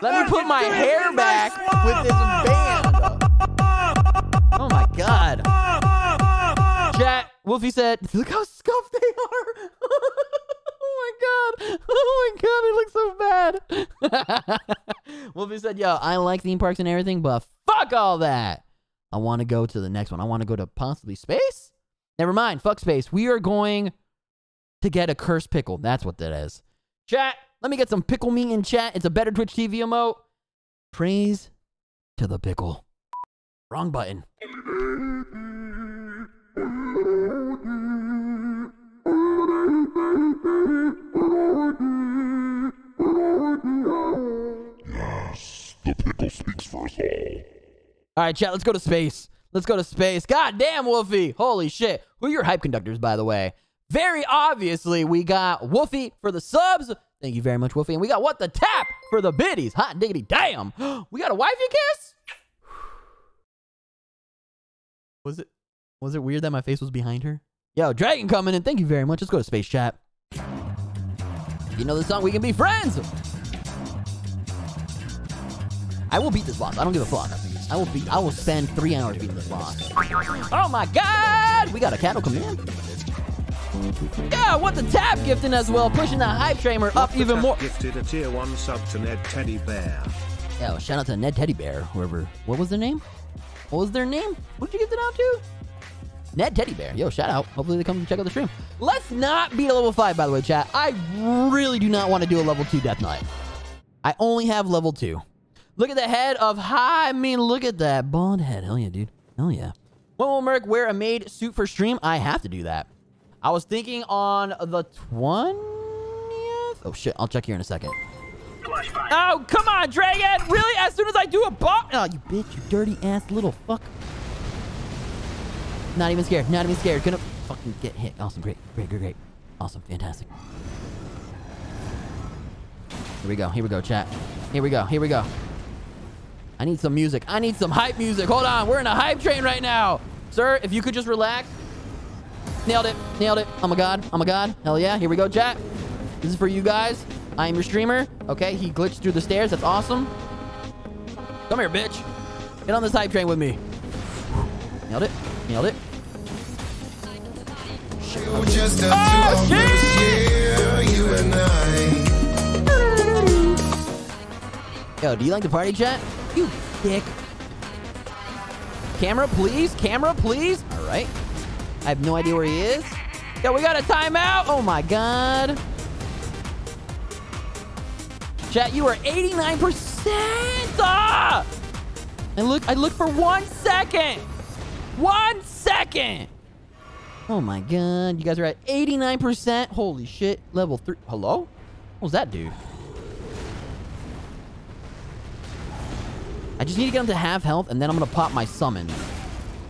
[SPEAKER 4] Let me put my hair back with
[SPEAKER 3] this band. Oh my god. Chat, Wolfie said, look how scuffed they are! oh my god! Oh my god, it looks so bad! Wolfie said, yo, I like theme parks and everything, but fuck all that! I want to go to the next one. I want to go to possibly space? Never mind, fuck space. We are going to get a cursed pickle. That's what that is. Chat, let me get some pickle meat in chat. It's a better Twitch TV emote. Praise to the
[SPEAKER 1] pickle. Wrong button. Yes, the pickle speaks for us all.
[SPEAKER 3] All right, chat, let's go to space. Let's go to space. God damn, Wolfie. Holy shit. Who are your hype conductors, by the way? Very obviously, we got Wolfie for the subs. Thank you very much, Wolfie. And we got What the Tap for the biddies. Hot diggity damn.
[SPEAKER 2] We got a wifey kiss?
[SPEAKER 3] Was it was it weird that my face was behind her? Yo, Dragon coming in. Thank you very much. Let's go to Space Chat. You know the song, We Can Be Friends. I will beat this boss. I don't give a fuck. I will beat. I will spend three hours beating this boss. Oh my god! We got a cattle command. Yeah, what the tap gifting as well, pushing that hype trainer up
[SPEAKER 10] even more. Gifted a tier one sub to Ned Teddy Bear. Yeah, oh, well, shout out to Ned Teddy Bear, whoever.
[SPEAKER 3] What was their name? What was their name? What
[SPEAKER 4] did you give it out to?
[SPEAKER 3] Ned Teddy Bear. Yo, shout out. Hopefully they come check out the stream. Let's not be a level 5, by the way, chat. I really do not want to do a level 2 Death Knight. I only have level 2. Look at the head of High. I mean, look at that. bald head. Hell yeah, dude. Hell yeah. When will Merc wear a maid suit for stream? I have to do that. I was thinking on the 20th? Oh, shit. I'll check here in a second. Oh, come on, Dragon! Really? As soon as I do a bomb... Oh, you bitch, you dirty ass little fuck. Not even scared. Not even scared. Gonna fucking get hit. Awesome. Great. Great, great, great. Awesome. Fantastic. Here we go. Here we go, chat. Here we go. Here we go. I need some music. I need some hype music. Hold on. We're in a hype train right now. Sir, if you could just relax. Nailed it. Nailed it. Oh my god. Oh my god. Hell yeah. Here we go, chat. This is for you guys. I am your streamer. Okay, he glitched through the stairs. That's awesome. Come here, bitch. Get on this hype train with me. Nailed it. Nailed it.
[SPEAKER 4] Oh, just up oh, to shit! You and I.
[SPEAKER 3] Yo, do you like the party chat? You dick. Camera, please. Camera, please. All right. I have no idea where he is. Yo, we got a timeout. Oh, my God. Chat, you are 89%. Ah! I look, I look for one second. One second. Oh my god, you guys are at 89%. Holy shit. Level 3. Hello? What was that dude? I just need to get him to half health, and then I'm going to pop my summon.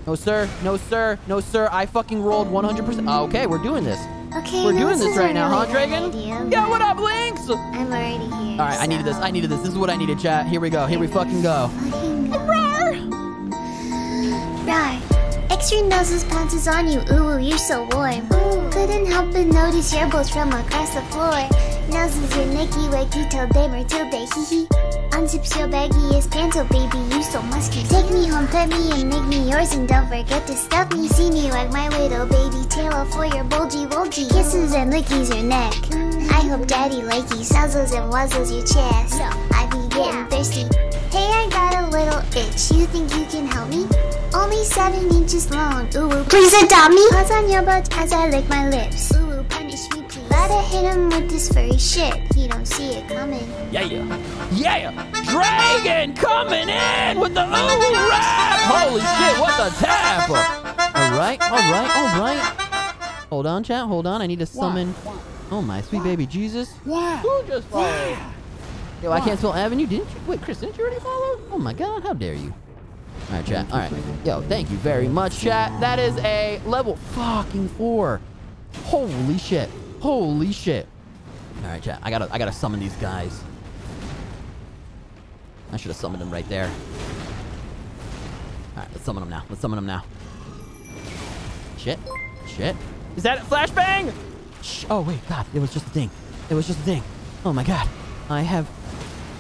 [SPEAKER 3] No, sir. No, sir. No, sir. I fucking rolled 100%. Uh, okay, we're doing this. Okay, We're doing this, right now, huh, Dragon? Yeah, what up, Links?
[SPEAKER 5] I'm already here. All
[SPEAKER 3] right, so... I needed this. I needed this. This is what I needed, chat. Here we go. Here we fucking go.
[SPEAKER 5] Fucking go. Rawr! Rawr. Extra noses pounces on you, ooh, ooh you're so warm. Couldn't help but notice your balls from across the floor. Noses
[SPEAKER 8] your Nicky, wake you till day, or till they, hee hee. Unzips your baggiest pants, oh baby, you so musky. Take me home, pet me, and make me yours, and don't forget to stuff me. See me like my little
[SPEAKER 5] baby tail off for your bulgy bulgy. Kisses and lickies your neck. I hope daddy likes you, suzzles and wuzzles your chest. I be getting thirsty. Hey, I got a little itch. You think you can help me? Only seven inches long. Ooh, please adopt me. Pause on your butt as I lick my lips. Ooh, punish
[SPEAKER 1] me, please. Gotta hit him with this furry shit.
[SPEAKER 8] He
[SPEAKER 3] don't see it coming. Yeah, yeah, yeah. Dragon coming in with the
[SPEAKER 4] ooh rap.
[SPEAKER 3] Holy shit, what the tap?
[SPEAKER 4] All right, all right, all right.
[SPEAKER 3] Hold on, chat. Hold on. I need to summon. Oh my sweet baby Jesus. Who just followed? Yo, Why? I can't spell Avenue. Didn't you? Wait, Chris, didn't you already follow? Oh my god, how dare you? All right, chat. All right. Yo, thank you very much, chat. That is a level fucking four. Holy shit. Holy shit. All right, chat. I gotta, I gotta summon these guys. I should have summoned them right there. All right, let's summon them now. Let's summon them now. Shit. Shit. Is that a flashbang? Oh, wait, God. It was just a thing. It was just a thing. Oh, my God. I have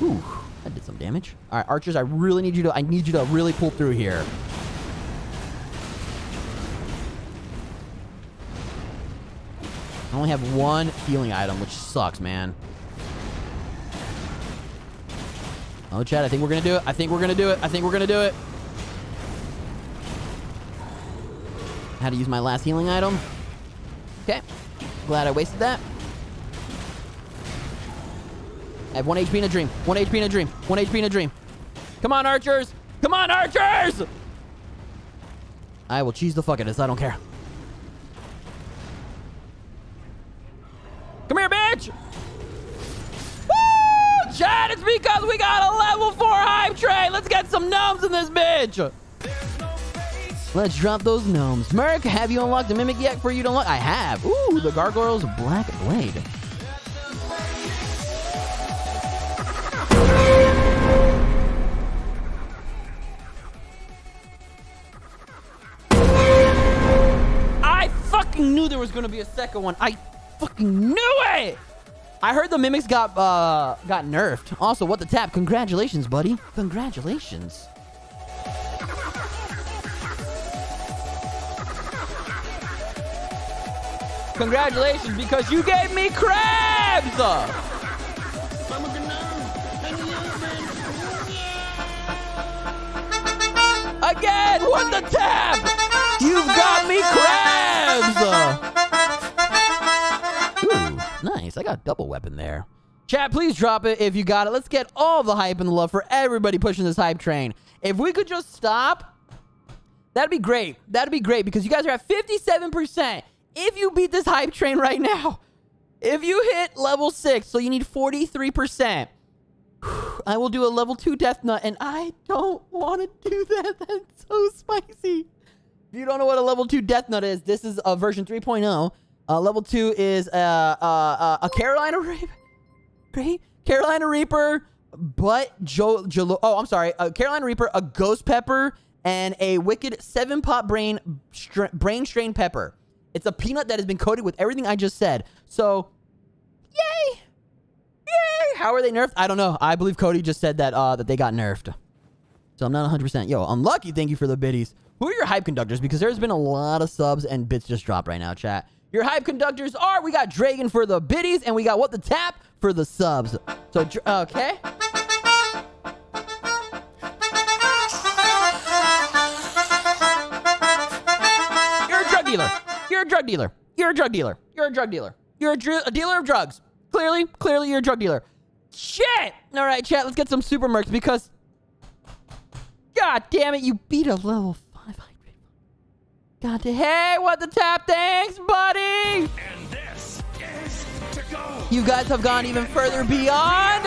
[SPEAKER 3] Ooh, that did some damage. All right, archers, I really need you to, I need you to really pull through here. I only have one healing item, which sucks, man. Oh, Chad, I think we're gonna do it. I think we're gonna do it. I think we're gonna do it. How to use my last healing item. Okay. Glad I wasted that have one HP in a dream. One HP in a dream. One HP in a dream. Come on, archers. Come on, archers! I will cheese the fuck out of this. I don't care. Come here, bitch! Woo! Chad, it's because we got a level 4 hive train! Let's get some gnomes in this bitch! Let's drop those gnomes. Merc, have you unlocked the Mimic yet for you to unlock? I have. Ooh, the Gargoyle's Black Blade. fucking knew there was gonna be a second one. I fucking knew it! I heard the mimics got uh got nerfed. Also, what the tap? Congratulations, buddy. Congratulations. Congratulations, because you gave me crabs! Again, what the tap? You've got me crabs! Ooh, nice. I got double weapon there. Chat, please drop it if you got it. Let's get all the hype and the love for everybody pushing this hype train. If we could just stop, that'd be great. That'd be great because you guys are at 57%. If you beat this hype train right now, if you hit level 6, so you need 43%. I will do a level 2 death nut, and I don't want to do that. That's so spicy. If you don't know what a level 2 Death nut is, this is a uh, version 3.0. Uh, level 2 is uh, uh, uh a Carolina Reaper. Great. Carolina Reaper, but Joe. Jo oh, I'm sorry. A Carolina Reaper, a Ghost Pepper, and a Wicked 7 Pot Brain stra Brain Strain Pepper. It's a peanut that has been coated with everything I just said. So, yay! Yay! How are they nerfed? I don't know. I believe Cody just said that uh, that they got nerfed. So I'm not 100%. Yo, Unlucky, thank you for the biddies. Who are your hype conductors? Because there's been a lot of subs and bits just dropped right now, chat. Your hype conductors are, we got Dragon for the biddies, and we got What the Tap for the subs. So, okay. You're a drug dealer. You're a drug dealer. You're a drug dealer. You're a drug dealer. You're a, dr a dealer of drugs. Clearly, clearly you're a drug dealer. Shit! All right, chat, let's get some super mercs because... God damn it, you beat a level God, hey, what the tap? Thanks, buddy. You guys have gone even further beyond.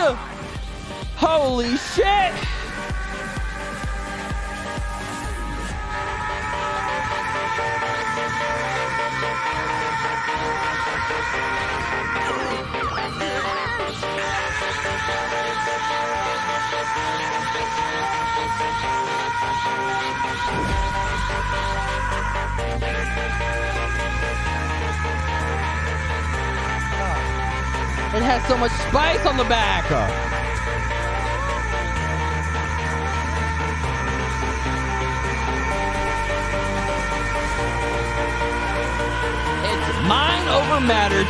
[SPEAKER 3] Holy shit. It has so much spice on the back. Uh. It's mind over matter,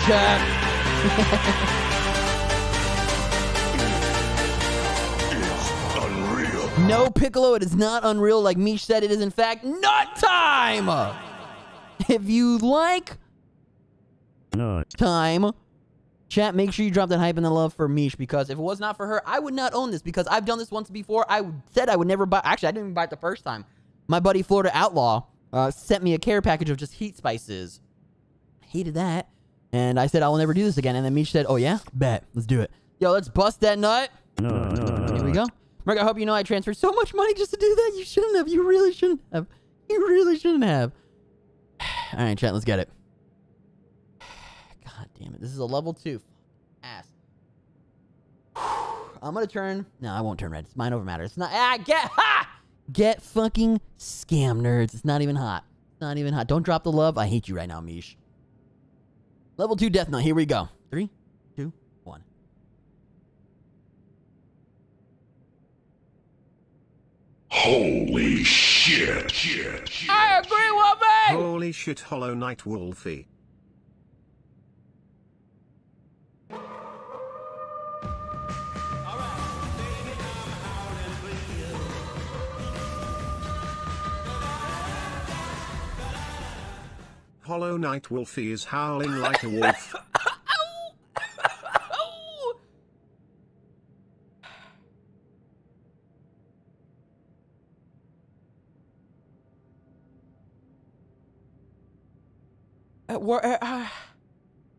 [SPEAKER 3] Chuck. it's unreal. No, Piccolo, it is not unreal. Like Mish said, it is in fact
[SPEAKER 1] nut time.
[SPEAKER 3] If you like time Chat, make sure you drop that hype and the love for Mish because if it was not for her, I would not own this because I've done this once before. I said I would never buy. Actually, I didn't even buy it the first time. My buddy Florida Outlaw uh, sent me a care package of just heat spices. Hated that. And I said, I will never do this again. And then Mish said, oh, yeah? Bet. Let's do it. Yo, let's bust that nut. No, no, no, Here we go. Mark, I hope you know I transferred so much money just to do that. You shouldn't have. You really shouldn't have. You really shouldn't have. All right, chat, let's get it damn it. This is a level two. Ass. I'm gonna turn. No, I won't turn red. It's mine over matter. It's not. Ah, get ha! Get fucking scam nerds. It's not even hot. It's not even hot. Don't drop the love. I hate you right now, Mish. Level two death note. Here we go. Three, two, one.
[SPEAKER 4] Holy shit! shit,
[SPEAKER 2] shit I agree, woman.
[SPEAKER 10] Holy shit, Hollow Knight Wolfie. Hollow Knight Wolfie is howling like a wolf.
[SPEAKER 2] Uh, uh,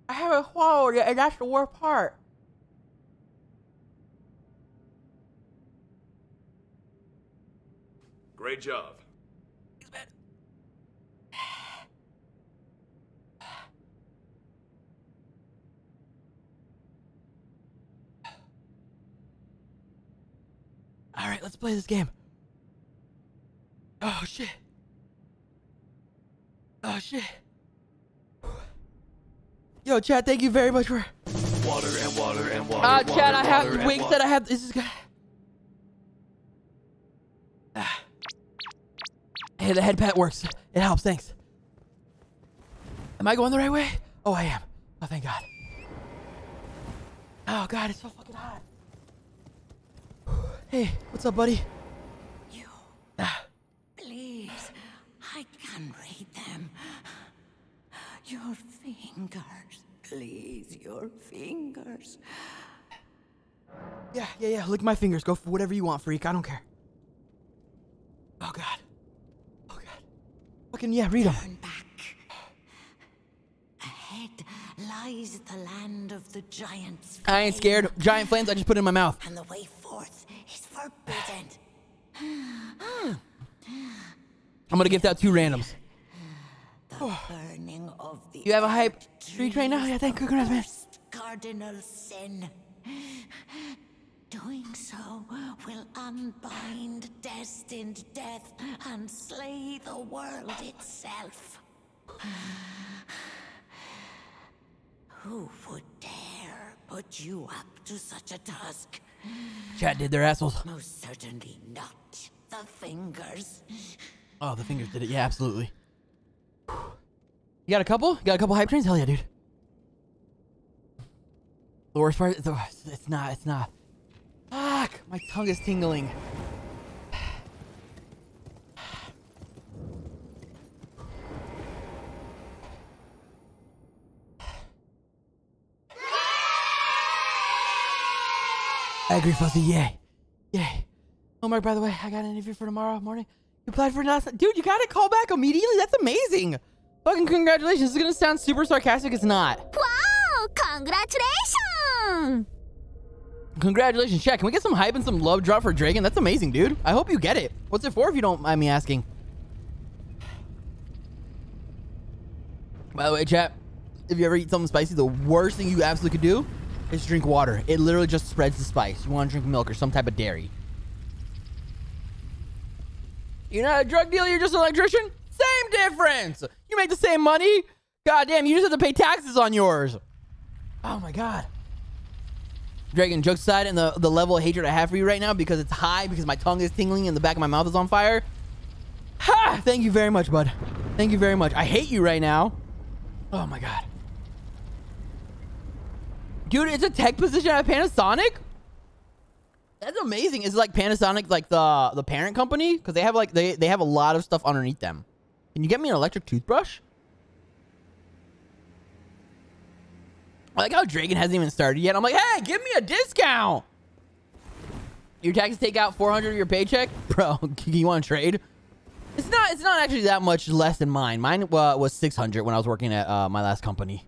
[SPEAKER 2] I haven't swallowed yet, and that's the worst part.
[SPEAKER 5] Great job.
[SPEAKER 8] All right, let's play this game.
[SPEAKER 1] Oh shit. Oh shit. Yo, Chad,
[SPEAKER 3] thank you very much for.
[SPEAKER 1] Water and water and water. Ah,
[SPEAKER 2] uh,
[SPEAKER 3] Chad, I have wings that I have. This is good. Ah. Hey, the head pat works. It helps. Thanks. Am I going the right way? Oh, I am. Oh, thank God. Oh God, it's so fucking hot. Hey, what's up, buddy?
[SPEAKER 8] You. ah, Please, I can read them. Your fingers. Please, your fingers.
[SPEAKER 3] Yeah, yeah, yeah. Lick my fingers. Go for whatever you want, freak. I don't care. Oh, God. Oh,
[SPEAKER 1] God. Fucking, yeah, read them. Turn back.
[SPEAKER 8] Ahead lies the land of the giants. I ain't scared. Giant flames I just put in my mouth. And the way I'm
[SPEAKER 3] gonna give that two randoms.
[SPEAKER 4] you have a hype streak right now? Yeah, thank you, Christman.
[SPEAKER 8] Cardinal sin. Doing so will unbind destined death and slay the world itself. Who would dare put you up to such a task?
[SPEAKER 3] Chat did their assholes. Most
[SPEAKER 8] certainly not. The
[SPEAKER 3] fingers. Oh, the fingers did it. Yeah, absolutely. You got a couple? You got a couple hype trains? Hell yeah, dude. The worst part, is it's not, it's not. Fuck, my tongue is tingling.
[SPEAKER 5] Agri Fuzzy, yay.
[SPEAKER 3] Yay. Oh, my, by the way, I got an interview for tomorrow morning. You applied for nothing. Dude, you got a call back immediately? That's amazing. Fucking congratulations. This is going to sound super sarcastic. It's not.
[SPEAKER 1] Wow, congratulations.
[SPEAKER 3] Congratulations, chat. Can we get some hype and some love drop for Dragon? That's amazing, dude. I hope you get it. What's it for if you don't mind me asking? By the way, chat, if you ever eat something spicy, the worst thing you absolutely could do is drink water. It literally just spreads the spice. You want to drink milk or some type of dairy. You're not a drug dealer, you're just an electrician? Same difference! You make the same money? God damn, you just have to pay taxes on yours. Oh my god. Dragon, joke side and the, the level of hatred I have for you right now because it's high, because my tongue is tingling and the back of my mouth is on fire. Ha! Thank you very much, bud. Thank you very much. I hate you right now. Oh my god. Dude, it's a tech position at Panasonic? That's amazing. Is it like Panasonic like the the parent company? Because they have like they, they have a lot of stuff underneath them. Can you get me an electric toothbrush? I like how Dragon hasn't even started yet. I'm like, hey, give me a discount. Your taxes take out 400 of your paycheck? Bro, you want to trade? It's not, it's not actually that much less than mine. Mine uh, was 600 when I was working at uh, my last company.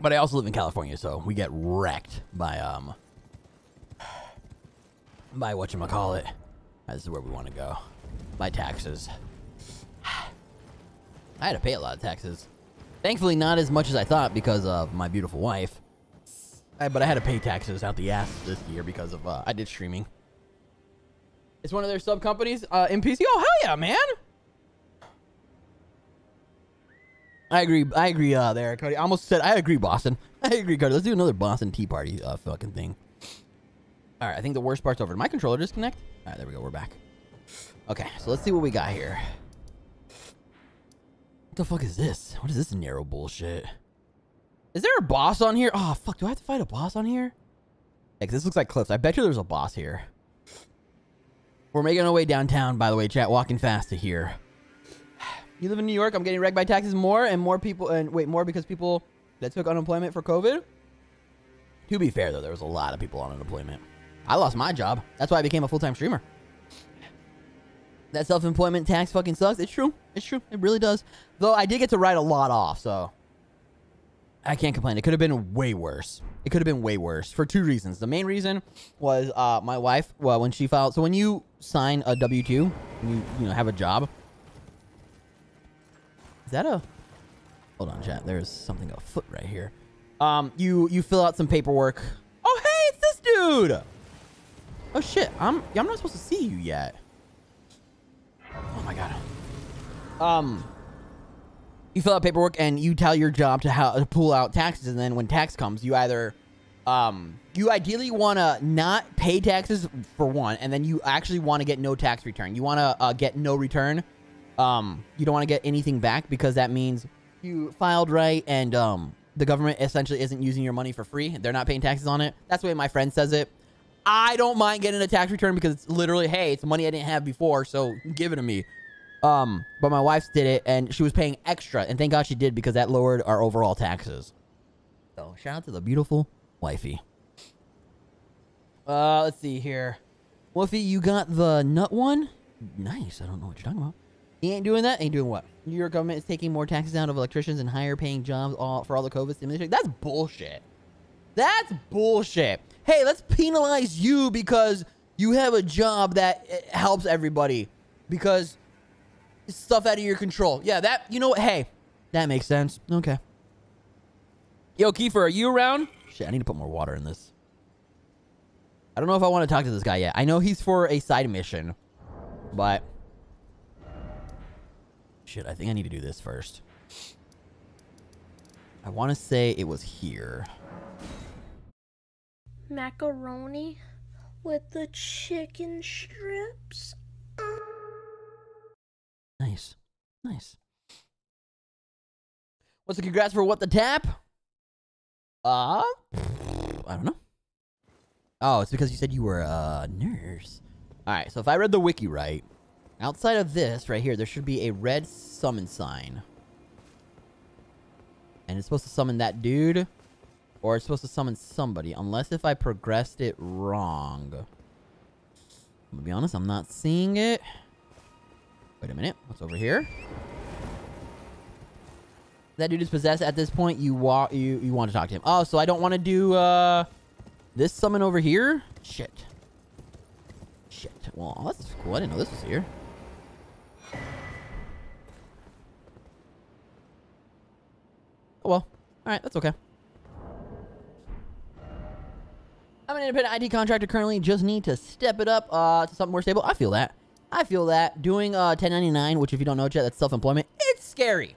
[SPEAKER 3] But I also live in California, so we get wrecked by um by what you call it. This is where we want to go. By taxes. I had to pay a lot of taxes. Thankfully, not as much as I thought because of my beautiful wife. I, but I had to pay taxes out the ass this year because of uh, I did streaming. It's one of their sub companies, uh, MPC. Oh hell yeah, man! I agree. I agree uh, there, Cody. I almost said I agree, Boston. I agree, Cody. Let's do another Boston Tea Party uh, fucking thing. All right, I think the worst part's over. Did my controller disconnect? All right, there we go. We're back. Okay, so let's see what we got here. What the fuck is this? What is this narrow bullshit? Is there a boss on here? Oh, fuck. Do I have to fight a boss on here? Like, this looks like cliffs. I bet you there's a boss here. We're making our way downtown, by the way, chat. Walking fast to here. You live in New York. I'm getting wrecked by taxes more and more people. And wait, more because people that took unemployment for COVID. To be fair, though, there was a lot of people on unemployment. I lost my job. That's why I became a full-time streamer. That self-employment tax fucking sucks. It's true. It's true. It really does. Though I did get to write a lot off, so I can't complain. It could have been way worse. It could have been way worse for two reasons. The main reason was uh, my wife. Well, when she filed, so when you sign a W two, you you know have a job is that a... Hold on, chat. There's something afoot right here. Um, you, you fill out some paperwork. Oh, hey, it's this dude! Oh, shit. I'm, I'm not supposed to see you yet. Oh, my God. Um... You fill out paperwork and you tell your job to, how, to pull out taxes, and then when tax comes, you either um, you ideally want to not pay taxes for one, and then you actually want to get no tax return. You want to uh, get no return um, you don't want to get anything back because that means you filed right and um, the government essentially isn't using your money for free. They're not paying taxes on it. That's the way my friend says it. I don't mind getting a tax return because it's literally, hey, it's money I didn't have before, so give it to me. Um, but my wife did it, and she was paying extra, and thank God she did because that lowered our overall taxes. So shout out to the beautiful wifey. Uh, let's see here. Wolfie, you got the nut one? Nice. I don't know what you're talking about. He ain't doing that. Ain't doing what? Your government is taking more taxes out of electricians and higher paying jobs all, for all the COVID stimulus. That's bullshit. That's bullshit. Hey, let's penalize you because you have a job that eh, helps everybody because stuff out of your control. Yeah, that, you know what? Hey, that makes sense. Okay. Yo, Kiefer, are you around? Shit, I need to put more water in this. I don't know if I want to talk to this guy yet. I know he's for a side mission, but... Shit, I think I need to do this first. I want to say it was here.
[SPEAKER 1] Macaroni with the chicken strips. Nice.
[SPEAKER 2] Nice. What's the congrats for what the tap?
[SPEAKER 3] Uh, I don't know. Oh, it's because you said you were a nurse. All right, so if I read the wiki right, Outside of this, right here, there should be a red summon sign. And it's supposed to summon that dude. Or it's supposed to summon somebody. Unless if I progressed it wrong. I'm gonna be honest, I'm not seeing it. Wait a minute. What's over here? That dude is possessed at this point. You want you, you want to talk to him. Oh, so I don't want to do uh this summon over here? Shit. Shit. Well, that's cool. I didn't know this was here. Oh, well. All right, that's okay. I'm an independent ID contractor currently. Just need to step it up uh, to something more stable. I feel that. I feel that. Doing uh, 1099, which if you don't know, yet, that's self-employment.
[SPEAKER 1] It's scary.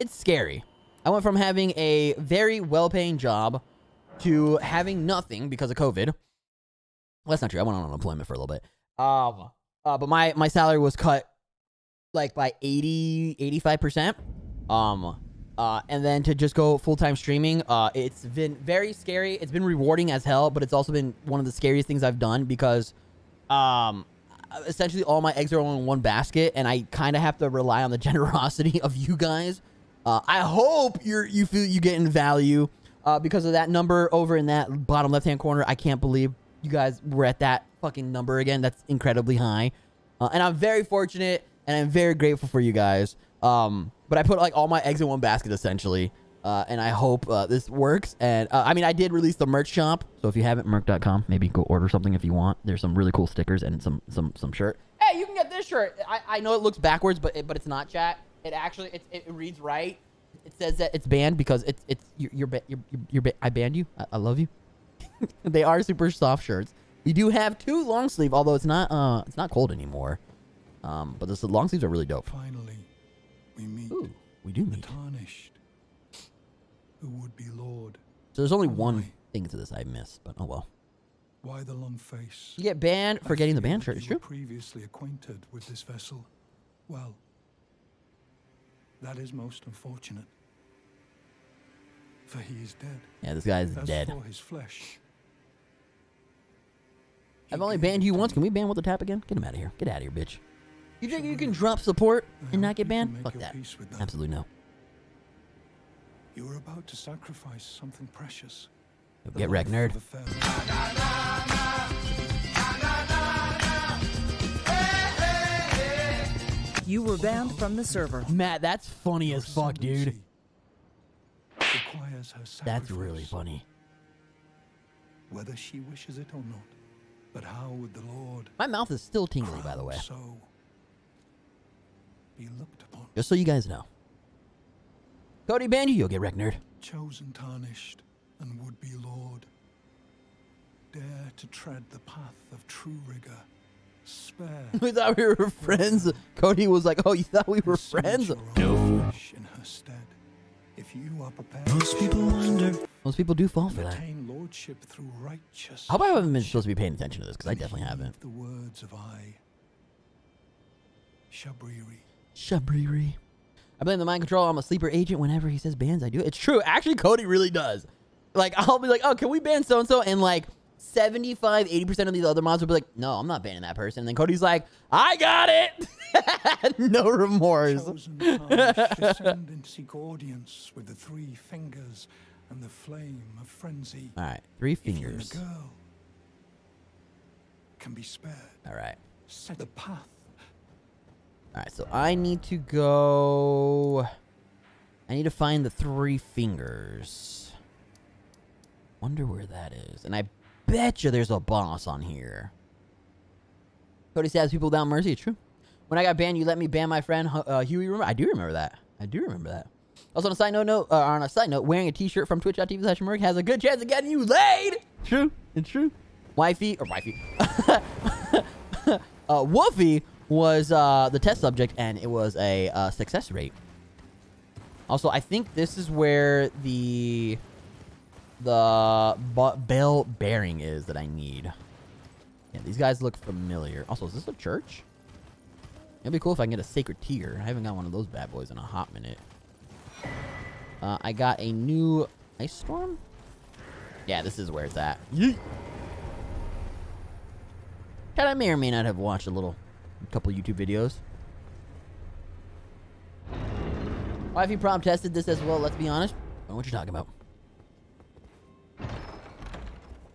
[SPEAKER 3] It's scary. I went from having a very well-paying job to having nothing because of COVID. Well, that's not true. I went on unemployment for a little bit. Um, uh, but my, my salary was cut like by 80, 85%. Um, uh, and then to just go full time streaming, uh, it's been very scary. It's been rewarding as hell, but it's also been one of the scariest things I've done because um, essentially all my eggs are all in one basket, and I kind of have to rely on the generosity of you guys. Uh, I hope you you feel you getting value uh, because of that number over in that bottom left hand corner. I can't believe you guys were at that fucking number again. That's incredibly high, uh, and I'm very fortunate and I'm very grateful for you guys. Um, but I put like all my eggs in one basket essentially. Uh, and I hope uh, this works. And uh, I mean, I did release the merch shop, so if you haven't merch.com, maybe go order something if you want. There's some really cool stickers and some some some shirt. Hey, you can get this shirt. I, I know it looks backwards, but it, but it's not chat. It actually it, it reads right. It says that it's banned because it's it's you're you're you're, you're, you're I banned you. I, I love you. they are super soft shirts. We do have two long sleeve, although it's not uh it's not cold anymore. Um, but the long sleeves are really dope. Finally we meet. Ooh, we do meet. tarnished, who would be lord. So there's only one thing to this I missed, but oh well.
[SPEAKER 9] Why the long face? You get banned for I getting the ban shirt. It's true. Previously acquainted with this vessel. Well, that is most unfortunate. For he is dead.
[SPEAKER 3] Yeah, this guy is As dead. For
[SPEAKER 9] his flesh,
[SPEAKER 3] I've only banned you once. Can we ban with the tap again? Get him out of here. Get out of here, bitch. You think you can drop support and not get banned? Fuck that. Absolutely no. You were about to sacrifice something precious. get wrecked, nerd. You were banned from the server. Matt, that's funny as fuck, dude. That's really funny.
[SPEAKER 9] Whether she wishes it or not, but how would the Lord?
[SPEAKER 3] My mouth is still tingling, by the way. So be looked upon. Just so you guys know. Cody banned you, you'll get wrecked, nerd.
[SPEAKER 9] Chosen tarnished and would be lord. Dare to tread the path of true rigor.
[SPEAKER 3] Spare. we thought we were friends. Cody was like, oh, you thought we were friends? No. In her stead. If you are prepared, most people wonder. Most people do fall for that.
[SPEAKER 9] Lordship through How about I haven't been
[SPEAKER 3] supposed to be paying attention to this? Because I definitely haven't.
[SPEAKER 9] The words of I, Shabriri,
[SPEAKER 3] Shabriri. I blame the mind control. I'm a sleeper agent. Whenever he says bans, I do it. It's true. Actually, Cody really does. Like, I'll be like, oh, can we ban so-and-so? And like 75, 80% of these other mods will be like, no, I'm not banning that person. And then Cody's like, I got it. no remorse.
[SPEAKER 9] seek audience with the three fingers and the flame of frenzy. All right, three fingers. If you're a girl, can be spared.
[SPEAKER 3] All right. Set the path Alright, so I need to go... I need to find the three fingers. Wonder where that is. And I bet you there's a boss on here. Cody stabs people down mercy. True. When I got banned, you let me ban my friend uh, Huey. Remember? I do remember that. I do remember that. Also, on a side note, no, uh, on a side note, wearing a T-shirt from Twitch.tv slash Merc has a good chance of getting you laid. True. It's true. Wifey or wifey. uh, Wolfie was uh, the test subject, and it was a uh, success rate. Also, I think this is where the the bell bearing is that I need. Yeah, these guys look familiar. Also, is this a church? It'd be cool if I can get a sacred tear. I haven't got one of those bad boys in a hot minute. Uh, I got a new ice storm. Yeah, this is where it's at. Yeet. I may or may not have watched a little couple YouTube videos. Wifey prom tested this as well, let's be honest. I know what you're talking about.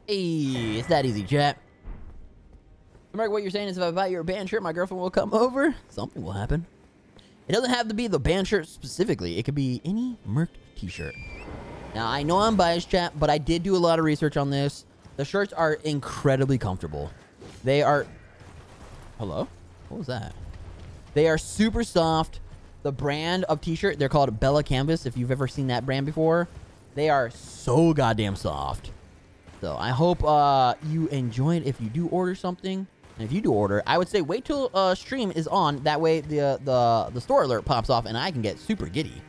[SPEAKER 3] Hey, it's that easy, chat. Remember what you're saying is if I buy your band shirt, my girlfriend will come over. Something will happen. It doesn't have to be the band shirt specifically. It could be any Merc t-shirt. Now, I know I'm biased, chat, but I did do a lot of research on this. The shirts are incredibly comfortable. They are... Hello? What was that? They are super soft. The brand of t-shirt, they're called Bella Canvas. If you've ever seen that brand before, they are so goddamn soft. So I hope uh, you enjoy it if you do order something. And if you do order, I would say wait till uh, stream is on. That way the, the, the store alert pops off and I can get super giddy.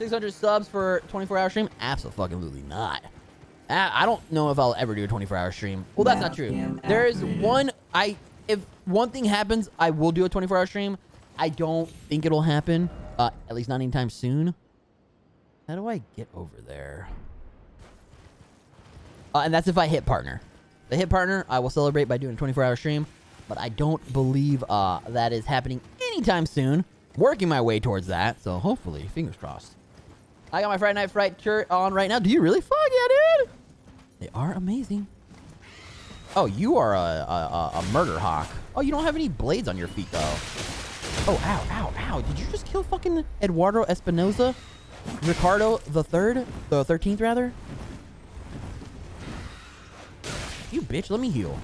[SPEAKER 3] 600 subs for 24-hour stream? Absolutely not. I don't know if I'll ever do a 24-hour stream. Well, that's not true. There is one... I if one thing happens, I will do a 24-hour stream. I don't think it'll happen, uh, at least not anytime soon. How do I get over there? Uh, and that's if I hit partner. The hit partner, I will celebrate by doing a 24-hour stream, but I don't believe uh, that is happening anytime soon. Working my way towards that, so hopefully, fingers crossed. I got my Friday Night Fright shirt on right now. Do you really? Fuck yeah, dude! They are amazing. Oh, you are a, a, a murder hawk. Oh, you don't have any blades on your feet, though. Oh, ow, ow, ow. Did you just kill fucking Eduardo Espinoza? Ricardo the third? The 13th, rather? You bitch, let me heal.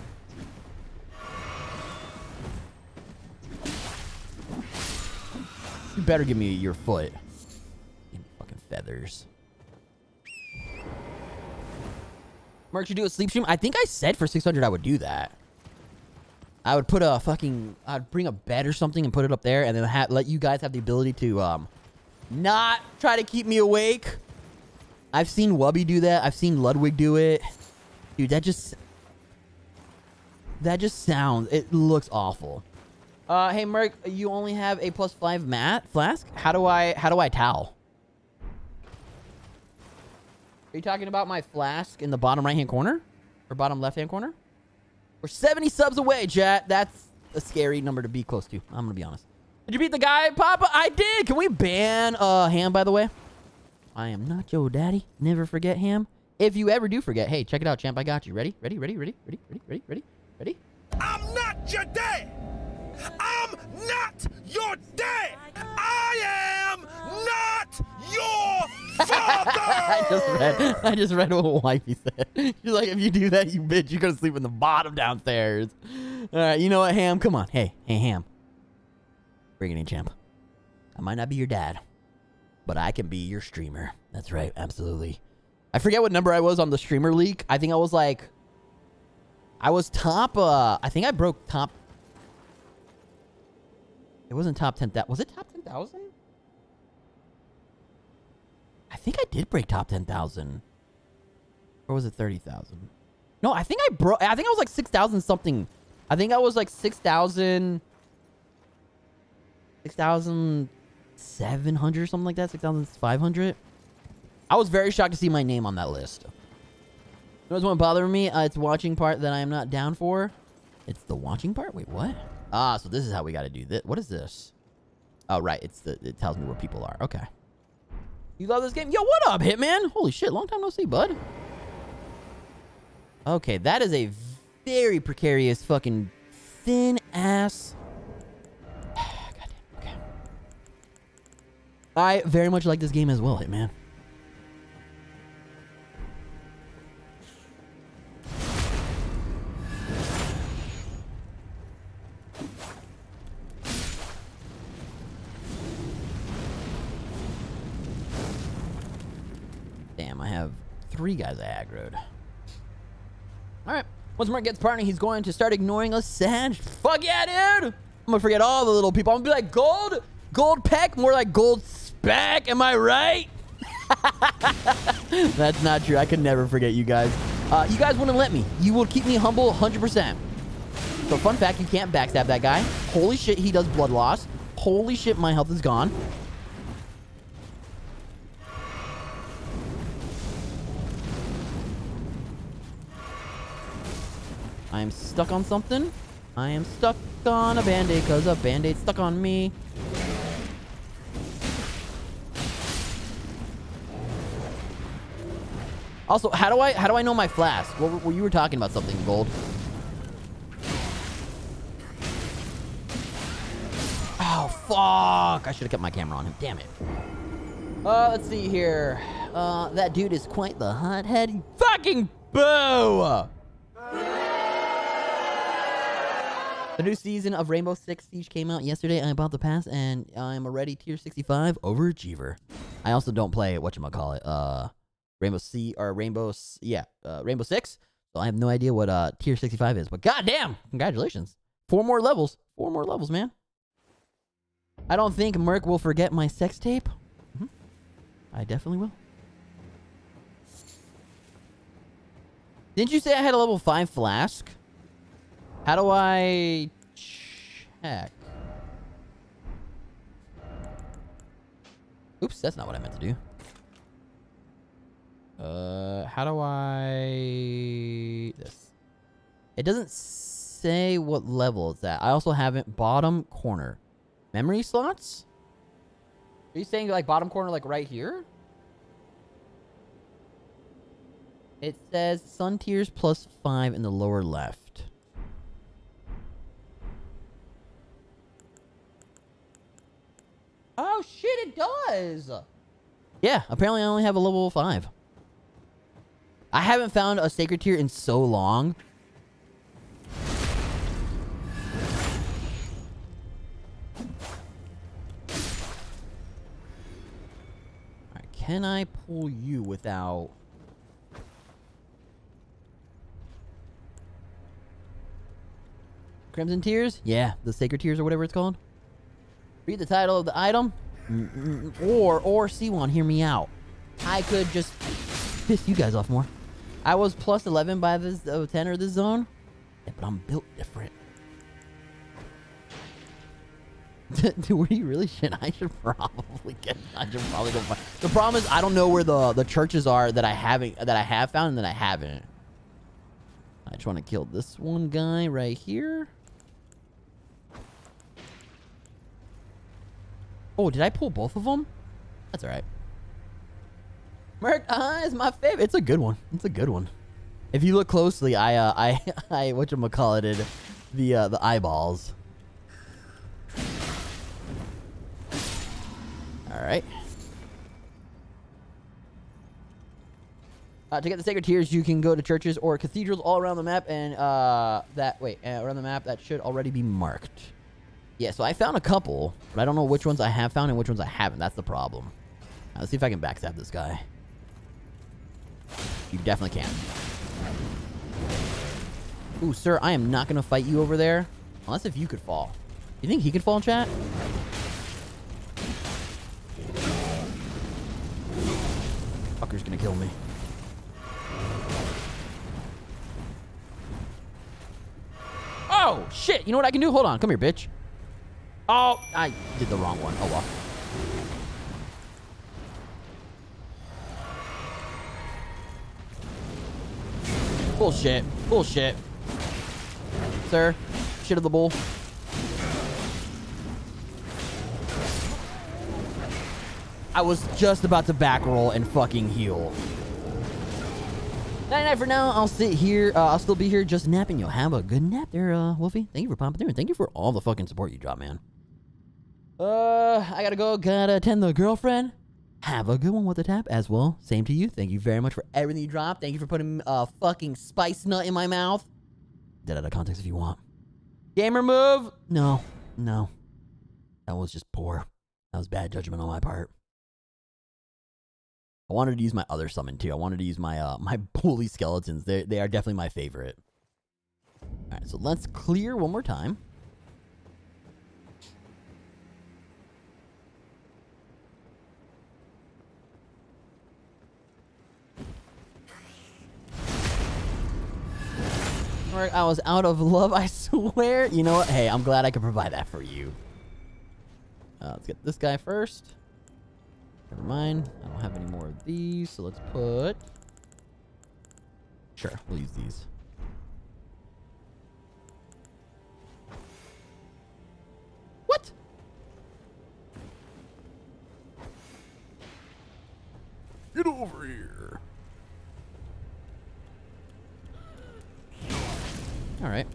[SPEAKER 3] You better give me your foot. Give me fucking feathers. Mark, should do a sleep stream? I think I said for 600 I would do that. I would put a fucking... I'd bring a bed or something and put it up there. And then let you guys have the ability to um, not try to keep me awake. I've seen Wubby do that. I've seen Ludwig do it. Dude, that just... That just sounds... It looks awful. Uh, hey, Merc, you only have a plus five mat flask? How do I... How do I towel? Are you talking about my flask in the bottom right-hand corner? Or bottom left-hand corner? We're 70 subs away, chat. That's a scary number to be close to. I'm going to be honest. Did you beat the guy, Papa? I did. Can we ban uh, Ham, by the way? I am not your daddy. Never forget Ham. If you ever do forget, hey, check it out, champ. I got you. Ready? Ready? Ready? Ready? Ready? Ready? Ready? Ready? Ready? I'm
[SPEAKER 1] not your dad. I'm not your dad. I am not your father. I
[SPEAKER 4] just read. I just
[SPEAKER 3] read what wifey said. She's like, if you do that, you bitch, you're gonna sleep in the bottom downstairs. All right, you know what, Ham? Come on, hey, hey, Ham. Bring it in, champ. I might not be your dad, but I can be your streamer. That's right, absolutely. I forget what number I was on the streamer leak. I think I was like, I was top. Uh, I think I broke top it wasn't top ten that Was it top 10,000? I think I did break top 10,000. Or was it 30,000? No, I think I broke... I think I was like 6,000 something. I think I was like 6,000... 6,700 something like that. 6,500. I was very shocked to see my name on that list. You know what's bother bothering me? Uh, it's watching part that I am not down for. It's the watching part? Wait, what? Ah, so this is how we got to do this. What is this? Oh, right. It's the, it tells me where people are. Okay. You love this game? Yo, what up, Hitman? Holy shit. Long time no see, bud. Okay, that is a very precarious fucking thin ass. Okay. I very much like this game as well, Hitman. three guys I aggroed. Alright. Once Mark gets partner, he's going to start ignoring us. Sand. Fuck yeah, dude! I'm gonna forget all the little people. I'm gonna be like, gold? Gold peck? More like gold
[SPEAKER 1] speck. Am I right?
[SPEAKER 3] That's not true. I could never forget you guys. Uh, you guys wouldn't let me. You will keep me humble 100%. So fun fact, you can't backstab that guy. Holy shit, he does blood loss. Holy shit, my health is gone. I am stuck on something. I am stuck on a band-aid because a band-aid stuck on me. Also, how do I how do I know my flask? Well, well you were talking about something, Gold. Oh, fuck. I should have kept my camera on him. Damn it. Uh, let's see here. Uh, that dude is quite the hothead. Fucking boo! The new season of Rainbow Six Siege came out yesterday. I bought the pass, and I'm already tier 65 overachiever. I also don't play what you call it, uh, Rainbow C or Rainbow, C, yeah, uh, Rainbow Six. So I have no idea what uh tier 65 is, but goddamn, congratulations! Four more levels, four more levels, man. I don't think Merc will forget my sex tape. Mm -hmm. I definitely will. Didn't you say I had a level 5 flask? How do I check? Oops, that's not what I meant to do. Uh, how do I... This. It doesn't say what level it's at. I also haven't... Bottom corner. Memory slots? Are you saying, like, bottom corner, like, right here? It says Sun Tears plus 5 in the lower left. Oh shit, it does! Yeah, apparently I only have a level 5. I haven't found a sacred tear in so long. can I pull you without... Crimson Tears? Yeah, the Sacred Tears or whatever it's called. Read the title of the item, or or see one Hear me out. I could just piss you guys off more. I was plus 11 by this uh, 10 or this zone, yeah, but I'm built different. Dude, were you really shit? I should
[SPEAKER 5] probably get. I should probably go find.
[SPEAKER 3] The problem is I don't know where the the churches are that I haven't that I have found and that I haven't. I just want to kill this one guy right here. Oh, did I pull both of them? That's all right. Merc uh, is my favorite. It's a good one. It's a good one. If you look closely, I, uh, I, I, whatchamacallited, the, uh, the eyeballs. All right. Uh, to get the sacred tears, you can go to churches or cathedrals all around the map, and uh, that wait uh, around the map that should already be marked. Yeah, so I found a couple, but I don't know which ones I have found and which ones I haven't. That's the problem. Now, let's see if I can backstab this guy. You definitely can. Ooh, sir, I am not going to fight you over there. Unless if you could fall. You think he could fall, chat?
[SPEAKER 5] Fucker's going to kill me.
[SPEAKER 3] Oh, shit. You know what I can do? Hold on. Come here, bitch. Oh, I did the wrong one. Oh, well. Bullshit. Bullshit. Sir, shit of the bull. I was just about to back roll and fucking heal. Night night for now. I'll sit here. Uh, I'll still be here just napping. You'll have a good nap there, uh, Wolfie. Thank you for popping through and thank you for all the fucking support you drop, man. Uh, I gotta go. Gotta attend the girlfriend. Have a good one with the tap as well. Same to you. Thank you very much for everything you dropped. Thank you for putting a uh, fucking spice nut in my mouth. Dead out of context if you want. Gamer move. No, no. That was just poor. That was bad judgment on my part. I wanted to use my other summon too. I wanted to use my uh my bully skeletons. They they are definitely my favorite. All right, so let's clear one more time. heart, I was out of love, I swear. You know what? Hey, I'm glad I could provide that for you. Uh, let's get this guy first. Never mind. I don't have any more of these, so let's put... Sure, we'll use these.
[SPEAKER 5] What? Get over here.
[SPEAKER 3] Alright.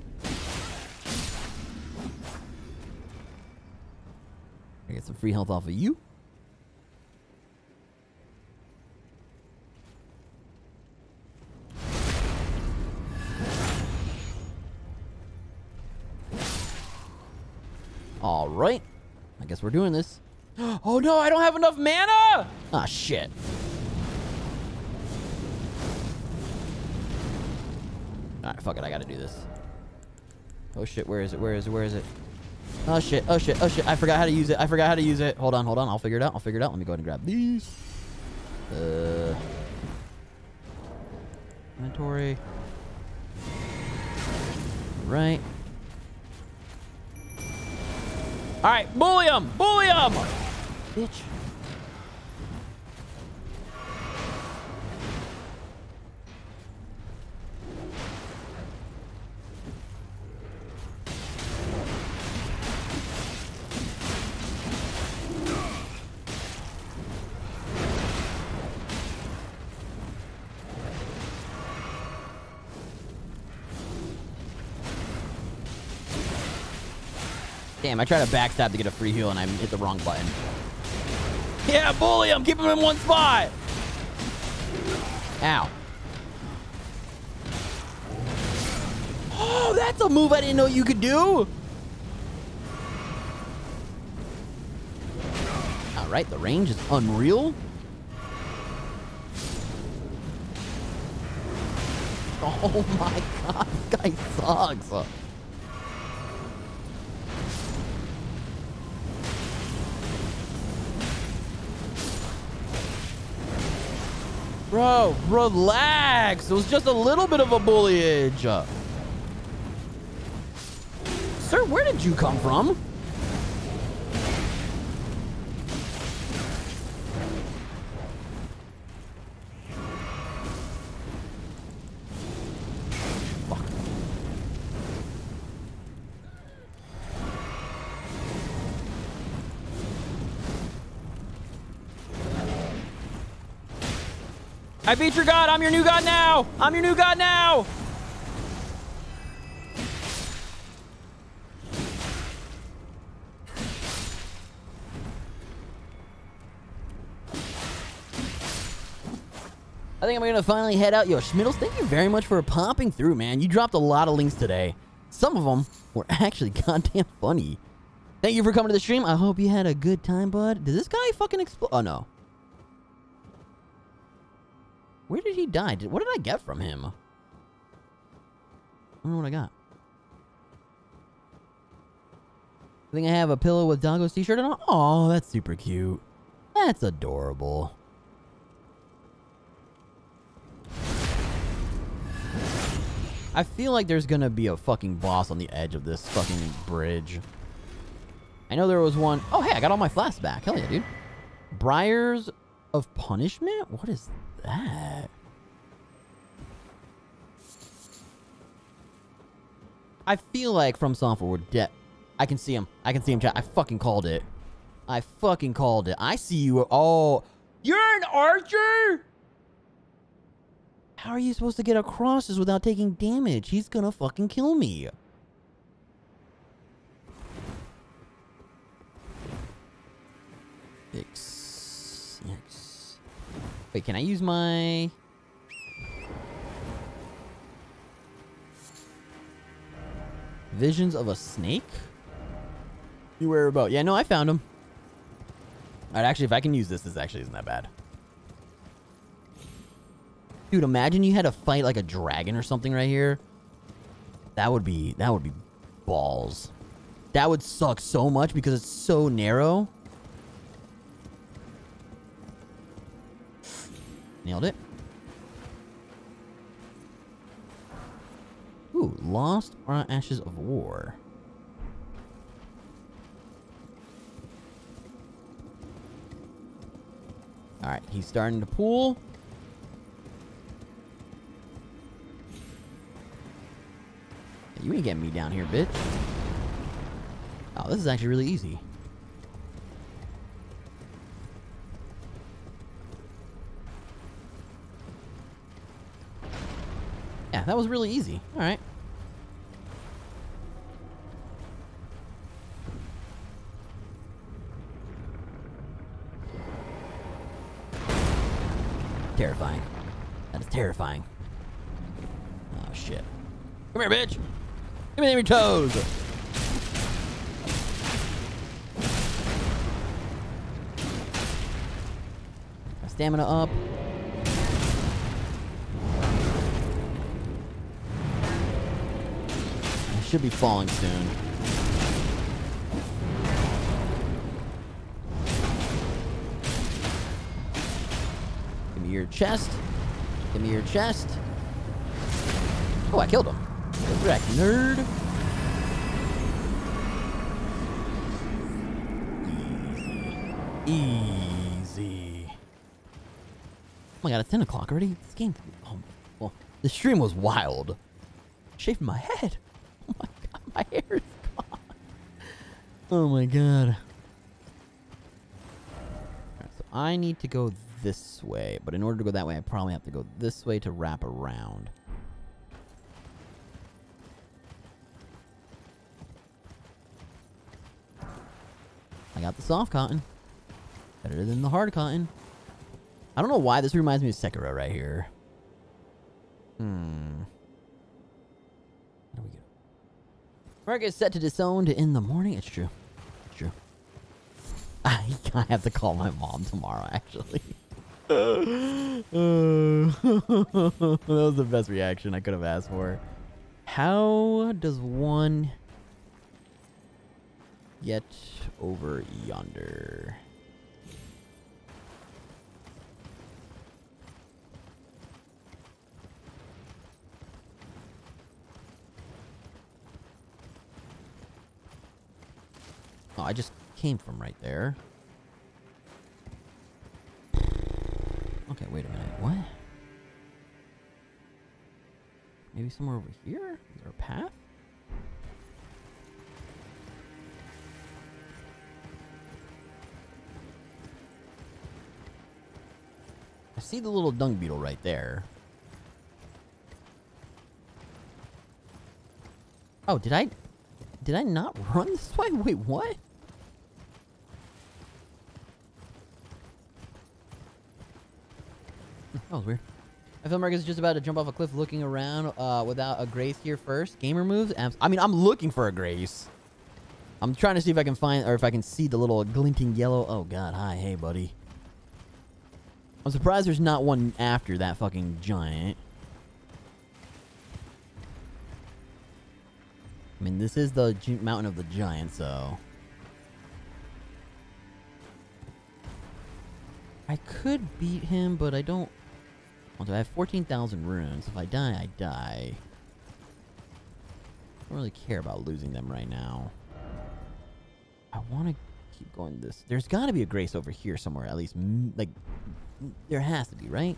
[SPEAKER 3] I get some free health off of you. Alright. I guess we're doing this. Oh no, I don't have enough mana! Ah, oh, shit. Alright, fuck it, I gotta do this. Oh shit, where is it? Where is it? Where is it? Oh shit, oh shit, oh shit. I forgot how to use it. I forgot how to use it. Hold on, hold on. I'll figure it out. I'll figure it out. Let me go ahead and grab these. Uh, inventory. Right.
[SPEAKER 5] All right, bully him! Bully him! Bitch.
[SPEAKER 3] I tried to backstab to get a free heal and I hit the wrong button. Yeah, bully him! Keep him in one spot! Ow. Oh, that's a move I didn't know you could do! Alright, the range is unreal. Oh my god, this guy sucks. Bro, relax. It was just a little bit of a bullyage. Sir, where did you come from? I beat your god. I'm your new god now. I'm your new god now. I think I'm going to finally head out. Yo, Schmittles, thank you very much for popping through, man. You dropped a lot of links today. Some of them were actually goddamn funny. Thank you for coming to the stream. I hope you had a good time, bud. Did this guy fucking explode? Oh, no. Where did he die? Did, what did I get from him? I don't know what I got. I think I have a pillow with Dango's t-shirt on. Oh, that's super cute. That's adorable. I feel like there's gonna be a fucking boss on the edge of this fucking bridge. I know there was one. Oh, hey, I got all my flasks back. Hell yeah, dude. Briars of Punishment? What is that? I feel like From Software would get... I can see him. I can see him, I fucking called it. I fucking called it. I see you all... You're an archer? How are you supposed to get across this without taking damage? He's gonna fucking kill me. Wait, can I use my... Visions of a snake? You were about. Yeah, no, I found him. All right, actually, if I can use this, this actually isn't that bad. Dude, imagine you had to fight like a dragon or something right here. That would be, that would be balls. That would suck so much because it's so narrow. Nailed it. Ooh, Lost are Ashes of War. Alright, he's starting to pull. You ain't getting me down here, bitch. Oh, this is actually really easy. Yeah, that was really easy. Alright. Terrifying. That is terrifying. Oh, shit. Come here, bitch! Give me your toes! stamina up. should be falling soon. Give me your chest. Give me your chest. Oh, I killed him. Wreck nerd. Easy. Oh my god, it's 10 o'clock already? This game... Oh, well, the stream was wild. Shaving my head my hair is gone. Oh my god. Right, so I need to go this way, but in order to go that way, I probably have to go this way to wrap around. I got the soft cotton. Better than the hard cotton. I don't know why this reminds me of Sekiro right here. Hmm. Merc is set to disowned in the morning. It's true. It's true. I, have to call my mom tomorrow, actually. uh, that was the best reaction I could have asked for. How does one get over yonder? Oh, I just came from right there. Okay, wait a minute. What? Maybe somewhere over here? Is there a path? I see the little dung beetle right there. Oh, did I... Did I not run this way? Wait, what? That was weird. I feel Marcus is just about to jump off a cliff looking around uh, without a grace here first. Gamer moves? I mean, I'm looking for a grace. I'm trying to see if I can find or if I can see the little glinting yellow. Oh, God. Hi. Hey, buddy. I'm surprised there's not one after that fucking giant. I mean, this is the mountain of the giant, so... I could beat him, but I don't also, I have 14,000 runes. If I die, I die. I don't really care about losing them right now. I want to keep going this. There's got to be a grace over here somewhere, at least. Like, there has to be, right?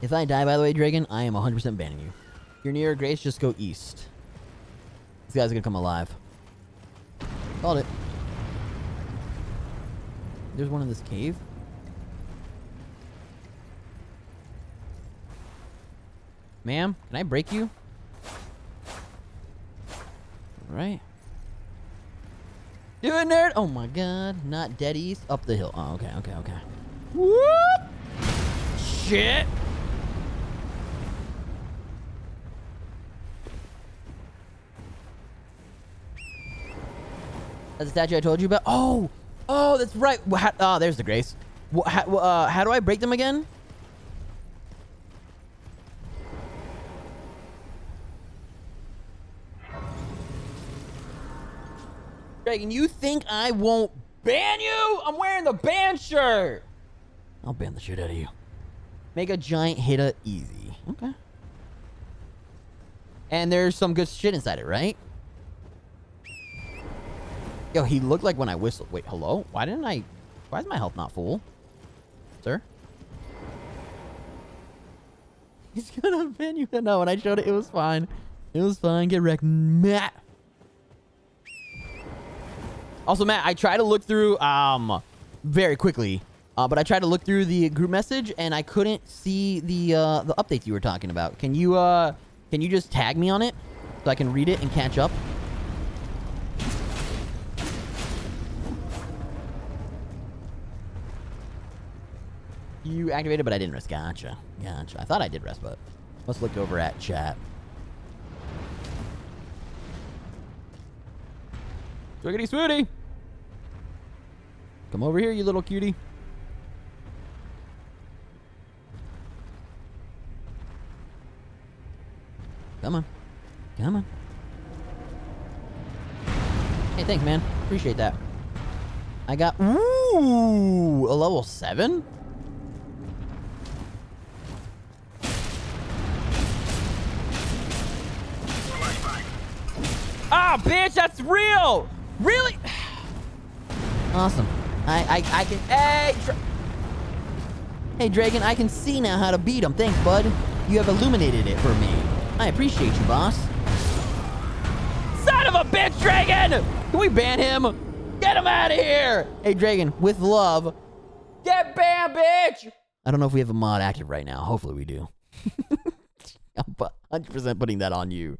[SPEAKER 3] If I die, by the way, Dragon, I am 100% banning you. If you're near a grace, just go east. This guy's gonna come alive. Called it. There's one in this cave? Ma'am, can I break you? Alright. Do it, nerd! Oh my god, not dead east. Up the hill. Oh, okay, okay, okay. Whoop!
[SPEAKER 1] Shit!
[SPEAKER 3] That's a statue I told you about. Oh, oh, that's right. How, oh, ah, there's the grace. How, uh, how do I break them again? Dragon, you think I won't ban you? I'm wearing the ban shirt. I'll ban the shit out of you. Make a giant hitter easy. Okay. And there's some good shit inside it, right? Yo, he looked like when I whistled. Wait, hello? Why didn't I... Why is my health not full? Sir? He's gonna pin you. No, when I showed it, it was fine. It was fine. Get wrecked. Matt! Also, Matt, I try to look through... Um, very quickly. Uh, but I tried to look through the group message and I couldn't see the uh, the updates you were talking about. Can you uh, can you just tag me on it so I can read it and catch up? you activated, but I didn't rest. Gotcha. Gotcha. I thought I did rest, but let's look over at chat. Swiggity swooty! Come over here, you little cutie. Come on. Come on. Hey, thanks, man. Appreciate that. I got... Ooh! A level 7? Ah, oh, bitch, that's real. Really? Awesome. I, I, I can... Hey, Dra hey, Dragon, I can see now how to beat him. Thanks, bud. You have illuminated it for me. I appreciate you, boss. Son of a bitch, Dragon! Can we ban him? Get him out of here! Hey, Dragon, with love.
[SPEAKER 1] Get banned, bitch!
[SPEAKER 3] I don't know if we have a mod active right now. Hopefully we do. I'm 100% putting that on you.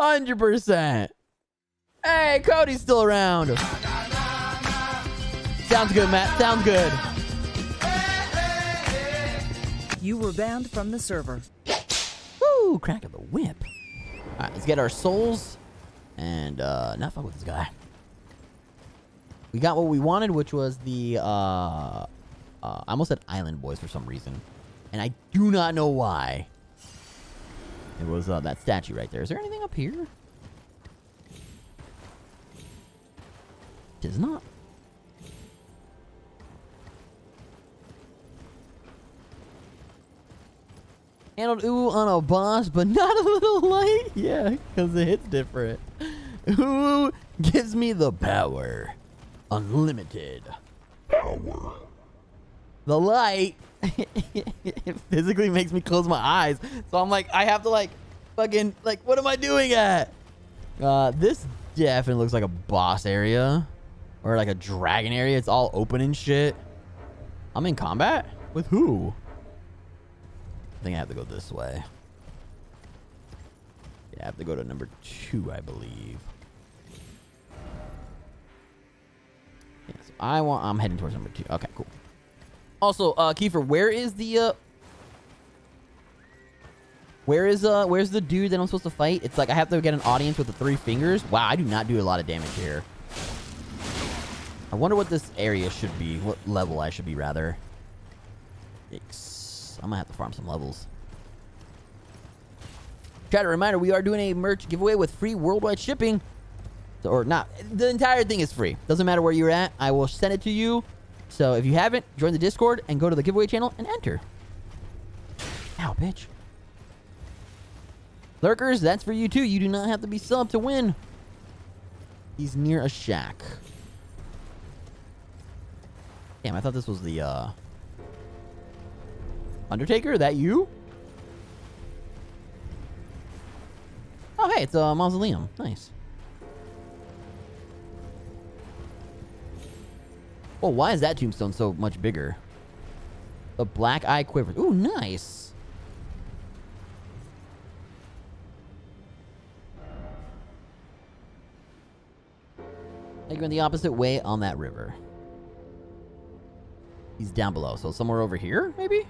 [SPEAKER 3] 100%. Hey, Cody's still around. Sounds good, Matt. Sounds good. You were banned
[SPEAKER 1] from the server.
[SPEAKER 3] Woo! Crack of the whip. All right, let's get our souls and uh, not fuck with this guy. We got what we wanted, which was the, uh, uh, I almost said Island Boys for some reason. And I do not know why. It was uh, that statue right there. Is there anything up here? does not. Handled ooh on a boss, but not a little light? Yeah, because the hit's different. Ooh gives me the power. Unlimited. Power. The light it physically makes me close my eyes. So I'm like, I have to like fucking like what am I doing at? Uh this definitely looks like a boss area. Or like a dragon area. It's all open and shit. I'm in combat? With who? I think I have to go this way. Yeah, I have to go to number two, I believe. Yeah, so I want... I'm heading towards number two. Okay, cool. Also, uh, Kiefer, where is the, uh... Where is, uh... Where's the dude that I'm supposed to fight? It's like I have to get an audience with the three fingers. Wow, I do not do a lot of damage here. I wonder what this area should be. What level I should be, rather. Yikes. I'm gonna have to farm some levels. Chat, a reminder, we are doing a merch giveaway with free worldwide shipping. Or not. The entire thing is free. Doesn't matter where you're at. I will send it to you. So if you haven't, join the Discord and go to the giveaway channel and enter. Ow, bitch. Lurkers, that's for you too. You do not have to be sub to win. He's near a shack. Damn, I thought this was the, uh... Undertaker, that you? Oh, hey, it's a uh, mausoleum. Nice. Well, why is that tombstone so much bigger? The black eye Quiver. Ooh, nice. you're in the opposite way on that river. He's down below, so somewhere over here, maybe?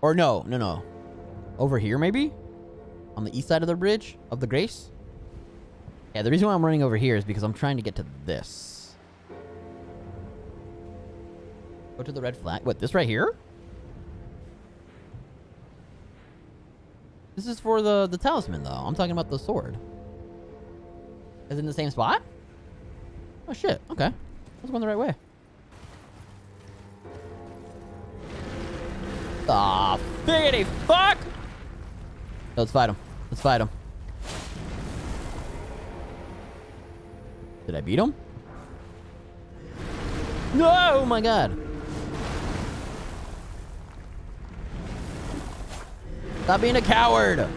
[SPEAKER 3] Or no, no, no. Over here, maybe? On the east side of the bridge? Of the Grace? Yeah, the reason why I'm running over here is because I'm trying to get to this. Go to the red flag. What, this right here? This is for the, the talisman, though. I'm talking about the sword. Is it in the same spot? Oh, shit. Okay. i was going the right way. Aw, oh, biggity fuck! Let's fight him. Let's fight him. Did I beat him? No! Oh my god. Stop being a coward! Oh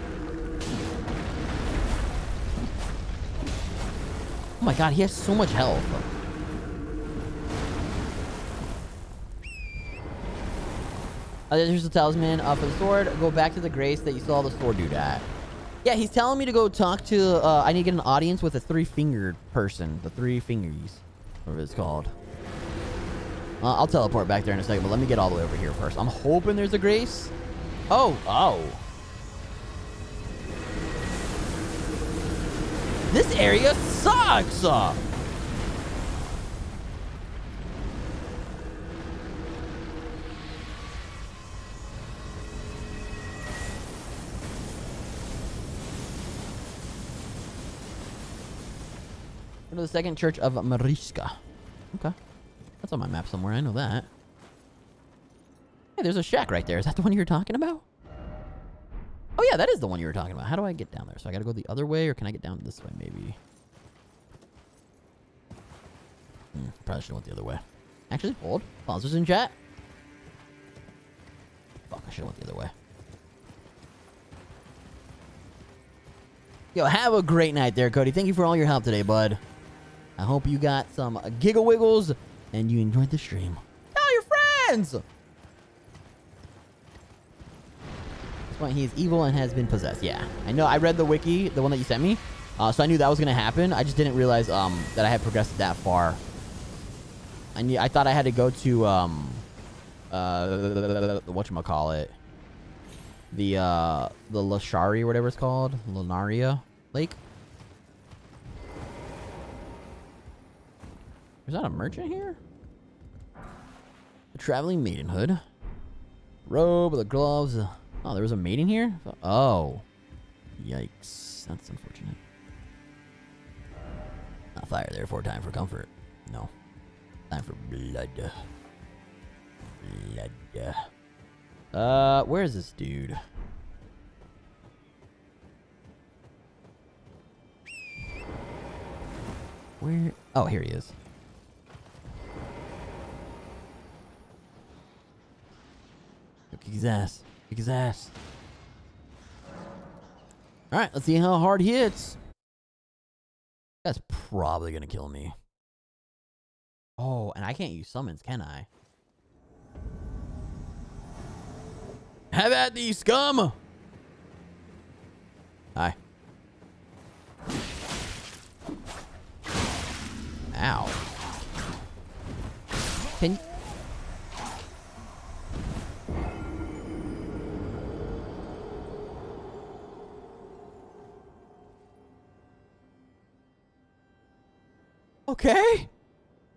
[SPEAKER 3] my god, he has so much health. Uh, there's the talisman uh, for the sword. Go back to the grace that you saw the sword dude at. Yeah, he's telling me to go talk to... Uh, I need to get an audience with a three-fingered person. The three fingers. Whatever it's called. Uh, I'll teleport back there in a second, but let me get all the way over here first. I'm hoping there's a grace. Oh, oh. This area sucks! Go to the second church of Marika. Okay. That's on my map somewhere. I know that. Hey, there's a shack right there. Is that the one you are talking about? Oh yeah, that is the one you were talking about. How do I get down there? So I gotta go the other way, or can I get down this way, maybe? Hmm, probably should have went the other way. Actually, hold. Pausers in chat. Fuck, I should have went the other way. Yo, have a great night there, Cody. Thank you for all your help today, bud. I hope you got some giggle wiggles and you enjoyed the stream. Tell your friends! This point, he is evil and has been possessed. Yeah, I know. I read the wiki, the one that you sent me. Uh, so I knew that was going to happen. I just didn't realize um, that I had progressed that far. I knew, I thought I had to go to um, uh, what you call it? The uh, the Lashari, whatever it's called, Liurnia Lake. Is that a merchant here? The traveling Maiden Hood. Robe, the gloves. Oh, there was a maiden here? Oh. Yikes. That's unfortunate. Not fire, therefore time for comfort. No. Time for blood. Blood. Uh, where is this dude? Where? Oh, here he is. Kick his ass. Kick his ass. All right, let's see how hard he hits. That's probably going to kill me. Oh, and I can't use summons, can I? Have at thee, scum! Hi. Ow.
[SPEAKER 4] Can
[SPEAKER 1] Okay.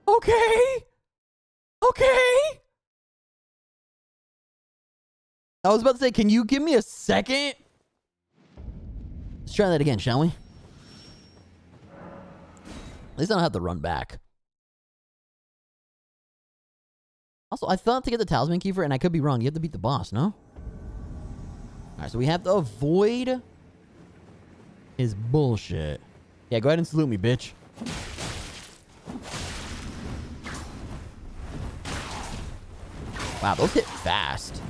[SPEAKER 2] Okay. Okay.
[SPEAKER 3] I was about to say, can you give me a second? Let's try that again, shall we? At least I don't have to run back. Also, I thought to get the Talisman Keeper, and I could be wrong. You have to beat the boss, no? Alright, so we have to avoid his bullshit. Yeah, go ahead and salute me, bitch. Wow, those hit fast.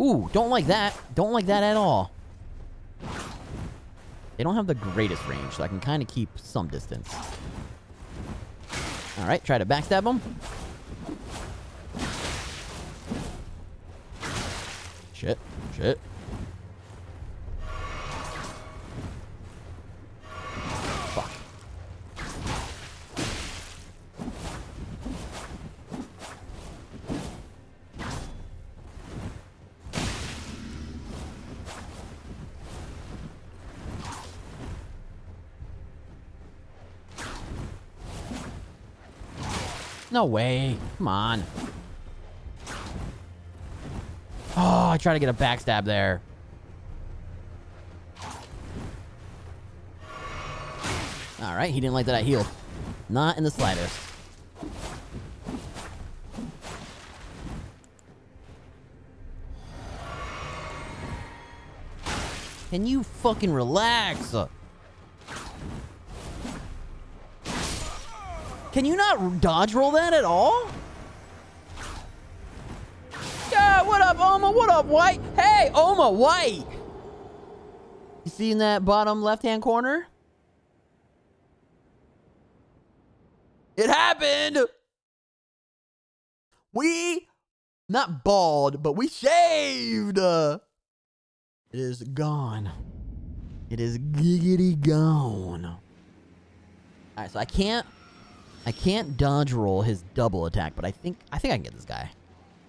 [SPEAKER 3] Ooh, don't like that. Don't like that at all. They don't have the greatest range, so I can kind of keep some distance. Alright, try to backstab them. Shit. Shit. away. Come on. Oh, I tried to get a backstab there. Alright, he didn't like that I healed. Not in the slightest. Can you fucking relax? Can you not dodge roll that at all? Yeah, what up, Oma? What up, White? Hey, Oma, White! You see in that bottom left-hand corner?
[SPEAKER 2] It happened! We, not
[SPEAKER 3] bald, but we shaved! Uh, it is gone. It is giggity gone. Alright, so I can't I can't dodge roll his double attack, but I think I think I can get this guy.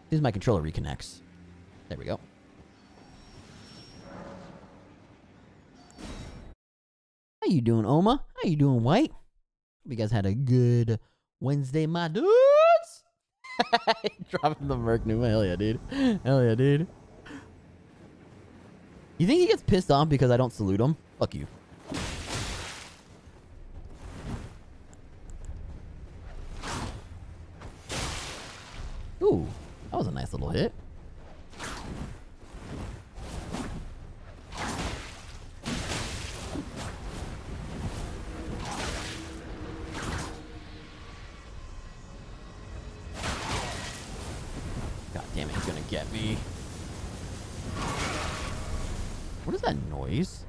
[SPEAKER 3] Here's my controller reconnects. There we go. How you doing, Oma? How you doing, White? Hope you guys had a good Wednesday, my dudes. Dropping the Merc Numa. Hell yeah, dude. Hell yeah, dude. You think he gets pissed off because I don't salute him? Fuck you. Ooh, that was a nice little hit. God damn it, he's gonna get me. What is
[SPEAKER 1] that noise?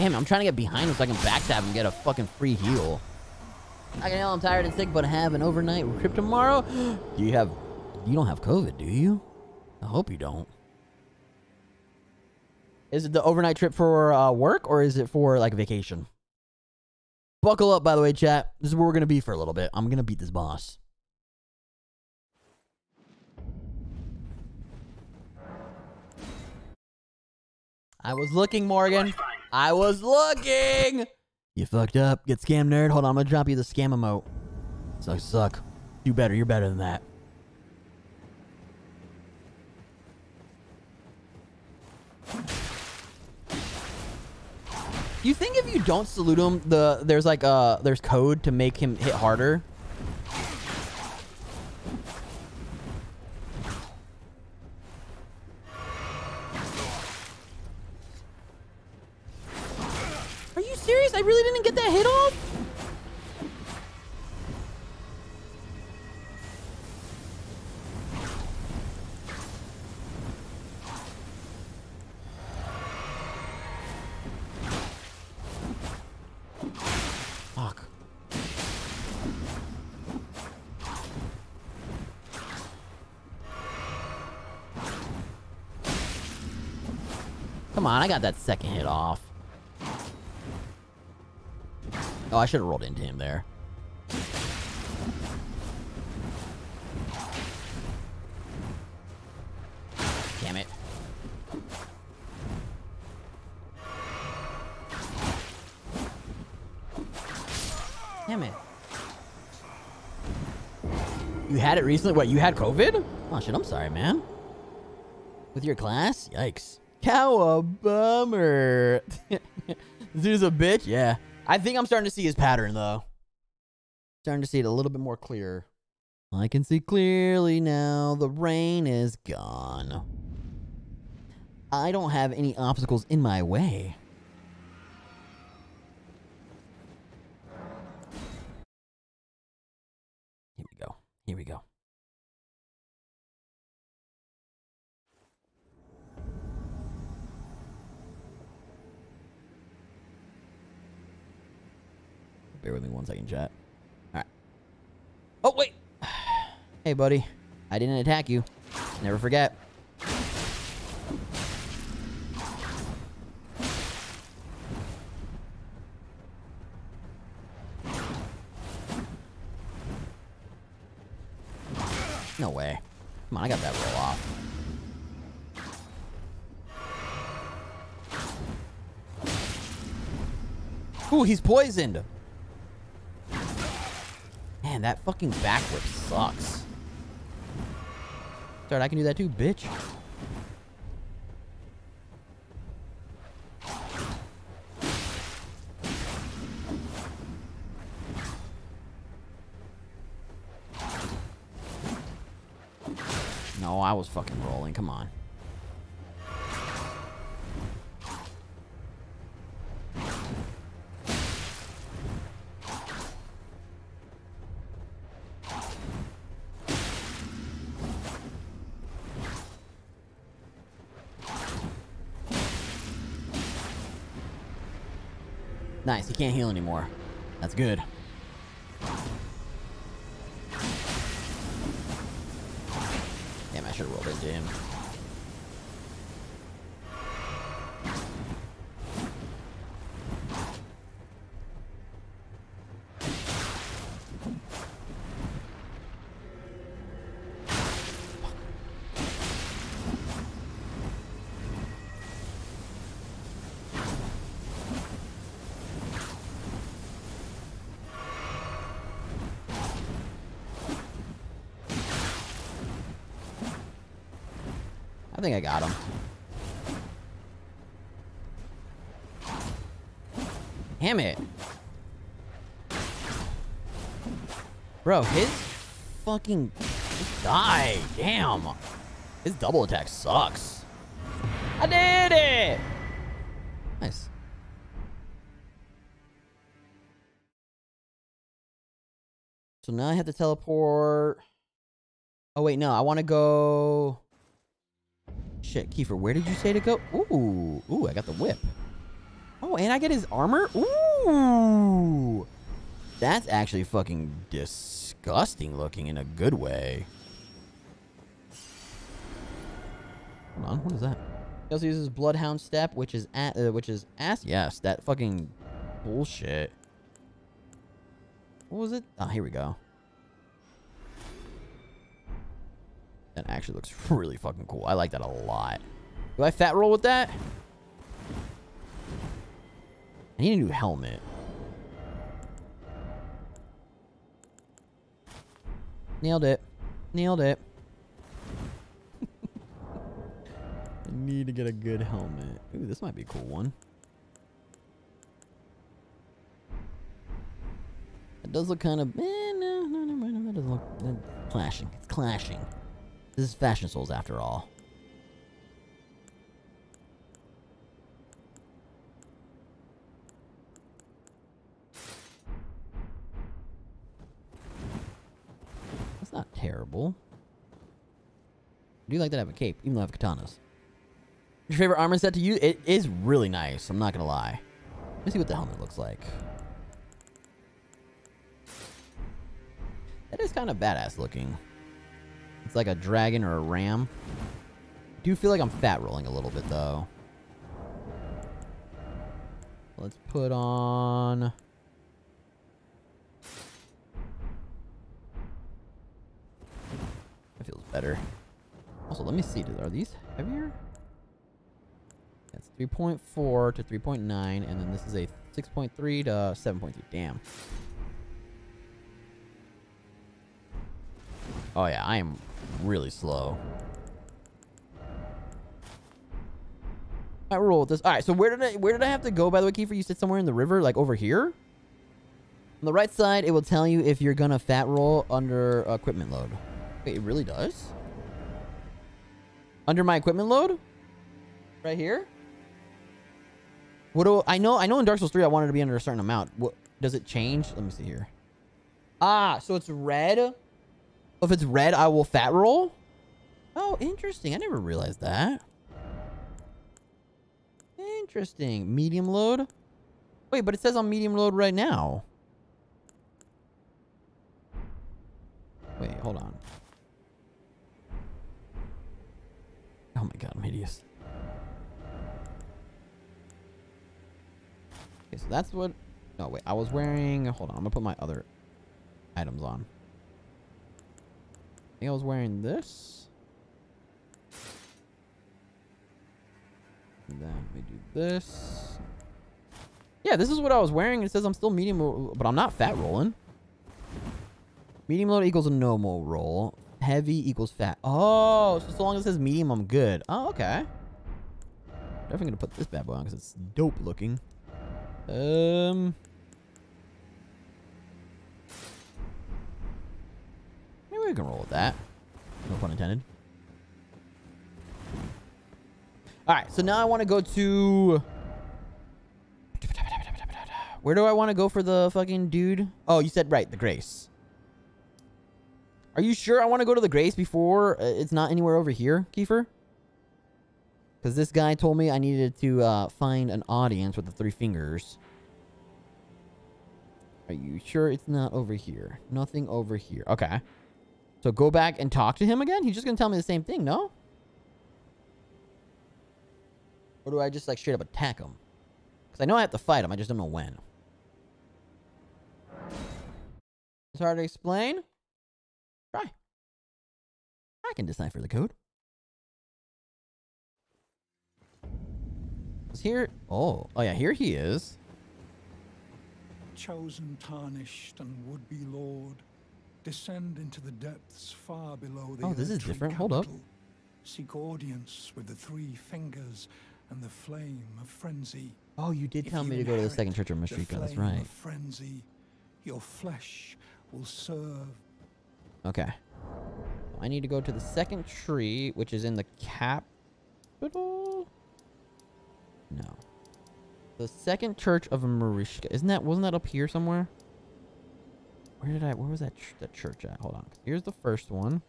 [SPEAKER 3] Damn I'm trying to get behind him so I can backstab him and get a fucking free heal. I can tell I'm tired and sick, but have an overnight trip tomorrow. you have... You don't have COVID, do you? I hope you don't. Is it the overnight trip for uh, work or is it for like vacation? Buckle up, by the way, chat. This is where we're going to be for a little bit. I'm going to beat this boss. I was looking, Morgan. I was looking. You fucked up. Get scam nerd. Hold on, I'm gonna drop you the scam emote. Suck, suck. Do better. You're better than that. You think if you don't salute him, the there's like uh there's code to make him hit harder? serious? I really didn't get that hit off? Fuck. Come on, I got that second hit off. Oh, I should have rolled into him there. Damn it. Damn it. You had it recently? What, you had COVID? Oh shit, I'm sorry, man. With your class? Yikes. Cow a bummer. This dude's a bitch? Yeah. I think I'm starting to see his pattern though. Starting to see it a little bit more clear. I can see clearly now. The rain is gone. I don't have any obstacles in my way.
[SPEAKER 2] Here we go. Here we go.
[SPEAKER 3] Bear with me one second, chat. Alright. Oh, wait! hey, buddy. I didn't attack you. Never forget. No way. Come on, I got that roll off. Ooh, he's poisoned! Man, that fucking back sucks. Start, I can do that too, bitch. No, I was fucking rolling. Come on. can't heal anymore. That's good. think I got him. Damn it. Bro, his fucking... Die. Damn. His double attack sucks. I did it! Nice. So now I have to teleport... Oh, wait, no. I want to go... Shit, Kiefer, where did you say to go? Ooh, ooh, I got the whip. Oh, and I get his armor? Ooh! That's actually fucking disgusting looking in a good way. Hold on, what is that? He also uses Bloodhound Step, which is at, uh, which is ass. Yes, that fucking bullshit. What was it? Oh, here we go. That actually looks really fucking cool. I like that a lot. Do I fat roll with that? I need a new helmet. Nailed it. Nailed it. I need to get a good helmet. Ooh, this might be a cool one. It does look kind of... Eh, no, no, no, no, that doesn't look... That, clashing. It's clashing. This is Fashion Souls after all. That's not terrible. I do like that I have a cape, even though I have katanas. Your favorite armor set to use? It is really nice, I'm not gonna lie. Let's see what the helmet looks like. That is kind of badass looking. It's like a dragon or a ram. I do feel like I'm fat rolling a little bit, though. Let's put on... That feels better. Also, let me see. Are these heavier? That's 3.4 to 3.9, and then this is a 6.3 to 7.3. Damn. Oh yeah, I am really slow. I roll with this. All right, so where did I where did I have to go by the way, Kiefer? You said somewhere in the river, like over here. On the right side, it will tell you if you're gonna fat roll under equipment load. Wait, it really does. Under my equipment load, right here. What do I know? I know in Dark Souls 3, I wanted to be under a certain amount. What does it change? Let me see here. Ah, so it's red if it's red, I will fat roll. Oh, interesting. I never realized that. Interesting. Medium load? Wait, but it says on medium load right now. Wait, hold on. Oh my god, I'm hideous. Okay, so that's what... No, wait, I was wearing... Hold on, I'm gonna put my other items on. I was wearing this. And then we do this. Yeah, this is what I was wearing. It says I'm still medium, but I'm not fat rolling. Medium load equals a normal roll. Heavy equals fat. Oh, so, so long as it says medium, I'm good. Oh, okay. Definitely gonna put this bad boy on because it's dope looking. Um, we can roll with that. No pun intended. All right, so now I want to go to... Where do I want to go for the fucking dude? Oh, you said, right, the Grace. Are you sure I want to go to the Grace before uh, it's not anywhere over here, Kiefer? Because this guy told me I needed to uh, find an audience with the three fingers. Are you sure it's not over here? Nothing over here. Okay. So go back and talk to him again? He's just going to tell me the same thing, no? Or do I just like straight up attack him? Because I know I have to fight him. I just don't know when. It's hard to explain. Try. I can decipher the code. Is here... Oh. Oh yeah, here he is.
[SPEAKER 9] Chosen, tarnished, and would-be lord descend into the depths far below the. Oh, this is different. Capital. Hold up. Seek audience with the three fingers and the flame of frenzy.
[SPEAKER 3] Oh, you did if tell you me to go to the second church of Marika. That's right. frenzy, your flesh will serve. Okay. I need to go to the second tree, which is in the capital. No. The second church of Marishka. Isn't that, wasn't that up here somewhere? Where did I, where was that, ch that church at? Hold on. Here's the first one.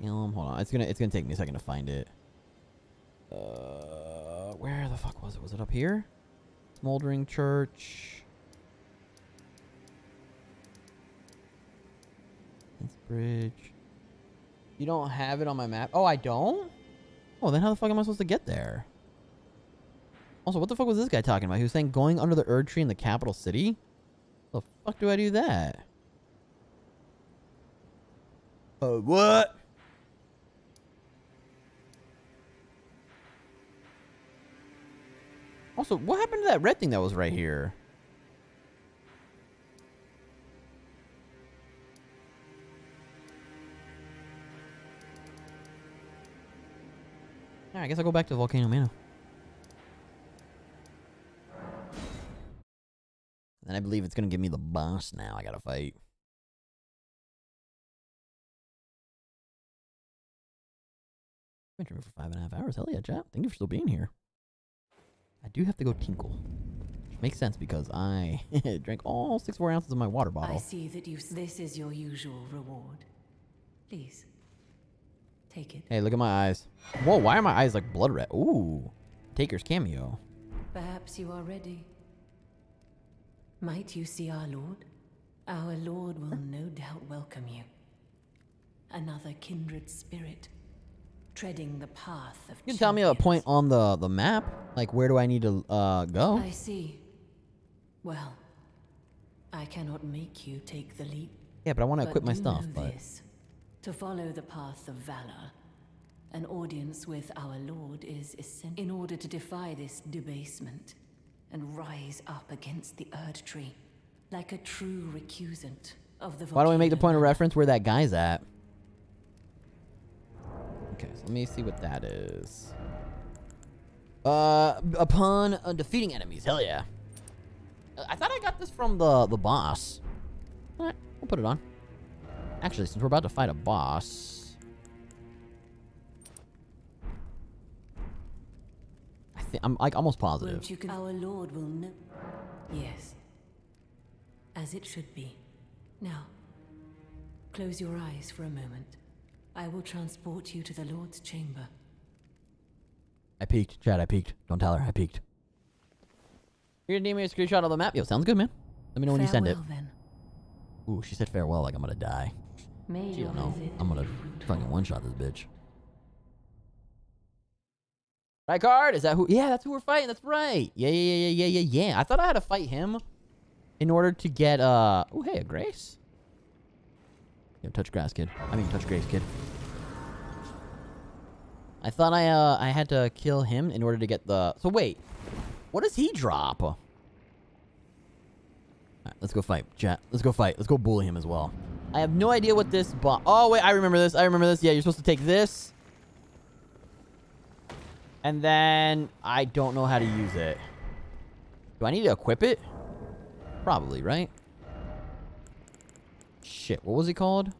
[SPEAKER 3] Kill him. Hold on. It's gonna, it's gonna take me a second to find it. Uh, where the fuck was it? Was it up here? Smoldering church. That's bridge. You don't have it on my map? Oh, I don't? Oh, then how the fuck am I supposed to get there? Also, what the fuck was this guy talking about? He was saying going under the Erdtree in the capital city? The fuck do I do that? Uh, what? Also, what happened to that red thing that was right here? All right, I guess I'll go back to the Volcano Manor. And I believe it's going
[SPEAKER 2] to give me the boss now I got to fight.
[SPEAKER 3] I've been here for five and a half hours. Hell yeah, chat. Thank you for still being here. I do have to go tinkle. makes sense because I drank all six four ounces of my water bottle. I see
[SPEAKER 8] that you, this is your usual reward. Please, take it.
[SPEAKER 3] Hey, look at my eyes. Whoa, why are my eyes like blood red? Ooh, Taker's cameo.
[SPEAKER 8] Perhaps you are ready. Might you see our Lord? Our Lord will no doubt welcome you. Another kindred spirit, treading the path of.
[SPEAKER 3] You can tell me a point on the the map. Like, where do I need to uh, go? I
[SPEAKER 8] see. Well, I cannot make you take the leap. Yeah, but I want to equip my stuff. But this. to follow the path of valor, an audience with our Lord is essential in order to defy this debasement and rise up against the Erdtree, like a true recusant of the volcano. Why don't we make the
[SPEAKER 3] point of reference where that guy's at? Okay, so let me see what that is. Uh, upon uh, defeating enemies, hell yeah.
[SPEAKER 5] Uh, I thought I got this
[SPEAKER 3] from the, the boss. Alright, we'll put it on. Actually, since we're about to fight a boss... I'm like almost positive.
[SPEAKER 8] Our Lord will know. Yes. As it should be. Now, close your eyes for a moment. I will transport you to the Lord's chamber.
[SPEAKER 3] I peeked, Chad. I peeked. Don't tell her. I peeked. You're gonna need me a screenshot of the map. Yo, sounds good, man. Let me know farewell, when you send it. Then. Ooh, she said farewell like I'm gonna die. May she don't know. I'm gonna fucking one-shot this bitch. Rykard? Is that who? Yeah, that's who we're fighting. That's right. Yeah, yeah, yeah, yeah, yeah, yeah. I thought I had to fight him in order to get, uh... Oh, hey, a Grace? Yeah, touch grass, kid. I mean, touch Grace, kid. I thought I, uh, I had to kill him in order to get the... So, wait. What does he drop? Alright, let's go fight, chat. Let's go fight. Let's go bully him as well. I have no idea what this... Oh, wait, I remember this. I remember this. Yeah, you're supposed to take this and then I don't know how to use it. Do I need to equip it? Probably, right? Shit, what was he called?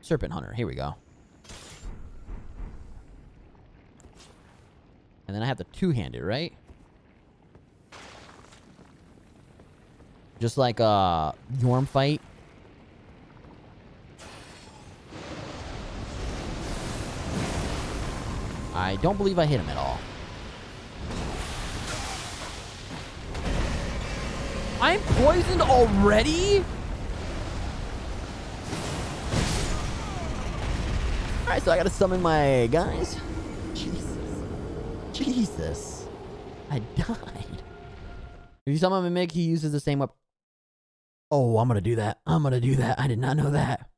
[SPEAKER 3] Serpent Hunter. Here we go. And then I have to two-hand it, right? Just like, uh, Yhorm fight. I don't believe I hit him at all. I'm poisoned already? Alright, so I gotta summon my guys. Jesus. Jesus. I died. If you summon a Mimic, he uses the same weapon. Oh, I'm gonna do that. I'm gonna do that. I did not know that.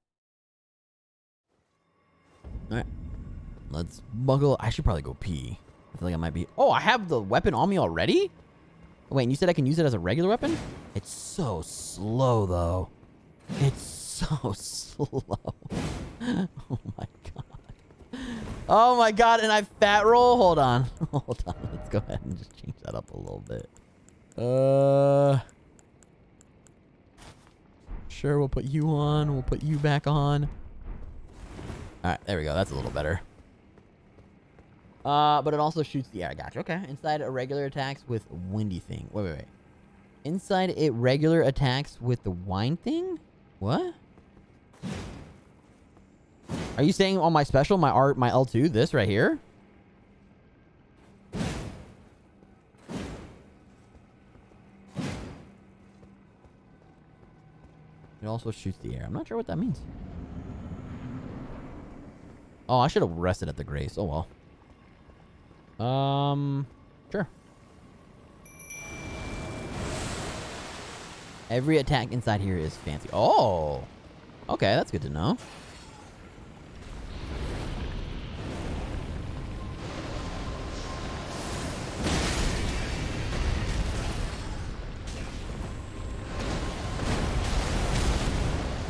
[SPEAKER 3] Alright. Let's buckle. I should probably go pee. I feel like I might be... Oh, I have the weapon on me already? Wait, you said I can use it as a regular weapon? It's so slow, though. It's so slow. oh, my God. Oh, my God, and I fat roll? Hold on. Hold on. Let's go ahead and just change that up a little bit. Uh... Sure, we'll put you on. We'll put you back on. All right, there we go. That's a little better. Uh, but it also shoots the air. Gotcha. Okay. Inside it regular attacks with windy thing. Wait, wait, wait. Inside it regular attacks with the wine thing? What? Are you saying on my special, my art, my L2, this right here? It also shoots the air. I'm not sure what that means. Oh, I should have rested at the grace. Oh, well. Um, sure. Every attack inside here is fancy. Oh! Okay, that's good to know.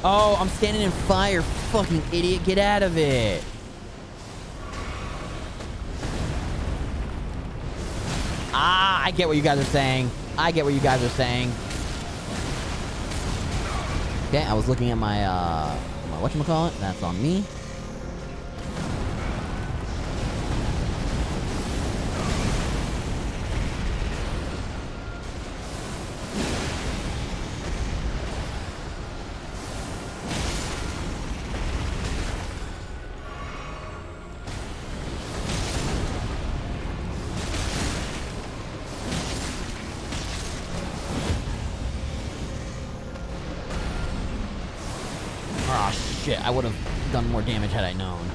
[SPEAKER 3] Oh, I'm standing in fire, fucking idiot. Get out of it. Ah, I get what you guys are saying. I get what you guys are saying. Okay, I was looking at my, uh, my whatchamacallit. That's on me. damage had I known.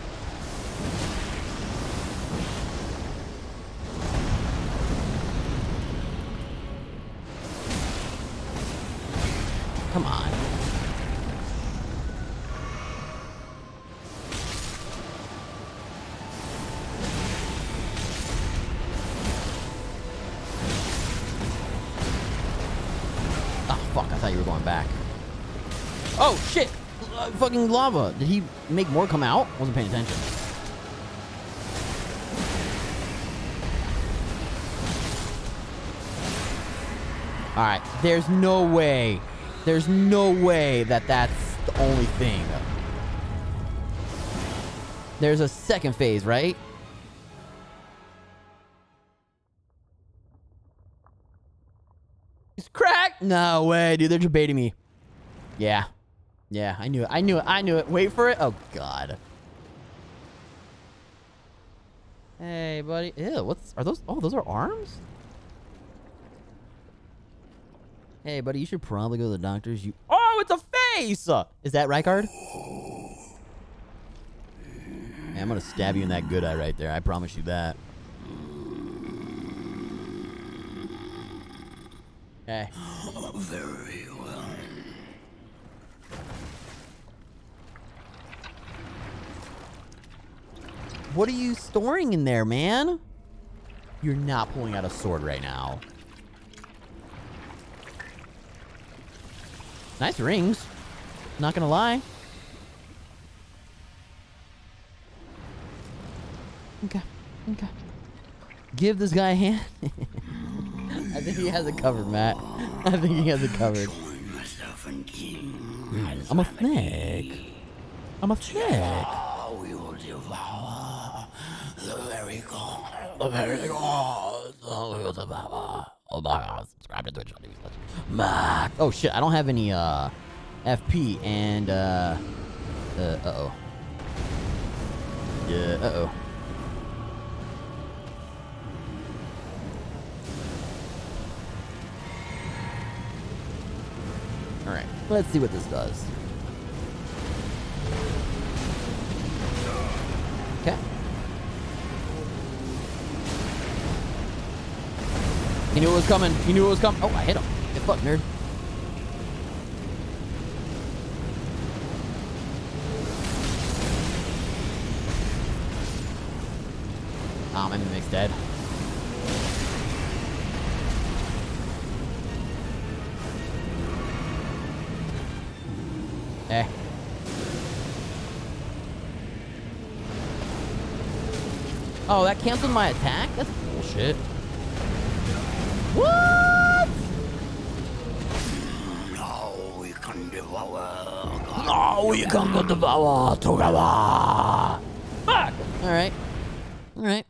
[SPEAKER 3] Come on. Oh, fuck, I thought you were going back. Oh, shit! Uh, fucking lava! Did he make more come out? Wasn't paying attention. All right, there's no way. There's no way that that's the only thing. There's a second phase, right? It's cracked? No way, dude. They're just baiting me. Yeah. Yeah, I knew it. I knew it. I knew it. Wait for it. Oh, God. Hey, buddy. Ew, what's... Are those... Oh, those are arms? Hey, buddy, you should probably go to the doctor's. You... Oh, it's a face! Is that Rykard? Hey, I'm gonna stab you in that good eye right there. I promise you that. Hey. Very What are you storing in there, man? You're not pulling out a sword right now. Nice rings. Not gonna lie. Okay. Okay. Give this guy a hand. I think he has it covered, Matt. I think he has it
[SPEAKER 5] covered. Hmm, I'm a snake. I'm a flick the very God, the very
[SPEAKER 8] God. Oh
[SPEAKER 3] my God! Subscribe to Twitch. Mac. Oh shit! I don't have any uh, FP and uh, uh, uh oh. Yeah. Uh oh. Alright, let's see what this does. Okay. He knew it was coming. He knew it was coming. Oh, I hit him. Get fucked, nerd. Ah, oh, my mimic's dead. Eh. Oh, that canceled my attack? That's
[SPEAKER 1] bullshit. What? Now we can devour. Now we can go devour
[SPEAKER 3] together.
[SPEAKER 1] Fuck. All
[SPEAKER 3] right. All right.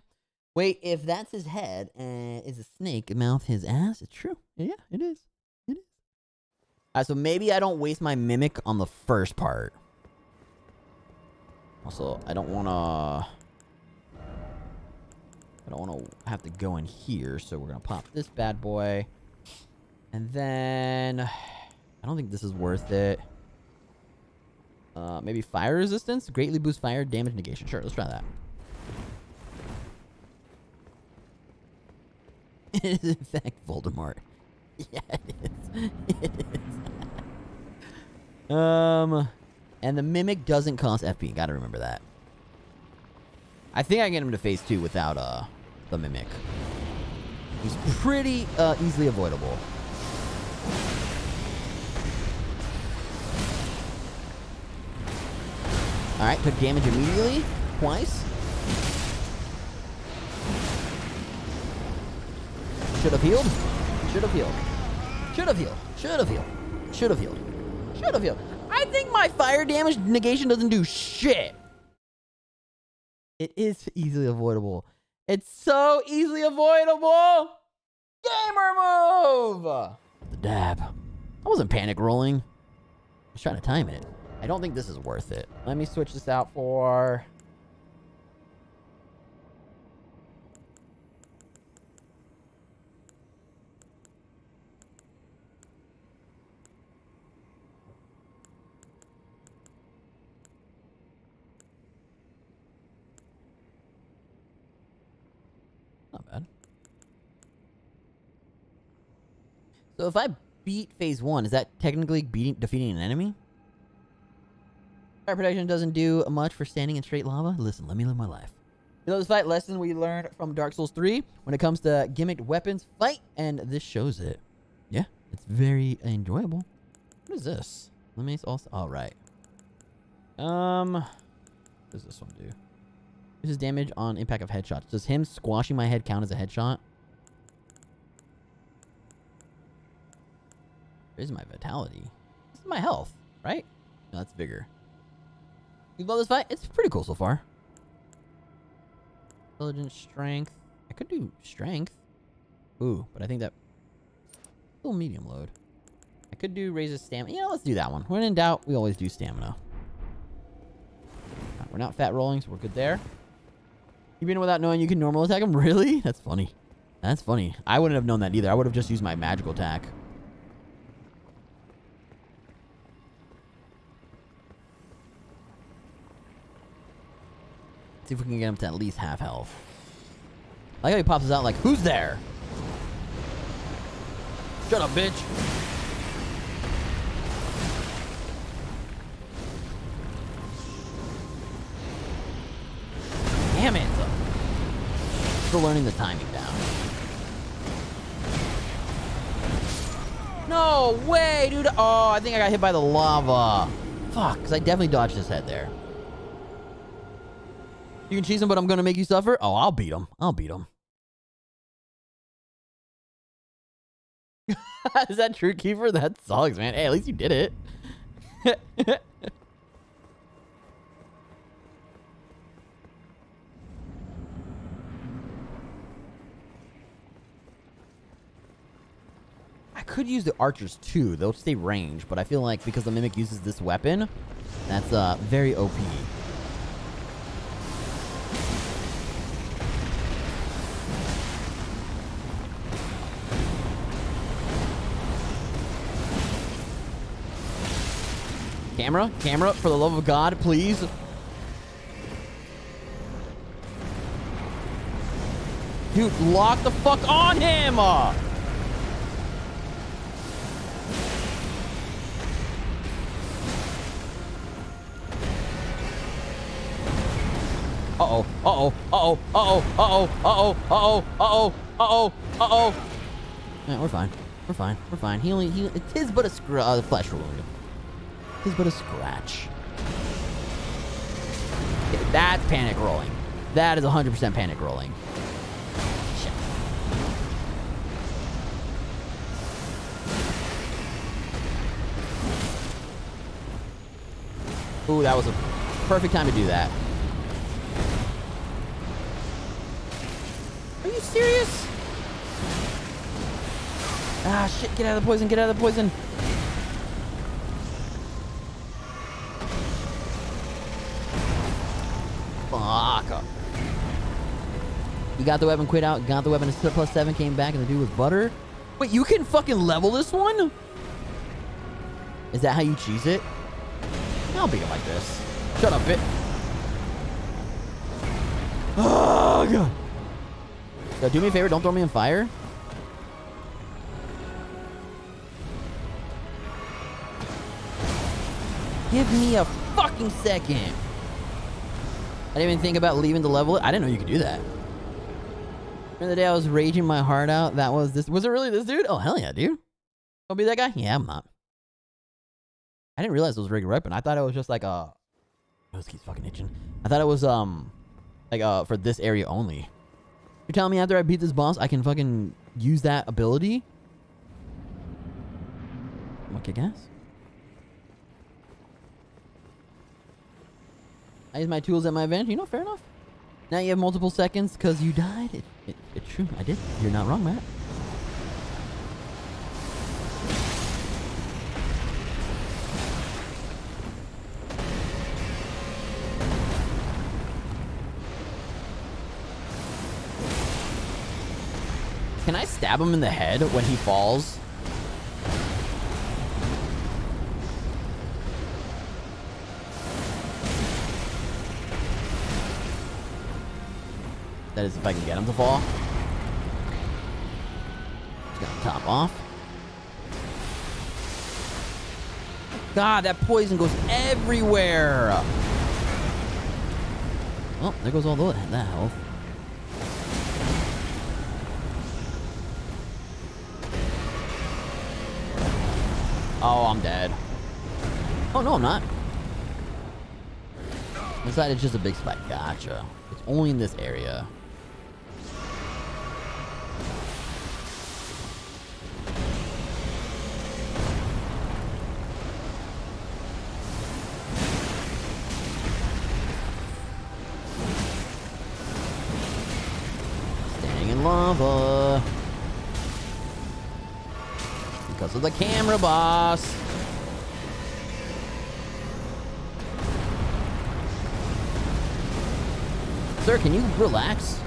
[SPEAKER 3] Wait, if that's his head and uh, is a snake mouth his ass, it's true. Yeah, it is. It is. so maybe I don't waste my mimic on the first part. Also, I don't wanna I don't want to have to go in here, so we're going to pop this bad boy. And then... I don't think this is worth it. Uh, maybe fire resistance? Greatly boosts fire damage negation. Sure, let's try that. It is in fact Voldemort. Yeah, it is. It is. um, and the Mimic doesn't cost FP. Gotta remember that. I think I can get him to phase two without, uh, the Mimic. He's pretty uh, easily avoidable. Alright, took damage immediately. Twice. Should have healed. Should have healed. Should have healed. Should have healed. Should have healed. Should have healed. I think my fire damage negation doesn't do shit. It is easily avoidable. It's so easily avoidable. Gamer move. The dab. I wasn't panic rolling. I was trying to time it. I don't think this is worth it. Let me switch this out for So if I beat phase one, is that technically beating defeating an enemy? Fire protection doesn't do much for standing in straight lava. Listen, let me live my life. know this fight, lesson we learned from Dark Souls 3 when it comes to gimmicked weapons fight, and this shows it. Yeah, it's very enjoyable. What is this? Let me also... Alright. Um, what does this one do? This is damage on impact of headshots. Does him squashing my head count as a headshot? Where's my vitality? This is my health, right? No, that's vigor. You love this fight? It's pretty cool so far. Intelligence, strength. I could do strength. Ooh, but I think that... little medium load. I could do raises stamina. Yeah, let's do that one. When in doubt, we always do stamina. Right, we're not fat rolling, so we're good there. You've been without knowing you can normal attack him? Really? That's funny. That's funny. I wouldn't have known that either. I would have just used my magical attack. See if we can get him to at least half health. I like how he pops us out like, who's there? Shut up, bitch. Damn it. Still learning the timing down. No way, dude. Oh, I think I got hit by the lava. Fuck, because I definitely dodged his head there. You can cheese him, but I'm going to make you suffer? Oh, I'll beat him. I'll beat him.
[SPEAKER 2] Is that true, Kiefer? That
[SPEAKER 3] sucks, man. Hey, at least you did it. I could use the archers too. They'll stay range, but I feel like because the mimic uses this weapon, that's uh, very OP. Camera, camera, for the love of God, please. Dude, lock the fuck on him! Uh. Uh-oh, uh-oh, uh-oh, uh-oh, uh-oh, uh-oh, uh-oh, uh-oh, uh-oh, uh-oh. Yeah, we're fine. We're fine. We're fine. He only, he, it is but a screw, uh, flesh wound is but a scratch. Okay, that's panic rolling. That is 100% panic rolling. Shit. Ooh, that was a perfect time to do that. Are you serious? Ah, shit, get out of the poison, get out of the poison.
[SPEAKER 4] Fuck.
[SPEAKER 3] You got the weapon, quit out. Got the weapon, it's plus seven, came back, and the dude was butter. Wait, you can fucking level this one? Is that how you cheese it? I'll beat it like this. Shut up, bit. Oh, God. Yo, do me a favor. Don't throw me in fire. Give me a fucking second. I didn't even think about leaving the level. I didn't know you could do that. Remember the day I was raging my heart out? That was this. Was it really this dude? Oh, hell yeah, dude. Gonna be that guy? Yeah, I'm not. I didn't realize it was Rigged Weapon. I thought it was just like a... Uh,
[SPEAKER 4] Nose oh, keeps fucking itching.
[SPEAKER 3] I thought it was, um... Like, uh, for this area only. You're telling me after I beat this boss, I can fucking use that ability? I'm guess. I use my tools at my advantage. You know, fair enough. Now you have multiple seconds because you died. It, it, it's true. I did. You're not wrong, Matt. Can I stab him in the head when he falls? That is if I can get him to fall. Just gonna top off. God, that poison goes everywhere. Oh, there goes all that health. Oh, I'm dead. Oh, no, I'm not. Inside, it's just a big spike. Gotcha. It's only in this area. lava. Because of the camera, boss. Sir, can you relax?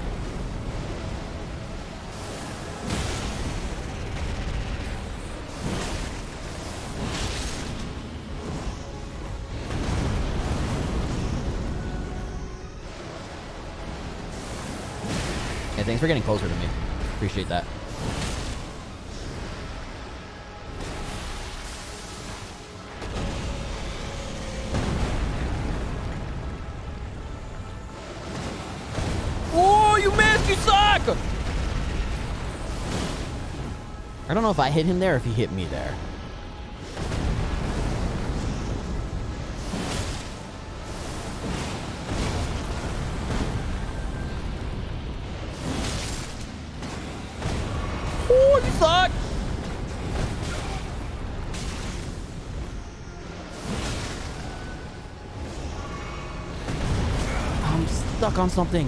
[SPEAKER 3] Thanks for getting closer to me. Appreciate that.
[SPEAKER 1] Oh, you missed, you suck!
[SPEAKER 3] I don't know if I hit him there if he hit me there. on something.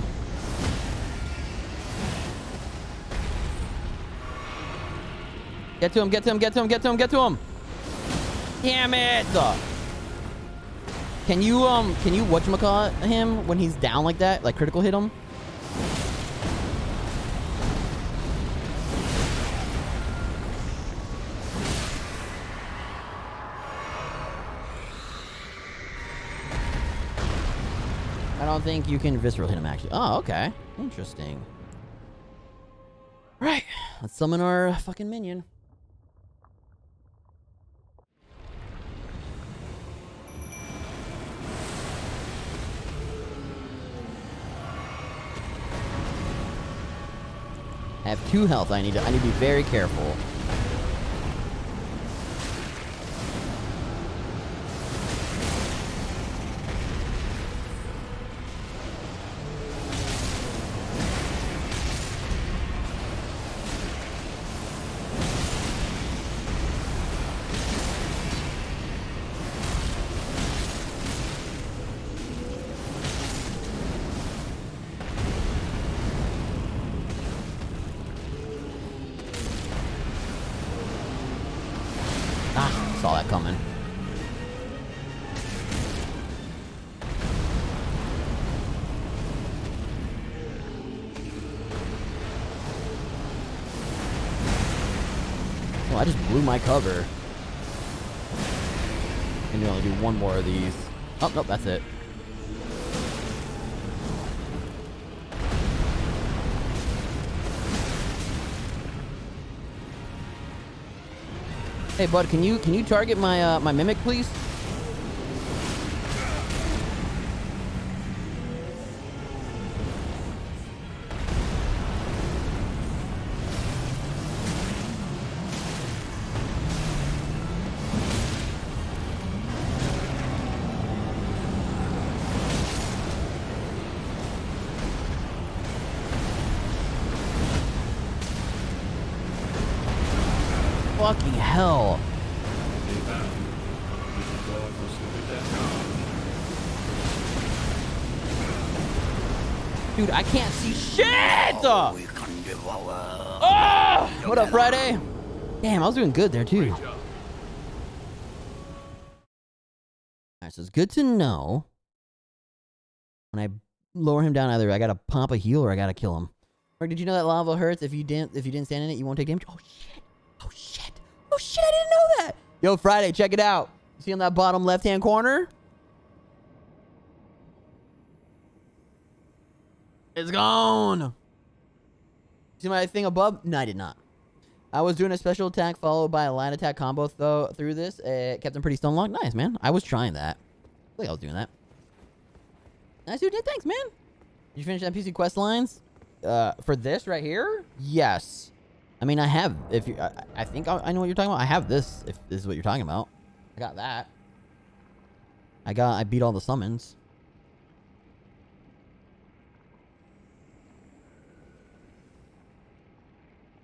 [SPEAKER 3] Get to him, get to him, get to him, get to him, get to him. Damn it. Can you, um, can you whatchamacallit him when he's down like that? Like critical hit him? don't think you can visceral hit him, actually. Oh, okay. Interesting. Right. Let's summon our fucking minion. I have two health. I need to I need to be very careful. my cover. And you only do one more of these. Oh, nope, that's it. Hey, bud, can you can you target my uh, my mimic, please? Dude, I can't see shit! Oh,
[SPEAKER 5] oh! What up, Friday?
[SPEAKER 3] Damn, I was doing good there, too. Alright, so it's good to know. When I lower him down, either I gotta pump a heal or I gotta kill him. Or did you know that lava hurts? If you didn't, if you didn't stand in it, you won't take damage. Oh shit! Oh shit! Oh shit! I didn't know that. Yo, Friday, check it out. See on that bottom left-hand corner? It's gone. See my thing above? No, I did not. I was doing a special attack followed by a line attack combo though through this. It kept him pretty stone locked. Nice, man. I was trying that. I think I was doing that. Nice dude. Thanks, man. You finished NPC quest lines? Uh, for this right here? Yes. I mean, I have. If you, I, I think I, I, know what you're talking about. I have this. If this is what you're talking about, I got that. I got. I beat all the summons.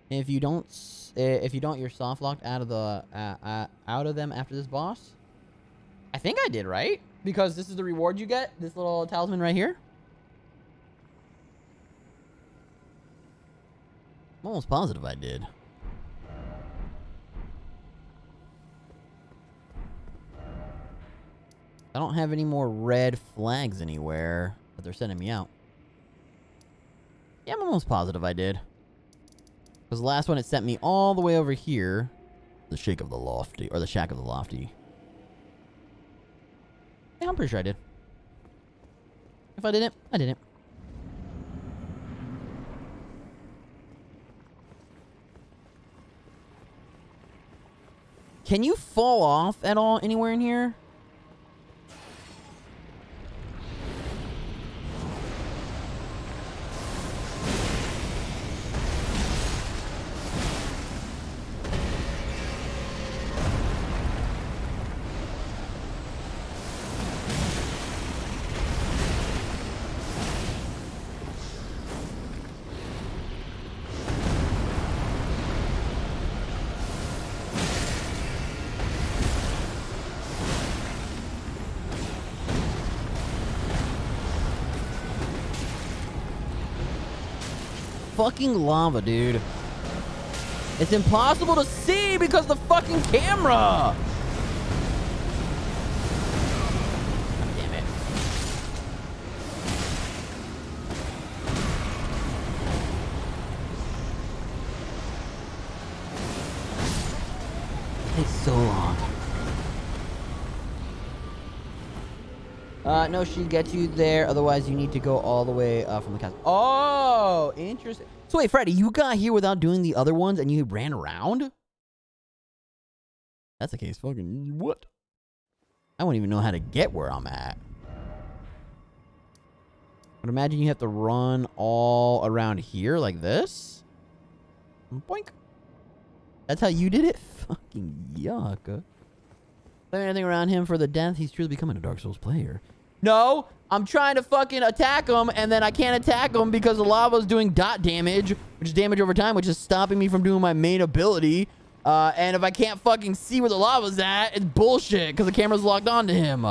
[SPEAKER 3] If you don't, if you don't, you're soft locked out of the uh, uh, out of them after this boss. I think I did right because this is the reward you get. This little talisman right here. I'm almost positive I did. I don't have any more red flags anywhere, but they're sending me out. Yeah, I'm almost positive I did. Because the last one, it sent me all the way over here. The Shake of the Lofty, or the Shack of the Lofty. Yeah, I'm pretty sure I did. If I didn't, I didn't. Can you fall off at all anywhere in here? fucking lava, dude. It's impossible to see because the fucking camera. Damn it. It's so long. Uh, no, she gets you there. Otherwise, you need to go all the way uh, from the castle. Oh, interesting. So wait, Freddy, you got here without doing the other ones and you ran around? That's the case. Fucking what? I would not even know how to get where I'm at. But imagine you have to run all around here like this. Boink. That's how you did it? Fucking yuck. Is there anything around him for the death? He's truly becoming a Dark Souls player. No, I'm trying to fucking attack him, and then I can't attack him because the lava's doing dot damage, which is damage over time, which is stopping me from doing my main ability. Uh, and if I can't fucking see where the lava's at, it's bullshit because the camera's locked onto him.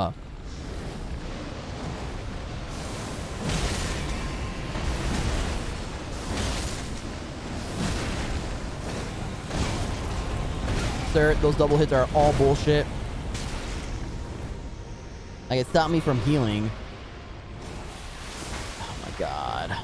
[SPEAKER 3] Sir, those double hits are all bullshit. Like, it stopped me from healing. Oh my god.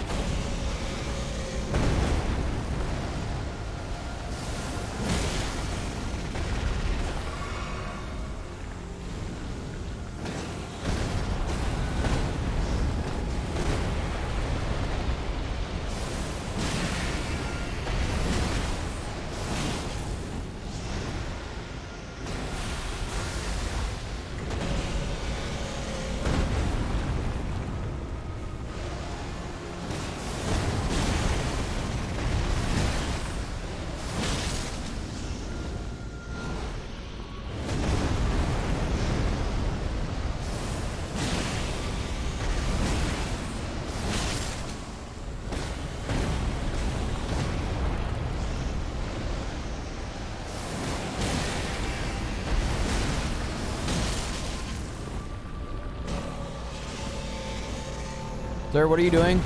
[SPEAKER 3] Sir, what are you doing?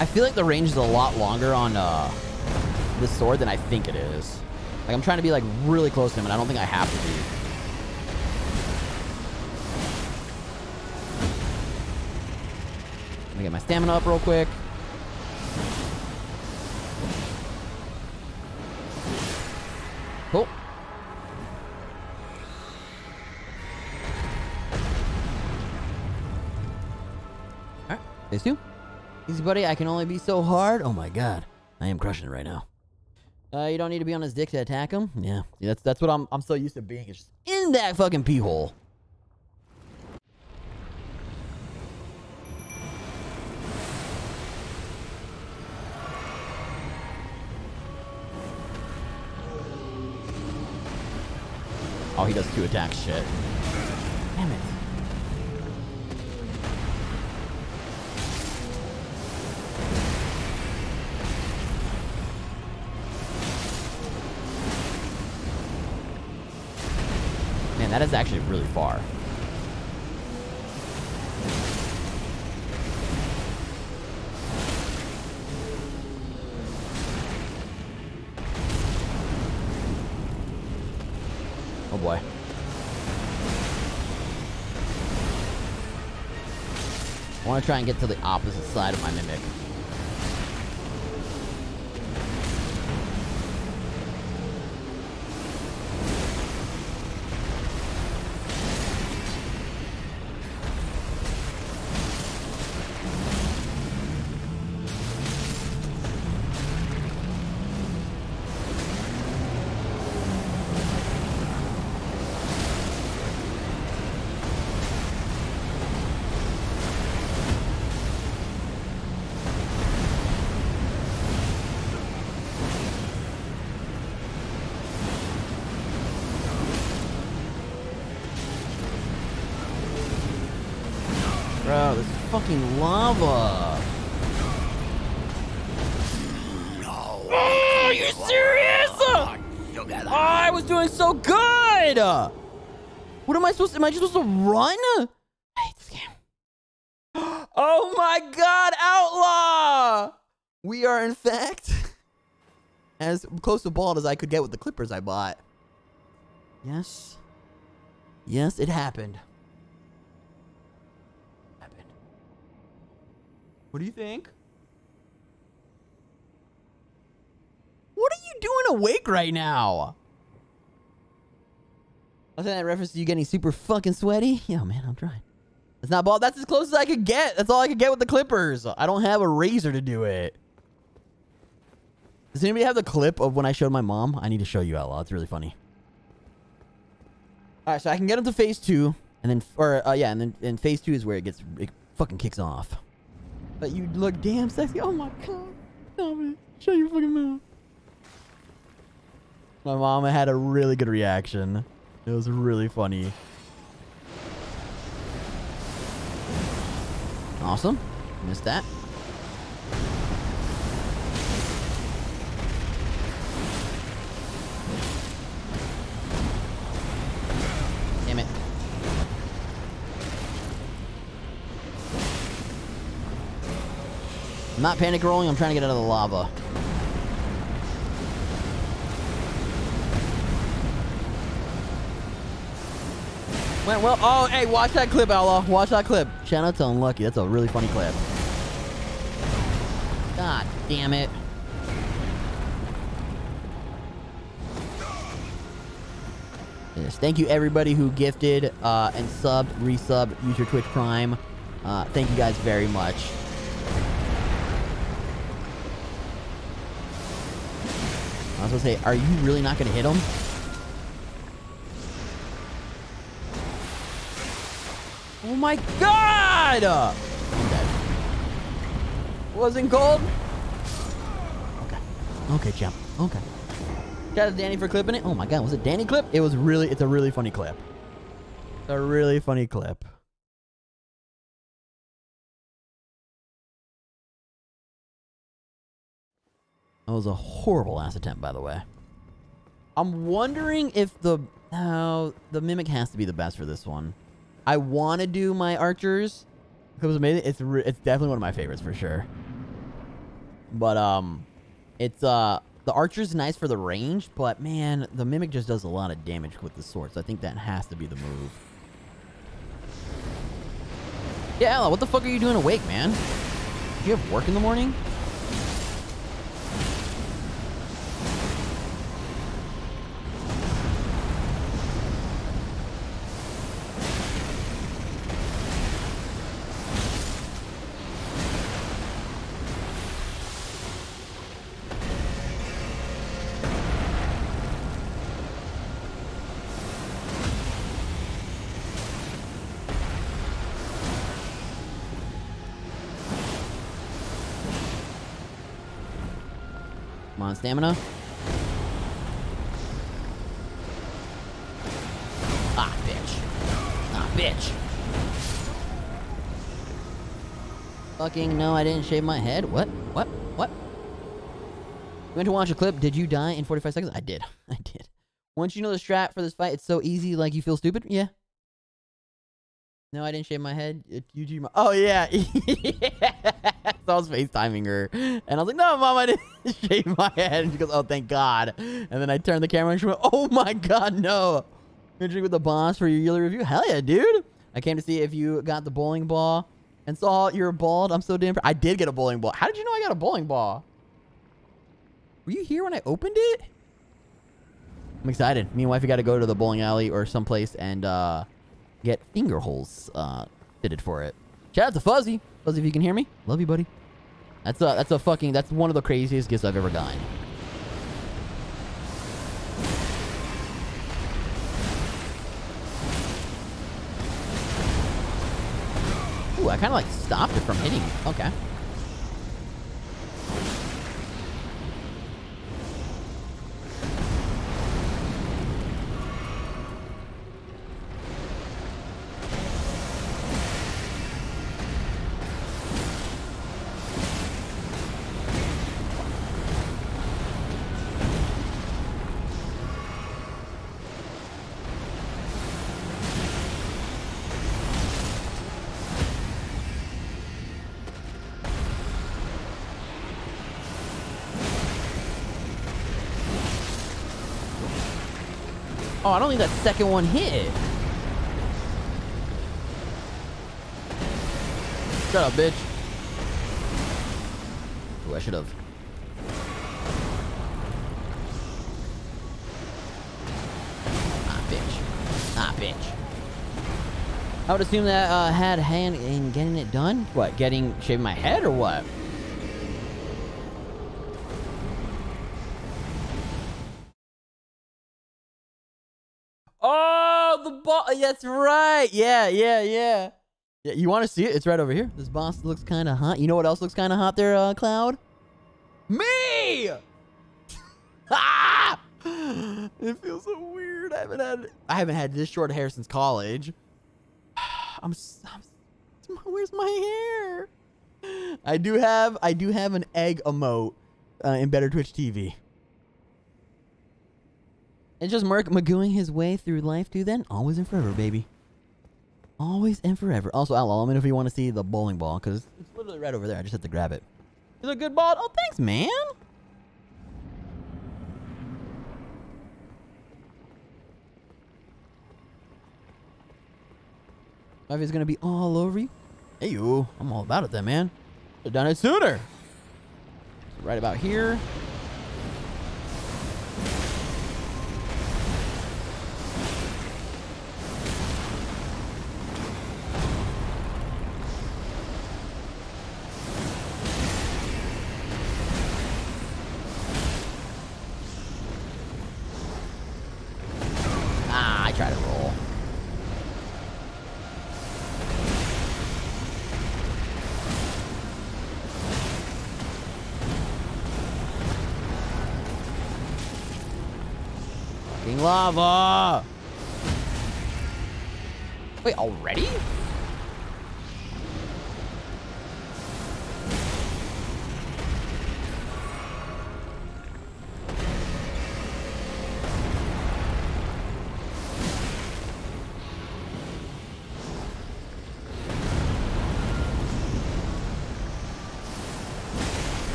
[SPEAKER 3] I feel like the range is a lot longer on uh, this sword than I think it is. Like, I'm trying to be, like, really close to him, and I don't think I have to be. Let me get my stamina up real quick. Easy, buddy. I can only be so hard. Oh my god, I am crushing it right now. Uh, you don't need to be on his dick to attack him. Yeah, that's that's what I'm I'm so used to being. just in that fucking pee hole. Oh, he does two attack shit. that is actually really far. Oh boy. I want to try and get to the opposite side of my Mimic. close to bald as I could get with the clippers I bought. Yes. Yes, it happened. Happened. What do you think? What are you doing awake right now? Was that reference to you getting super fucking sweaty? Yo, man, I'm trying. It's not bald. That's as close as I could get. That's all I could get with the clippers. I don't have a razor to do it. Does anybody have the clip of when I showed my mom? I need to show you outlaw. It's really funny. All right, so I can get him to phase two, and then, or uh, yeah, and then and phase two is where it gets it fucking kicks off. But you look damn sexy. Oh my god, Dominic, show your fucking mouth. My mama had a really good reaction. It was really funny. Awesome. Missed that. I'm not panic rolling, I'm trying to get out of the lava. Went well. Oh, hey, watch that clip, Outlaw. Watch that clip. Shout out to Unlucky. That's a really funny clip. God damn it. Yes. Thank you, everybody who gifted uh, and subbed, resubbed, Use your Twitch Prime. Uh, thank you guys very much. I was gonna say, are you really not gonna hit him? Oh my god! Uh, I'm dead. Wasn't gold? Okay. Okay, champ. Okay. Shout out Danny for clipping it. Oh my god, was it Danny clip? It was really, it's a really funny clip. It's a really funny clip. That was a horrible last attempt, by the way. I'm wondering if the... Oh, the Mimic has to be the best for this one. I want to do my Archers. It was amazing. It's, it's definitely one of my favorites for sure. But, um... It's, uh... The Archer's nice for the range, but man, the Mimic just does a lot of damage with the sword, so I think that has to be the move. Yeah, Ella, what the fuck are you doing awake, man? Do you have work in the morning? stamina. Ah, bitch. Ah, bitch. Fucking no, I didn't shave my head. What? What? What? You went to watch a clip. Did you die in 45 seconds? I did. I did. Once you know the strat for this fight, it's so easy, like you feel stupid. Yeah, no, I didn't shave my head. It, you do. oh yeah. So I was FaceTiming her, and I was like, "No, mom, I didn't shave my head." And she goes, "Oh, thank God." And then I turned the camera, and she went, "Oh my God, no!" You're drink with the boss for your yearly review. Hell yeah, dude! I came to see if you got the bowling ball, and saw you're bald. I'm so damn. I did get a bowling ball. How did you know I got a bowling ball? Were you here when I opened it? I'm excited. Me and wifey got to go to the bowling alley or someplace and uh, get finger holes uh, fitted for it. Shout out to Fuzzy. Fuzzy, if you can hear me. Love you, buddy. That's a, that's a fucking, that's one of the craziest gifts I've ever gotten. Ooh, I kind of like stopped it from hitting. Okay. Oh, I don't think that second one hit. Shut up, bitch. Ooh, I should have. Ah, bitch. Ah, bitch. I would assume that uh, had hand in getting it done. What, getting, shaving my head or what? that's right. Yeah, yeah, yeah. Yeah, you want to see it? It's right over here. This boss looks kind of hot. You know what else looks kind of hot there, uh, Cloud?
[SPEAKER 1] Me! ah! It feels so weird. I haven't had
[SPEAKER 3] I haven't had this short hair since college. I'm,
[SPEAKER 1] I'm where's my hair?
[SPEAKER 3] I do have I do have an egg emote uh, in Better Twitch TV. And just Mark magooing his way through life, dude, then always and forever, baby. Always and forever. Also, I'll know if you want to see the bowling ball, because it's literally right over there. I just have to grab it. it. Is a good ball? Oh, thanks, man. Ivy's going to be all over you. Hey, you. I'm all about it then, man. Should have done it sooner. right about here.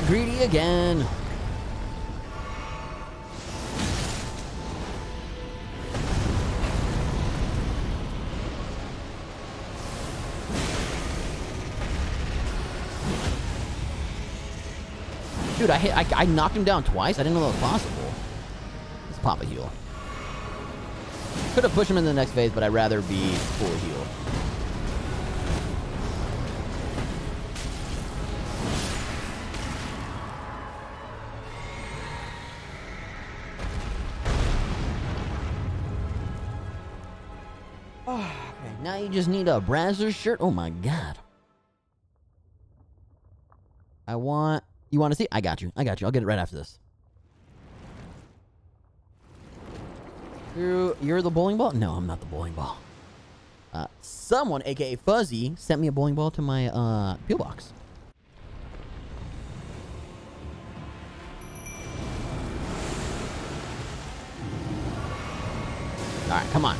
[SPEAKER 3] got greedy again. Dude, I, hit, I, I knocked him down twice. I didn't know that was possible. Let's pop a heal. Could have pushed him in the next phase, but I'd rather be full heal. just need a Brazzers shirt? Oh my god. I want... You want to see? I got you. I got you. I'll get it right after this. You, are the bowling ball? No, I'm not the bowling ball. Uh, someone, aka Fuzzy, sent me a bowling ball to my uh, PO box.
[SPEAKER 5] All right, come on.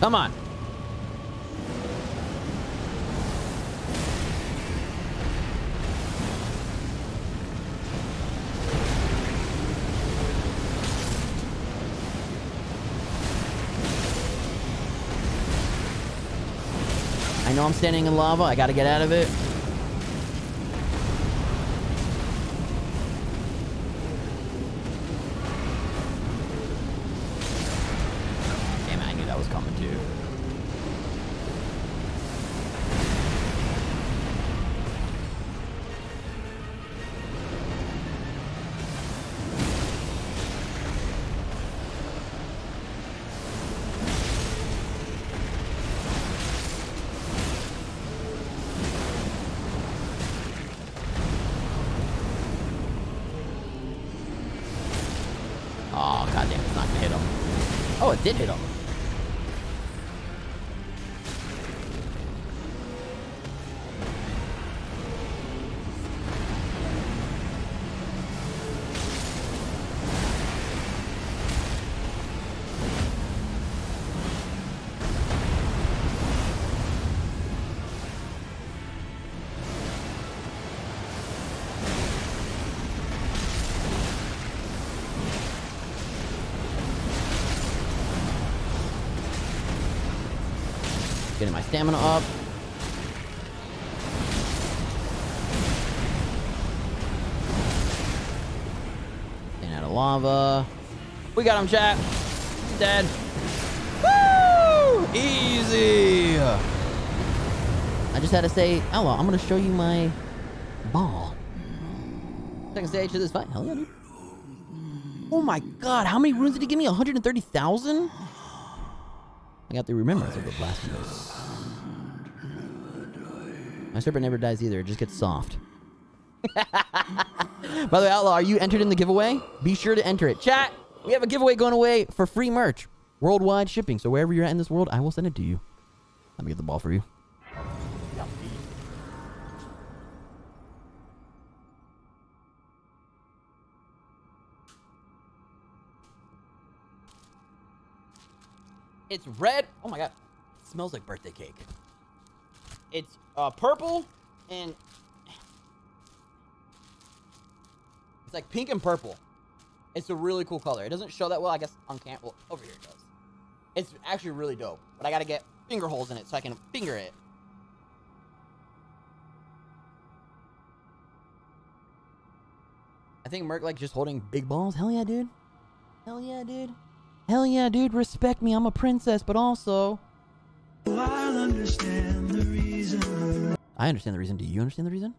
[SPEAKER 5] Come on.
[SPEAKER 3] know I'm standing in lava. I gotta get out of it. getting my stamina up. And out of lava. We got him, chap. He's dead. Woo! Easy! I just had to say, oh well, I'm gonna show you my ball. Second stage to this fight. Hell yeah, dude. Oh my god, how many runes did he give me? 130,000? I got the remembrance of the blasphemous. My serpent never dies either. It just gets soft. By the way, Outlaw, are you entered in the giveaway? Be sure to enter it. Chat, we have a giveaway going away for free merch. Worldwide shipping. So wherever you're at in this world, I will send it to you. Let me get the ball for you. It's red. Oh my god. It smells like birthday cake. It's uh, purple and it's like pink and purple. It's a really cool color. It doesn't show that well, I guess, on camp. Well, over here it does. It's actually really dope, but I gotta get finger holes in it so I can finger it. I think Merc like just holding big balls. Hell yeah, dude. Hell yeah, dude. Hell yeah, dude. Respect me. I'm a princess, but also
[SPEAKER 4] I understand the reason.
[SPEAKER 3] Do you understand the reason?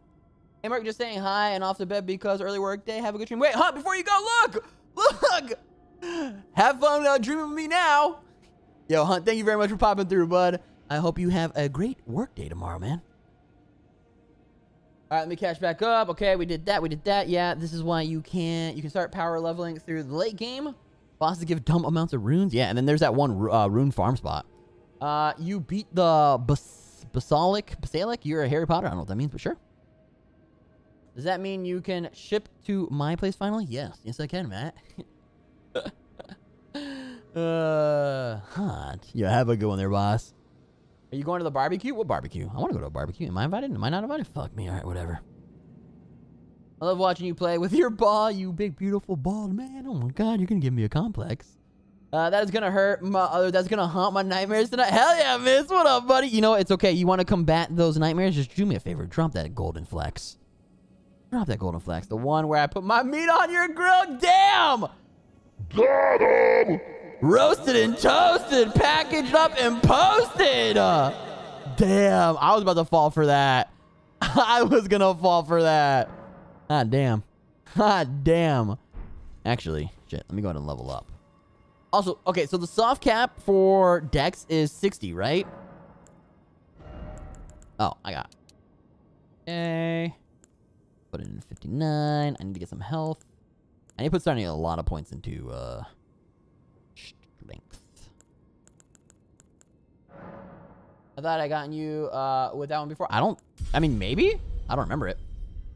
[SPEAKER 3] Hey, Mark, just saying hi and off to bed because early work day. Have a good dream. Wait, huh? Before you go, look! Look! Have fun uh, dreaming with me now. Yo, Hunt, thank you very much for popping through, bud. I hope you have a great work day tomorrow, man. All right, let me catch back up. Okay, we did that. We did that. Yeah, this is why you can not you can start power leveling through the late game. Bosses give dumb amounts of runes. Yeah, and then there's that one uh, rune farm spot. Uh, you beat the bas basalic, basalic? You're a Harry Potter? I don't know what that means, but sure. Does that mean you can ship to my place finally? Yes. Yes, I can, Matt. uh, huh. You have a good one there, boss. Are you going to the barbecue? What barbecue? I want to go to a barbecue. Am I invited? Am I not invited? Fuck me. All right, whatever. I love watching you play with your ball, you big, beautiful bald man. Oh my god, you're gonna give me a complex. Uh, that is gonna hurt my, other. that's gonna haunt my nightmares tonight. Hell yeah, miss. What up, buddy? You know, it's okay. You want to combat those nightmares? Just do me a favor. Drop that golden flex. Drop that golden flex. The one where I put my meat on your grill. Damn! Got him! Roasted and toasted, packaged up and posted! Uh, damn, I was about to fall for that. I was gonna fall for that. Ah, damn. Ah, damn. Actually, shit, let me go ahead and level up. Also, okay, so the soft cap for Dex is 60, right? Oh, I got. It. put it in 59. I need to get some health. I need to put starting a lot of points into uh strength. I thought I gotten you uh with that one before. I don't I mean maybe? I don't remember it.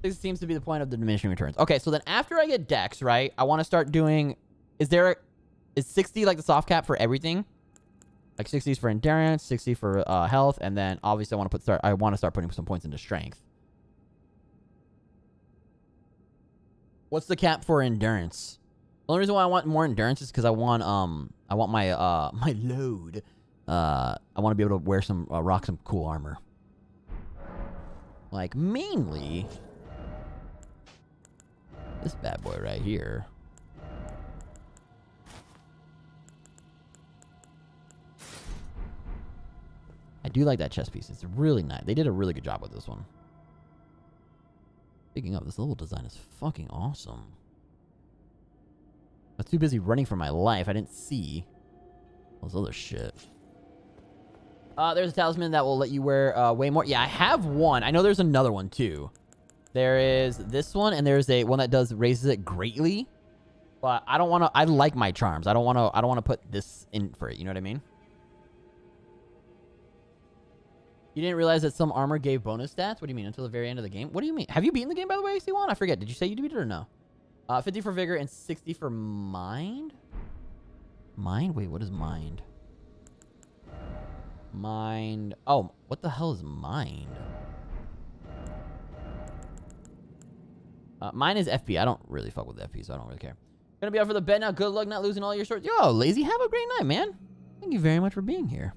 [SPEAKER 3] This seems to be the point of the diminishing returns. Okay, so then after I get Dex, right? I want to start doing is there is 60 like the soft cap for everything? Like 60 for endurance, 60 for uh, health, and then obviously I want to put start. I want to start putting some points into strength. What's the cap for endurance? The only reason why I want more endurance is because I want um I want my uh my load. Uh, I want to be able to wear some uh, rock some cool armor. Like mainly this bad boy right here. I do like that chess piece. It's really nice. They did a really good job with this one. Speaking of, this level design is fucking awesome. I was too busy running for my life. I didn't see all this other shit. Uh, there's a talisman that will let you wear uh, way more. Yeah, I have one. I know there's another one, too. There is this one, and there's a one that does raises it greatly. But I don't want to... I like my charms. I don't want to I don't want to put this in for it. You know what I mean? You didn't realize that some armor gave bonus stats? What do you mean, until the very end of the game? What do you mean? Have you beaten the game, by the way, C1 I forget. Did you say you beat it or no? Uh, 50 for Vigor and 60 for Mind? Mind? Wait, what is Mind? Mind. Oh, what the hell is Mind? Uh, mine is FP. I don't really fuck with FP, so I don't really care. Gonna be out for the bed now. Good luck not losing all your shorts. Yo, Lazy, have a great night, man. Thank you very much for being here.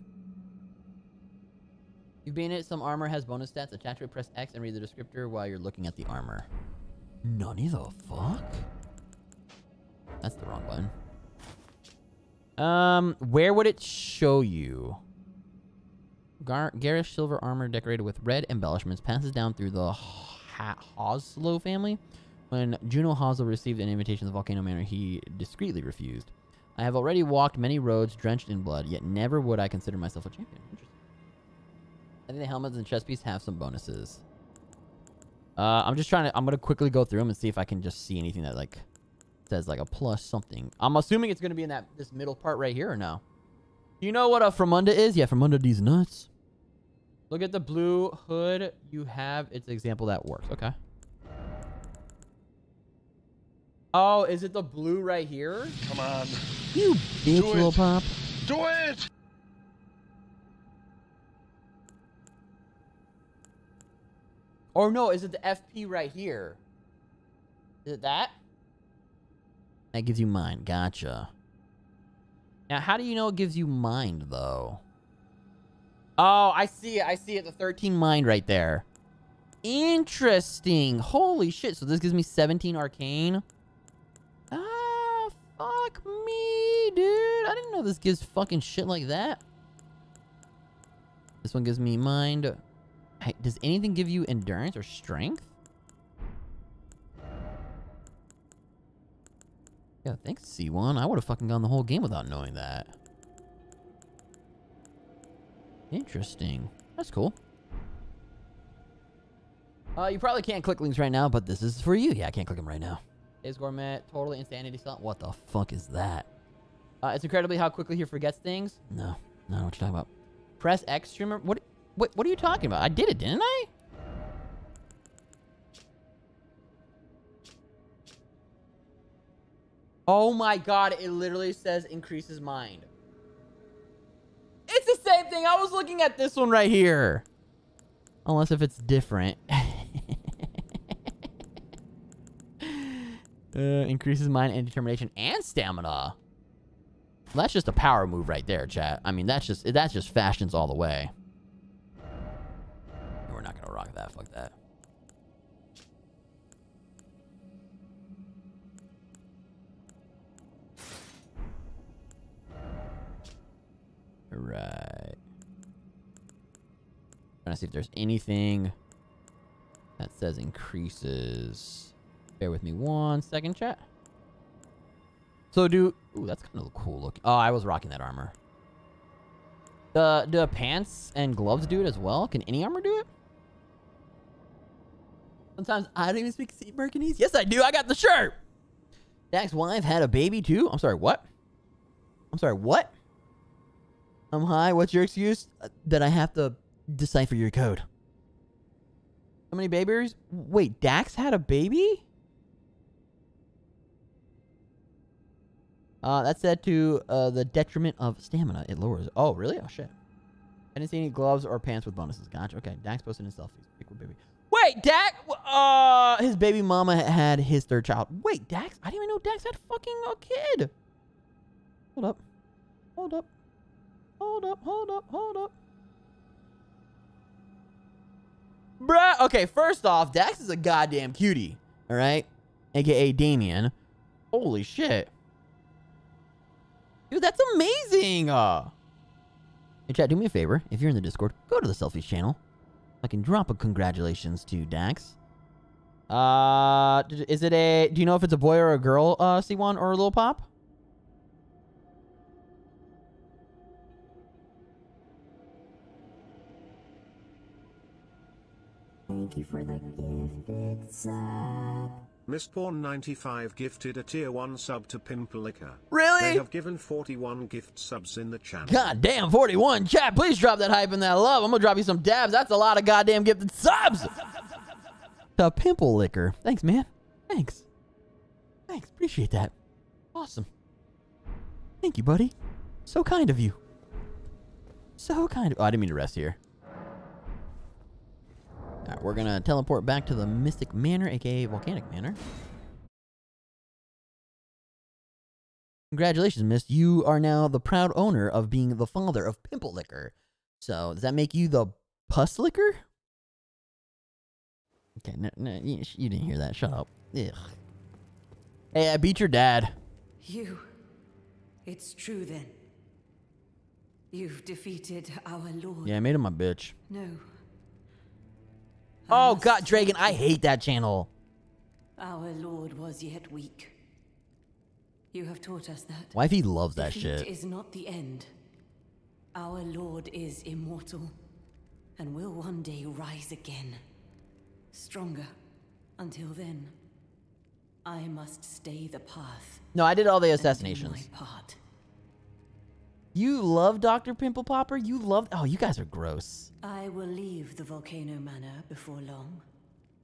[SPEAKER 3] You've been it, some armor has bonus stats. Attach it, press X, and read the descriptor while you're looking at the armor. None of the fuck? That's the wrong one. Um, where would it show you? Gar garish silver armor decorated with red embellishments passes down through the ha Hoslow family. When Juno Hoslow received an invitation to the Volcano Manor, he discreetly refused. I have already walked many roads drenched in blood, yet never would I consider myself a champion. Interesting. I think the helmets and chest piece have some bonuses. Uh, I'm just trying to... I'm going to quickly go through them and see if I can just see anything that, like, says, like, a plus something. I'm assuming it's going to be in that this middle part right here or no? You know what a under is? Yeah, under these nuts. Look at the blue hood you have. It's an example that works. Okay. Oh, is it the blue right here? Come on. You bitch, little pop. Do it! Or no, is it the FP right here? Is it that? That gives you mind. Gotcha. Now, how do you know it gives you mind, though? Oh, I see it. I see it. The 13 mind right there. Interesting. Holy shit. So this gives me 17 arcane. Ah, fuck me, dude. I didn't know this gives fucking shit like that. This one gives me mind does anything give you endurance or strength? Yeah, thanks C1. I would've fucking gone the whole game without knowing that. Interesting. That's cool. Uh, you probably can't click links right now, but this is for you. Yeah, I can't click them right now. Is Gourmet totally insanity stunt? What the fuck is that? Uh, it's incredibly how quickly he forgets things. No, no, what you're talking about. Press X streamer? What? Wait, what are you talking about? I did it, didn't I? Oh my god, it literally says increases mind. It's the same thing. I was looking at this one right here. Unless if it's different. uh, increases mind and determination and stamina. That's just a power move right there, chat. I mean, that's just that's just fashions all the way gonna rock that, fuck that. Right. Trying to see if there's anything that says increases. Bear with me one second, chat. So do... Ooh, that's kind of cool looking. Oh, I was rocking that armor. The, the pants and gloves do it as well? Can any armor do it? Sometimes I don't even speak Burkinese. Yes, I do. I got the shirt. Dax's wife had a baby too? I'm sorry, what? I'm sorry, what? I'm um, high. What's your excuse? Uh, that I have to decipher your code. How many babies? Wait, Dax had a baby? Uh, that's said to uh, the detriment of stamina. It lowers. Oh, really? Oh, shit. I didn't see any gloves or pants with bonuses. Gotcha. Okay, Dax posted his selfies. Big baby. Wait, Dax. Uh, his baby mama had his third child. Wait, Dax. I didn't even know Dax had fucking a kid. Hold up.
[SPEAKER 10] Hold up. Hold up. Hold up. Hold up.
[SPEAKER 3] Bruh. Okay, first off, Dax is a goddamn cutie. All right, aka Damien. Holy shit. Dude, that's amazing. Uh. Hey, chat, do me a favor. If you're in the Discord, go to the selfies channel I can drop a congratulations to Dax. Uh, is it a... Do you know if it's a boy or a girl, uh, C1 or a Lil Pop?
[SPEAKER 4] Thank you for the gift,
[SPEAKER 10] it's up. Miss 95 gifted a tier 1 sub to Pimpalika. Really? They have given 41 gift subs in the channel. God damn, 41.
[SPEAKER 3] Chat, please drop that hype and that love. I'm going to drop you some dabs. That's a lot of goddamn gifted subs. the Pimple Licker. Thanks, man. Thanks. Thanks. Appreciate that. Awesome. Thank you, buddy. So kind of you. So kind of. Oh, I didn't mean to rest here we're gonna teleport back to the Mystic Manor, aka Volcanic Manor. Congratulations, miss. You are now the proud owner of being the father of Pimple Liquor. So, does that make you the Puss Liquor? Okay, no, no, you, you didn't hear that. Shut up. Ugh. Hey, I beat your dad.
[SPEAKER 8] You. It's true then. You've defeated our lord. Yeah,
[SPEAKER 3] I made him my bitch.
[SPEAKER 8] No. Oh god, Dragon, I
[SPEAKER 3] hate that channel.
[SPEAKER 8] Our Lord was yet weak. You have taught us that.
[SPEAKER 3] Why? If he loves that Defeat shit.
[SPEAKER 8] is not the end. Our Lord is immortal and will one day rise again. Stronger. Until then, I must stay the path.
[SPEAKER 3] No, I did all the assassinations. My part. You love Dr. Pimple Popper? You love. Oh, you guys are gross.
[SPEAKER 8] I will leave the volcano manor before long.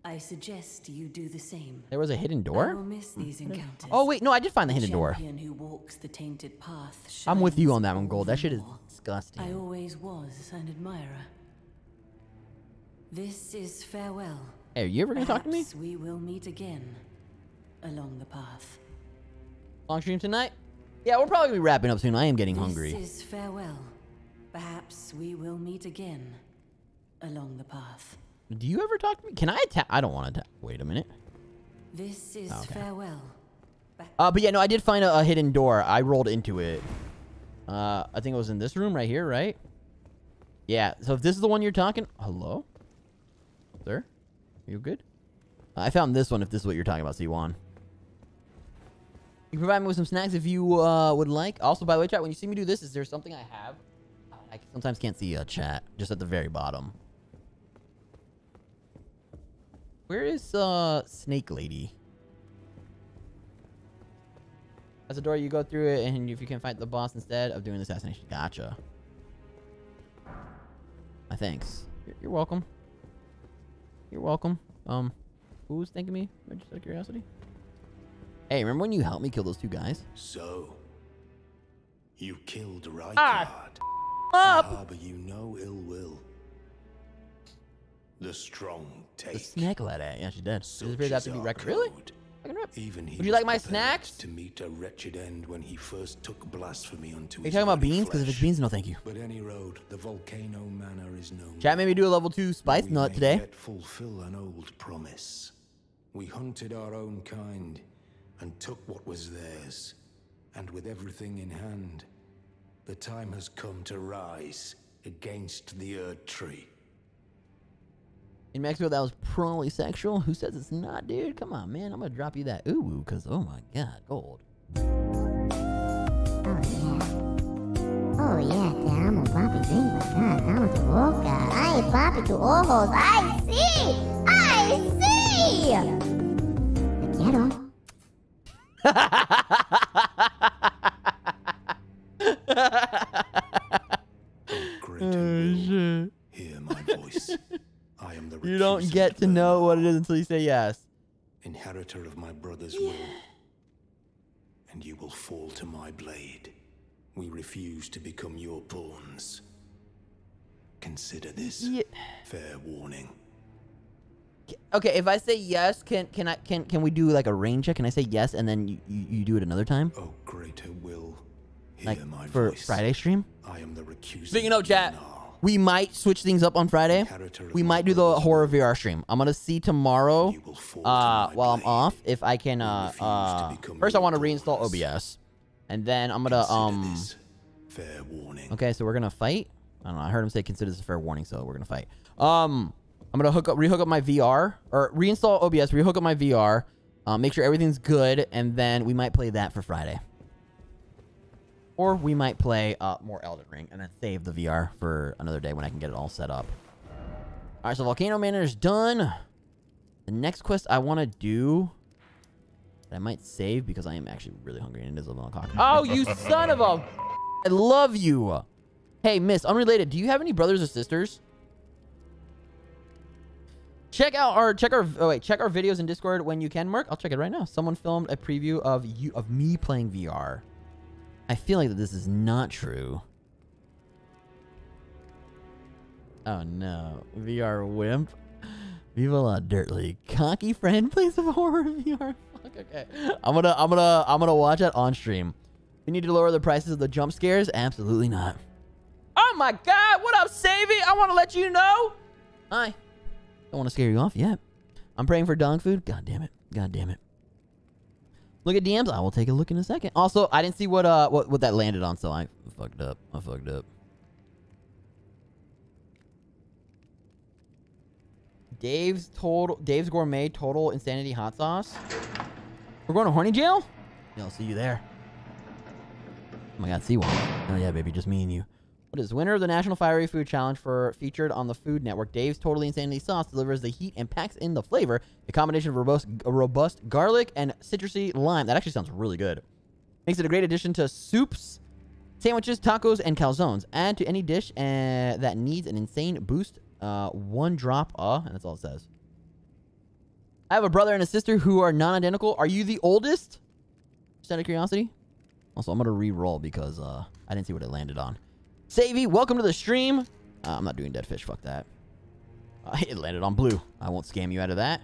[SPEAKER 8] I suggest you do the same. There was a hidden door? I will miss these encounters. Oh, wait. No, I did find the, the hidden door. Who walks the tainted path I'm with you on
[SPEAKER 3] that one, Gold. That shit is disgusting. I
[SPEAKER 8] always was an admirer. This is farewell.
[SPEAKER 3] Hey, are you ever going to talk to me?
[SPEAKER 8] we will meet again along the path.
[SPEAKER 3] Long stream tonight? Yeah, we're probably be wrapping up soon. I am getting this hungry. This
[SPEAKER 8] is farewell. Perhaps we will meet again along the path.
[SPEAKER 3] Do you ever talk to me? Can I attack? I don't want to Wait a minute.
[SPEAKER 8] This is okay. farewell.
[SPEAKER 3] Uh, but yeah, no, I did find a, a hidden door. I rolled into it. Uh, I think it was in this room right here, right? Yeah, so if this is the one you're talking... Hello? Sir? You good? I found this one if this is what you're talking about, C1. You can provide me with some snacks if you uh, would like. Also, by the way, chat, when you see me do this, is there something I have? I sometimes can't see a uh, chat, just at the very bottom. Where is uh, Snake Lady? That's a door you go through it, and if you can fight the boss instead of doing the assassination. Gotcha. My thanks. You're, you're welcome. You're welcome. Um, who's thanking me? Just out of curiosity. Hey, remember when you helped me kill those two guys? So, you killed Rykard. Ah, up. I ah, harbor you no
[SPEAKER 9] ill will. The strong
[SPEAKER 3] take. The snack let eh? at. Yeah, she did. appears to be wrecked. Really? Even he Would you like my snacks?
[SPEAKER 9] To meet a wretched end when he first took blasphemy unto. Are you talking about beans? Because if it's beans, no, thank you. But any road, the volcano
[SPEAKER 3] manor is known. Chat made me do a level two spice we nut today.
[SPEAKER 9] Fulfill an old promise. We hunted our own kind and took what was theirs. And with everything in hand, the time has come to rise against the Erdtree.
[SPEAKER 3] In Mexico, that was probably sexual. Who says it's not, dude? Come on, man. I'm gonna drop you that ooh ooh, cause oh my god, gold. Oh
[SPEAKER 1] yeah. Oh yeah, i te amo, papi. Ven acá, dame tu boca. Ay, papi, tu ojos. I see, I see. Te quiero. Oh,
[SPEAKER 3] you don't get to know what it is until you say yes.
[SPEAKER 9] Inheritor of my brother's yeah. will. And you will fall to my blade. We refuse to become your pawns. Consider this yeah. fair warning.
[SPEAKER 3] Okay, if I say yes, can can I can can we do like a rain check? Can I say yes and then you, you, you do it another time? Oh,
[SPEAKER 9] greater will.
[SPEAKER 3] Hear like my for voice. Friday stream. I am the recusant. chat. We might switch things up on Friday. We might do the horror VR stream. I'm gonna see tomorrow uh, while I'm off if I can. Uh, uh, first, I want to reinstall OBS, and then I'm gonna um. Fair warning. Okay, so we're gonna fight. I don't know. I heard him say consider this a fair warning, so we're gonna fight. Um. I'm gonna hook up, rehook up my VR or reinstall OBS, rehook up my VR, uh, um, make sure everything's good, and then we might play that for Friday. Or we might play uh, more Elden Ring and then save the VR for another day when I can get it all set up. All right, so Volcano Manor is done. The next quest I want to do I might save because I am actually really hungry and it is 11 o'clock. Oh, you son of a... I love you. Hey, miss, unrelated, do you have any brothers or sisters? Check out our check our oh wait check our videos in Discord when you can, Mark. I'll check it right now. Someone filmed a preview of you of me playing VR. I feel like that this is not true. Oh no, VR wimp. Viva la Dirt League. Cocky friend plays a horror VR. Fuck, okay. I'm gonna I'm gonna I'm gonna watch it on stream. We need to lower the prices of the jump scares? Absolutely not. Oh my god, what up, Savy? I wanna let you know. Hi. Don't want to scare you off yet. I'm praying for dog food. God damn it. God damn it. Look at DMs. I will take a look in a second. Also, I didn't see what uh what, what that landed on, so I fucked up. I fucked up. Dave's total Dave's gourmet total insanity hot sauce. We're going to horny jail? Yeah, I'll see you there. Oh my god, see one. Oh yeah, baby, just me and you. What is winner of the National Fiery Food Challenge for featured on the Food Network? Dave's Totally Insanity Sauce delivers the heat and packs in the flavor. A combination of robust, robust garlic and citrusy lime. That actually sounds really good. Makes it a great addition to soups, sandwiches, tacos, and calzones. Add to any dish uh, that needs an insane boost. Uh, one drop, uh, and that's all it says. I have a brother and a sister who are non-identical. Are you the oldest? Just out of curiosity. Also, I'm going to re-roll because uh, I didn't see what it landed on. Savy, welcome to the stream. Uh, I'm not doing dead fish. Fuck that. Uh, it landed on blue. I won't scam you out of that.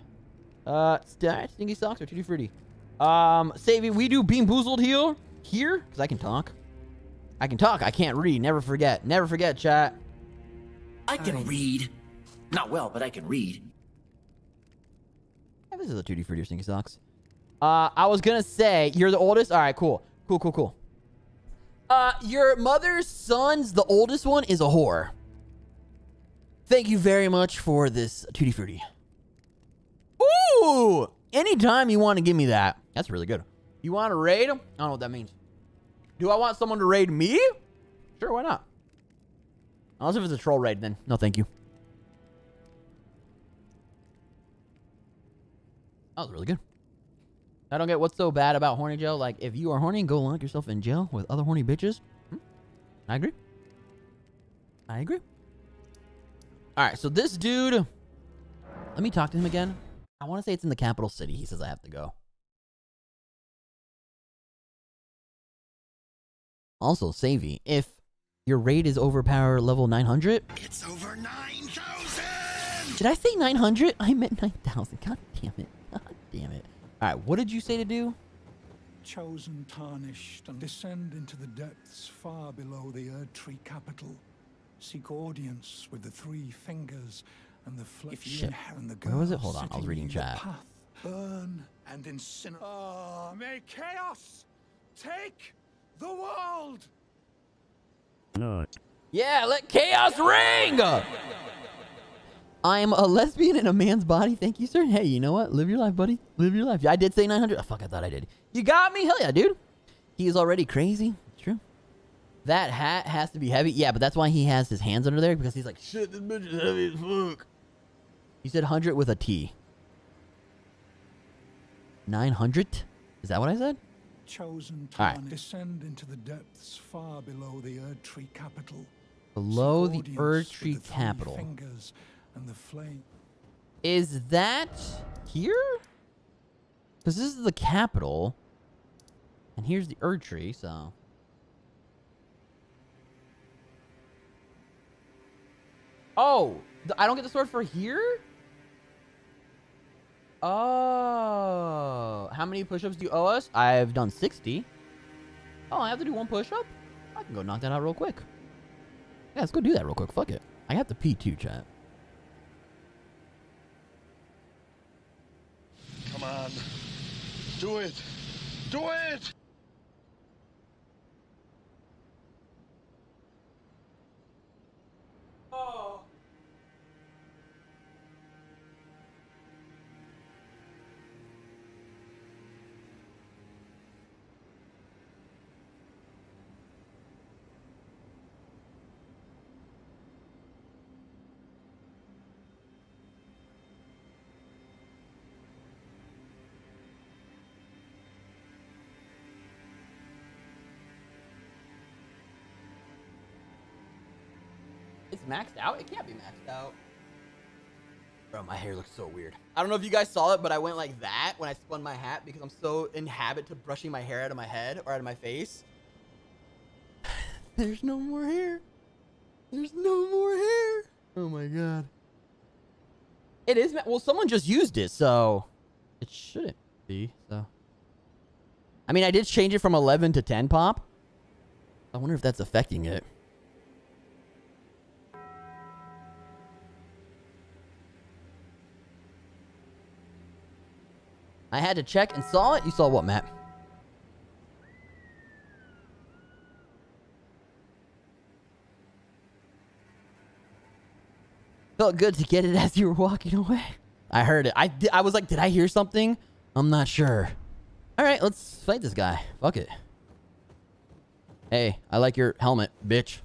[SPEAKER 3] Uh, Stinky Socks or Tutti Frutti? Um, Savy, we do BeanBoozled here. Here? Because I can talk. I can talk. I can't read. Never forget. Never forget, chat. I can read. Not well, but I can read. Yeah, this is a 2D for stinky socks. Uh, I was gonna say, you're the oldest? Alright, cool. Cool, cool, cool. Uh, your mother's son's, the oldest one, is a whore. Thank you very much for this Tutti Frutti. Ooh! Anytime you want to give me that. That's really good. You want to raid? I don't know what that means. Do I want someone to raid me? Sure, why not? Unless if it's a troll raid, then no thank you. That was really good. I don't get what's so bad about horny jail. Like, if you are horny, go lock yourself in jail with other horny bitches. Hmm? I agree. I agree. All right, so this dude, let me talk to him again. I want to say it's in the
[SPEAKER 2] capital city. He says I have to go.
[SPEAKER 3] Also, Savy, if your raid is overpower level 900, it's
[SPEAKER 1] over 9,000!
[SPEAKER 3] Did I say 900? I meant 9,000. God damn it. God damn it. All right, what did you say to do?
[SPEAKER 9] Chosen tarnished and descend into the depths far below the Erdtree capital. Seek audience with the three fingers and the flesh Shit. and the Where was it? Hold on, I was reading chat. Path, burn and incinerate. Oh, ah, may chaos take the world.
[SPEAKER 3] No. Yeah,
[SPEAKER 1] let chaos ring.
[SPEAKER 3] I am a lesbian in a man's body. Thank you, sir. Hey, you know what? Live your life, buddy. Live your life. Yeah, I did say 900. Oh, fuck, I thought I did. You got me? Hell yeah, dude. He is already crazy. true. That hat has to be heavy. Yeah, but that's why he has his hands under there because he's like, shit, this bitch is heavy as fuck. He said 100 with a T. 900? Is that what I
[SPEAKER 9] said? Chosen Tarn right. descend into the depths far below the Erdtree capital.
[SPEAKER 3] Below
[SPEAKER 1] the Erdtree capital.
[SPEAKER 9] Fingers and the flame. Is that
[SPEAKER 1] here?
[SPEAKER 3] Because this is the capital. And here's the Erdtree, so... Oh! I don't get the sword for here? Oh. How many push-ups do you owe us? I've done 60. Oh, I have to do one push-up? I can go knock that out real quick. Yeah, let's go do that real quick. Fuck it. I have to pee too, chat.
[SPEAKER 1] Do it. Do it!
[SPEAKER 2] Oh.
[SPEAKER 3] maxed out? It can't be maxed out. Bro, my hair looks so weird. I don't know if you guys saw it, but I went like that when I spun my hat because I'm so in habit to brushing my hair out of my head or out of my face.
[SPEAKER 1] There's no more hair. There's no more hair.
[SPEAKER 3] Oh my god. It is. Well, someone just used it, so it shouldn't be. So, I mean, I did change it from 11 to 10 pop. I wonder if that's affecting it. I had to check and saw it. You saw what, Matt? Felt good to get it as you were walking away. I heard it. I, I was like, did I hear something? I'm not sure. All right, let's fight this guy. Fuck it. Hey, I like your helmet, bitch.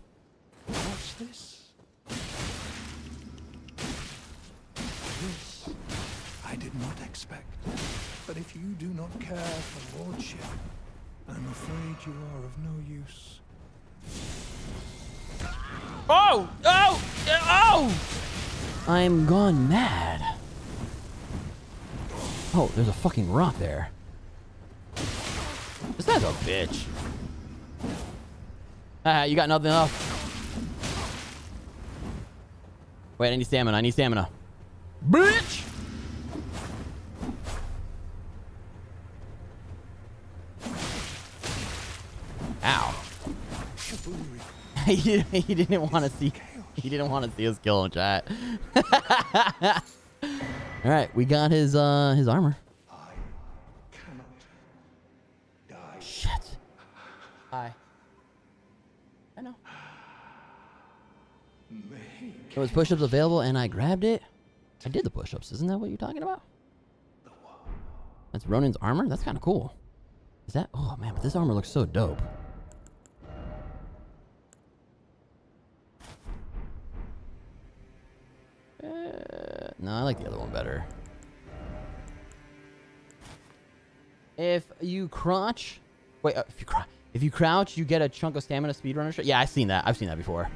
[SPEAKER 9] if you do not care for lordship, I'm afraid you are of no use.
[SPEAKER 3] Oh! Oh! Oh! I'm gone
[SPEAKER 5] mad.
[SPEAKER 3] Oh, there's a fucking rot there. This guy's a bitch. Ah, you got nothing left. Wait, I need stamina. I need stamina. Bitch! Ow. he, he didn't want to see. He didn't want to see us kill him, chat. All right, we got his uh his armor. Shit. Hi. I know. There was push-ups available, and I grabbed it. I did the push-ups. Isn't that what you're talking about? That's Ronin's armor. That's kind of cool. Is that? Oh man, but this armor looks so dope. no, I like the other one better. If you crouch, wait, uh, if you crouch, if you crouch, you get a chunk of stamina speedrunner shot. Yeah, I've seen that. I've seen that before.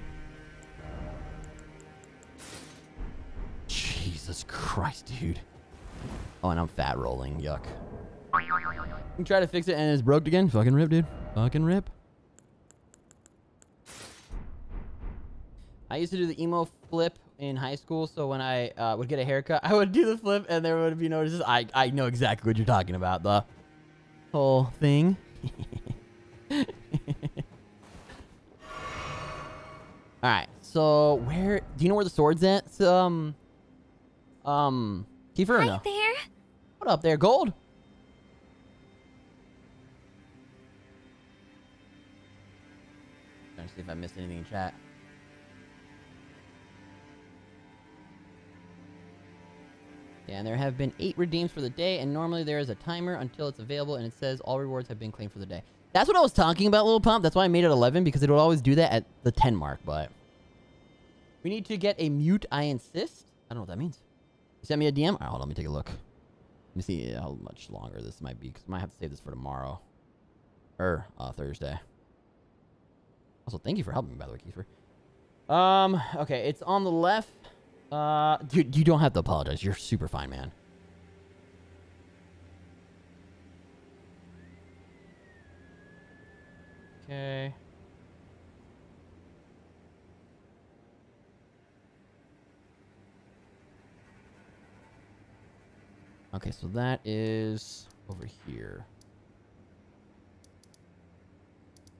[SPEAKER 3] Jesus Christ, dude. Oh, and I'm fat rolling. Yuck. You try to fix it and it's broke again. Fucking rip, dude. Fucking rip. I used to do the emo flip in high school, so when I uh, would get a haircut, I would do the flip, and there would be notices. I I know exactly what you're talking about. The whole thing. All right. So where do you know where the sword's at? um, um, Kiefer. Hi no? there. What up there, Gold? Trying to see if I missed anything in chat. Yeah, and there have been eight redeems for the day, and normally there is a timer until it's available, and it says all rewards have been claimed for the day. That's what I was talking about, Little Pump. That's why I made it 11, because it would always do that at the 10 mark, but... We need to get a mute, I insist. I don't know what that means. You sent me a DM? Alright, hold on, let me take a look. Let me see how much longer this might be, because I might have to save this for tomorrow. Or, er, uh, Thursday. Also, thank you for helping me, by the way, Kiefer. Um, okay, it's on the left. Uh, you, you don't have to apologize. You're super fine, man. Okay. Okay, so that is over here.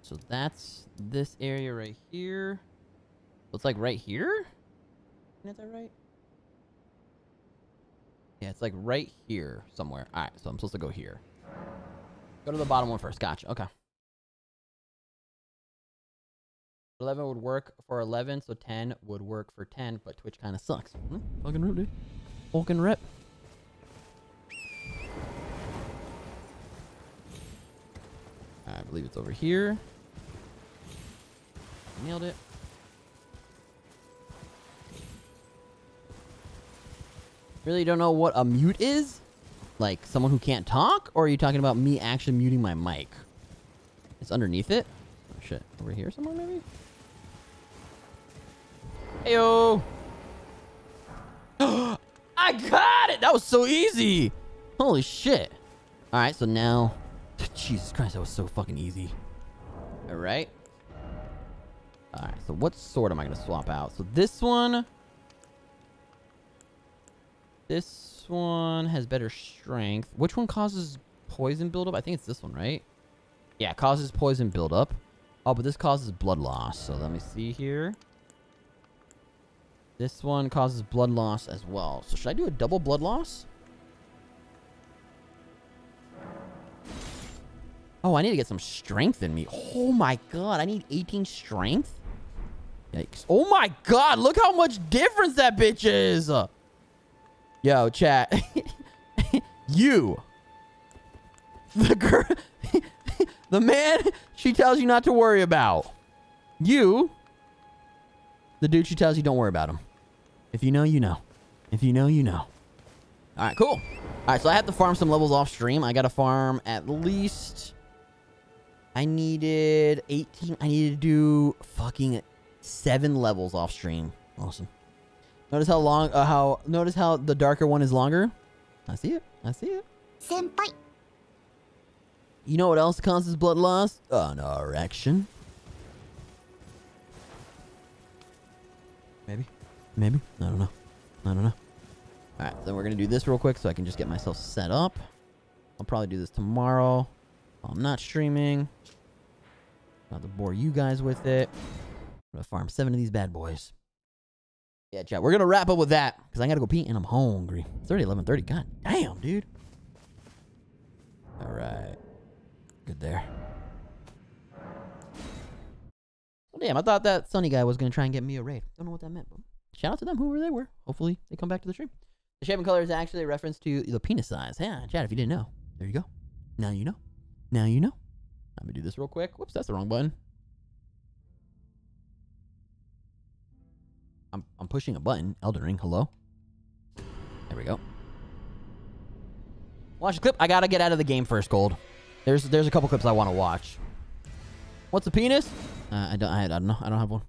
[SPEAKER 3] So that's this area right here. Looks like right here? is that right? Yeah, it's like right here somewhere. All right, so I'm supposed to go here. Go to the bottom one first. Gotcha. Okay. 11 would work for 11, so 10 would work for 10, but Twitch kind of sucks. Hmm? Fucking rip, dude. Fucking rip. I believe it's over here. Nailed it. really don't know what a mute is? Like someone who can't talk? Or are you talking about me actually muting my mic? It's underneath it? Oh, shit. Over here somewhere, maybe? Heyo! I got it! That was so easy! Holy shit. Alright, so now... Jesus Christ, that was so fucking easy. Alright. Alright, so what sword am I going to swap out? So this one... This one has better strength. Which one causes poison buildup? I think it's this one, right? Yeah, causes poison buildup. Oh, but this causes blood loss. So let me see here. This one causes blood loss as well. So should I do a double blood loss? Oh, I need to get some strength in me. Oh my god, I need 18 strength? Yikes. Oh my god, look how much difference that bitch is! Yo, chat. you. The girl. the man she tells you not to worry about. You. The dude she tells you don't worry about him. If you know, you know. If you know, you know. All right, cool. All right, so I have to farm some levels off stream. I got to farm at least... I needed 18. I needed to do fucking seven levels off stream. Awesome. Notice how long, uh, how, notice how the darker one is longer? I see it. I see it. Senpai. You know what else causes blood loss? An erection. Maybe. Maybe. I don't know. I don't know. Alright, Then we're going to do this real quick so I can just get myself set up. I'll probably do this tomorrow. I'm not streaming. Not to bore you guys with it. I'm going to farm seven of these bad boys. Yeah, chat. We're gonna wrap up with that because I gotta go pee and I'm hungry. It's already 11:30. God damn, dude. All right, good there. Well, damn, I thought that Sunny guy was gonna try and get me a raid. Don't know what that meant, but shout out to them, whoever they were. Hopefully, they come back to the stream. The shape and color is actually a reference to the penis size. Yeah, chat. If you didn't know, there you go. Now you know. Now you know. Let me do this real quick. Whoops, that's the wrong button. I'm, I'm pushing a button. Elden Ring, hello? There we go. Watch the clip. I gotta get out of the game first, Gold. There's there's a couple clips I want to watch. What's a penis? Uh, I don't I, I don't know. I don't have one.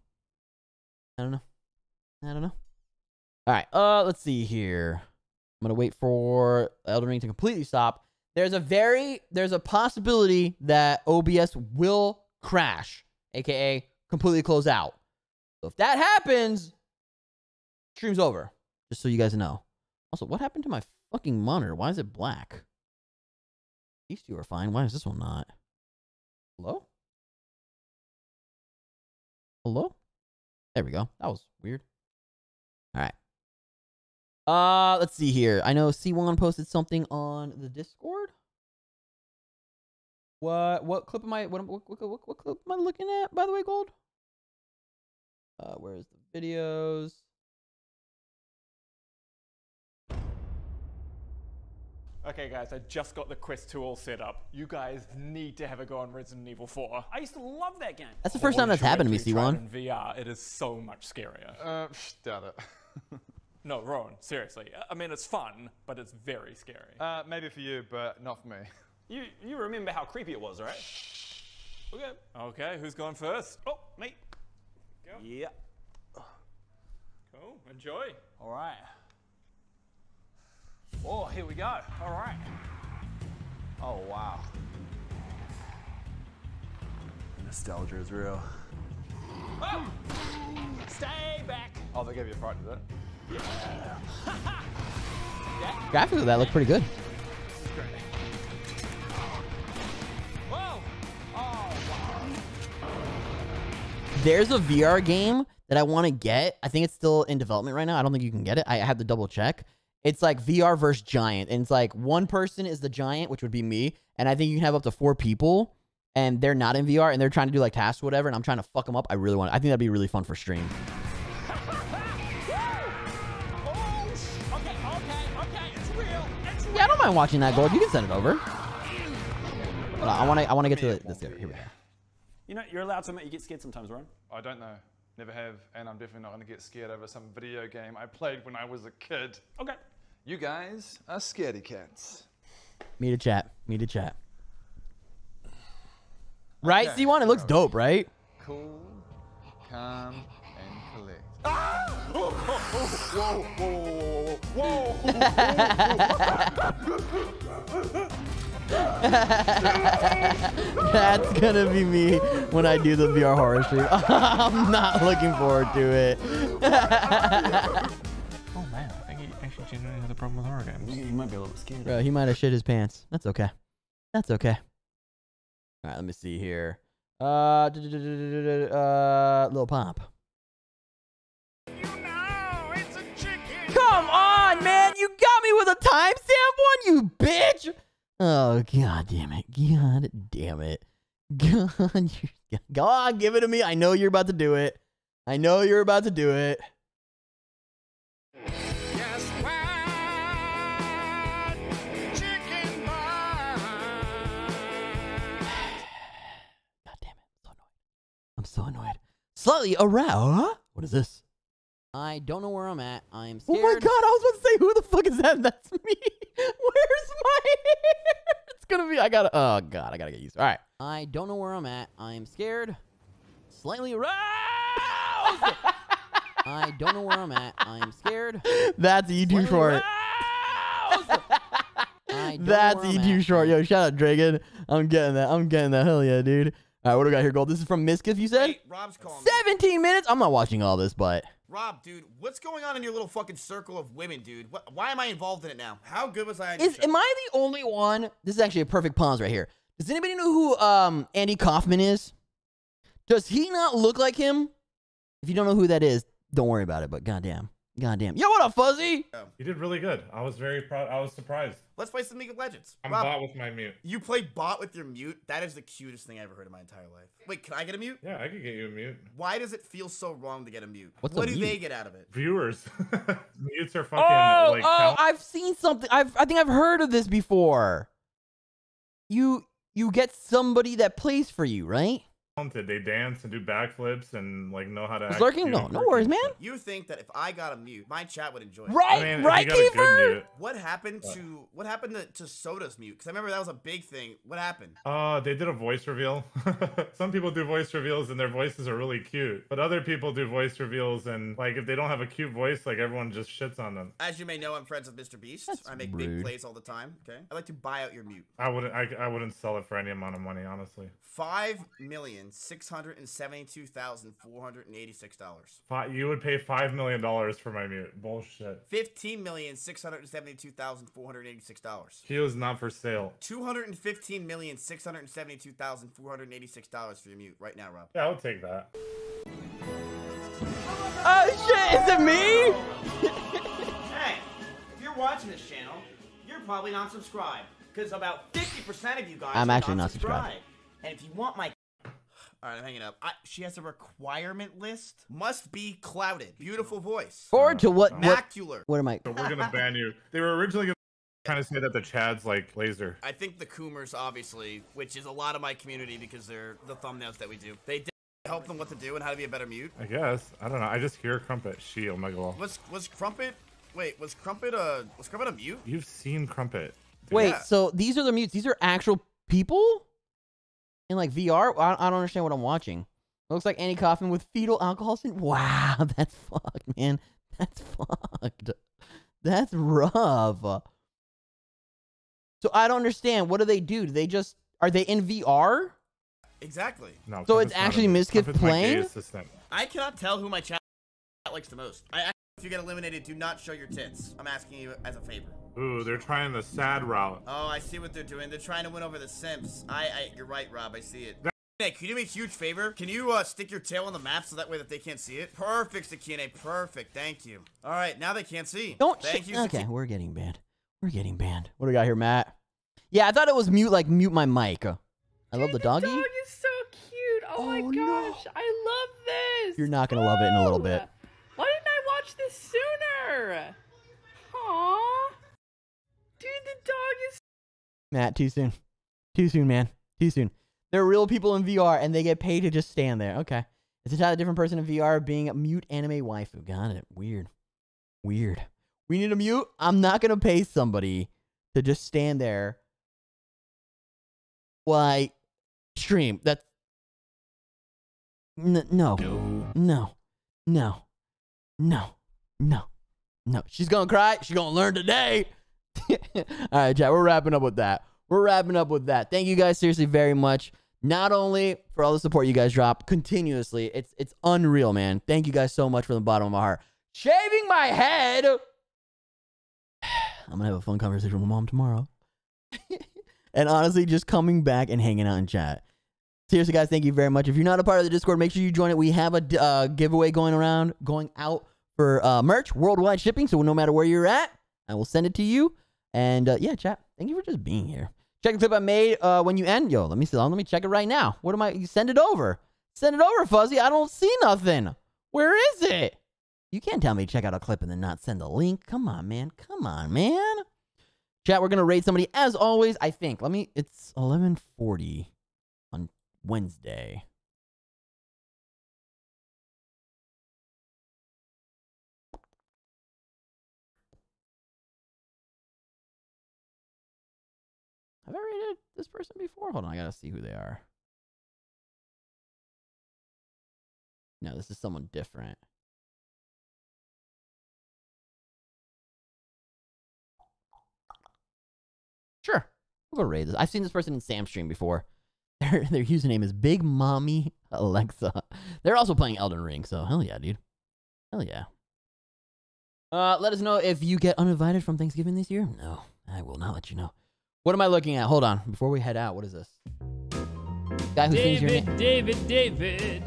[SPEAKER 3] I don't know. I don't know. All right. Uh, let's see here. I'm gonna wait for Elden Ring to completely stop. There's a very there's a possibility that OBS will crash, aka completely close out. So if that happens, Stream's over. Just so you guys know. Also, what happened to my fucking monitor? Why is it black? These two are fine. Why is this one not? Hello?
[SPEAKER 2] Hello? There we go. That was weird. All right. Uh, let's see here. I
[SPEAKER 3] know C1 posted something on the Discord.
[SPEAKER 2] What what clip am I what what, what, what, clip am I looking at by the way, Gold? Uh, where's the videos? Okay guys,
[SPEAKER 7] I just got the Quest 2 all set up. You guys need to have a go on Resident Evil 4. I used to love
[SPEAKER 1] that
[SPEAKER 3] game. That's the first time
[SPEAKER 1] that's happened to me, c
[SPEAKER 3] In
[SPEAKER 6] VR, it is so much scarier. Uh, doubt
[SPEAKER 7] it. no, Rowan, seriously. I mean, it's fun, but it's very scary. Uh, maybe for you, but not for me. You, you remember how creepy it was, right? Okay. Okay, who's going first? Oh, me. Go. Yeah. Cool, enjoy. All right. Oh, here we go. All right.
[SPEAKER 5] Oh, wow. Nostalgia is real. Oh! Stay back. Oh, they gave you a fright, did it. Yeah.
[SPEAKER 3] yeah. of that look pretty good. there's a VR game that I want to get. I think it's still in development right now. I don't think you can get it. I have to double check. It's like VR versus giant. And it's like one person is the giant, which would be me. And I think you can have up to four people and they're not in VR and they're trying to do like tasks or whatever. And I'm trying to fuck them up. I really want it. I think that'd be really fun for stream. Oh, yeah, I don't mind watching that gold. You can send it over. But I want to. I want to get to the, this. Here we go.
[SPEAKER 7] You know, you're allowed to admit you get scared sometimes, right? I don't know. Never have, and I'm definitely not going to get scared over some video
[SPEAKER 6] game I played when I was a kid. Okay, you guys are scaredy cats.
[SPEAKER 3] Me to chat. Me to chat. Right, okay. C1, it looks dope,
[SPEAKER 1] right? Cool, calm, and collect. Ah!
[SPEAKER 4] Whoa! Whoa! Whoa! Whoa, whoa,
[SPEAKER 3] whoa, That's gonna be me when I do the VR horror stream. I'm not looking forward to it problem with horror games. He might be a little bit scared. Bro, he might have shit his pants. That's okay. That's okay. All right, let me see here. Uh, uh, Pop. Come on, man! You got me with a timestamp one, you bitch! Oh, god damn it. God damn it. God, God, give it to me. I know you're about to do it. I know you're about to do it. I'm so annoyed. Slightly aroused. Huh? What is this? I don't know where I'm at. I am scared. Oh my god, I was about to say, who the fuck is that? That's me. Where's my hair? It's gonna be, I gotta, oh god, I gotta get used to it. All right. I don't know where I'm at. I am scared. Slightly aroused. I don't know where I'm at. I am scared. That's E too short. That's E too short. Yo, shout out Dragon. I'm getting that. I'm getting that. Hell yeah, dude. All right, what do we got here, Gold? This is from Mizkif, you said? Wait, Rob's calling 17 me. minutes? I'm not watching all this, but...
[SPEAKER 5] Rob, dude, what's going on in your little fucking circle of women, dude? What, why am I involved in it now? How good was I? Is, am I
[SPEAKER 1] the only
[SPEAKER 3] one? This is actually a perfect pause right here. Does anybody know who um, Andy Kaufman is? Does he not look like him? If you don't know who that is, don't worry about it, but goddamn.
[SPEAKER 4] Goddamn. Yo, what up,
[SPEAKER 6] Fuzzy? You did really good. I was very proud. I was surprised.
[SPEAKER 5] Let's play some League of Legends. I'm Rob, bot with my mute. You play bot with your mute? That is the cutest thing I ever heard in my entire life. Wait, can I get a mute? Yeah, I could get you a mute. Why does it feel so wrong to get a mute? What's what a do mute? they get out of it? Viewers. Mutes are fucking oh, like. Oh,
[SPEAKER 3] I've seen something. I've, I think I've heard of this before. You you get somebody that plays for you, right? talented.
[SPEAKER 6] They dance and do backflips and like know how to. It's lurking, no, no worries, man.
[SPEAKER 5] You think that if I got a mute, my chat would enjoy it? Right, I mean, right, Keeper. What happened to what happened to, to Soda's mute? Because I remember that was a big thing. What happened?
[SPEAKER 6] Uh, they did a voice reveal. Some people do voice reveals and their voices are really cute, but other people do voice reveals and like if they don't have a cute voice, like everyone just shits on them.
[SPEAKER 5] As you may know, I'm friends with Mr. Beast. That's I make rude. big plays all the time. Okay, I like to buy out your mute.
[SPEAKER 6] I wouldn't. I, I wouldn't sell it for any amount of money, honestly.
[SPEAKER 5] Five million million six hundred and seventy-two thousand four hundred and eighty-six dollars.
[SPEAKER 6] You would pay five million dollars for my mute. Bullshit.
[SPEAKER 5] Fifteen million six hundred and seventy-two thousand four hundred eighty-six dollars.
[SPEAKER 6] He was not for sale.
[SPEAKER 5] Two hundred and fifteen million six hundred and seventy-two thousand four hundred eighty-six dollars for your mute right now, Rob.
[SPEAKER 6] Yeah, I'll take that.
[SPEAKER 5] Oh shit! Is it me? hey, if you're watching this channel, you're probably not subscribed because about fifty percent of you guys. I'm actually not subscribed. subscribed. And if you want my all right, I'm hanging up. I, she has a requirement list. Must be clouded. Beautiful voice. Forward to what? Macular. What, what am I? So we're gonna ban
[SPEAKER 6] you. They were originally gonna kind of say that the Chad's like laser.
[SPEAKER 5] I think the Coomers, obviously, which is a lot of my community because they're the thumbnails that we do. They did help them what to do and how to be a better mute.
[SPEAKER 6] I guess. I don't know. I just hear Crumpet. She. Oh my god.
[SPEAKER 5] Was was Crumpet? Wait, was Crumpet a was Crumpet a mute?
[SPEAKER 3] You've seen Crumpet.
[SPEAKER 5] Dude. Wait, yeah. so
[SPEAKER 3] these are the mutes. These are actual people in like VR. I, I don't understand what I'm watching. It looks like Andy Kaufman with fetal alcohol syndrome. Wow, that's fucked, man. That's fucked. That's rough. So I don't understand. What do they do? Do they just are they in VR?
[SPEAKER 5] Exactly. No. So it's actually Mizkif playing. I cannot tell who my chat likes the most. I if you get eliminated, do not show your tits. I'm asking you as a favor.
[SPEAKER 6] Ooh, they're trying the sad route.
[SPEAKER 5] Oh, I see what they're doing. They're trying to win over the simps. I, I you're right, Rob. I see it. Hey, can you do me a huge favor? Can you uh, stick your tail on the map so that way that they can't see it? Perfect, Sakine. Perfect. Thank you. All right, now they can't see. Don't. Thank you. Okay,
[SPEAKER 3] we're getting banned. We're getting banned. What do we got here, Matt? Yeah, I thought it was mute, like mute my mic. I Dude, love the doggy. The dog
[SPEAKER 5] is so cute. Oh, oh my
[SPEAKER 1] gosh, no. I love this. You're not
[SPEAKER 3] gonna oh. love it in a little bit
[SPEAKER 1] watch this sooner. Aww. Dude, the dog is.
[SPEAKER 3] Matt, too soon. Too soon, man. Too soon. They're real people in VR and they get paid to just stand there. Okay. It's a different person in VR being a mute anime waifu. Got it. Weird. Weird. We need a mute. I'm not going to pay somebody to just stand there. Why? Stream. That's. N no. No.
[SPEAKER 4] No. no. No, no,
[SPEAKER 3] no. She's gonna cry. She's gonna learn today. All right, chat. We're wrapping up with that. We're wrapping up with that. Thank you guys seriously very much. Not only for all the support you guys drop continuously, it's it's unreal, man. Thank you guys so much from the bottom of my heart.
[SPEAKER 2] Shaving my
[SPEAKER 3] head. I'm gonna have a fun conversation with mom tomorrow. and honestly, just coming back and hanging out in chat seriously, guys, thank you very much. If you're not a part of the Discord, make sure you join it. We have a uh, giveaway going around, going out for uh, merch, worldwide shipping. So no matter where you're at, I will send it to you. And uh, yeah, chat, thank you for just being here. Check the clip I made uh, when you end. Yo, let me see. Let me check it right now. What am I? You send it over. Send it over, Fuzzy. I don't see nothing. Where is it? You can't tell me check out a clip and then not send a link. Come on, man. Come on, man. Chat, we're gonna raid somebody as always. I think. Let me. It's 11:40. Wednesday
[SPEAKER 2] Have I rated this person before? Hold on, I gotta see who they are. No, this is someone different.
[SPEAKER 3] Sure, we'll go raid this. I've seen this person in Sam stream before. Their, their username is Big Mommy Alexa. They're also playing Elden Ring, so hell yeah, dude. Hell yeah. Uh, let us know if you get uninvited from Thanksgiving this year. No, I will not let you know. What am I looking at? Hold on. Before we head out, what is this? Guy who David, sings your name.
[SPEAKER 5] David, David.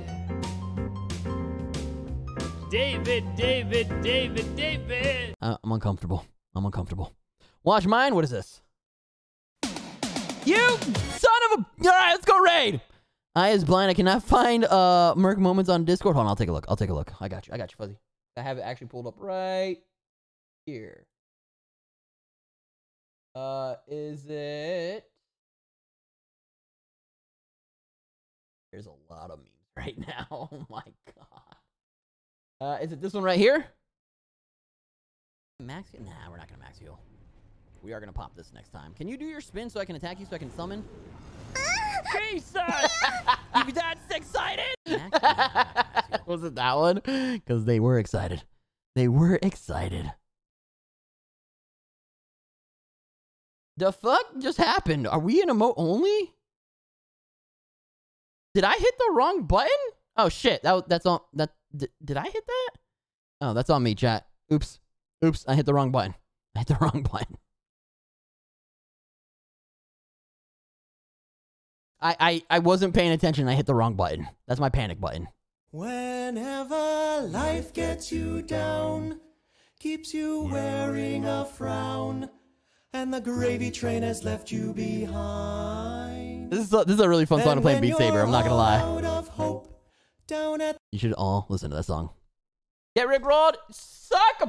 [SPEAKER 5] David, David, David,
[SPEAKER 1] David.
[SPEAKER 3] Uh, I'm uncomfortable. I'm uncomfortable. Watch mine. What is this? You suck! of a... All right, let's go raid. I is blind. I cannot find uh Merc Moments on Discord. Hold on, I'll take a look. I'll take a look. I got you. I got you, Fuzzy. I have it actually pulled up right here. Uh, is
[SPEAKER 2] it... There's a lot of memes
[SPEAKER 3] right now. Oh my god. Uh, is it this one right here? Max? Nah, we're not gonna max you. We are going to pop this next time. Can you do your spin so I can attack you so I can summon?
[SPEAKER 1] Jesus! you that's excited!
[SPEAKER 3] Was it that one? Because they were excited. They were
[SPEAKER 2] excited. The fuck just
[SPEAKER 3] happened? Are we in emote only? Did I hit the wrong button? Oh shit, that that's on that did I hit that? Oh, that's on me, chat. Oops. Oops, I hit the wrong button. I hit the wrong button. I, I, I wasn't paying attention. I hit the wrong button. That's my panic button.
[SPEAKER 4] Whenever life gets you down,
[SPEAKER 1] keeps you wearing a frown, and the gravy train has left you behind.
[SPEAKER 3] This is a, this is a really fun song to play in Beat Saber. I'm not gonna lie. Hope, you should all listen to that song.
[SPEAKER 1] Get Rod. suck a.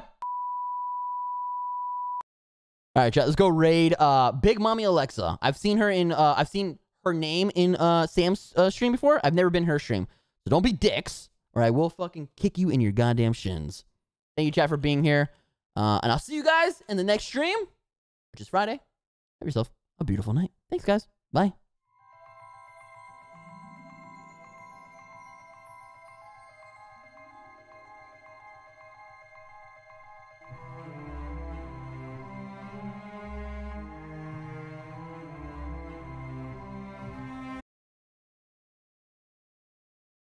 [SPEAKER 3] All right, chat. Let's go raid uh, Big Mommy Alexa. I've seen her in. Uh, I've seen her name in uh, Sam's uh, stream before. I've never been her stream. So don't be dicks, or I will fucking kick you in your goddamn shins. Thank you, chat, for being here. Uh, and I'll see you guys in the next stream, which is Friday. Have yourself a beautiful night. Thanks, guys. Bye.